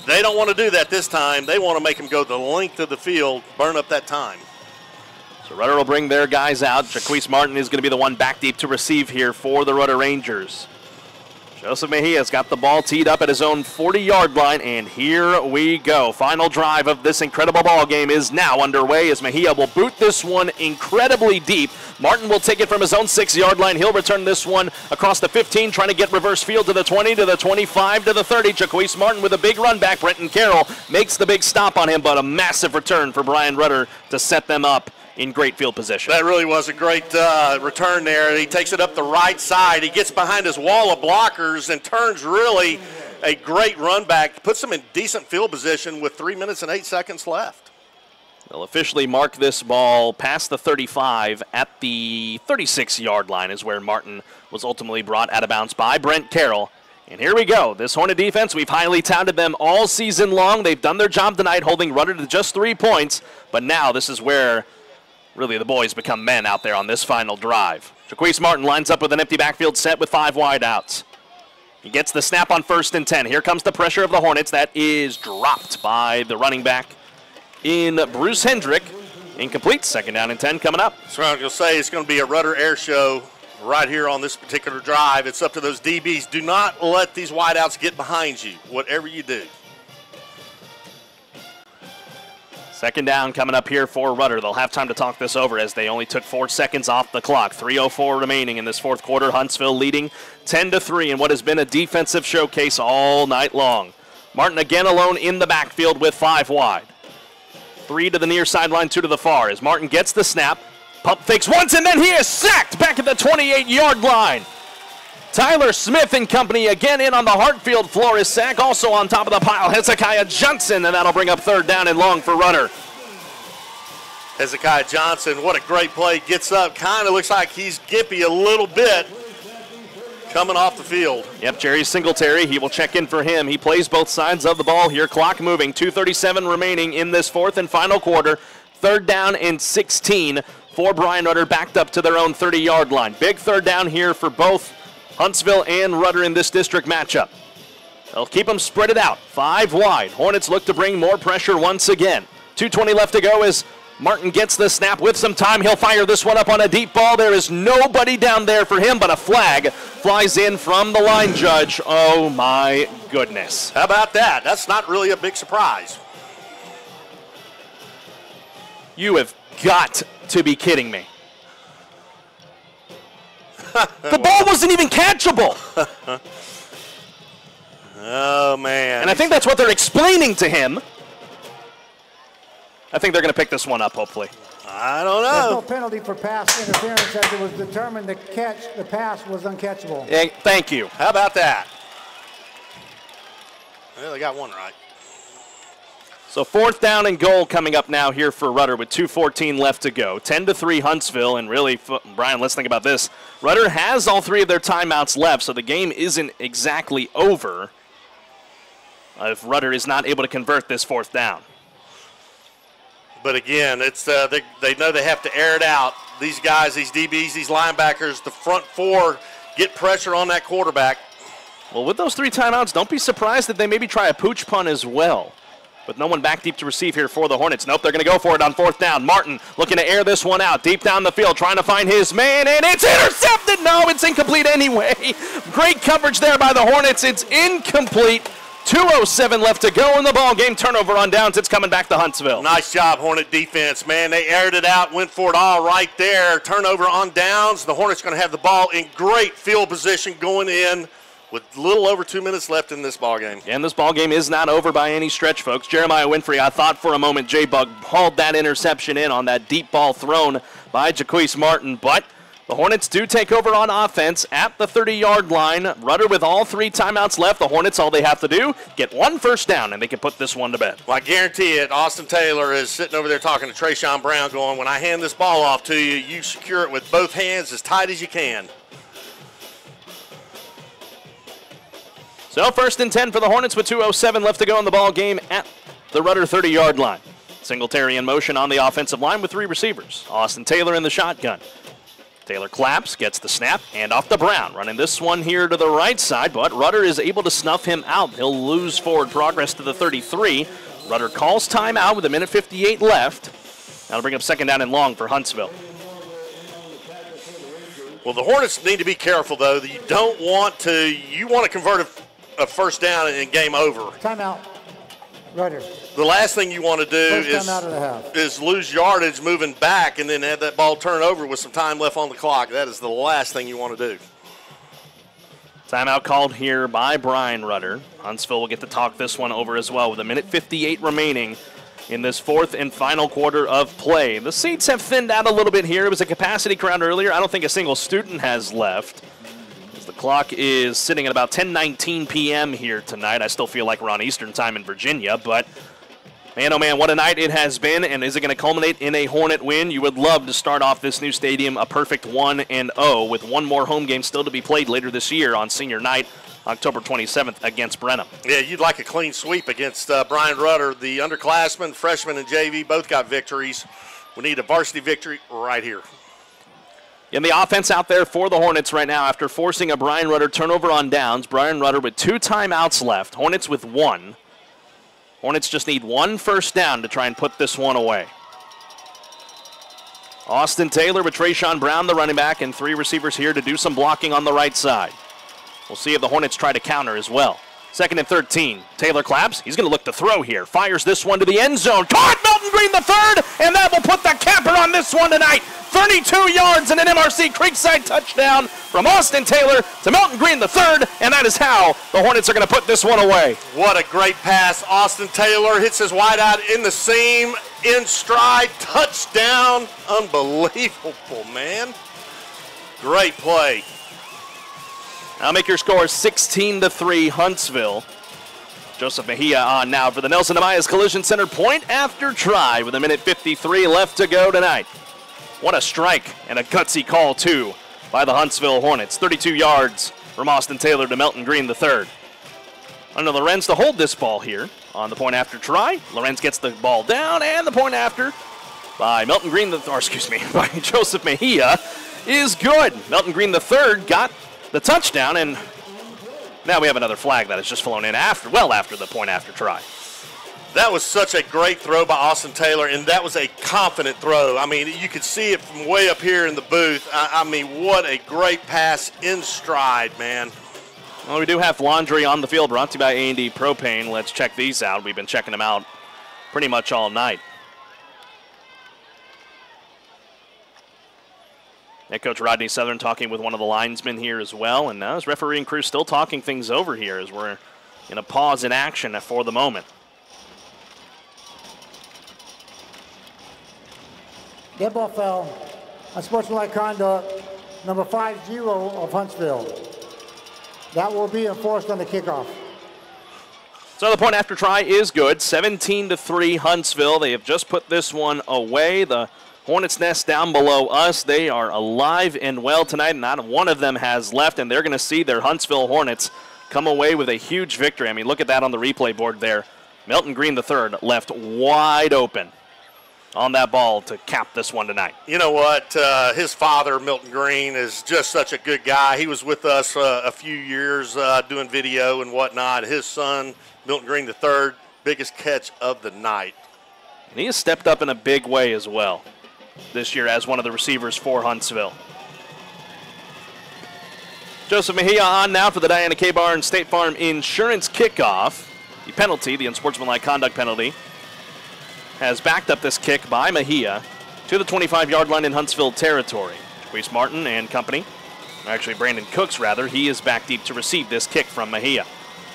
[SPEAKER 2] They don't want to do that this time. They want to make him go the length of the field, burn up that time.
[SPEAKER 1] So Rudder will bring their guys out. Jaquise Martin is going to be the one back deep to receive here for the Rudder Rangers. Joseph Mejia's got the ball teed up at his own 40-yard line, and here we go. Final drive of this incredible ball game is now underway as Mejia will boot this one incredibly deep. Martin will take it from his own six-yard line. He'll return this one across the 15, trying to get reverse field to the 20, to the 25, to the 30. Jaquise Martin with a big run back. Brenton Carroll makes the big stop on him, but a massive return for Bryan Rudder to set them up in great field position.
[SPEAKER 2] That really was a great uh, return there. He takes it up the right side. He gets behind his wall of blockers and turns really a great run back. Puts him in decent field position with three minutes and eight seconds left.
[SPEAKER 1] They'll officially mark this ball past the 35 at the 36 yard line, is where Martin was ultimately brought out of bounds by Brent Carroll. And here we go. This Hornet defense, we've highly touted them all season long. They've done their job tonight, holding Rudder to just three points. But now this is where really the boys become men out there on this final drive. Jaquise Martin lines up with an empty backfield set with five wideouts. He gets the snap on first and 10. Here comes the pressure of the Hornets. That is dropped by the running back in Bruce Hendrick. Incomplete. Second down and 10 coming up.
[SPEAKER 2] So I'm going to say it's going to be a rudder air show right here on this particular drive. It's up to those DBs. Do not let these wideouts get behind you, whatever you do.
[SPEAKER 1] Second down coming up here for Rudder. They'll have time to talk this over as they only took four seconds off the clock. 3:04 remaining in this fourth quarter. Huntsville leading 10 to three in what has been a defensive showcase all night long. Martin again alone in the backfield with five wide. Three to the near sideline, two to the far. As Martin gets the snap, pump fakes once, and then he is sacked back at the 28-yard line. Tyler Smith and company again in on the Heartfield Florist sack. Also on top of the pile, Hezekiah Johnson, and that'll bring up third down and long for Rudder.
[SPEAKER 2] Hezekiah Johnson, what a great play. Gets up, kind of looks like he's gippy a little bit coming off the field.
[SPEAKER 1] Yep, Jerry Singletary, he will check in for him. He plays both sides of the ball here. Clock moving, 2.37 remaining in this fourth and final quarter. Third down and 16 for Bryan Rudder, backed up to their own 30 yard line. Big third down here for both Huntsville and Rudder in this district matchup. They'll keep them spread it out. Five wide. Hornets look to bring more pressure once again. 2.20 left to go as Martin gets the snap with some time. He'll fire this one up on a deep ball. There is nobody down there for him, but a flag flies in from the line judge. Oh my goodness.
[SPEAKER 2] How about that? That's not really a big surprise.
[SPEAKER 1] You have got to be kidding me. The ball wasn't even catchable.
[SPEAKER 2] oh, man.
[SPEAKER 1] And I think that's what they're explaining to him. I think they're going to pick this one up, hopefully.
[SPEAKER 2] I don't
[SPEAKER 19] There's
[SPEAKER 2] know.
[SPEAKER 19] no penalty for pass interference as it was determined the catch, the pass was uncatchable.
[SPEAKER 1] Yeah, thank you.
[SPEAKER 2] How about that? Well, they got one right.
[SPEAKER 1] So fourth down and goal coming up now here for Rudder with 2:14 left to go. 10 to three Huntsville, and really, Brian, let's think about this. Rudder has all three of their timeouts left, so the game isn't exactly over. If Rudder is not able to convert this fourth down.
[SPEAKER 2] But again, it's uh, they, they know they have to air it out. These guys, these DBs, these linebackers, the front four get pressure on that quarterback.
[SPEAKER 1] Well, with those three timeouts, don't be surprised that they maybe try a pooch punt as well. With no one back deep to receive here for the Hornets. Nope, they're going to go for it on fourth down. Martin looking to air this one out deep down the field, trying to find his man, and it's intercepted. No, it's incomplete anyway. Great coverage there by the Hornets. It's incomplete. 207 left to go in the ball game. Turnover on downs. It's coming back to Huntsville.
[SPEAKER 2] Nice job, Hornet defense, man. They aired it out, went for it all right there. Turnover on downs. The Hornets going to have the ball in great field position going in with little over two minutes left in this ball game.
[SPEAKER 1] And this ball game is not over by any stretch, folks. Jeremiah Winfrey, I thought for a moment J Bug hauled that interception in on that deep ball thrown by Jaquise Martin, but The Hornets do take over on offense at the 30 yard line. Rudder with all three timeouts left. The Hornets, all they have to do, get one first down, and they can put this one to bed.
[SPEAKER 2] Well, I guarantee it, Austin Taylor is sitting over there talking to Trayshawn Brown, going, When I hand this ball off to you, you secure it with both hands as tight as you can.
[SPEAKER 1] So first and 10 for the Hornets with 2.07 left to go in the ball game at the Rudder 30 yard line. Singletary in motion on the offensive line with three receivers. Austin Taylor in the shotgun. Taylor claps, gets the snap, and off to Brown. Running this one here to the right side, but Rudder is able to snuff him out. He'll lose forward progress to the 33. Rudder calls timeout with a minute 58 left. That'll bring up second down and long for Huntsville.
[SPEAKER 2] Well, the Hornets need to be careful, though. You don't want to, you want to convert a, a first down and game over.
[SPEAKER 19] Timeout. Rudder.
[SPEAKER 2] The last thing you want to do is,
[SPEAKER 19] time out of the half.
[SPEAKER 2] is lose yardage moving back and then have that ball turn over with some time left on the clock. That is the last thing you want to do.
[SPEAKER 1] Timeout called here by Bryan Rudder. Huntsville will get to talk this one over as well with a minute 58 remaining in this fourth and final quarter of play. The seats have thinned out a little bit here. It was a capacity crowd earlier. I don't think a single student has left. The clock is sitting at about 10:19 p.m. here tonight. I still feel like we're on Eastern time in Virginia, but Man, oh man, what a night it has been, and is it going to culminate in a Hornet win? You would love to start off this new stadium a perfect 1 and 0 with one more home game still to be played later this year on senior night, October 27th against Brenham.
[SPEAKER 2] Yeah, you'd like a clean sweep against uh, Bryan Rudder. The underclassmen, freshman, and JV both got victories. We need a varsity victory right here.
[SPEAKER 1] In the offense out there for the Hornets right now, after forcing a Bryan Rudder turnover on downs, Bryan Rudder with two timeouts left, Hornets with one. Hornets just need one first down to try and put this one away. Austin Taylor with Trayshawn Brown, the running back, and three receivers here to do some blocking on the right side. We'll see if the Hornets try to counter as well. Second and 13. Taylor claps. He's going to look to throw here. Fires this one to the end zone. Caught Milton Green the third, and that will put the capper on this one tonight. 32 yards and an MRC Creekside touchdown from Austin Taylor to Milton Green the third, and that is how the Hornets are going to put this one away.
[SPEAKER 2] What a great pass. Austin Taylor hits his wide out in the seam, in stride, touchdown. Unbelievable, man. Great play.
[SPEAKER 1] Now make your score 16 to 3 Huntsville. Joseph Mejia on now for the Nelson Amayas Collision Center point after try with a minute 53 left to go tonight. What a strike and a gutsy call too by the Huntsville Hornets. 32 yards from Austin Taylor to Milton Green the third. Under Lorenz to hold this ball here on the point after try. Lorenz gets the ball down and the point after by Milton Green the or excuse me by Joseph Mejia is good. Milton Green the third got the touchdown, and now we have another flag that has just flown in after, well after the point after try.
[SPEAKER 2] That was such a great throw by Austin Taylor, and that was a confident throw. I mean, you could see it from way up here in the booth. I, I mean, what a great pass in stride, man.
[SPEAKER 1] Well, we do have laundry on the field brought to you by A&D Propane. Let's check these out. We've been checking them out pretty much all night. Head coach Rodney Southern talking with one of the linesmen here as well, and now his refereeing crew still talking things over here as we're in a pause in action for the moment.
[SPEAKER 19] Dead ball foul on sportsmanlike conduct, number 5-0 of Huntsville. That will be enforced on the kickoff.
[SPEAKER 1] So the point after try is good. 17 to 3 Huntsville. They have just put this one away. The Hornets Nest down below us. They are alive and well tonight. Not one of them has left, and they're going to see their Huntsville Hornets come away with a huge victory. I mean, look at that on the replay board there. Milton Green the third left wide open on that ball to cap this one tonight.
[SPEAKER 2] You know what? Uh, his father, Milton Green, is just such a good guy. He was with us uh, a few years uh, doing video and whatnot. His son, Milton Green III, biggest catch of the night.
[SPEAKER 1] And he has stepped up in a big way as well this year as one of the receivers for Huntsville. Joseph Mejia on now for the Diana K. Barnes State Farm Insurance kickoff. The penalty, the unsportsmanlike conduct penalty, has backed up this kick by Mejia to the 25 yard line in Huntsville territory. Reese Martin and company, actually Brandon Cooks rather, he is back deep to receive this kick from Mejia.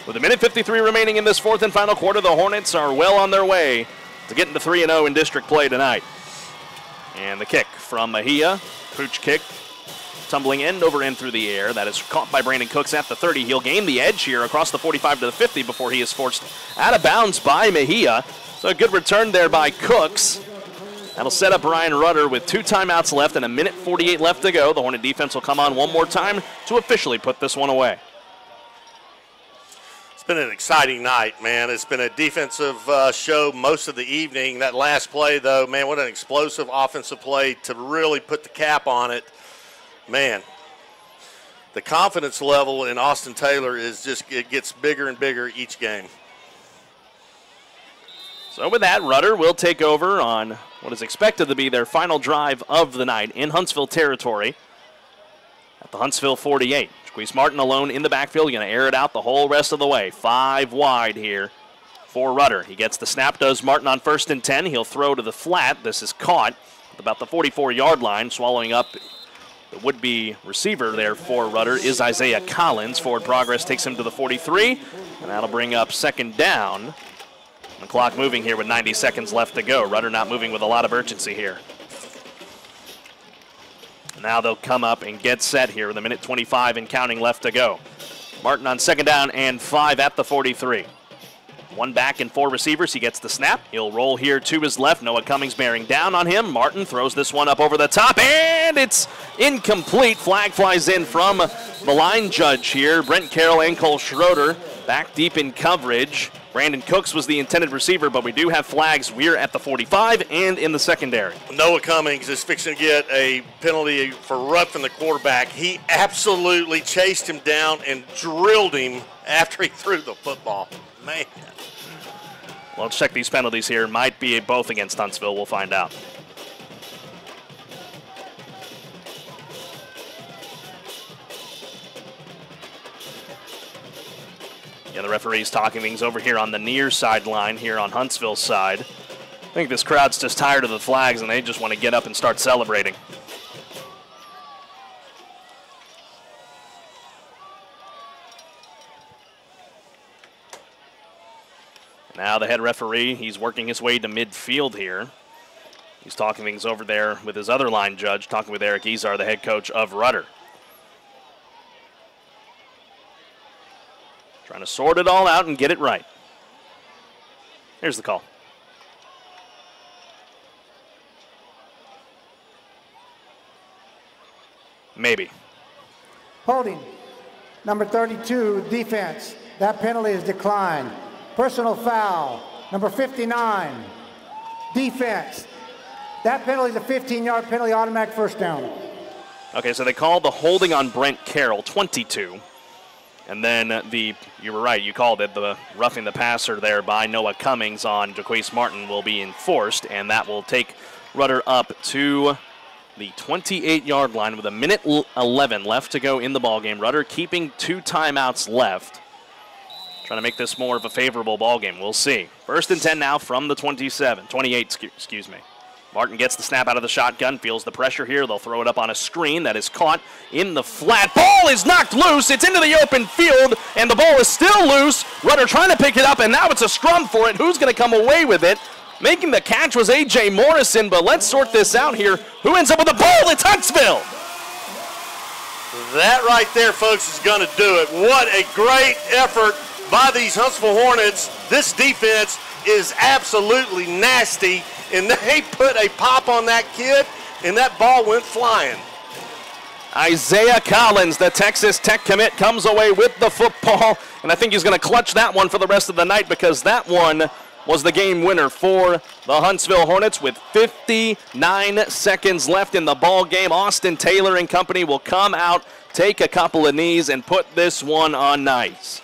[SPEAKER 1] With a minute 53 remaining in this fourth and final quarter, the Hornets are well on their way to getting to 3 0 in district play tonight. And the kick from Mejia, pooch kick tumbling end over end through the air. That is caught by Brandon Cooks at the 30. He'll gain the edge here across the 45 to the 50 before he is forced out of bounds by Mejia. So a good return there by Cooks. That'll set up Ryan Rudder with two timeouts left and a minute 48 left to go. The Hornet defense will come on one more time to officially put this one away.
[SPEAKER 2] It's been an exciting night, man. It's been a defensive uh, show most of the evening. That last play, though, man, what an explosive offensive play to really put the cap on it. Man, the confidence level in Austin Taylor is just, it gets bigger and bigger each game.
[SPEAKER 1] So with that, Rudder will take over on what is expected to be their final drive of the night in Huntsville territory at the Huntsville 48. Jaquise Martin alone in the backfield, going to air it out the whole rest of the way. Five wide here for Rudder. He gets the snap, does Martin on first and 10. He'll throw to the flat. This is caught about the 44 yard line, swallowing up the would be receiver there for Rudder is Isaiah Collins. Forward progress takes him to the 43, and that'll bring up second down. The clock moving here with 90 seconds left to go. Rudder not moving with a lot of urgency here. Now they'll come up and get set here with a minute 25 and counting left to go. Martin on second down and five at the 43. One back and four receivers. He gets the snap. He'll roll here to his left. Noah Cummings bearing down on him. Martin throws this one up over the top, and it's incomplete. Flag flies in from the line judge here. Brent Carroll and Cole Schroeder back deep in coverage. Brandon Cooks was the intended receiver, but we do have flags. We're at the 45 and in the secondary.
[SPEAKER 2] Noah Cummings is fixing to get a penalty for roughing the quarterback. He absolutely chased him down and drilled him after he threw the football. Man.
[SPEAKER 1] Well, let's check these penalties here. Might be both against Huntsville. We'll find out. Yeah, the referee's talking things over here on the near sideline here on Huntsville's side. I think this crowd's just tired of the flags and they just want to get up and start celebrating. Now the head referee, he's working his way to midfield here. He's talking things over there with his other line judge, talking with Eric Izar, the head coach of Rudder. Trying to sort it all out and get it right. Here's the call. Maybe.
[SPEAKER 19] Holding. Number 32, defense. That penalty is declined. Personal foul. Number 59, defense. That penalty is a 15 yard penalty, automatic first down.
[SPEAKER 1] Okay, so they called the holding on Brent Carroll, 22. And then the, you were right, you called it, the roughing the passer there by Noah Cummings on Jaquise Martin will be enforced, and that will take Rudder up to the 28 yard line with a minute 11 left to go in the ball game. Rudder keeping two timeouts left. Trying to make this more of a favorable ball game. We'll see. First and 10 now from the 27, 28, excuse me. Martin gets the snap out of the shotgun, feels the pressure here. They'll throw it up on a screen that is caught in the flat. Ball is knocked loose. It's into the open field, and the ball is still loose. Rudder trying to pick it up, and now it's a scrum for it. Who's going to come away with it? Making the catch was A.J. Morrison, but let's sort this out here. Who ends up with the ball? It's Huntsville.
[SPEAKER 2] That right there, folks, is going to do it. What a great effort by these Huntsville Hornets. This defense is absolutely nasty, and they put a pop on that kid, and that ball went flying.
[SPEAKER 1] Isaiah Collins, the Texas Tech commit, comes away with the football, and I think he's going to clutch that one for the rest of the night because that one was the game winner for the Huntsville Hornets with 59 seconds left in the ball game. Austin Taylor and company will come out, take a couple of knees, and put this one on nice.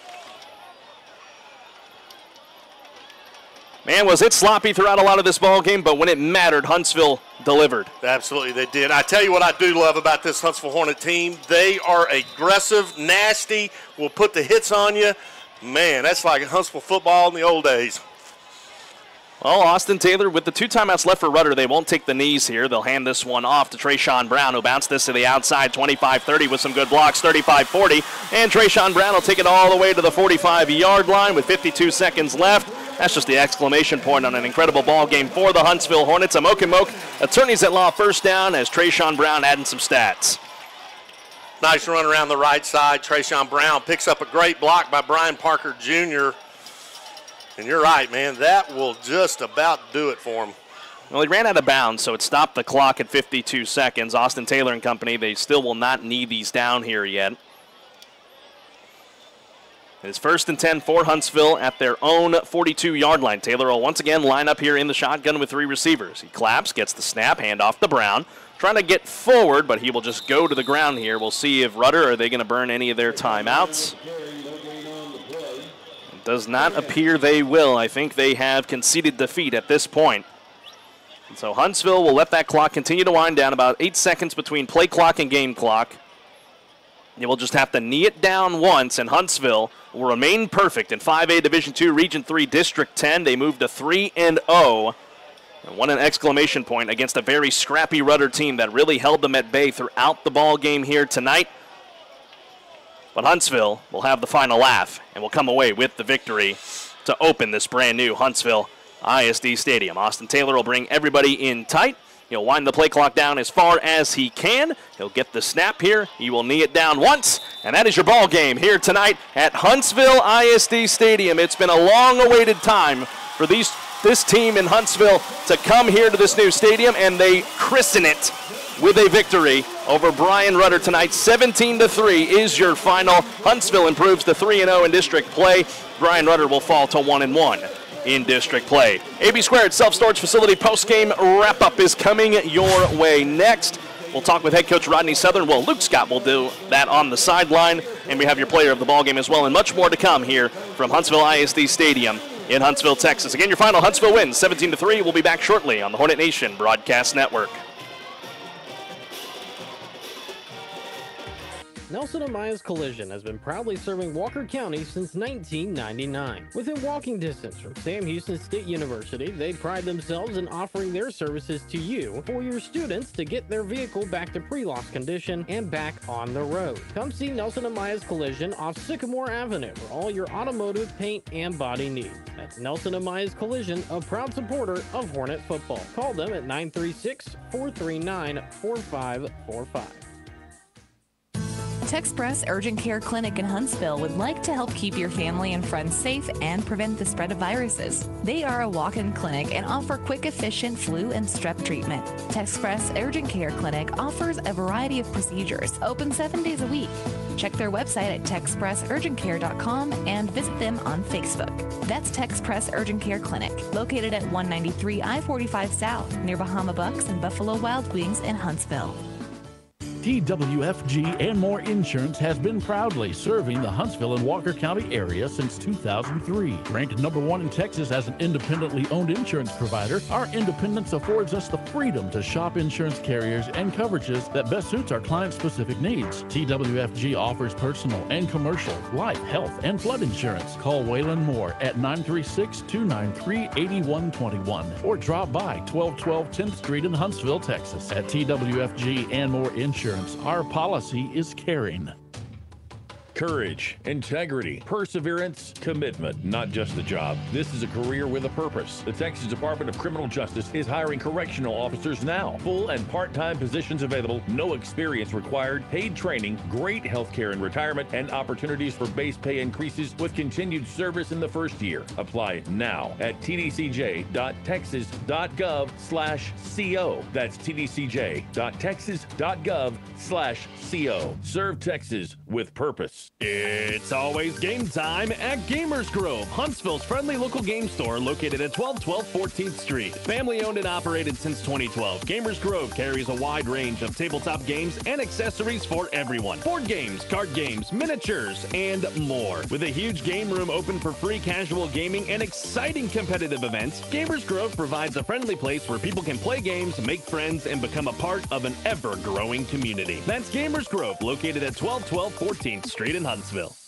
[SPEAKER 1] Man, was it sloppy throughout a lot of this ball game, but when it mattered, Huntsville delivered.
[SPEAKER 2] Absolutely, they did. I tell you what I do love about this Huntsville Hornet team. They are aggressive, nasty, will put the hits on you. Man, that's like Huntsville football in the old days.
[SPEAKER 1] Well, Austin Taylor, with the two timeouts left for Rudder, they won't take the knees here. They'll hand this one off to Trayshawn Brown, who bounced this to the outside 25 30 with some good blocks, 35 40. And Trayshawn Brown will take it all the way to the 45 yard line with 52 seconds left. That's just the exclamation point on an incredible ball game for the Huntsville Hornets. And Moak attorneys at law first down as Trayshawn Brown adding some stats.
[SPEAKER 2] Nice run around the right side. Trayshawn Brown picks up a great block by Brian Parker Jr. And you're right, man. That will just about do it for him.
[SPEAKER 1] Well, he ran out of bounds, so it stopped the clock at 52 seconds. Austin Taylor and company, they still will not need these down here yet. It's first and 10 for Huntsville at their own 42 yard line. Taylor will once again line up here in the shotgun with three receivers. He claps, gets the snap, hand off to Brown. Trying to get forward, but he will just go to the ground here. We'll see if Rudder, are they going to burn any of their timeouts? Does not appear they will. I think they have conceded defeat at this point. And so Huntsville will let that clock continue to wind down about eight seconds between play clock and game clock. They will just have to knee it down once, and Huntsville will remain perfect in 5A Division II Region 3 District 10. They move to 3 and 0. And won an exclamation point against a very scrappy Rudder team that really held them at bay throughout the ball game here tonight. But Huntsville will have the final laugh and will come away with the victory to open this brand new Huntsville ISD Stadium. Austin Taylor will bring everybody in tight. He'll wind the play clock down as far as he can. He'll get the snap here. He will knee it down once, and that is your ball game here tonight at Huntsville ISD Stadium. It's been a long-awaited time for these this team in Huntsville to come here to this new stadium, and they christen it with a victory over Bryan Rudder tonight. 17 to 3 is your final. Huntsville improves to 3 0 in district play. Bryan Rudder will fall to 1 1 in district play. AB Squared Self Storage Facility post game wrap up is coming your way next. We'll talk with head coach Rodney Southern. Well, Luke Scott will do that on the sideline, and we have your player of the ball game as well, and much more to come here from Huntsville ISD Stadium in Huntsville, Texas. Again, your final Huntsville wins 17 to 3. We'll be back shortly on the Hornet Nation Broadcast Network.
[SPEAKER 11] Nelson and Amaya's Collision has been proudly serving Walker County since 1999. Within walking distance from Sam Houston State University, they pride themselves in offering their services to you for your students to get their vehicle back to pre-loss condition and back on the road. Come see Nelson and Amaya's Collision off Sycamore Avenue for all your automotive paint and body needs. That's Nelson and Amaya's Collision, a proud supporter of Hornet football. Call them at 936 439 4545.
[SPEAKER 10] Texpress Urgent Care Clinic in Huntsville would like to help keep your family and friends safe and prevent the spread of viruses. They are a walk in clinic and offer quick, efficient flu and strep treatment. Texpress Urgent Care Clinic offers a variety of procedures, open seven days a week. Check their website at texpressurgentcare.com and visit them on Facebook. That's Texpress Urgent Care Clinic, located at 193 I 45 South, near Bahama Bucks and Buffalo Wild Wings in Huntsville.
[SPEAKER 26] TWFG and More Insurance has been proudly serving the Huntsville and Walker County area since 2003. Ranked number one in Texas as an independently owned insurance provider, our independence affords us the freedom to shop insurance carriers and coverages that best suits our client specific needs. TWFG offers personal and commercial, life, health, and flood insurance. Call Waylon Moore at 936 293 8121 or drop by 1212 10th Street in Huntsville, Texas. At TWFG and More Insurance, our policy is caring.
[SPEAKER 15] Courage, integrity, perseverance, commitment, not just a job. This is a career with a purpose. The Texas Department of Criminal Justice is hiring correctional officers now. Full and part time positions available, no experience required, paid training, great health care and retirement, and opportunities for base pay increases with continued service in the first year. Apply now at tdcj.texas.gov slash CO. That's tdcj.texas.gov slash CO. Serve Texas with purpose.
[SPEAKER 36] It's always game time at Gamers Grove, Huntsville's friendly local game store located at 1212 14th Street. Family owned and operated since 2012, Gamers Grove carries a wide range of tabletop games and accessories for everyone. Board games, card games, miniatures, and more. With a huge game room open for free casual gaming and exciting competitive events, Gamers Grove provides a friendly place where people can play games, make friends, and become a part of an ever growing community. That's Gamers Grove, located at 1212 14th Street in Huntsville.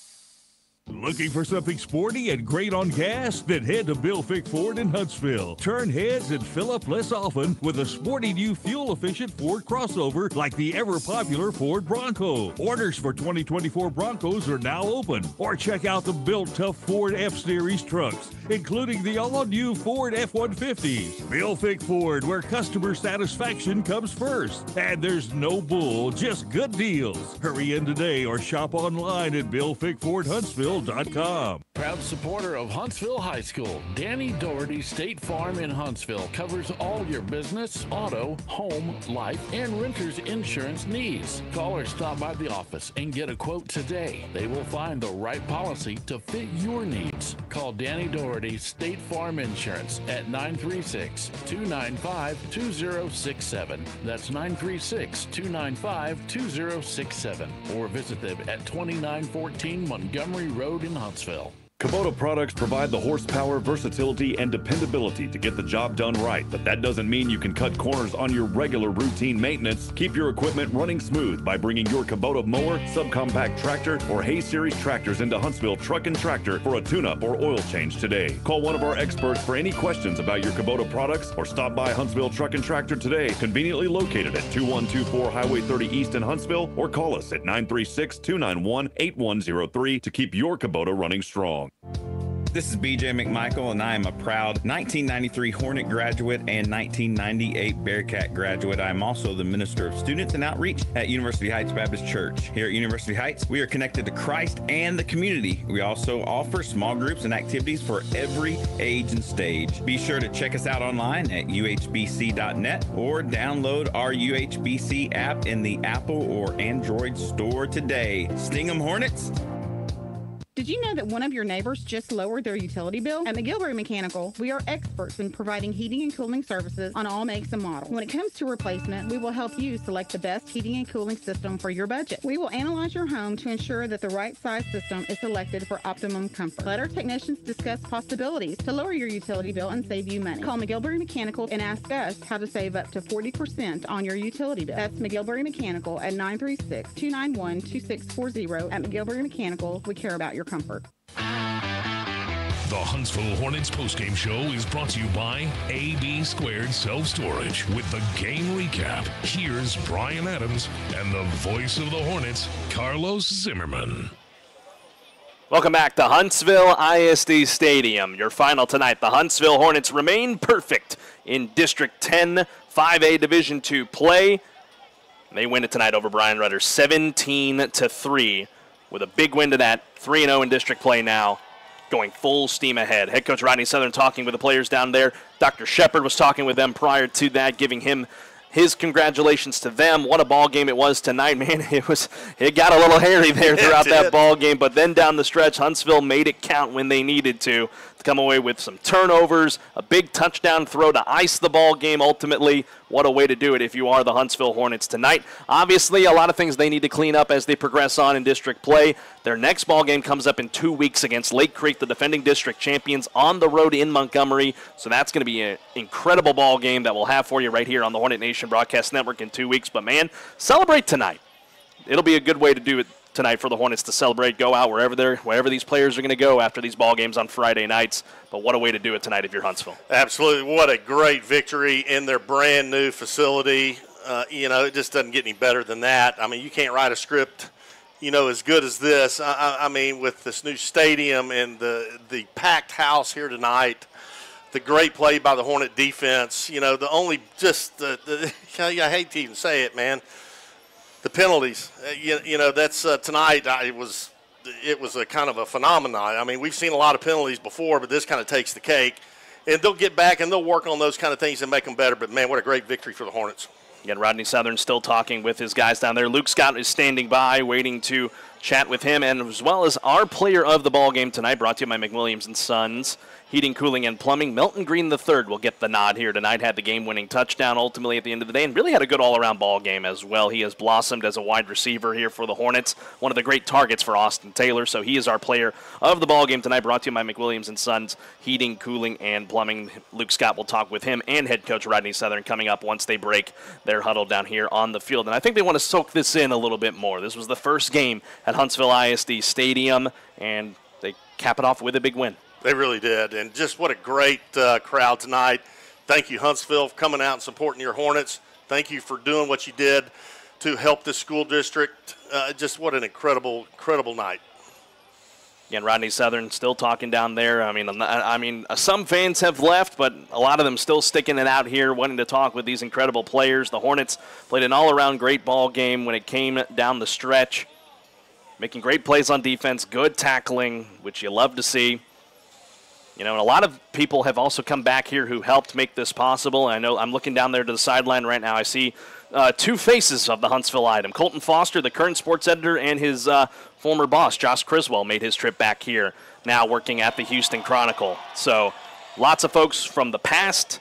[SPEAKER 14] Looking for something sporty and great on gas? Then head to Bill Fick Ford in Huntsville. Turn heads and fill up less often with a sporty new fuel efficient Ford crossover like the ever popular Ford Bronco. Orders for 2024 Broncos are now open. Or check out the built tough Ford F Series trucks, including the all new Ford F 150s. Bill Fick Ford, where customer satisfaction comes first. And there's no bull, just good deals. Hurry in today or shop online at BillFickFordHuntsville.com.
[SPEAKER 26] Proud supporter of Huntsville High School, Danny Doherty State Farm in Huntsville covers all your business, auto, home, life, and renter's insurance needs. Call or stop by the office and get a quote today. They will find the right policy to fit your needs. Call Danny Doherty State Farm Insurance at 936 295 2067. That's 936 295 2067. Or visit them at 2914 Montgomery Road in Huntsville.
[SPEAKER 15] Kubota products provide the horsepower, versatility, and dependability to get the job done right. But that doesn't mean you can cut corners on your regular routine maintenance. Keep your equipment running smooth by bringing your Kubota mower, subcompact tractor, or Hay Series tractors into Huntsville Truck and Tractor for a tune-up or oil change today. Call one of our experts for any questions about your Kubota products or stop by Huntsville Truck and Tractor today, conveniently located at 2124 Highway 30 East in Huntsville, or call us at 936-291-8103 to keep your Kubota running strong.
[SPEAKER 37] This is BJ McMichael, and I am a proud 1993 Hornet graduate and 1998 Bearkat graduate. I am also the Minister of Students and Outreach at University Heights Baptist Church. Here at University Heights, we are connected to Christ and the community. We also offer small groups and activities for every age and stage. Be sure to check us out online at uhbc.net or download our UHBC app in the Apple or Android store today. Sting 'em Hornets!
[SPEAKER 38] Did you know that one of your neighbors just lowered their utility bill? At McGilvery Mechanical, we are experts in providing heating and cooling services on all makes and models. When it comes to replacement, we will help you select the best heating and cooling system for your budget. We will analyze your home to ensure that the right size system is selected for optimum comfort. Let our technicians discuss possibilities to lower your utility bill and save you money. Call McGilvery Mechanical and ask us how to save up to 40% on your utility bill. That's McGilvery Mechanical at 936 291 2640. At Mechanical, we care about your comfort.
[SPEAKER 34] The Huntsville Hornets postgame show is brought to you by AB Squared Self Storage. With the game recap, here's Brian Adams and the voice of the Hornets, Carlos Zimmermann.
[SPEAKER 1] Welcome back to Huntsville ISD Stadium. Your final tonight. The Huntsville Hornets remain perfect in District 10 5A Division II play. They win it tonight over Bryan Rudder 17 to 3 with a big win to that 3 0 in district play now. Going full steam ahead. Head coach Rodney Southern talking with the players down there. Dr. Shepard was talking with them prior to that, giving him his congratulations to them. What a ball game it was tonight, man. It was it got a little hairy there throughout that ball game, but then down the stretch, Huntsville made it count when they needed to to come away with some turnovers, a big touchdown throw to ice the ball game ultimately. What a way to do it if you are the Huntsville Hornets tonight. Obviously, a lot of things they need to clean up as they progress on in district play. Their next ball game comes up in two weeks against Lake Creek, the defending district champions, on the road in Montgomery. So that's going to be an incredible ball game that we'll have for you right here on the Hornet Nation Broadcast Network in two weeks. But man, celebrate tonight. It'll be a good way to do it tonight for the Hornets to celebrate, go out wherever they're wherever these players are going to go after these ball games on Friday nights. But what a way to do it tonight if you're Huntsville.
[SPEAKER 2] Absolutely, what a great victory in their brand new facility. Uh, you know, it just doesn't get any better than that. I mean, you can't write a script, you know, as good as this. I, I mean, with this new stadium and the the packed house here tonight the great play by the Hornet defense. You know, the only just the, the I hate to even say it, man the penalties. Uh, you, you, know, that's uh, tonight. I, it was it was a kind of a phenomenon. I mean, we've seen a lot of penalties before, but this kind of takes the cake. And they'll get back and they'll work on those kind of things and make them better. But man, what a great victory for the Hornets.
[SPEAKER 1] Again, Rodney Southern still talking with his guys down there. Luke Scott is standing by, waiting to chat with him, and as well as our player of the ball game tonight, brought to you by McWilliams and Sons heating, cooling, and plumbing. Milton Green III will get the nod here tonight. Had the game-winning touchdown ultimately at the end of the day, and really had a good all-around ball game as well. He has blossomed as a wide receiver here for the Hornets. One of the great targets for Austin Taylor. So he is our player of the ball game tonight. Brought to you by McWilliams and Sons Heating, Cooling, and Plumbing. Luke Scott will talk with him and head coach Rodney Southern coming up once they break their huddle down here on the field. And I think they want to soak this in a little bit more. This was the first game at Huntsville ISD Stadium, and they cap it off with a big win.
[SPEAKER 2] They really did. And just what a great uh, crowd tonight. Thank you, Huntsville, for coming out and supporting your Hornets. Thank you for doing what you did to help the school district. Uh, just what an incredible, incredible night.
[SPEAKER 1] Again, Rodney Southern still talking down there. I mean, I mean, some fans have left, but a lot of them still sticking it out here, wanting to talk with these incredible players. The Hornets played an all-around great ball game when it came down the stretch, making great plays on defense, good tackling, which you love to see. You know, and a lot of people have also come back here who helped make this possible. I know I'm looking down there to the sideline right now. I see uh, two faces of the Huntsville item. Colton Foster, the current sports editor, and his uh, former boss, Josh Criswell, made his trip back here, now working at the Houston Chronicle. So lots of folks from the past,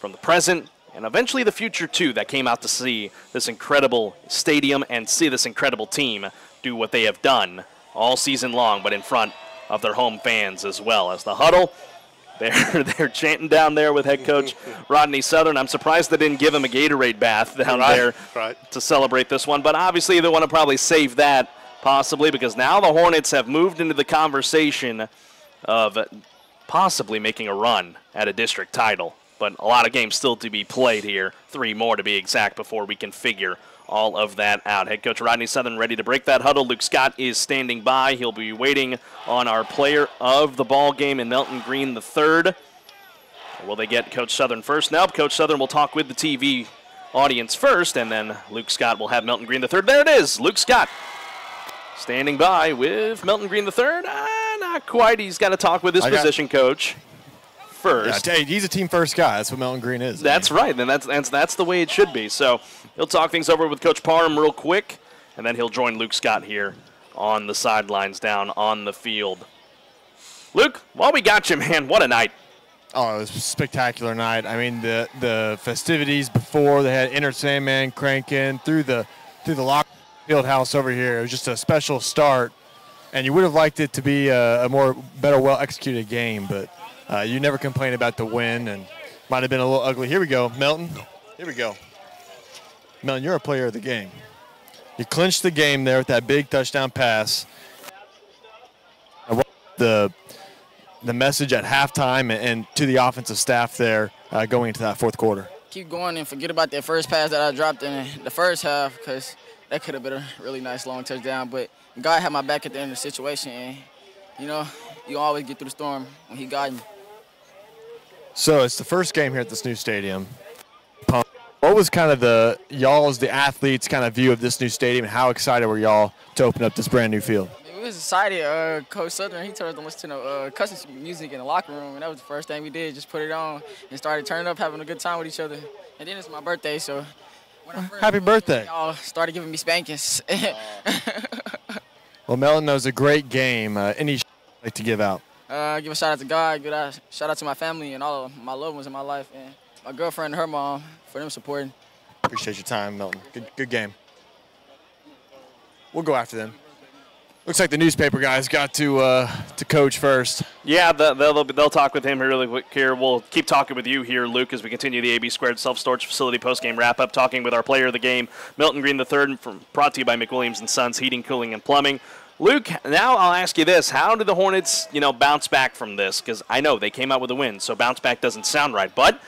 [SPEAKER 1] from the present, and eventually the future, too, that came out to see this incredible stadium and see this incredible team do what they have done all season long, but in front of their home fans as well. As the huddle, they're, they're chanting down there with head coach Rodney Southern. I'm surprised they didn't give him a Gatorade bath down
[SPEAKER 2] Right,
[SPEAKER 1] there
[SPEAKER 2] right.
[SPEAKER 1] to celebrate this one. But obviously, they want to probably save that possibly because now the Hornets have moved into the conversation of possibly making a run at a district title. But a lot of games still to be played here, three more to be exact, before we can figure all of that out. Head coach Rodney Southern ready to break that huddle. Luke Scott is standing by. He'll be waiting on our player of the ball game in Milton Green the third. Will they get Coach Southern first? Now, Coach Southern will talk with the TV audience first, and then Luke Scott will have Milton Green the third. There it is, Luke Scott standing by with Milton Green the third. Ah, not quite. He's got to talk with his
[SPEAKER 8] I
[SPEAKER 1] position coach first.
[SPEAKER 8] Yeah, I tell you, he's a team first guy. That's what Milton Green is.
[SPEAKER 1] That's right, and that's, that's that's the way it should be. So he'll talk things over with Coach Parham real quick, and then he'll join Luke Scott here on the sidelines down on the field. Luke, while we got you, man, what a night!
[SPEAKER 8] Oh, it was a spectacular night. I mean, the the festivities before they had Enter Sandman cranking through the through the lock field house over here. It was just a special start, and you would have liked it to be a, a more better, well executed game. But uh, you never complain about the win, and might have been a little ugly. Here we go, Milton. Here we go. Milton, you're a player of the game. You clinched the game there with that big touchdown pass. The the message at halftime and, and to the offensive staff there uh, going into that fourth quarter.
[SPEAKER 39] keep going and forget about that first pass that I dropped in the first half because that could have been a really nice long touchdown. But God had my back at the end of the situation, and you know, you always get through the storm when He guide me.
[SPEAKER 8] So it's the first game here at this new stadium. What was kind of the y'all as the athletes kind of view of this new stadium and how excited were y'all to open up this brand new field?
[SPEAKER 39] We was excited. Uh, Coach Southern, he told us to listen to uh, cussing music in the locker room, and that was the first thing we did. Just put it on and started turning up, having a good time with each other. And then it's my birthday, so
[SPEAKER 8] Happy birthday.
[SPEAKER 39] y'all started giving me spankings.
[SPEAKER 8] Well, Melon knows a great game. Uh, any sh- like to give out?
[SPEAKER 39] Uh, give a shout out to God, give a shout out to my family and all of my loved ones in my life, and my girlfriend and her mom for them supporting.
[SPEAKER 8] Appreciate your time, Milton. Good, good game. We'll go after them. Looks like the newspaper guys got to uh, to coach first.
[SPEAKER 1] Yeah, the- they'll, they'll talk with him here really quick here. We'll keep talking with you here, Luke, as we continue the AB Squared Self Storage Facility postgame wrap up, talking with our player of the game, Milton Green III, from, brought to you by McWilliams and Sons Heating, Cooling, and Plumbing. Luke, now I'll ask you this: How do the Hornets, you know, bounce back from this? Because I know they came out with a win, so bounce back doesn't sound right, but.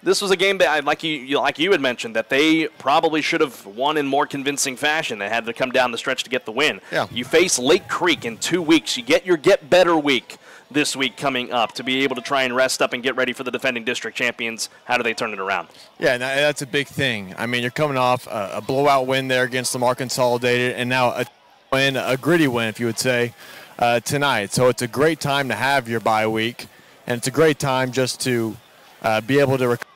[SPEAKER 1] This was a game that, like you, you, like you had mentioned, that they probably should have won in more convincing fashion. They had to come down the stretch to get the win.
[SPEAKER 8] Yeah.
[SPEAKER 1] You face Lake Creek in two weeks. You get your get better week this week coming up to be able to try and rest up and get ready for the defending district champions. How do they turn it around?
[SPEAKER 8] Yeah, that's a big thing. I mean, you're coming off a, a blowout win there against Lamar Consolidated, and now a win, a gritty win, if you would say, uh, tonight. So it's a great time to have your bye week, and it's a great time just to uh, be able to. Rec-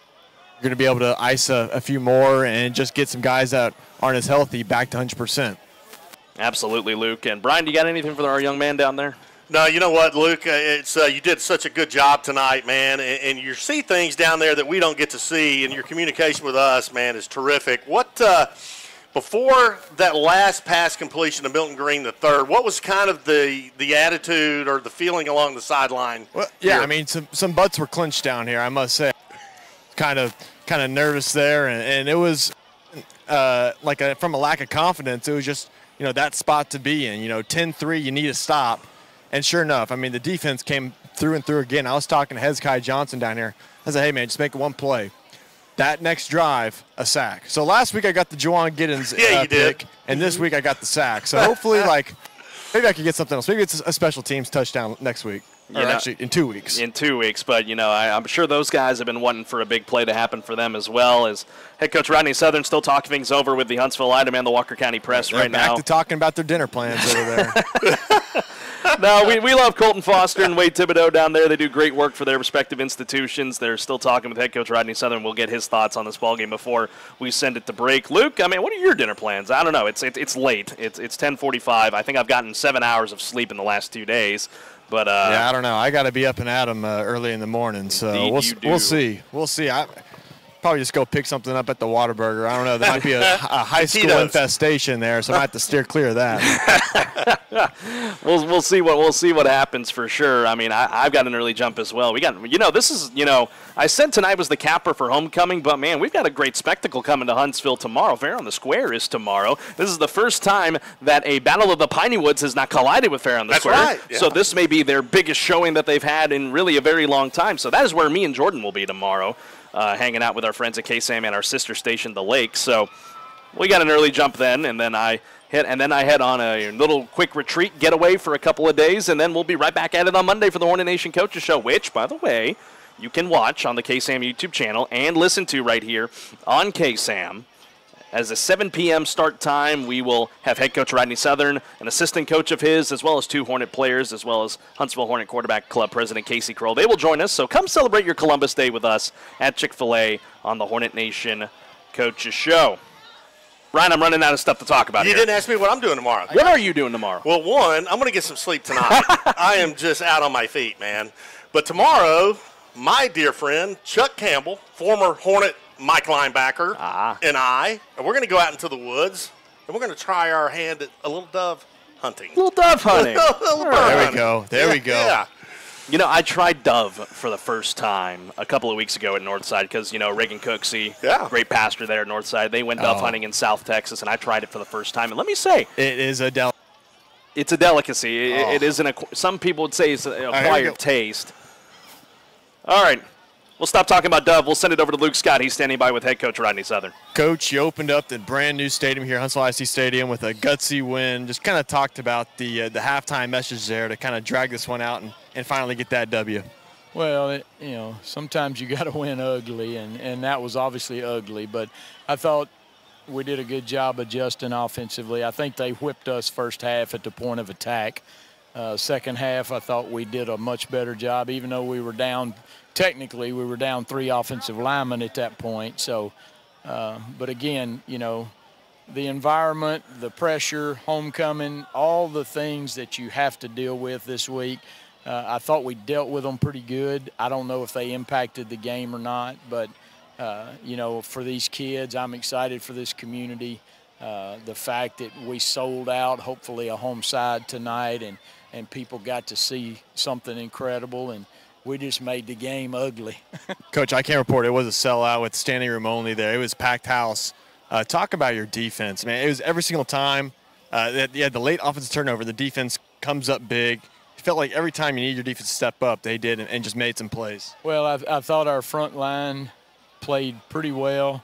[SPEAKER 8] you're going to be able to ice a, a few more and just get some guys that aren't as healthy back to 100%.
[SPEAKER 1] Absolutely, Luke. And Brian, do you got anything for our young man down there?
[SPEAKER 2] No, you know what, Luke? Uh, It's uh, you did such a good job tonight, man, and, and you see things down there that we don't get to see, and your communication with us, man, is terrific. What uh, before that last pass completion to Milton Green the third? What was kind of the the attitude or the feeling along the sideline?
[SPEAKER 8] Well, yeah,
[SPEAKER 2] here?
[SPEAKER 8] I mean, some some butts were clenched down here. I must say, kind of kind of nervous there, and, and it was uh, like a, from a lack of confidence. It was just you know that spot to be in. You know, 10-3, you need to stop, And sure enough, I mean, the defense came through and through again. I was talking to Hezekiah Johnson down here. I said, hey, man, just make one play. That next drive, a sack. So last week I got the Jawan Giddens
[SPEAKER 2] Yeah,
[SPEAKER 8] uh,
[SPEAKER 2] you did.
[SPEAKER 8] pick, and this week I got the sack. So hopefully, like, maybe I could get something else. Maybe it's a special teams touchdown next week. Or
[SPEAKER 1] know-
[SPEAKER 8] actually, in two weeks.
[SPEAKER 1] in two weeks. But you know, I, I'm sure those guys have been wanting for a big play to happen for them as well. As head coach Rodney Southern still talking things over with the Huntsville Item and the Walker County Press
[SPEAKER 8] They're
[SPEAKER 1] right
[SPEAKER 8] back
[SPEAKER 1] now.
[SPEAKER 8] to talking about their dinner plans over there.
[SPEAKER 1] no, we, we love Colton Foster and Wade Thibodeau down there. They do great work for their respective institutions. They're still talking with head coach Rodney Southern. We'll get his thoughts on this ball game before we send it to break. Luke, I mean, what are your dinner plans? I don't know. It's it, it's late. It's it's 10:45. I think I've gotten seven hours of sleep in the last two days. But uh,
[SPEAKER 8] yeah, I don't know. I got to be up and at 'em uh, early in the morning, so we'll we'll see. We'll see. I probably just go pick something up at the Whataburger. I don't know. There might be a, a high school
[SPEAKER 1] Tito's.
[SPEAKER 8] infestation there, so I might have to steer clear of that.
[SPEAKER 1] we'll we'll see what we'll see what happens for sure. I mean, I, I've got an early jump as well. We got you know this is you know I said tonight was the capper for homecoming, but man, we've got a great spectacle coming to Huntsville tomorrow. Fair on the Square is tomorrow. This is the first time that a Battle of the Piney Woods has not collided with Fair on the
[SPEAKER 2] That's
[SPEAKER 1] Square.
[SPEAKER 2] right, yeah.
[SPEAKER 1] So this may be their biggest showing that they've had in really a very long time. So that is where me and Jordan will be tomorrow, uh, hanging out with our friends at KSAM and our sister station, The Lake. So we got an early jump then, and then I hit, and then I head on a little quick retreat getaway for a couple of days, and then we'll be right back at it on Monday for the Hornet Nation Coaches Show, which, by the way, you can watch on the KSAM YouTube channel and listen to right here on KSAM. As a 7 p.m. start time, we will have head coach Rodney Southern, an assistant coach of his, as well as two Hornet players, as well as Huntsville Hornet quarterback club president Casey Kroll. They will join us, so come celebrate your Columbus Day with us at Chick fil A on the Hornet Nation Coaches Show. Ryan, I'm running out of stuff to talk about
[SPEAKER 2] You
[SPEAKER 1] here.
[SPEAKER 2] didn't ask me what I'm doing tomorrow.
[SPEAKER 1] What are you doing tomorrow?
[SPEAKER 2] Well, one, I'm going to get some sleep tonight. I am just out on my feet, man. But tomorrow, my dear friend Chuck Campbell, former Hornet Mike linebacker,
[SPEAKER 1] Ah.
[SPEAKER 2] and I, and we're going to go out into the woods and we're going to try our hand at a little dove hunting.
[SPEAKER 1] Little dove hunting.
[SPEAKER 2] little bird
[SPEAKER 8] There we
[SPEAKER 2] hunting.
[SPEAKER 8] go. There we go.
[SPEAKER 2] Yeah.
[SPEAKER 1] You know, I tried dove for the first time a couple of weeks ago at Northside because, you know, Reagan Cooksey,
[SPEAKER 2] Yeah.
[SPEAKER 1] great pastor there at Northside, they went dove
[SPEAKER 8] Oh.
[SPEAKER 1] hunting in South Texas, and I tried it for the first time. And let me say,
[SPEAKER 8] it is a del-
[SPEAKER 1] it's a delicacy. It,
[SPEAKER 8] Oh.
[SPEAKER 1] it is an, acqu- some people would say it's an acquired
[SPEAKER 8] go.
[SPEAKER 1] taste. All right. We'll stop talking about dove. We'll send it over to Luke Scott. He's standing by with head coach Rodney Southern.
[SPEAKER 8] Coach, you opened up the brand new stadium here, Huntsville ISD Stadium, with a gutsy win. Just kind of talked about the uh, the halftime message there to kind of drag this one out and, and finally get that W.
[SPEAKER 40] Well, it, you know, sometimes you got to win ugly, and, and that was obviously ugly. But I thought we did a good job adjusting offensively. I think they whipped us first half at the point of attack. Uh, second half, I thought we did a much better job, even though we were down. Technically, we were down three offensive linemen at that point. So, uh, but again, you know, the environment, the pressure, homecoming, all the things that you have to deal with this week. Uh, I thought we dealt with them pretty good. I don't know if they impacted the game or not, but uh, you know, for these kids, I'm excited for this community. Uh, the fact that we sold out, hopefully a home side tonight, and and people got to see something incredible, and we just made the game ugly.
[SPEAKER 8] Coach, I can't report it was a sellout with standing room only there. It was packed house. Uh, talk about your defense, man. It was every single time. Uh, that- yeah, the late offensive turnover, the defense comes up big. It felt like every time you need your defense to step up, they did and, and just made some plays.
[SPEAKER 40] Well, I, I thought our front line played pretty well.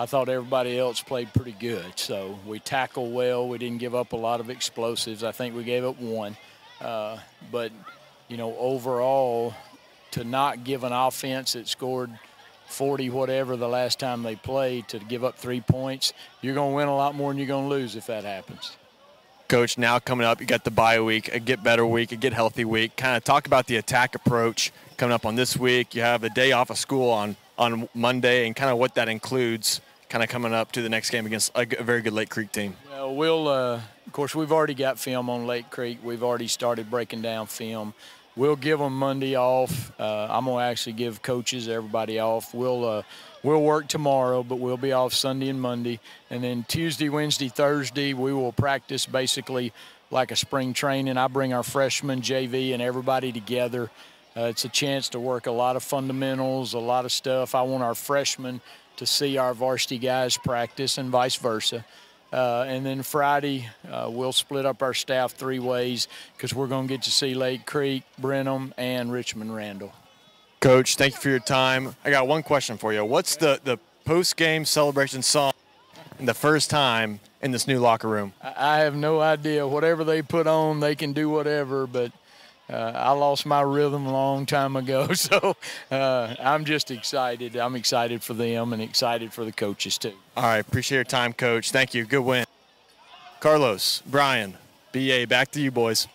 [SPEAKER 40] I thought everybody else played pretty good. So we tackled well. We didn't give up a lot of explosives. I think we gave up one. Uh, but, you know, overall, to not give an offense that scored 40 whatever the last time they played to give up three points, you're going to win a lot more than you're going to lose if that happens.
[SPEAKER 8] Coach, now coming up, you got the bye week, a get better week, a get healthy week. Kind of talk about the attack approach coming up on this week. You have a day off of school on, on Monday and kind of what that includes kind of coming up to the next game against a, very good Lake Creek team.
[SPEAKER 40] Well, we'll, uh, of course, we've already got film on Lake Creek. We've already started breaking down film. We'll give them Monday off. Uh, I'm gonna actually give coaches everybody off. We'll uh, we'll work tomorrow, but we'll be off Sunday and Monday, and then Tuesday, Wednesday, Thursday we will practice basically like a spring training. I bring our freshmen, JV, and everybody together. Uh, it's a chance to work a lot of fundamentals, a lot of stuff. I want our freshmen to see our varsity guys practice, and vice versa. Uh, and then Friday, uh, we'll split up our staff three ways because we're going to get to see Lake Creek, Brenham, and Richmond Randle.
[SPEAKER 8] Coach, thank you for your time. I got one question for you. What's the, the post game celebration song the first time in this new locker room?
[SPEAKER 40] I have no idea. Whatever they put on, they can do whatever, but uh, I lost my rhythm a long time ago. So uh, I'm just excited. I'm excited for them and excited for the coaches, too.
[SPEAKER 8] All right. Appreciate your time, Coach. Thank you. Good win. Carlos, Brian, BA, back to you, boys.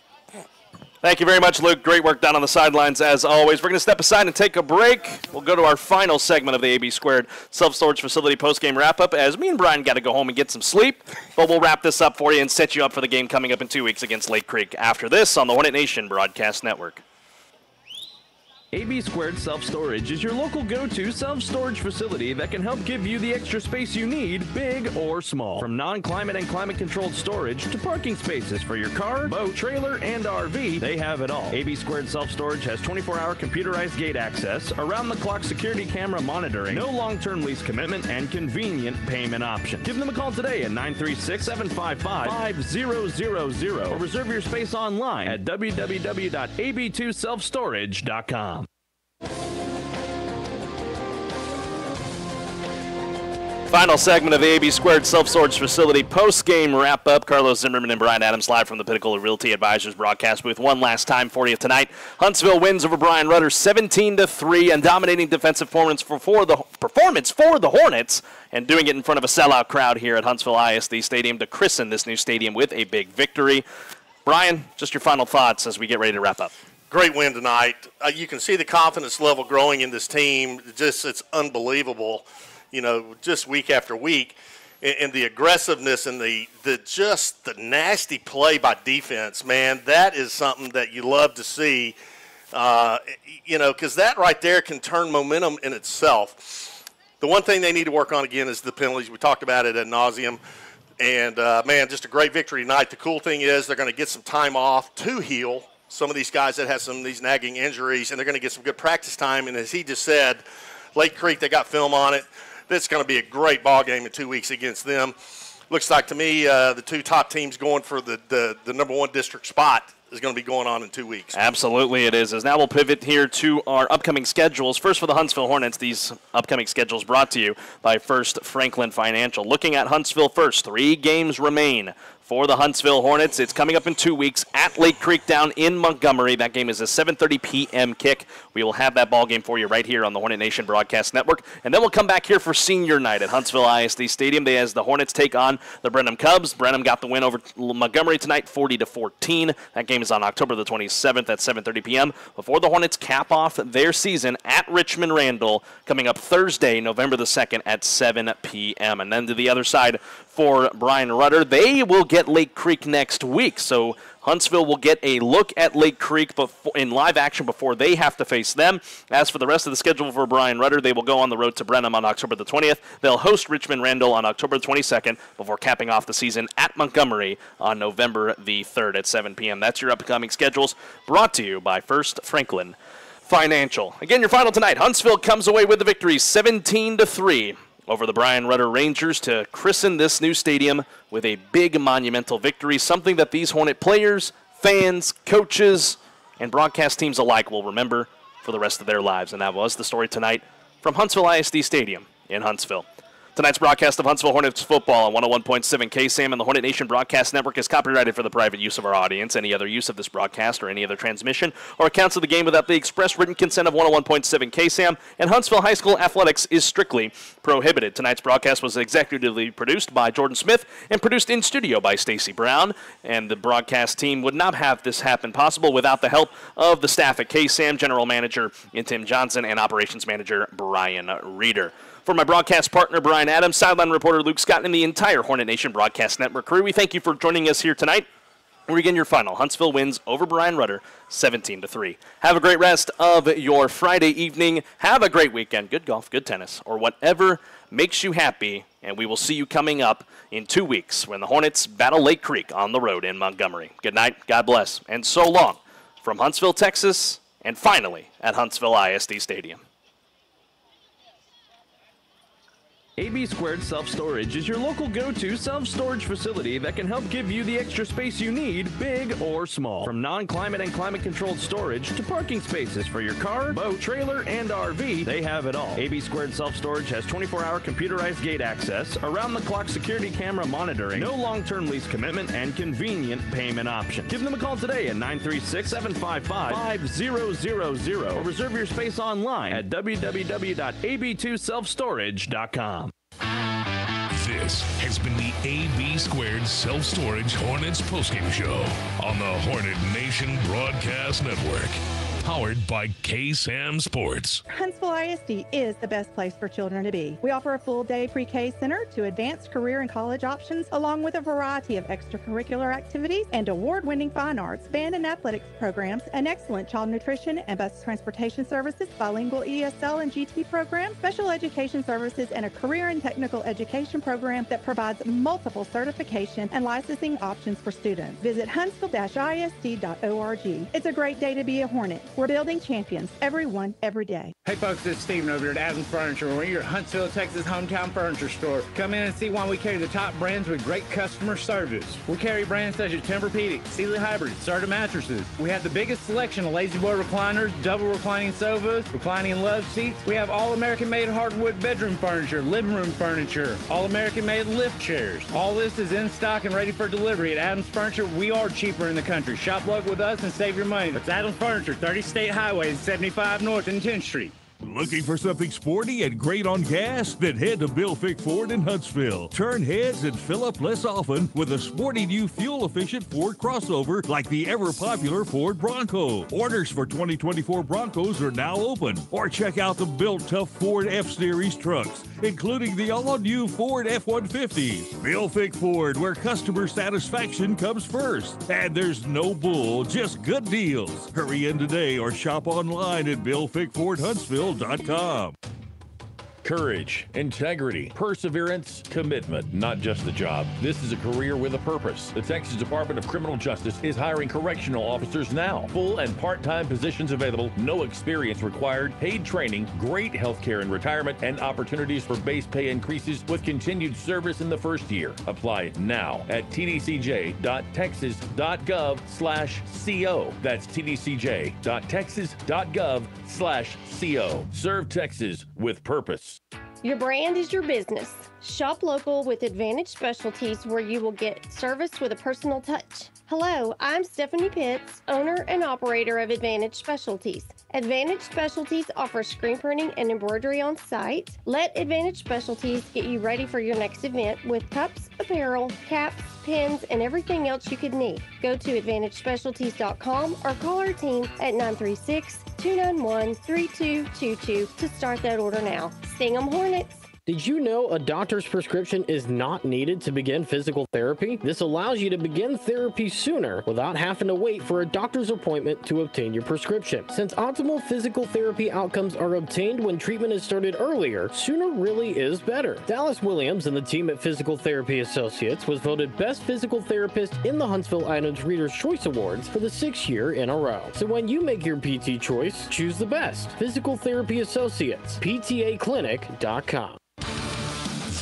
[SPEAKER 1] Thank you very much, Luke. Great work down on the sidelines as always. We're going to step aside and take a break. We'll go to our final segment of the AB Squared Self Storage Facility post-game wrap-up as me and Brian got to go home and get some sleep. But we'll wrap this up for you and set you up for the game coming up in two weeks against Lake Creek after this on the Hornet Nation Broadcast Network.
[SPEAKER 36] AB Squared Self Storage is your local go to self storage facility that can help give you the extra space you need, big or small. From non climate and climate controlled storage to parking spaces for your car, boat, trailer, and RV, they have it all. AB Squared Self Storage has 24 hour computerized gate access, around the clock security camera monitoring, no long term lease commitment, and convenient payment option. Give them a call today at 936 755 5000 or reserve your space online at www.ab2selfstorage.com.
[SPEAKER 1] Final segment of the AB Squared Self Storage Facility post game wrap up. Carlos Zimmermann and Brian Adams live from the Pinnacle of Realty Advisors broadcast booth. One last time for you tonight. Huntsville wins over Bryan Rudder 17 to 3 and dominating defensive performance for, for the performance for the Hornets and doing it in front of a sellout crowd here at Huntsville ISD Stadium to christen this new stadium with a big victory. Brian, just your final thoughts as we get ready to wrap up.
[SPEAKER 2] Great win tonight. Uh, you can see the confidence level growing in this team. Just it's unbelievable you know, just week after week. And, and the aggressiveness and the, the just the nasty play by defense, man, that is something that you love to see. Uh, you know, because that right there can turn momentum in itself. The one thing they need to work on again is the penalties. We talked about it ad nauseum. And uh, man, just a great victory tonight. The cool thing is they're going to get some time off to heal some of these guys that have some of these nagging injuries, and they're going to get some good practice time. And as he just said, Lake Creek, they got film on it this is going to be a great ball game in two weeks against them. Looks like to me uh, the two top teams going for the, the, the number one district spot is going to be going on in two weeks.
[SPEAKER 1] Absolutely, it is. As now we'll pivot here to our upcoming schedules. First, for the Huntsville Hornets, these upcoming schedules brought to you by First Franklin Financial. Looking at Huntsville first, three games remain for the Huntsville Hornets. It's coming up in two weeks at Lake Creek down in Montgomery. That game is a 7:30 p.m. kick. We will have that ball game for you right here on the Hornet Nation Broadcast Network, and then we'll come back here for Senior Night at Huntsville ISD Stadium. They as the Hornets take on the Brenham Cubs. Brenham got the win over Montgomery tonight, 40 to 14. That game is on October the 27th at 7:30 p.m. Before the Hornets cap off their season at Richmond Randle, coming up Thursday, November the 2nd at 7 p.m. And then to the other side for Bryan Rudder. They will get Lake Creek next week, so Huntsville will get a look at Lake Creek before, in live action before they have to face them. As for the rest of the schedule for Bryan Rudder, they will go on the road to Brenham on October the 20th. They'll host Richmond Randle on October the 22nd before capping off the season at Montgomery on November the 3rd at 7 p.m. That's your upcoming schedules brought to you by First Franklin Financial. Again, your final tonight. Huntsville comes away with the victory 17 to 3 over the Bryan Rudder Rangers to christen this new stadium with a big monumental victory, something that these Hornet players, fans, coaches, and broadcast teams alike will remember for the rest of their lives. And that was the story tonight from Huntsville ISD Stadium in Huntsville. Tonight's broadcast of Huntsville Hornets football on 101.7 KSAM and the Hornet Nation Broadcast Network is copyrighted for the private use of our audience. Any other use of this broadcast or any other transmission or accounts of the game without the express written consent of 101.7 KSAM and Huntsville High School athletics is strictly prohibited. Tonight's broadcast was executively produced by Jordan Smith and produced in studio by Stacy Brown. And the broadcast team would not have this happen possible without the help of the staff at KSAM, General Manager Tim Johnson, and Operations Manager Brian Reeder. For my broadcast partner, Brian Adams, sideline reporter Luke Scott, and the entire Hornet Nation Broadcast Network crew, we thank you for joining us here tonight. We're again your final. Huntsville wins over Bryan Rudder 17 to 3. Have a great rest of your Friday evening. Have a great weekend. Good golf, good tennis, or whatever makes you happy. And we will see you coming up in two weeks when the Hornets battle Lake Creek on the road in Montgomery. Good night, God bless, and so long from Huntsville, Texas, and finally at Huntsville ISD Stadium.
[SPEAKER 12] AB Squared Self Storage is your local go to self storage facility that can help give you the extra space you need, big or small. From non climate and climate controlled storage to parking spaces for your car, boat, trailer, and RV, they have it all. AB Squared Self Storage has 24 hour computerized gate access, around the clock security camera monitoring, no long term lease commitment, and convenient payment option. Give them a call today at 936 755 5000 or reserve your space online at www.ab2selfstorage.com.
[SPEAKER 4] This has been the AB Squared Self Storage Hornets postgame show on the Hornet Nation Broadcast Network. Powered by KSAM Sports.
[SPEAKER 16] Huntsville ISD is the best place for children to be. We offer a full day pre K center to advanced career and college options, along with a variety of extracurricular activities and award winning fine arts, band, and athletics programs, an excellent child nutrition and bus transportation services, bilingual ESL and GT programs, special education services, and a career and technical education program that provides multiple certification and licensing options for students. Visit huntsville-isd.org. It's a great day to be a Hornet. We're building champions, everyone, every day.
[SPEAKER 41] Hey folks, it's Steven over here at Adams Furniture. We're your Huntsville, Texas hometown furniture store. Come in and see why we carry the top brands with great customer service. We carry brands such as Tempur-Pedic, Sealy Hybrid, Serta mattresses. We have the biggest selection of La-Z-Boy recliners, double reclining sofas, reclining love seats. We have all American made hardwood bedroom furniture, living room furniture, all American made lift chairs. All this is in stock and ready for delivery at Adams Furniture. We are cheaper in the country. Shop local with us and save your money. It's Adams Furniture, 30 State Highway, 75 North and 10th Street.
[SPEAKER 14] Looking for something sporty and great on gas? Then head to Bill Fick Ford in Huntsville. Turn heads and fill up less often with a sporty new fuel efficient Ford crossover like the ever popular Ford Bronco. Orders for 2024 Broncos are now open. Or check out the built tough Ford F Series trucks, including the all new Ford F 150. Bill Fick Ford, where customer satisfaction comes first. And there's no bull, just good deals. Hurry in today or shop online at BillFickFordHuntsville.com.
[SPEAKER 15] Courage, integrity, perseverance, commitment, not just a job. This is a career with a purpose. The Texas Department of Criminal Justice is hiring correctional officers now. Full and part time positions available, no experience required, paid training, great health care and retirement, and opportunities for base pay increases with continued service in the first year. Apply now at tdcj.texas.gov slash CO. That's tdcj.texas.gov slash CO. Serve Texas with purpose.
[SPEAKER 42] Your brand is your business. Shop local with Advantage Specialties where you will get service with a personal touch. Hello, I'm Stephanie Pitts, owner and operator of Advantage Specialties. Advantage Specialties offers screen printing and embroidery on site. Let Advantage Specialties get you ready for your next event with cups, apparel, caps, pins, and everything else you could need. Go to AdvantageSpecialties.com or call our team at 936 291 3222 to start that order now. Sting 'em Hornets!
[SPEAKER 11] Did you know a doctor's prescription is not needed to begin physical therapy? This allows you to begin therapy sooner without having to wait for a doctor's appointment to obtain your prescription. Since optimal physical therapy outcomes are obtained when treatment is started earlier, sooner really is better. Dallas Williams and the team at Physical Therapy Associates was voted best physical therapist in the Huntsville Item's Reader's Choice Awards for the sixth year in a row. So when you make your PT choice, choose the best. Physical Therapy Associates, PTAClinic.com you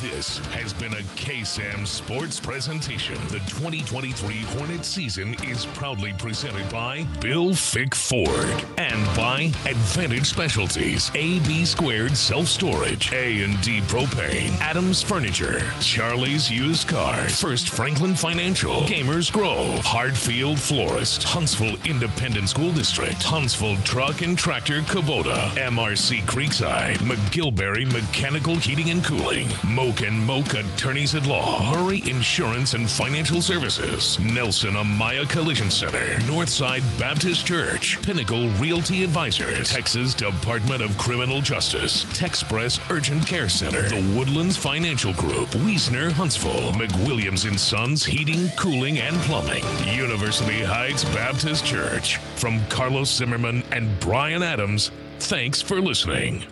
[SPEAKER 4] this has been a KSAM sports presentation. The 2023 Hornet season is proudly presented by Bill Fick Ford and by Advantage Specialties, AB Squared Self Storage, A&D Propane, Adams Furniture, Charlie's Used Cars, First Franklin Financial, Gamers Grove, Heartfield Florist, Huntsville Independent School District, Huntsville Truck and Tractor Kubota, MRC Creekside, McGilberry Mechanical Heating and Cooling, Moak and Moak Attorneys at Law, Murray Insurance and Financial Services, Nelson Amaya Collision Center, Northside Baptist Church, Pinnacle Realty Advisors, Texas Department of Criminal Justice, Texpress Urgent Care Center, The Woodlands Financial Group, Wiesner Huntsville, McWilliams and Sons Heating, Cooling and Plumbing, University Heights Baptist Church. From Carlos Zimmermann and Brian Adams, thanks for listening.